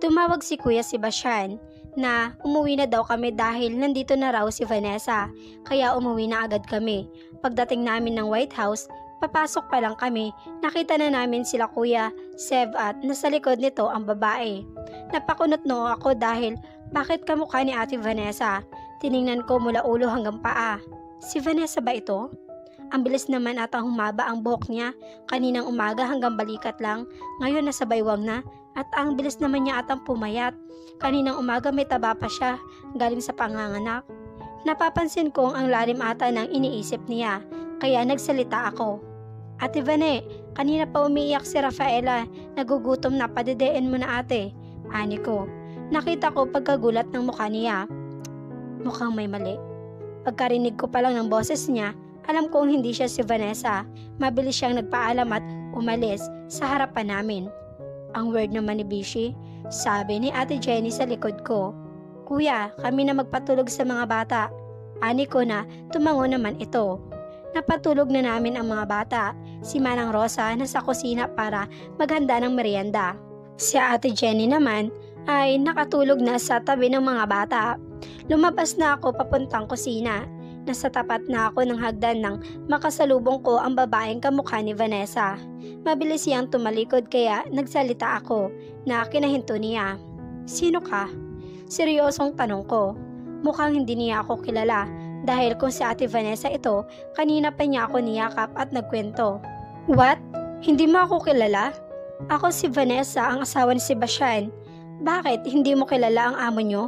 Tumawag si Kuya Sebastian na umuwi na daw kami dahil nandito na raw si Vanessa, kaya umuwi na agad kami. Pagdating namin ng White House, papasok pa lang kami, nakita na namin sila Kuya Sev at nasa likod nito ang babae. Napakunot noo ako dahil bakit kamukha ni Ate Vanessa? Tiningnan ko mula ulo hanggang paa. Si Vanessa ba ito? Ang bilis naman atang humaba ang buhok niya. Kaninang umaga hanggang balikat lang. Ngayon nasa baywang na. At ang bilis naman niya atang pumayat. Kaninang umaga may taba pa siya. Galing sa panganganak. Napapansin kong ang lalim ata ng iniisip niya. Kaya nagsalita ako. Ate Vane, kanina pa umiiyak si Rafaela. Nagugutom na padedeen mo na ate. Ani ko. Nakita ko pagkagulat ng mukha niya. Mukhang may mali. Pagkarinig ko pa lang ng boses niya, alam kong hindi siya si Vanessa. Mabilis siyang nagpaalam at umalis sa harapan namin. Ang word naman ni Bishi, sabi ni Ate Jenny sa likod ko. Kuya, kami na magpatulog sa mga bata. Ani ko na tumango naman ito. Napatulog na namin ang mga bata. Si Manang Rosa nasa kusina para maghanda ng merienda. Si Ate Jenny naman ay nakatulog na sa tabi ng mga bata. Lumabas na ako papuntang kusina. Nasa tapat na ako ng hagdan nang makasalubong ko ang babaeng kamukha ni Vanessa. Mabilis siyang tumalikod kaya nagsalita ako na kinahinto niya. Sino ka? Seryosong tanong ko. Mukhang hindi niya ako kilala dahil kung si Ate Vanessa ito, kanina pa niya ako niyakap at nagkwento. What? Hindi mo ako kilala? Ako si Vanessa, ang asawa ni Sebastian. Bakit hindi mo kilala ang amo niyo?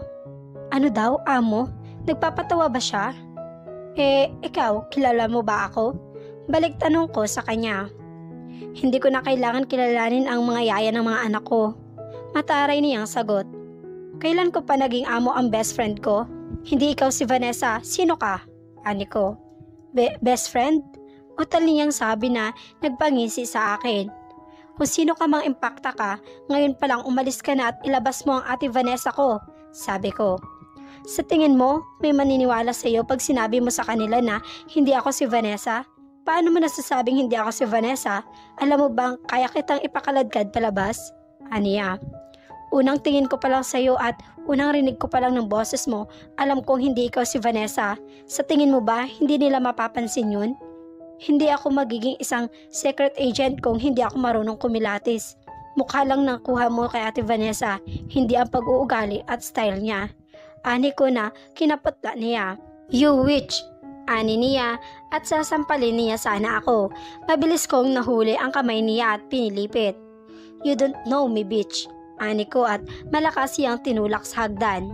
Ano daw, amo? Nagpapatawa ba siya? Eh, ikaw, kilala mo ba ako? Balik tanong ko sa kanya. Hindi ko na kailangan kilalanin ang mga yaya ng mga anak ko. Mataray niyang sagot. Kailan ko pa naging amo ang best friend ko? Hindi ikaw si Vanessa, sino ka? Ani ko. Be- best friend? Utal niyang sabi na nagpangisi sa akin. Kung sino ka mang impacta ka, ngayon pa lang umalis ka na at ilabas mo ang ate Vanessa ko, sabi ko. Sa tingin mo, may maniniwala sa iyo pag sinabi mo sa kanila na hindi ako si Vanessa? Paano mo nasasabing hindi ako si Vanessa? Alam mo bang kaya kitang ipakaladkad palabas? Aniya. Unang tingin ko pa lang sa iyo at unang rinig ko pa lang ng boses mo, alam kong hindi ikaw si Vanessa. Sa tingin mo ba, hindi nila mapapansin yun? Hindi ako magiging isang secret agent kung hindi ako marunong kumilatis. Mukha lang ng kuha mo kay Ate Vanessa, hindi ang pag-uugali at style niya. Ani ko na kinaputla niya. You witch! Ani niya at sasampalin niya sana ako. Mabilis kong nahuli ang kamay niya at pinilipit. You don't know me, bitch. Ani ko at malakas siyang tinulak sa hagdan.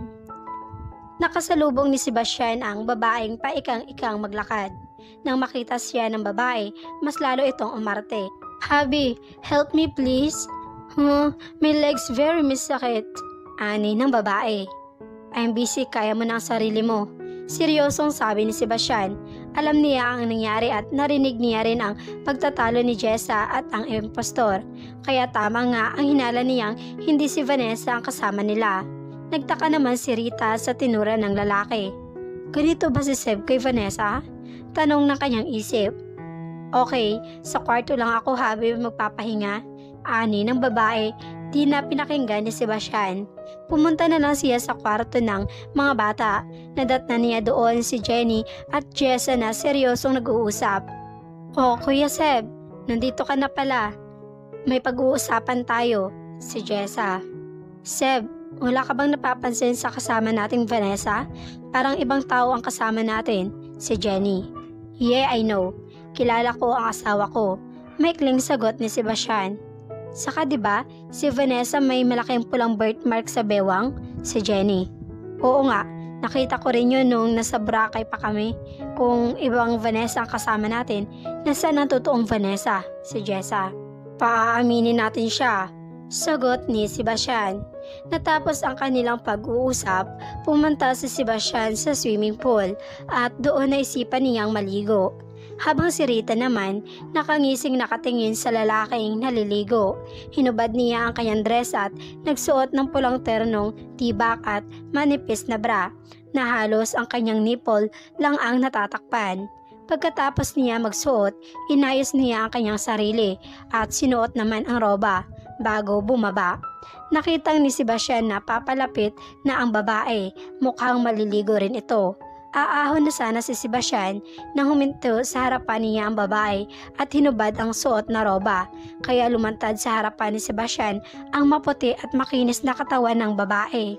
Nakasalubong ni Sebastian ang babaeng paikang-ikang maglakad. Nang makita siya ng babae, mas lalo itong umarte. Habi, help me please. Huh, my legs very misakit. Ani ng babae. I'm busy, kaya mo na ang sarili mo. Seryosong sabi ni Sebastian. Alam niya ang nangyari at narinig niya rin ang pagtatalo ni Jessa at ang impostor. Kaya tama nga ang hinala niyang hindi si Vanessa ang kasama nila. Nagtaka naman si Rita sa tinura ng lalaki. Ganito ba si Seb kay Vanessa? Tanong ng kanyang isip. Okay, sa kwarto lang ako habi magpapahinga. Ani ng babae, di na pinakinggan ni Sebastian. Pumunta na lang siya sa kwarto ng mga bata. Nadatna niya doon si Jenny at Jessa na seryosong nag-uusap. Oh, Kuya Seb, nandito ka na pala. May pag-uusapan tayo, si Jessa. Seb, wala ka bang napapansin sa kasama nating Vanessa? Parang ibang tao ang kasama natin, si Jenny. Yeah, I know. Kilala ko ang asawa ko. Maikling sagot ni Sebastian. Saka 'di ba, si Vanessa may malaking pulang birthmark sa bewang, si Jenny. Oo nga, nakita ko rin yun nung nasa Boracay pa kami. Kung ibang Vanessa ang kasama natin, nasaan ang totoong Vanessa, si Jessa? Paaaminin natin siya. Sagot ni Sebastian. Natapos ang kanilang pag-uusap, pumunta si Sebastian sa swimming pool at doon naisipan niyang maligo. Habang si Rita naman, nakangising nakatingin sa lalaking naliligo. Hinubad niya ang kanyang dress at nagsuot ng pulang ternong, tibak at manipis na bra, na halos ang kanyang nipple lang ang natatakpan. Pagkatapos niya magsuot, inayos niya ang kanyang sarili at sinuot naman ang roba bago bumaba. Nakitang ni Sebastian na papalapit na ang babae, mukhang maliligo rin ito. Aahon na sana si Sebastian nang huminto sa harapan niya ang babae at hinubad ang suot na roba. Kaya lumantad sa harapan ni Sebastian ang maputi at makinis na katawan ng babae.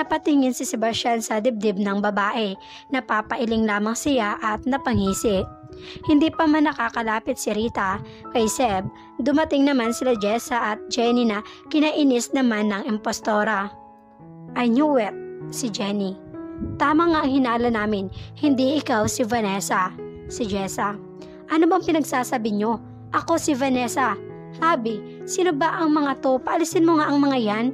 Napatingin si Sebastian sa dibdib ng babae. Napapailing lamang siya at napangisi. Hindi pa man nakakalapit si Rita kay Seb, dumating naman sila Jessa at Jenny na kinainis naman ng impostora. I knew it, si Jenny. Tama nga ang hinala namin, hindi ikaw si Vanessa, si Jessa. Ano bang pinagsasabi nyo? Ako si Vanessa. Habi, sino ba ang mga to? Paalisin mo nga ang mga yan.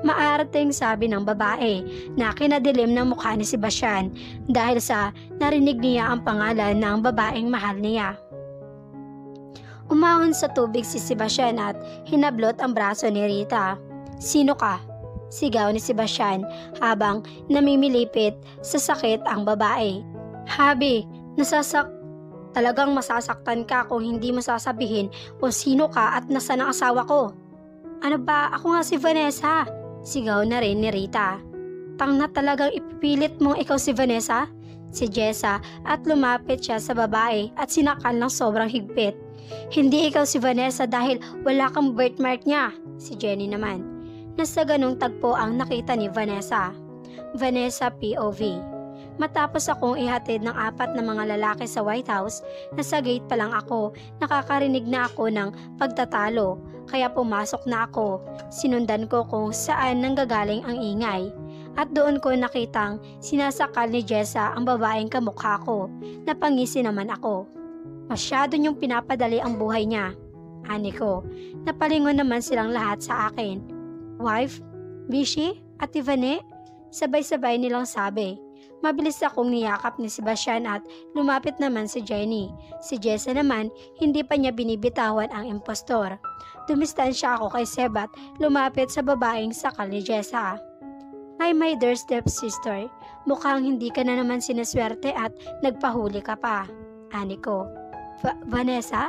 Maarating sabi ng babae na kinadilim ng mukha ni Sebastian dahil sa narinig niya ang pangalan ng babaeng mahal niya. Umahon sa tubig si Sebastian at hinablot ang braso ni Rita. Sino ka? Sigaw ni Sebastian habang namimilipit sa sakit ang babae. Habi, nasasak... Talagang masasaktan ka kung hindi mo sasabihin kung sino ka at nasa ang asawa ko. Ano ba? Ako nga si Vanessa. Sigaw na rin ni Rita. Tang na talagang ipipilit mong ikaw si Vanessa? Si Jessa at lumapit siya sa babae at sinakal ng sobrang higpit. Hindi ikaw si Vanessa dahil wala kang birthmark niya. Si Jenny naman. Nasa ganong tagpo ang nakita ni Vanessa. Vanessa POV. Matapos akong ihatid ng apat na mga lalaki sa White House, nasa gate pa lang ako, nakakarinig na ako ng pagtatalo. Kaya pumasok na ako. Sinundan ko kung saan nanggagaling ang ingay. At doon ko nakitang sinasakal ni Jessa ang babaeng kamukha ko. Napangisi naman ako. Masyado niyong pinapadali ang buhay niya. Ani ko, napalingon naman silang lahat sa akin. Wife? Bishi? At Ivane? Sabay-sabay nilang sabi. Mabilis akong niyakap ni Sebastian at lumapit naman si Jenny. Si Jessa naman, hindi pa niya binibitawan ang impostor. Dumistansya ako kay Seb at lumapit sa babaeng sakal ni Jessa. Hi my dear stepsister, mukhang hindi ka na naman sinaswerte at nagpahuli ka pa. Ani ko. Va- Vanessa?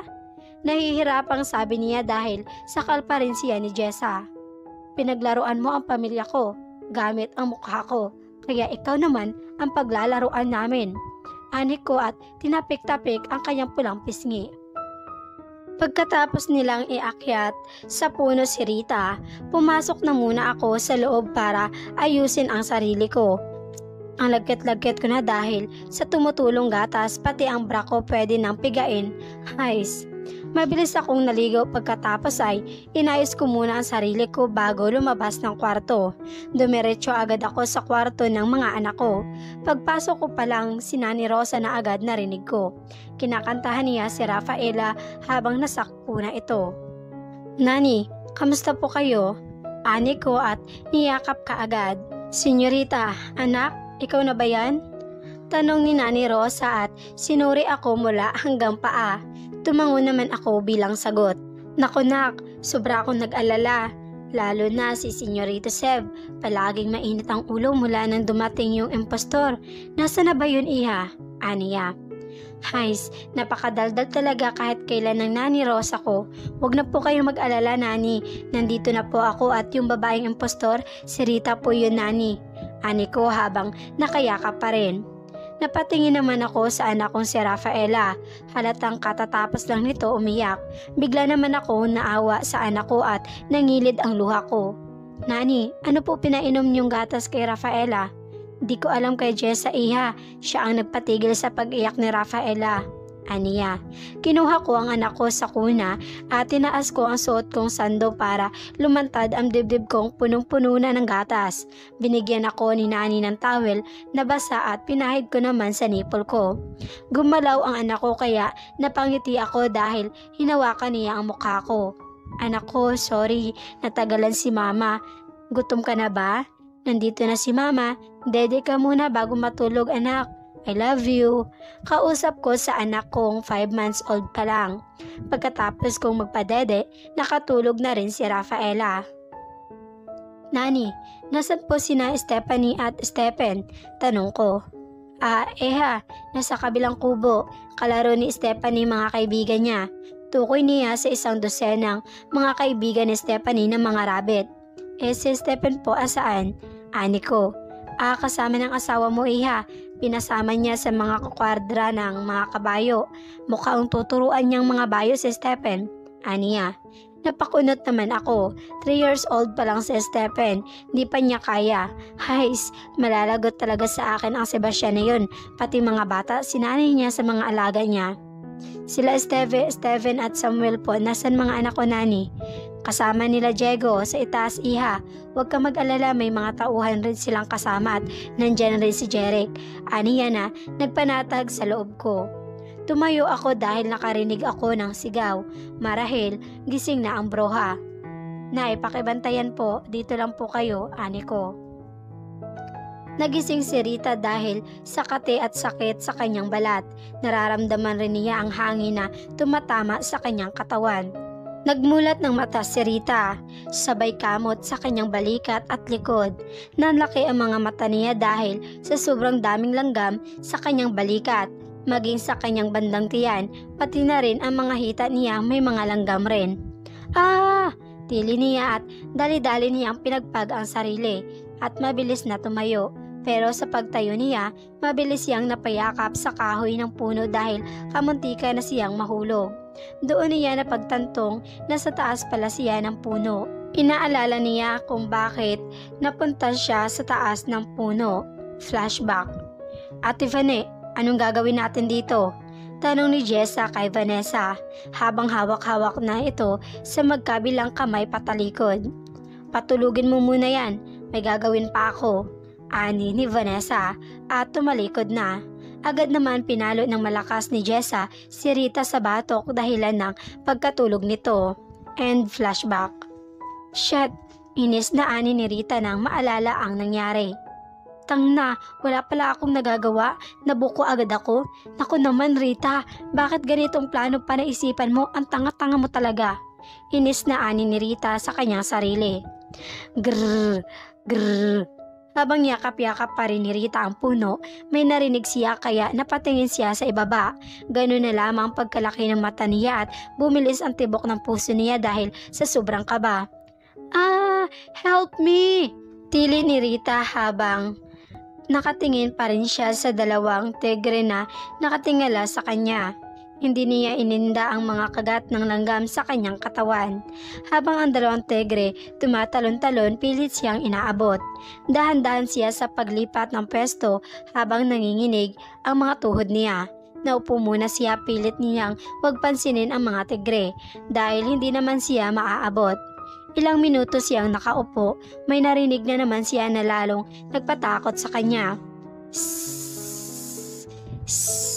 Nahihirapang sabi niya dahil sakal pa rin siya ni Jessa. Pinaglaruan mo ang pamilya ko, gamit ang mukha ko, kaya ikaw naman ang paglalaroan namin. Anik ko at tinapik-tapik ang kanyang pulang pisngi. Pagkatapos nilang iakyat sa puno si Rita, pumasok na muna ako sa loob para ayusin ang sarili ko. Ang lagkit-lagkit ko na dahil sa tumutulong gatas pati ang bra ko pwede nang pigain. Hays, Mabilis akong naligaw pagkatapos ay inayos ko muna ang sarili ko bago lumabas ng kwarto. Dumiretso agad ako sa kwarto ng mga anak ko. Pagpasok ko pa lang si Nani Rosa na agad narinig ko. Kinakantahan niya si Rafaela habang nasakpo na ito. Nani, kamusta po kayo? Ani ko at niyakap ka agad. Senyorita, anak, ikaw na ba yan? Tanong ni Nani Rosa at sinuri ako mula hanggang paa. Tumango naman ako bilang sagot. Naku nak, sobra akong nag-alala. Lalo na si Senyorito Seb, palaging mainit ang ulo mula nang dumating yung impostor. Nasa na ba yun iha? Aniya. Hays, napakadaldal talaga kahit kailan ng nani Rosa ko. Huwag na po kayong mag-alala nani. Nandito na po ako at yung babaeng impostor, si Rita po yun nani. Ani ko habang nakayakap pa rin. Napatingin naman ako sa anak kong si Rafaela. Halatang katatapos lang nito umiyak. Bigla naman ako naawa sa anak ko at nangilid ang luha ko. Nani, ano po pinainom niyong gatas kay Rafaela? Di ko alam kay Jessa Iha, siya ang nagpatigil sa pag-iyak ni Rafaela. Aniya. Kinuha ko ang anak ko sa kuna at tinaas ko ang suot kong sando para lumantad ang dibdib kong punong-puno na ng gatas. Binigyan ako ni nani ng towel na basa at pinahid ko naman sa nipple ko. Gumalaw ang anak ko kaya napangiti ako dahil hinawakan niya ang mukha ko. Anak ko, sorry, natagalan si mama. Gutom ka na ba? Nandito na si mama. Dede ka muna bago matulog anak. I love you. Kausap ko sa anak kong 5 months old pa lang. Pagkatapos kong magpadede, nakatulog na rin si Rafaela. Nani, nasan po sina Stephanie at Stephen? Tanong ko. Ah, eha, nasa kabilang kubo. Kalaro ni Stephanie mga kaibigan niya. Tukoy niya sa isang dosenang mga kaibigan ni Stephanie ng mga rabbit. Eh si Stephen po asaan? Ani ko. Ah, kasama ng asawa mo iha. Pinasama niya sa mga kukwadra ng mga kabayo. Mukhang tuturuan niyang mga bayo si Stephen. Aniya. Napakunot naman ako. 3 years old pa lang si Stephen. Di pa niya kaya. Hays, malalagot talaga sa akin ang Sebastian na yun. Pati mga bata, sinanay niya sa mga alaga niya. Sila Steve, Steven at Samuel po, nasan mga anak ko nani? Kasama nila Diego sa itaas iha. Huwag ka mag-alala may mga tauhan rin silang kasama at nandyan rin si Jeric. Aniya na, nagpanatag sa loob ko. Tumayo ako dahil nakarinig ako ng sigaw. Marahil, gising na ang broha. Nay, pakibantayan po, dito lang po kayo, ani ko. Nagising si Rita dahil sa kate at sakit sa kanyang balat. Nararamdaman rin niya ang hangin na tumatama sa kanyang katawan. Nagmulat ng mata si Rita, sabay kamot sa kanyang balikat at likod. Nanlaki ang mga mata niya dahil sa sobrang daming langgam sa kanyang balikat, maging sa kanyang bandang tiyan, pati na rin ang mga hita niya may mga langgam rin. Ah! Tili niya at dali-dali niyang pinagpag ang sarili at mabilis na tumayo. Pero sa pagtayo niya, mabilis siyang napayakap sa kahoy ng puno dahil kamuntika na siyang mahulog. Doon niya napagtantong na sa taas pala siya ng puno. Inaalala niya kung bakit napunta siya sa taas ng puno. Flashback. Ate Vane, anong gagawin natin dito? Tanong ni Jessa kay Vanessa habang hawak-hawak na ito sa magkabilang kamay patalikod. Patulugin mo muna yan, may gagawin pa ako. Ani ni Vanessa at tumalikod na. Agad naman pinalo ng malakas ni Jessa si Rita sa batok dahilan ng pagkatulog nito. And flashback. Shit, inis na ani ni Rita nang maalala ang nangyari. Tang na, wala pala akong nagagawa, nabuko agad ako. Naku naman Rita, bakit ganitong plano pa naisipan mo? Ang tanga-tanga mo talaga. Inis na ani ni Rita sa kanyang sarili. Grrr, grrr. Habang yakap-yakap pa rin ni Rita ang puno, may narinig siya kaya napatingin siya sa ibaba. Ganun na lamang pagkalaki ng mata niya at bumilis ang tibok ng puso niya dahil sa sobrang kaba. Ah, help me! Tili ni Rita habang nakatingin pa rin siya sa dalawang tigre na nakatingala sa kanya. Hindi niya ininda ang mga kagat ng langgam sa kanyang katawan. Habang ang dalawang tigre tumatalon-talon, pilit siyang inaabot. Dahan-dahan siya sa paglipat ng pwesto habang nanginginig ang mga tuhod niya. Naupo muna siya pilit niyang huwag pansinin ang mga tigre dahil hindi naman siya maaabot. Ilang minuto siyang nakaupo, may narinig na naman siya na lalong nagpatakot sa kanya. Sss, sss.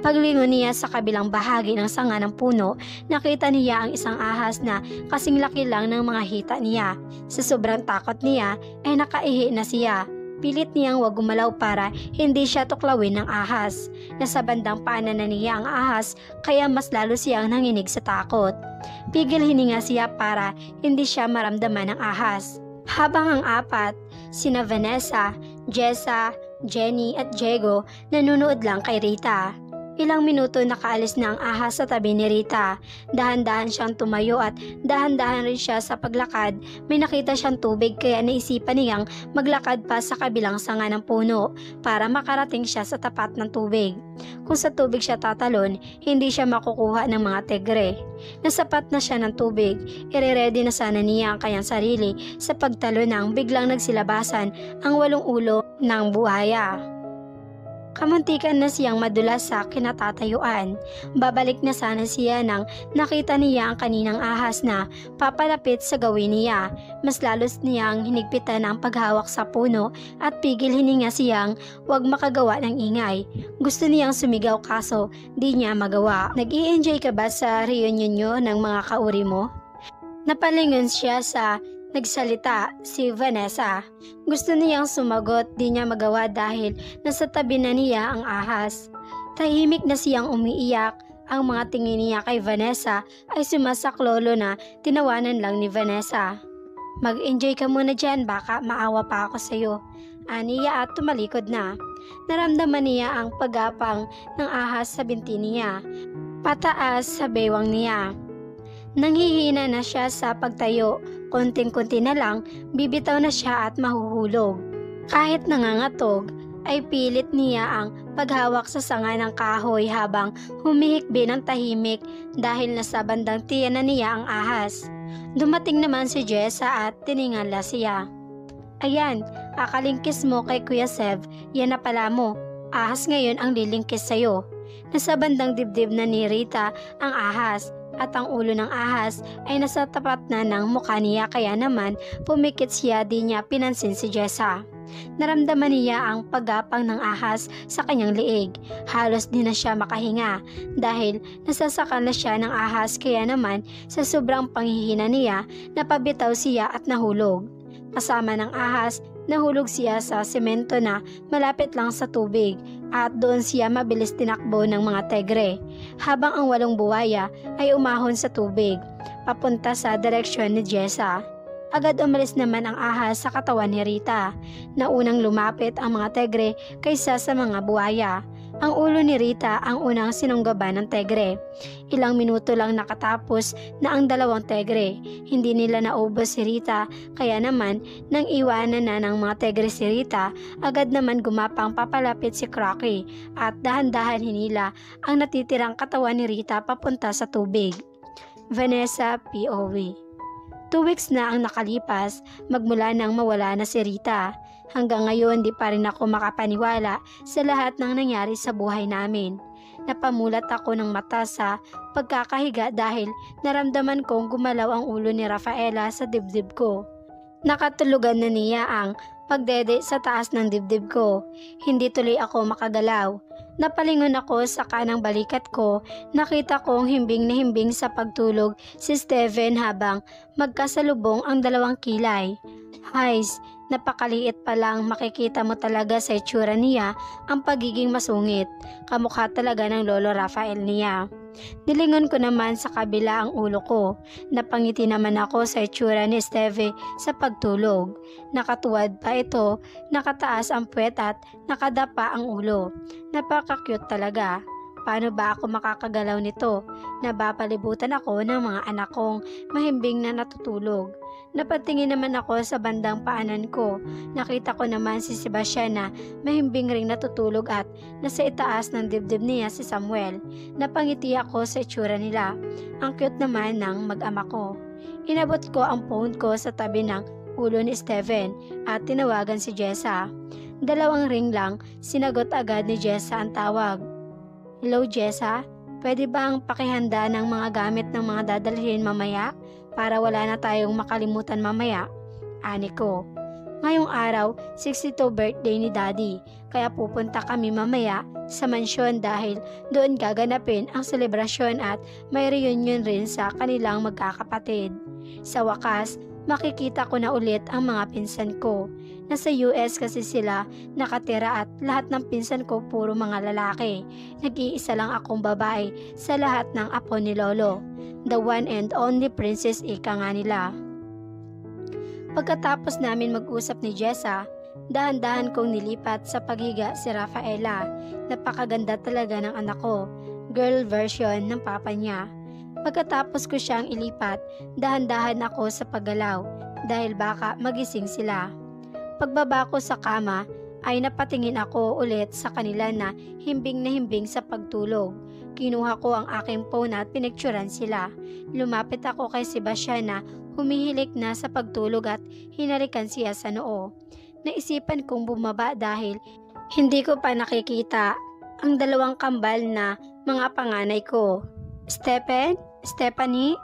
Paglingon niya sa kabilang bahagi ng sanga ng puno, nakita niya ang isang ahas na kasing laki lang ng mga hita niya. Sa sobrang takot niya, ay nakaihi na siya. Pilit niyang wag gumalaw para hindi siya tuklawin ng ahas. Nasa bandang paanan na niya ang ahas kaya mas lalo siyang nanginig sa takot. Pigil hininga siya para hindi siya maramdaman ng ahas. Habang ang apat, sina Vanessa, Jessa, Jenny at Diego nanonood lang kay Rita. Ilang minuto nakaalis na ang ahas sa tabi ni Rita. Dahan-dahan siyang tumayo at dahan-dahan rin siya sa paglakad. May nakita siyang tubig kaya naisipan niyang maglakad pa sa kabilang sanga ng puno para makarating siya sa tapat ng tubig. Kung sa tubig siya tatalon, hindi siya makukuha ng mga tigre. Nasapat na siya ng tubig, ire-ready na sana niya ang kanyang sarili sa pagtalo nang biglang nagsilabasan ang walong ulo ng buhaya. Kamuntikan na siyang madulas sa kinatatayuan. Babalik na sana siya nang nakita niya ang kaninang ahas na papalapit sa gawin niya. Mas lalos niyang hinigpitan ang paghawak sa puno at pigil hininga siyang wag makagawa ng ingay. Gusto niyang sumigaw kaso di niya magawa. nag enjoy ka ba sa reunion nyo ng mga kauri mo? Napalingon siya sa Nagsalita si Vanessa. Gusto niyang sumagot, di niya magawa dahil nasa tabi na niya ang ahas. Tahimik na siyang umiiyak. Ang mga tingin niya kay Vanessa ay sumasaklolo na tinawanan lang ni Vanessa. Mag-enjoy ka muna dyan, baka maawa pa ako sa'yo. Aniya at tumalikod na. Naramdaman niya ang pagapang ng ahas sa binti niya. Pataas sa bewang niya. Nanghihina na siya sa pagtayo, konting-konti na lang, bibitaw na siya at mahuhulog. Kahit nangangatog, ay pilit niya ang paghawak sa sanga ng kahoy habang humihikbi ng tahimik dahil nasa bandang tiyan na niya ang ahas. Dumating naman si Jessa at tiningala siya. Ayan, akalingkis mo kay Kuya Sev, yan na pala mo. Ahas ngayon ang lilingkis sa'yo. Nasa bandang dibdib na ni Rita ang ahas at ang ulo ng ahas ay nasa tapat na ng mukha niya kaya naman pumikit siya di niya pinansin si Jessa. Naramdaman niya ang paggapang ng ahas sa kanyang liig. Halos di na siya makahinga dahil nasasakal na siya ng ahas kaya naman sa sobrang panghihina niya napabitaw siya at nahulog. Kasama ng ahas, nahulog siya sa semento na malapit lang sa tubig at doon siya mabilis tinakbo ng mga tegre habang ang walong buwaya ay umahon sa tubig papunta sa direksyon ni Jessa. Agad umalis naman ang ahas sa katawan ni Rita na unang lumapit ang mga tegre kaysa sa mga buwaya. Ang ulo ni Rita ang unang sinunggaban ng tegre. Ilang minuto lang nakatapos na ang dalawang tegre. Hindi nila naubos si Rita kaya naman nang iwanan na ng mga tegre si Rita, agad naman gumapang papalapit si Crocky at dahan-dahan hinila ang natitirang katawan ni Rita papunta sa tubig. Vanessa POV Two weeks na ang nakalipas magmula nang mawala na si Rita. Hanggang ngayon di pa rin ako makapaniwala sa lahat ng nangyari sa buhay namin. Napamulat ako ng mata sa pagkakahiga dahil naramdaman kong gumalaw ang ulo ni Rafaela sa dibdib ko. Nakatulugan na niya ang pagdede sa taas ng dibdib ko. Hindi tuloy ako makagalaw. Napalingon ako sa kanang balikat ko, nakita kong himbing na himbing sa pagtulog si Steven habang magkasalubong ang dalawang kilay. Hays, napakaliit pa lang makikita mo talaga sa itsura niya ang pagiging masungit. Kamukha talaga ng lolo Rafael niya. Nilingon ko naman sa kabila ang ulo ko. Napangiti naman ako sa itsura ni Steve sa pagtulog. Nakatuwad pa ito, nakataas ang puwet at nakadapa ang ulo. Napaka-cute talaga. Paano ba ako makakagalaw nito? Nabapalibutan ako ng mga anak kong mahimbing na natutulog. Napatingin naman ako sa bandang paanan ko. Nakita ko naman si Sebastian na mahimbing ring natutulog at nasa itaas ng dibdib niya si Samuel. Napangiti ako sa itsura nila. Ang cute naman ng mag-ama ko. Inabot ko ang phone ko sa tabi ng ulo ni Steven at tinawagan si Jessa. Dalawang ring lang, sinagot agad ni Jessa ang tawag. Hello Jessa, pwede bang pakihanda ng mga gamit ng mga dadalhin mamaya? Para wala na tayong makalimutan mamaya. Ani ko. Ngayong araw, 62 birthday ni Daddy, kaya pupunta kami mamaya sa mansyon dahil doon gaganapin ang selebrasyon at may reunion rin sa kanilang magkakapatid. Sa wakas, makikita ko na ulit ang mga pinsan ko. Nasa US kasi sila nakatira at lahat ng pinsan ko puro mga lalaki. Nag-iisa lang akong babae sa lahat ng apo ni Lolo the one and only princess ika nga nila. Pagkatapos namin mag-usap ni Jessa, dahan-dahan kong nilipat sa paghiga si Rafaela. Napakaganda talaga ng anak ko, girl version ng papa niya. Pagkatapos ko siyang ilipat, dahan-dahan ako sa paggalaw dahil baka magising sila. Pagbaba ko sa kama, ay napatingin ako ulit sa kanila na himbing na himbing sa pagtulog. Kinuha ko ang aking phone at pinicturan sila. Lumapit ako kay Sebastian na humihilik na sa pagtulog at hinarikan siya sa noo. Naisipan kong bumaba dahil hindi ko pa nakikita ang dalawang kambal na mga panganay ko. Stephen? Stephanie?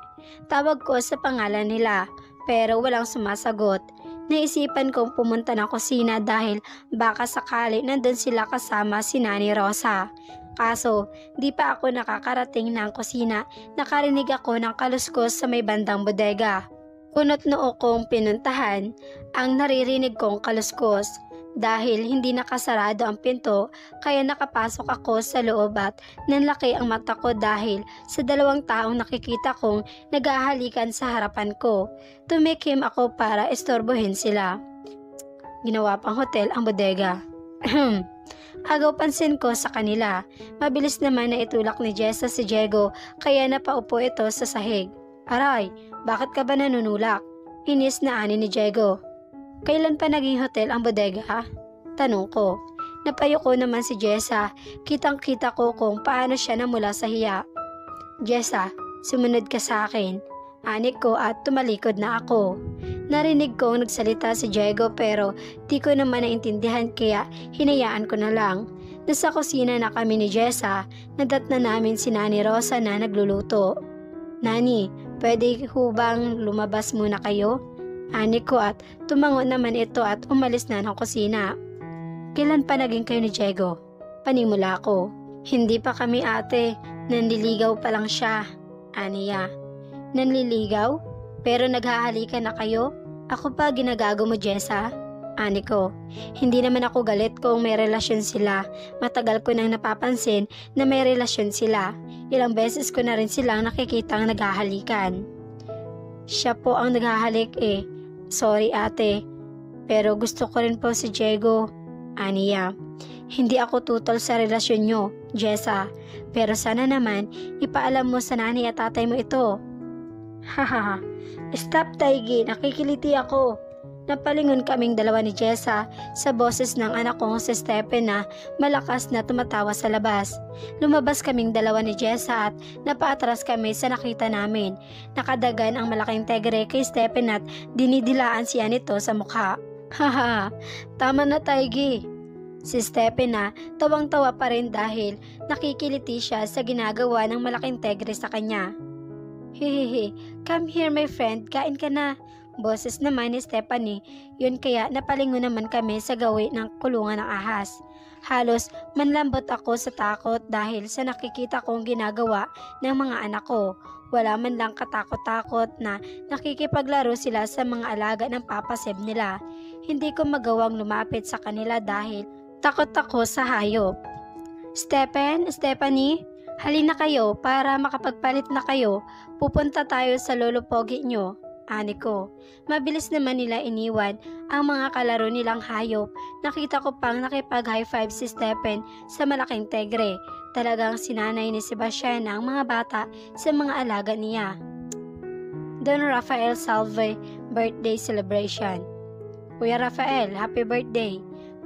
Tawag ko sa pangalan nila pero walang sumasagot. Naisipan kong pumunta ng kusina dahil baka sakali nandun sila kasama si Nani Rosa. Kaso, di pa ako nakakarating ng kusina, nakarinig ako ng kaluskos sa may bandang bodega. Kunot noo kong pinuntahan, ang naririnig kong kaluskos. Dahil hindi nakasarado ang pinto, kaya nakapasok ako sa loob at nanlaki ang mata ko dahil sa dalawang taong nakikita kong naghahalikan sa harapan ko. Tumikim ako para istorbohin sila. Ginawa pang hotel ang bodega. Agaw pansin ko sa kanila. Mabilis naman na itulak ni Jessa si Diego kaya napaupo ito sa sahig. Aray, bakit ka ba nanunulak? Inis na ani ni Diego. Kailan pa naging hotel ang bodega? Tanong ko. Napayo ko naman si Jessa. Kitang kita ko kung paano siya namula sa hiya. Jessa, sumunod ka sa akin. Anik ko at tumalikod na ako. Narinig ko nagsalita si Diego pero di ko naman naintindihan kaya hinayaan ko na lang. Nasa kusina na kami ni Jessa, nadat na namin si Nani Rosa na nagluluto. Nani, pwede hubang lumabas muna kayo? Ani ko at tumango naman ito at umalis na ng kusina. Kailan pa naging kayo ni Diego? Panimula ko. Hindi pa kami ate, nanliligaw pa lang siya. Aniya. Nanliligaw? Pero naghahalikan na kayo? Ako pa ginagago mo, Jessa? Ani ko, hindi naman ako galit kung may relasyon sila. Matagal ko nang napapansin na may relasyon sila. Ilang beses ko na rin silang nakikitang naghahalikan. Siya po ang naghahalik eh. Sorry ate. Pero gusto ko rin po si Diego. Aniya. Hindi ako tutol sa relasyon nyo, Jessa. Pero sana naman, ipaalam mo sa nanay at tatay mo ito. Hahaha. Stop, Taigi. Nakikiliti ako. Napalingon kaming dalawa ni Jessa sa boses ng anak kong si Stephen na malakas na tumatawa sa labas. Lumabas kaming dalawa ni Jessa at napaatras kami sa nakita namin. Nakadagan ang malaking tegre kay Stephen at dinidilaan siya nito sa mukha. Haha, tama na Taigi. Si Stephen na tawang-tawa pa rin dahil nakikiliti siya sa ginagawa ng malaking tegre sa kanya. Hehehe, come here my friend, kain ka na. Boses naman ni Stephanie, yun kaya napalingon naman kami sa gawi ng kulungan ng ahas. Halos manlambot ako sa takot dahil sa nakikita kong ginagawa ng mga anak ko. Wala man lang katakot-takot na nakikipaglaro sila sa mga alaga ng papaseb nila. Hindi ko magawang lumapit sa kanila dahil takot ako sa hayop. Stephen, Stephanie, halina kayo para makapagpalit na kayo. Pupunta tayo sa lolo pogi nyo ani ko. Mabilis naman nila iniwan ang mga kalaro nilang hayop. Nakita ko pang nakipag high five si Stephen sa malaking tegre. Talagang sinanay ni Sebastian ang mga bata sa mga alaga niya. Don Rafael Salve Birthday Celebration Kuya Rafael, happy birthday!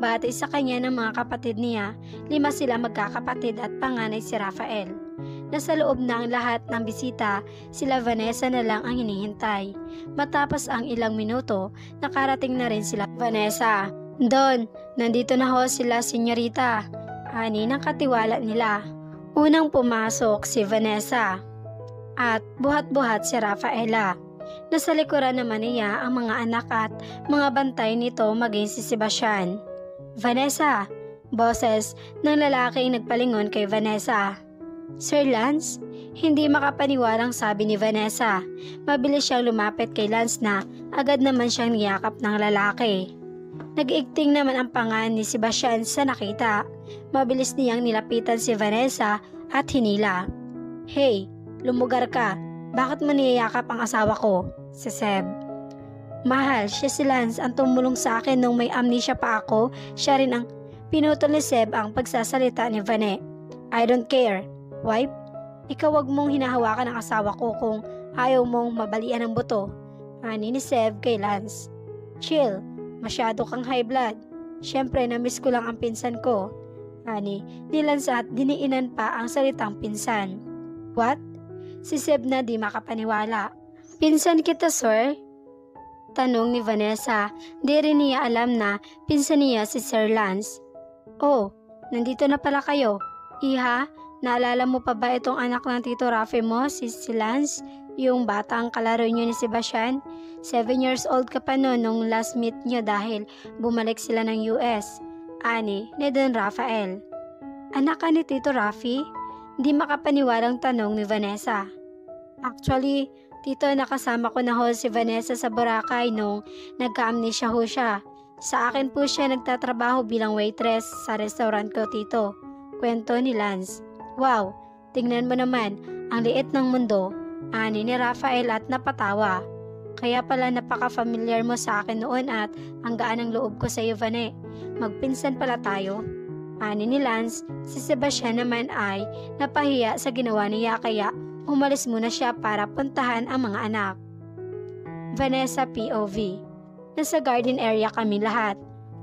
Bati sa kanya ng mga kapatid niya, lima sila magkakapatid at panganay si Rafael. Nasa loob na ang lahat ng bisita, sila Vanessa na lang ang hinihintay. Matapos ang ilang minuto, nakarating na rin sila Vanessa. Don, nandito na ho sila senyorita. Ani ng katiwala nila. Unang pumasok si Vanessa. At buhat-buhat si Rafaela. Nasa likuran naman niya ang mga anak at mga bantay nito maging si Sebastian. Vanessa, boses ng lalaking nagpalingon kay Vanessa. Sir Lance? Hindi makapaniwalang sabi ni Vanessa. Mabilis siyang lumapit kay Lance na agad naman siyang niyakap ng lalaki. Nag-igting naman ang pangan ni Sebastian sa nakita. Mabilis niyang nilapitan si Vanessa at hinila. Hey, lumugar ka. Bakit mo niyayakap ang asawa ko? Si Seb. Mahal, siya si Lance ang tumulong sa akin nung may amnesia pa ako. Siya rin ang pinutol ni Seb ang pagsasalita ni Vane. I don't care. Wife, ikaw wag mong hinahawakan ang asawa ko kung ayaw mong mabalian ng buto. Ani ni Sev kay Lance. Chill, masyado kang high blood. Siyempre, na-miss ko lang ang pinsan ko. Ani, ni Lance at diniinan pa ang salitang pinsan. What? Si Seb na di makapaniwala. Pinsan kita, sir? Tanong ni Vanessa. Di rin niya alam na pinsan niya si Sir Lance. Oh, nandito na pala kayo. Iha, Naalala mo pa ba itong anak ng Tito Rafi mo, si, si? Yung batang kalaro niyo ni Sebastian? 7 years old ka pa noon nung last meet niyo dahil bumalik sila ng US. Ani, ni Don Rafael. Anak ka ni Tito Rafi? Hindi makapaniwalang tanong ni Vanessa. Actually, Tito, nakasama ko na ho si Vanessa sa Boracay nung nagka-amnesia ho siya. Sa akin po siya nagtatrabaho bilang waitress sa restaurant ko, Tito. Kwento ni Lance. Wow, tingnan mo naman, ang liit ng mundo, ani ni Rafael at napatawa. Kaya pala napaka-familiar mo sa akin noon at ang gaan ng loob ko sa iyo, Vane. Magpinsan pala tayo. Ani ni Lance, si Sebastian naman ay napahiya sa ginawa niya kaya umalis muna siya para puntahan ang mga anak. Vanessa POV Nasa garden area kami lahat.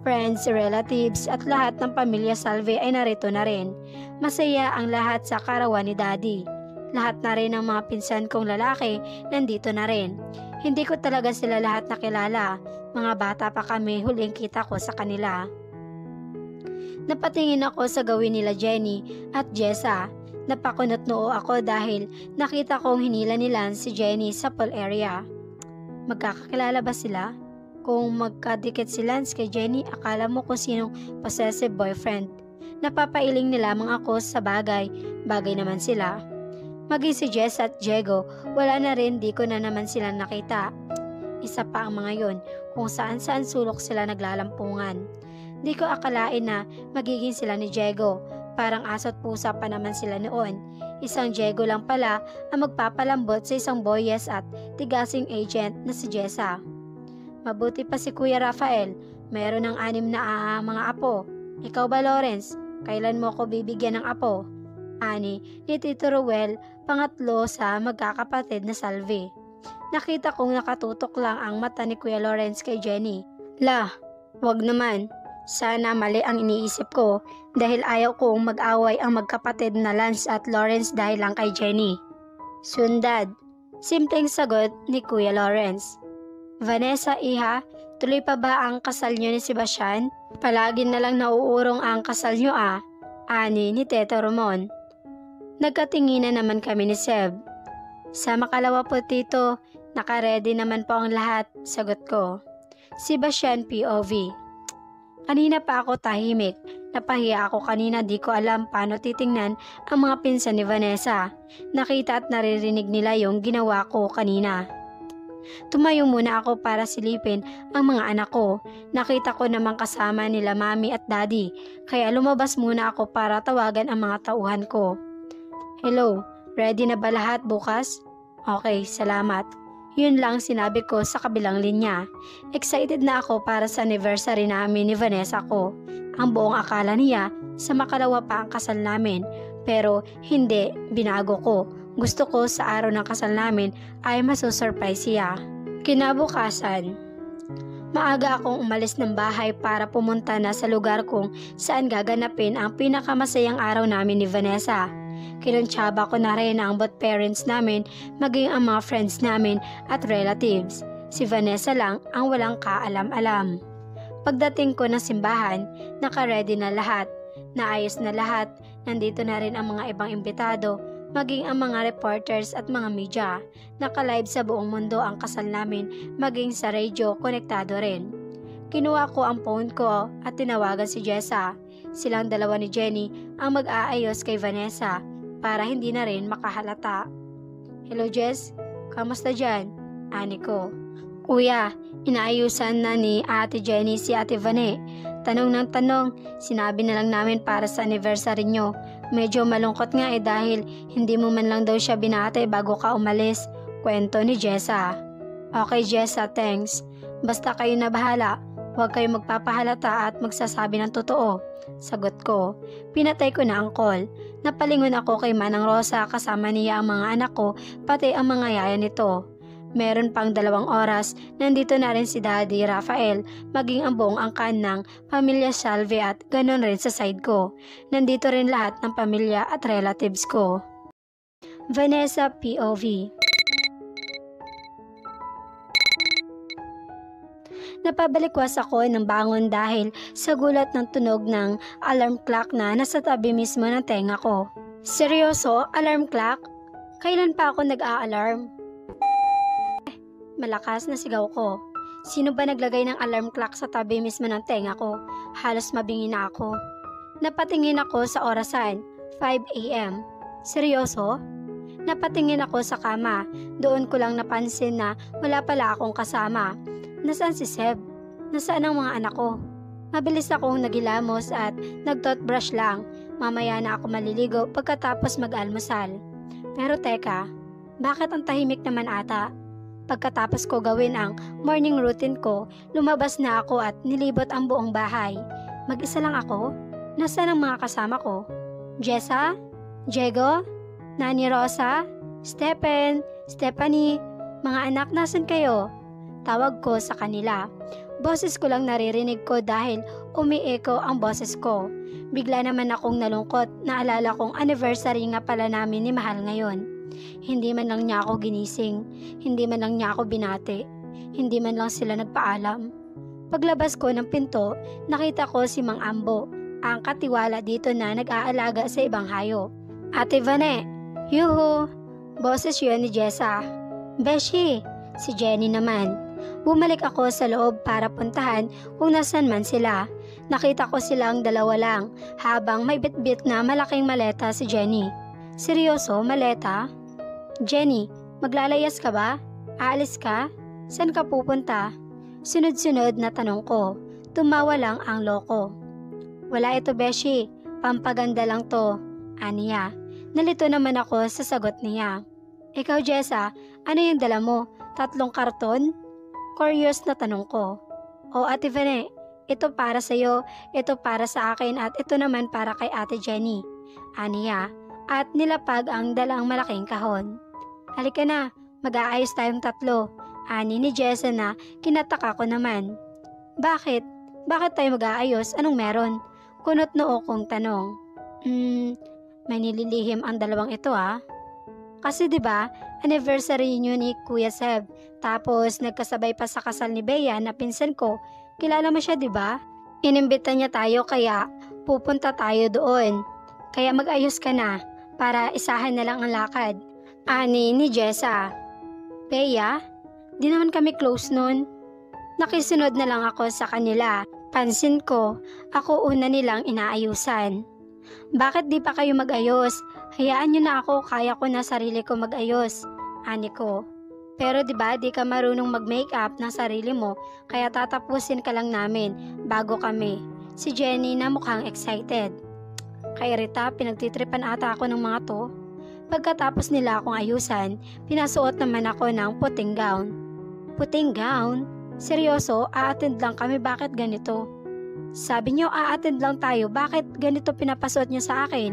Friends, relatives at lahat ng pamilya Salve ay narito na rin. Masaya ang lahat sa karawan ni Daddy. Lahat na rin ng mga pinsan kong lalaki nandito na rin. Hindi ko talaga sila lahat nakilala. Mga bata pa kami huling kita ko sa kanila. Napatingin ako sa gawin nila Jenny at Jessa. Napakunot noo ako dahil nakita kong hinila nila si Jenny sa pool area. Magkakakilala ba sila? Kung magkadikit si Lance kay Jenny, akala mo kung sinong possessive boyfriend. Napapailing nila lamang ako sa bagay, bagay naman sila. Maging si Jess at Diego, wala na rin di ko na naman sila nakita. Isa pa ang mga yon kung saan saan sulok sila naglalampungan. Di ko akalain na magiging sila ni Diego. Parang aso't pusa pa naman sila noon. Isang Diego lang pala ang magpapalambot sa isang boyes at tigasing agent na si Jessa. Mabuti pa si Kuya Rafael, meron ng anim na ah, mga apo. Ikaw ba Lawrence? Kailan mo ako bibigyan ng apo? Ani ni Tito Ruel, pangatlo sa magkakapatid na Salvi. Nakita kong nakatutok lang ang mata ni Kuya Lawrence kay Jenny. La, wag naman. Sana mali ang iniisip ko dahil ayaw kong mag-away ang magkapatid na Lance at Lawrence dahil lang kay Jenny. Sundad. Simpleng sagot ni Kuya Lawrence. Vanessa, iha, tuloy pa ba ang kasal niyo ni Sebastian? Palagi na lang nauurong ang kasal niyo ah. Ani ni Teta Ramon. Nagkatinginan naman kami ni Seb. Sa makalawa po tito, nakaredy naman po ang lahat, sagot ko. Sebastian POV. Kanina pa ako tahimik. Napahiya ako kanina di ko alam paano titingnan ang mga pinsan ni Vanessa. Nakita at naririnig nila yung ginawa ko kanina. Tumayo muna ako para silipin ang mga anak ko. Nakita ko namang kasama nila mami at daddy, kaya lumabas muna ako para tawagan ang mga tauhan ko. Hello, ready na ba lahat bukas? Okay, salamat. Yun lang sinabi ko sa kabilang linya. Excited na ako para sa anniversary namin ni Vanessa ko. Ang buong akala niya sa makalawa pa ang kasal namin. Pero hindi, binago ko. Gusto ko sa araw ng kasal namin ay masusurprise siya. Kinabukasan, maaga akong umalis ng bahay para pumunta na sa lugar kung saan gaganapin ang pinakamasayang araw namin ni Vanessa. Kinuntsaba ko na rin ang both parents namin, maging ang mga friends namin at relatives. Si Vanessa lang ang walang kaalam-alam. Pagdating ko ng simbahan, naka-ready na lahat. Naayos na lahat, nandito na rin ang mga ibang imbitado, maging ang mga reporters at mga media. Naka-live sa buong mundo ang kasal namin, maging sa radio, konektado rin. Kinuha ko ang phone ko at tinawagan si Jessa. Silang dalawa ni Jenny ang mag-aayos kay Vanessa para hindi na rin makahalata. Hello Jess, kamusta dyan? Ani ko. Kuya, inaayusan na ni Ate Jenny si Ate Vane. Tanong ng tanong, sinabi na lang namin para sa anniversary nyo. Medyo malungkot nga eh dahil hindi mo man lang daw siya binate bago ka umalis. Kwento ni Jessa. Okay Jessa, thanks. Basta kayo na bahala. Huwag kayo magpapahalata at magsasabi ng totoo. Sagot ko. Pinatay ko na ang call. Napalingon ako kay Manang Rosa kasama niya ang mga anak ko pati ang mga yaya nito. Meron pang dalawang oras, nandito na rin si Daddy Rafael, maging ang buong angkan ng pamilya Salve at ganon rin sa side ko. Nandito rin lahat ng pamilya at relatives ko. Vanessa POV Napabalikwas ako ng bangon dahil sa gulat ng tunog ng alarm clock na nasa tabi mismo ng tenga ko. Seryoso, alarm clock? Kailan pa ako nag-a-alarm? Malakas na sigaw ko. Sino ba naglagay ng alarm clock sa tabi mismo ng tenga ko? Halos mabingi na ako. Napatingin ako sa orasan, 5 a.m. Seryoso? Napatingin ako sa kama. Doon ko lang napansin na wala pala akong kasama. Nasaan si Seb? Nasaan ang mga anak ko? Mabilis akong nagilamos at nag-toothbrush lang. Mamaya na ako maliligo pagkatapos mag-almusal. Pero teka, bakit ang tahimik naman ata? Pagkatapos ko gawin ang morning routine ko, lumabas na ako at nilibot ang buong bahay. Mag-isa lang ako? Nasaan ang mga kasama ko? Jessa? Diego? Nani Rosa? Stephen? Stephanie? Mga anak, nasan kayo? Tawag ko sa kanila. Boses ko lang naririnig ko dahil umieko ang boses ko. Bigla naman akong nalungkot, naalala kong anniversary nga pala namin ni Mahal ngayon. Hindi man lang niya ako ginising, hindi man lang niya ako binati, hindi man lang sila nagpaalam. Paglabas ko ng pinto, nakita ko si Mang Ambo, ang katiwala dito na nag-aalaga sa ibang hayo. Ate Vane, yuhu! Boses yun ni Jessa. Beshi, si Jenny naman. Bumalik ako sa loob para puntahan kung nasan man sila. Nakita ko silang dalawa lang habang may bitbit na malaking maleta si Jenny. Seryoso, maleta? Jenny, maglalayas ka ba? Aalis ka? San ka pupunta? Sunod-sunod na tanong ko. Tumawa lang ang loko. Wala ito, Beshi. Pampaganda lang to. Aniya. Nalito naman ako sa sagot niya. Ikaw, Jessa, ano yung dala mo? Tatlong karton? Curious na tanong ko. O Ate Vene, ito para sa iyo, ito para sa akin at ito naman para kay Ate Jenny. Aniya, at nilapag ang dalang malaking kahon. Halika na, mag-aayos tayong tatlo. Ani ni Jessa na kinataka ko naman. Bakit? Bakit tayo mag-aayos? Anong meron? Kunot noo kong tanong. Hmm, may nililihim ang dalawang ito ah. Kasi 'di ba, anniversary niyo ni Kuya Seb. Tapos nagkasabay pa sa kasal ni Bea na pinsan ko. Kilala mo siya 'di ba? Inimbita niya tayo kaya pupunta tayo doon. Kaya mag-ayos ka na para isahan na lang ang lakad. Ani ni Jessa. Bea, di naman kami close noon. Nakisunod na lang ako sa kanila. Pansin ko, ako una nilang inaayusan. Bakit di pa kayo mag-ayos? Hayaan nyo na ako, kaya ko na sarili ko mag-ayos. Ani ko. Pero di ba di ka marunong mag-makeup ng sarili mo, kaya tatapusin ka lang namin bago kami. Si Jenny na mukhang excited. Kay Rita, pinagtitripan ata ako ng mga to. Pagkatapos nila akong ayusan, pinasuot naman ako ng puting gown. Puting gown? Seryoso, a-attend lang kami bakit ganito? Sabi niyo a-attend lang tayo, bakit ganito pinapasuot niyo sa akin?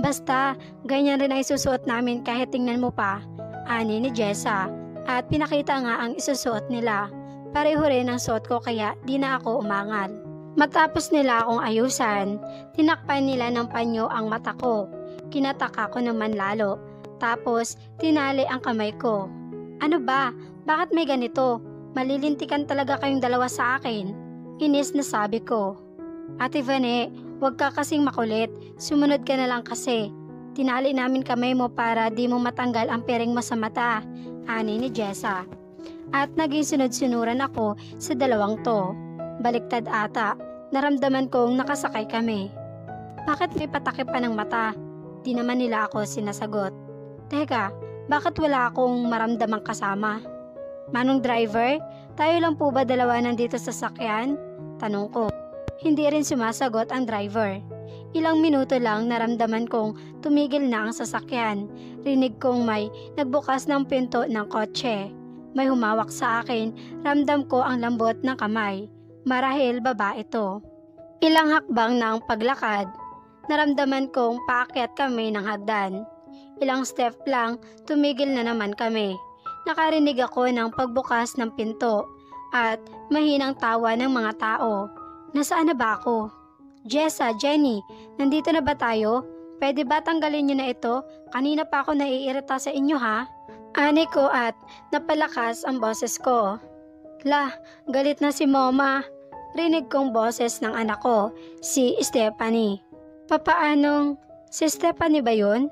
Basta, ganyan rin ang isusuot namin kahit tingnan mo pa, ani ni Jessa. At pinakita nga ang isusuot nila. Pareho rin ang suot ko kaya di na ako umangal. Matapos nila akong ayusan, tinakpan nila ng panyo ang mata ko. Kinataka ko naman lalo. Tapos, tinali ang kamay ko. Ano ba? Bakit may ganito? Malilintikan talaga kayong dalawa sa akin. Inis na sabi ko. Ate Vane, huwag ka kasing makulit. Sumunod ka na lang kasi. Tinali namin kamay mo para di mo matanggal ang pering mo sa mata. Ani ni Jessa. At naging sunod-sunuran ako sa dalawang to. Baliktad ata. Naramdaman kong nakasakay kami. Bakit may patakip pa ng mata? Di naman nila ako sinasagot. Teka, bakit wala akong maramdamang kasama? Manong driver, tayo lang po ba dalawa nandito sa sakyan? Tanong ko. Hindi rin sumasagot ang driver. Ilang minuto lang naramdaman kong tumigil na ang sasakyan. Rinig kong may nagbukas ng pinto ng kotse. May humawak sa akin, ramdam ko ang lambot ng kamay. Marahil baba ito. Ilang hakbang ng paglakad, naramdaman kong paakyat kami ng hagdan. Ilang step lang, tumigil na naman kami nakarinig ako ng pagbukas ng pinto at mahinang tawa ng mga tao. Nasaan na ba ako? Jessa, Jenny, nandito na ba tayo? Pwede ba tanggalin niyo na ito? Kanina pa ako naiirita sa inyo ha? Ani ko at napalakas ang boses ko. La, galit na si Mama. Rinig kong boses ng anak ko, si Stephanie. Papaanong, si Stephanie ba yun?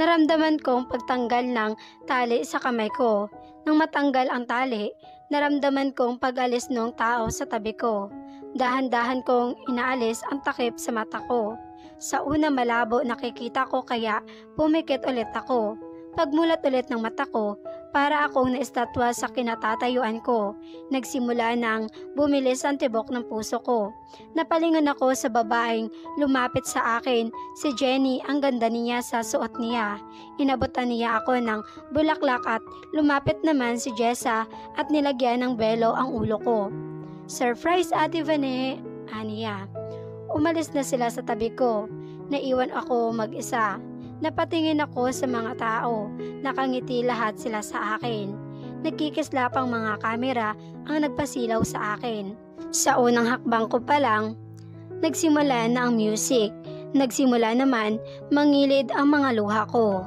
Naramdaman kong pagtanggal ng tali sa kamay ko. Nang matanggal ang tali, naramdaman kong pag-alis ng tao sa tabi ko. Dahan-dahan kong inaalis ang takip sa mata ko. Sa una malabo nakikita ko kaya pumikit ulit ako. Pagmulat ulit ng mata ko, para akong naistatwa sa kinatatayuan ko. Nagsimula nang bumilis ang tibok ng puso ko. Napalingon ako sa babaeng lumapit sa akin. Si Jenny, ang ganda niya sa suot niya. Inabutan niya ako ng bulaklak at lumapit naman si Jessa at nilagyan ng belo ang ulo ko. Surprise, Ate Vane! Aniya. Umalis na sila sa tabi ko. Naiwan ako mag-isa. Napatingin ako sa mga tao, nakangiti lahat sila sa akin. Nagkikislapang mga kamera ang nagpasilaw sa akin. Sa unang hakbang ko pa lang, nagsimula na ang music. Nagsimula naman mangilid ang mga luha ko.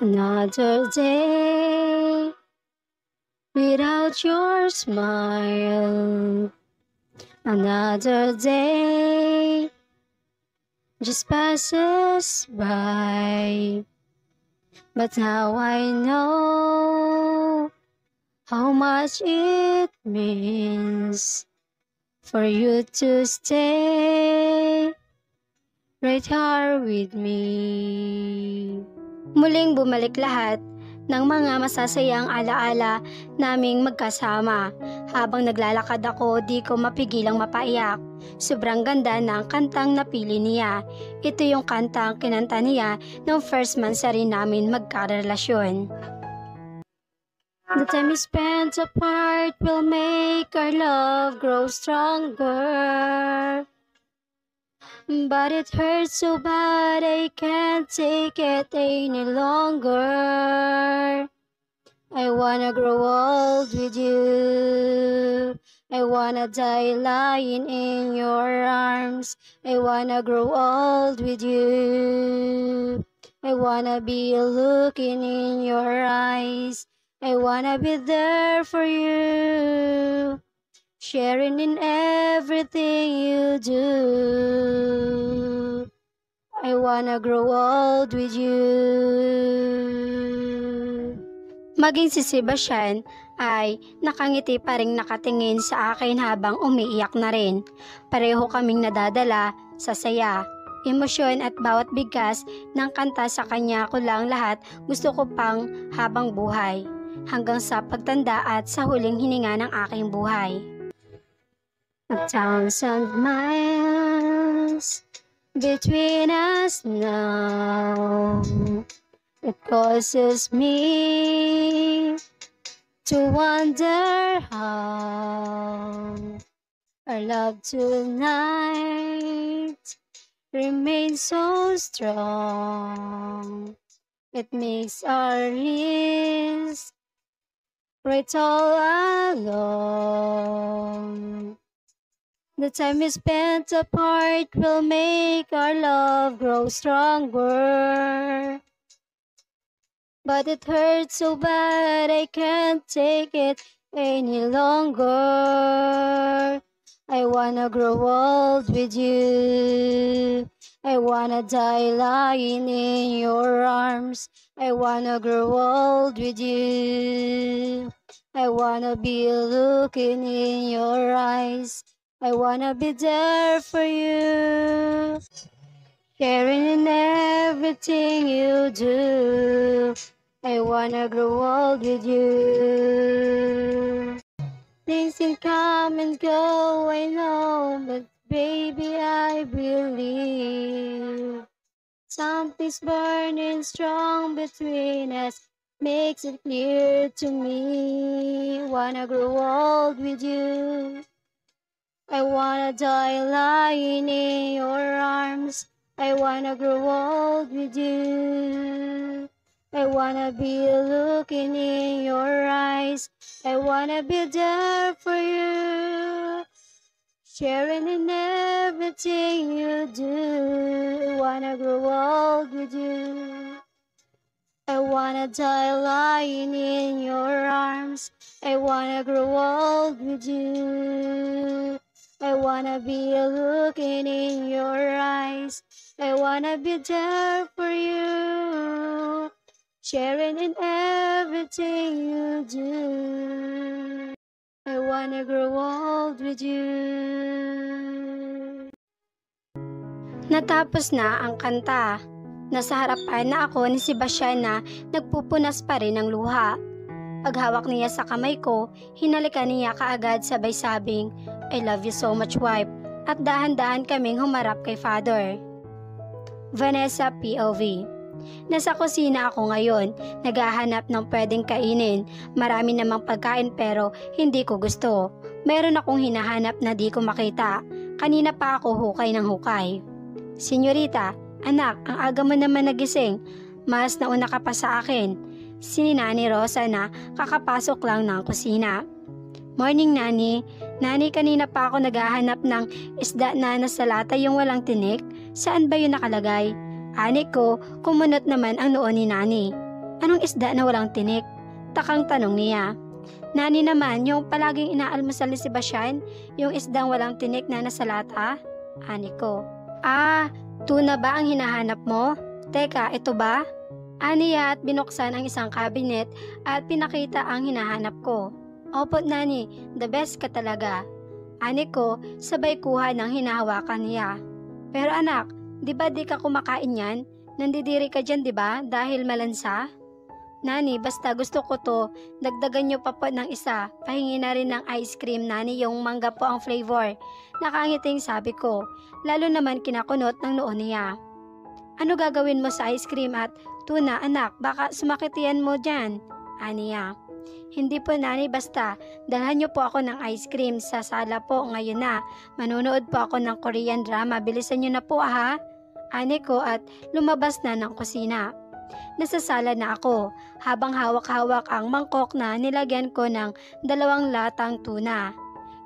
Another day without your smile. Another day just passes by. But now I know how much it means for you to stay right here with me. Muling bumalik lahat, ng mga masasayang alaala naming magkasama. Habang naglalakad ako, di ko mapigilang mapaiyak. Sobrang ganda ng kantang napili niya. Ito yung kantang kinanta niya nung first month sa rin namin magkarelasyon. The time we spent apart will make our love grow stronger. But it hurts so bad I can't take it any longer. I wanna grow old with you. I wanna die lying in your arms. I wanna grow old with you. I wanna be looking in your eyes. I wanna be there for you, sharing in everything you do. I wanna grow old with you. Maging si Sebastian ay nakangiti pa rin nakatingin sa akin habang umiiyak na rin. Pareho kaming nadadala sa saya, emosyon at bawat bigkas ng kanta sa kanya ko lang lahat gusto ko pang habang buhay hanggang sa pagtanda at sa huling hininga ng aking buhay. A thousand miles between us now. It causes me to wonder how our love tonight remains so strong. It makes our risk right all along. The time we spent apart will make our love grow stronger. But it hurts so bad I can't take it any longer. I wanna grow old with you. I wanna die lying in your arms. I wanna grow old with you. I wanna be looking in your eyes. I wanna be there for you. Sharing in everything you do. I wanna grow old with you. Things can come and go, I know, but baby, I believe. Something's burning strong between us, makes it clear to me. Wanna grow old with you. I wanna die lying in your arms. I wanna grow old with you. I wanna be looking in your eyes. I wanna be there for you. Sharing in everything you do. I wanna grow old with you. I wanna die lying in your arms. I wanna grow old with you. I wanna be looking in your eyes. I wanna be there for you. Sharing in everything you do. I wanna grow old with you. Natapos na ang kanta. Nasa harapan na ako ni Sebastian na nagpupunas pa rin ng luha. Paghawak niya sa kamay ko, hinalikan niya kaagad sabay sabing, I love you so much wife, at dahan-dahan kaming humarap kay father. Vanessa POV Nasa kusina ako ngayon, naghahanap ng pwedeng kainin. Marami namang pagkain pero hindi ko gusto. Meron akong hinahanap na di ko makita. Kanina pa ako hukay ng hukay. Senyorita, anak, ang aga mo naman nagising. Mas nauna ka pa sa akin. Si Nani Rosa na kakapasok lang ng kusina. Morning, Nani. Nani, kanina pa ako naghahanap ng isda na nasa lata yung walang tinik. Saan ba yun nakalagay? Anik ko, kumunot naman ang noon ni Nani. Anong isda na walang tinik? Takang tanong niya. Nani naman, yung palaging inaalmusal ni Sebastian, yung isdang walang tinik na nasa lata? Anik ko. Ah, tuna ba ang hinahanap mo? Teka, ito ba? Aniya at binuksan ang isang kabinet at pinakita ang hinahanap ko. Opo, Nani, the best ka talaga. Ani ko, sabay kuha ng hinahawakan niya. Pero anak, di ba di ka kumakain yan? Nandidiri ka dyan, di ba? Dahil malansa? Nani, basta gusto ko to. Dagdagan nyo pa po ng isa. Pahingi na rin ng ice cream, Nani, yung mangga po ang flavor. Nakangiting sabi ko. Lalo naman kinakunot ng noon niya. Ano gagawin mo sa ice cream at tuna, anak? Baka sumakit yan mo dyan. Aniya. Hindi po nani basta, dalhan niyo po ako ng ice cream sa sala po ngayon na. Manunood po ako ng Korean drama, bilisan niyo na po ha. Ani ko at lumabas na ng kusina. Nasa sala na ako, habang hawak-hawak ang mangkok na nilagyan ko ng dalawang latang tuna.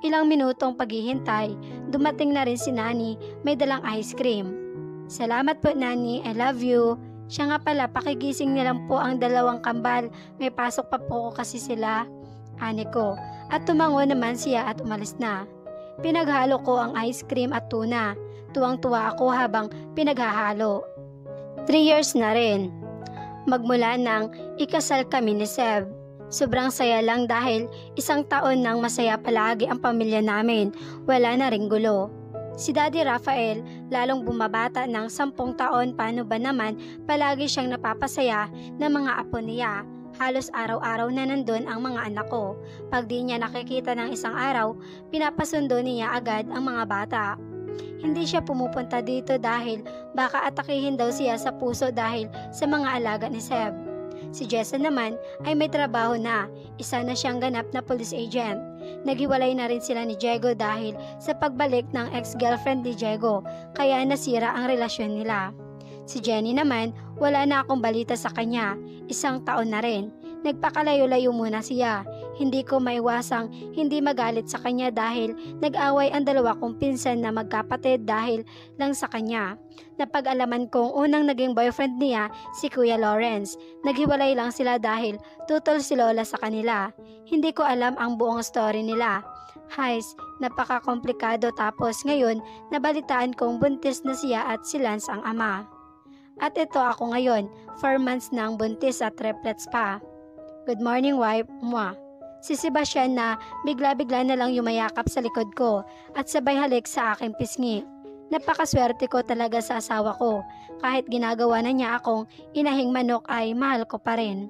Ilang minutong paghihintay, dumating na rin si Nani, may dalang ice cream. Salamat po Nani, I love you. Siya nga pala, pakigising nilang po ang dalawang kambal. May pasok pa po kasi sila. Ani ko. At tumango naman siya at umalis na. Pinaghalo ko ang ice cream at tuna. Tuwang-tuwa ako habang pinaghahalo. Three years na rin. Magmula nang ikasal kami ni Seb. Sobrang saya lang dahil isang taon nang masaya palagi ang pamilya namin. Wala na ring gulo. Si Daddy Rafael, lalong bumabata ng sampung taon paano ba naman, palagi siyang napapasaya ng mga apo niya. Halos araw-araw na nandun ang mga anak ko. Pag di niya nakikita ng isang araw, pinapasundo niya agad ang mga bata. Hindi siya pumupunta dito dahil baka atakihin daw siya sa puso dahil sa mga alaga ni Seb. Si Jessa naman ay may trabaho na, isa na siyang ganap na police agent. Naghiwalay na rin sila ni Diego dahil sa pagbalik ng ex-girlfriend ni Diego, kaya nasira ang relasyon nila. Si Jenny naman, wala na akong balita sa kanya, isang taon na rin. Nagpakalayo-layo muna siya. Hindi ko maiwasang hindi magalit sa kanya dahil nag-away ang dalawa kong pinsan na magkapatid dahil lang sa kanya. Napag-alaman kong unang naging boyfriend niya si Kuya Lawrence. Naghiwalay lang sila dahil tutol si Lola sa kanila. Hindi ko alam ang buong story nila. Hays, napaka-komplikado tapos ngayon nabalitaan kong buntis na siya at si Lance ang ama. At ito ako ngayon, 4 months nang buntis at triplets pa. Good morning, wife. Mwah. Si Sebastian na bigla-bigla na lang yumayakap sa likod ko at sabay halik sa aking pisngi. Napakaswerte ko talaga sa asawa ko. Kahit ginagawa na niya akong inahing manok ay mahal ko pa rin.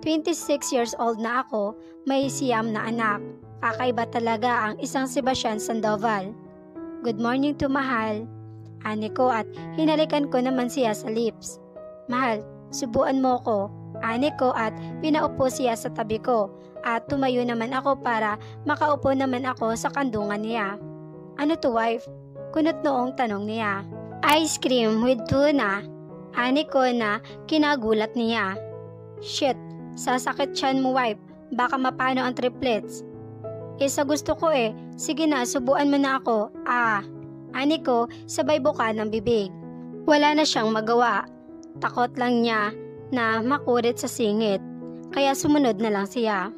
26 years old na ako, may siyam na anak. Kakaiba talaga ang isang Sebastian Sandoval. Good morning to Mahal. Ani ko at hinalikan ko naman siya sa lips. Mahal, subuan mo ko. Ani ko at pinaupo siya sa tabi ko at tumayo naman ako para makaupo naman ako sa kandungan niya. Ano to wife? Kunot noong tanong niya. Ice cream with tuna. Ani ko na kinagulat niya. Shit, sasakit siyan mo wife. Baka mapano ang triplets. Isa gusto ko eh. Sige na, subuan mo na ako. Ah, ani ko sabay buka ng bibig. Wala na siyang magawa. Takot lang niya na makurit sa singit. Kaya sumunod na lang siya.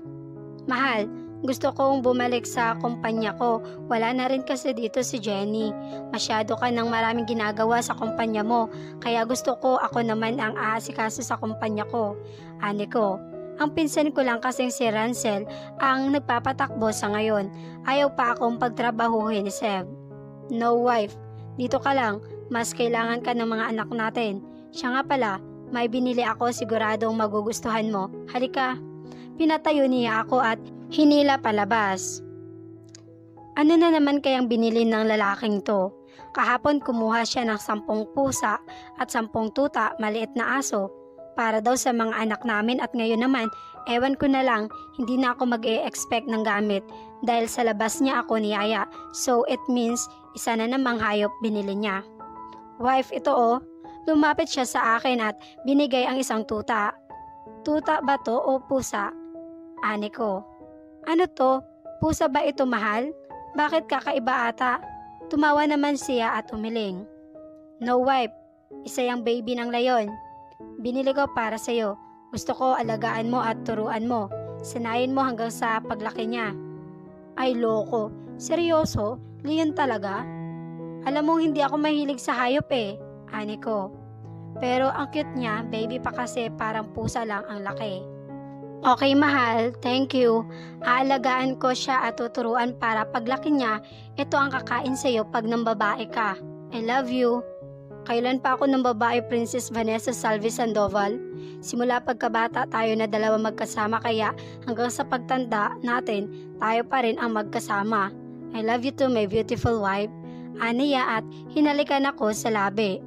Mahal, gusto kong bumalik sa kumpanya ko. Wala na rin kasi dito si Jenny. Masyado ka ng maraming ginagawa sa kumpanya mo. Kaya gusto ko ako naman ang aasikaso sa kumpanya ko. Ani ko, ang pinsan ko lang kasing si Ransel ang nagpapatakbo sa ngayon. Ayaw pa akong pagtrabahuhin ni Seb. No wife, dito ka lang. Mas kailangan ka ng mga anak natin. Siya nga pala, may binili ako siguradong magugustuhan mo. Halika. Pinatayo niya ako at hinila palabas. Ano na naman kayang binili ng lalaking to? Kahapon kumuha siya ng sampung pusa at sampung tuta maliit na aso para daw sa mga anak namin at ngayon naman, ewan ko na lang, hindi na ako mag expect ng gamit dahil sa labas niya ako niyaya. So it means isa na namang hayop binili niya. Wife, ito oh. Lumapit siya sa akin at binigay ang isang tuta. Tuta ba to o pusa? Ani ko. Ano to? Pusa ba ito mahal? Bakit kakaiba ata? Tumawa naman siya at umiling. No wife, isa yung baby ng layon. Binili ko para sa'yo. Gusto ko alagaan mo at turuan mo. Sanayin mo hanggang sa paglaki niya. Ay loko, seryoso? Leon talaga? Alam mo hindi ako mahilig sa hayop eh, ani ko. Pero ang cute niya, baby pa kasi parang pusa lang ang laki. Okay mahal, thank you. Aalagaan ko siya at tuturuan para paglaki niya, ito ang kakain sa'yo pag nang babae ka. I love you. Kailan pa ako ng babae Princess Vanessa Salvi Sandoval? Simula pagkabata tayo na dalawa magkasama kaya hanggang sa pagtanda natin, tayo pa rin ang magkasama. I love you too, my beautiful wife. Aniya at hinalikan ako sa labi.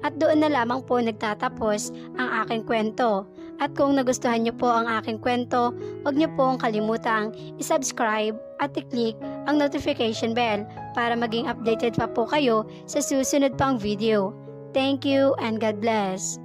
At doon na lamang po nagtatapos ang aking kwento. At kung nagustuhan niyo po ang aking kwento, huwag niyo pong kalimutang isubscribe at i-click ang notification bell para maging updated pa po kayo sa susunod pang video. Thank you and God bless.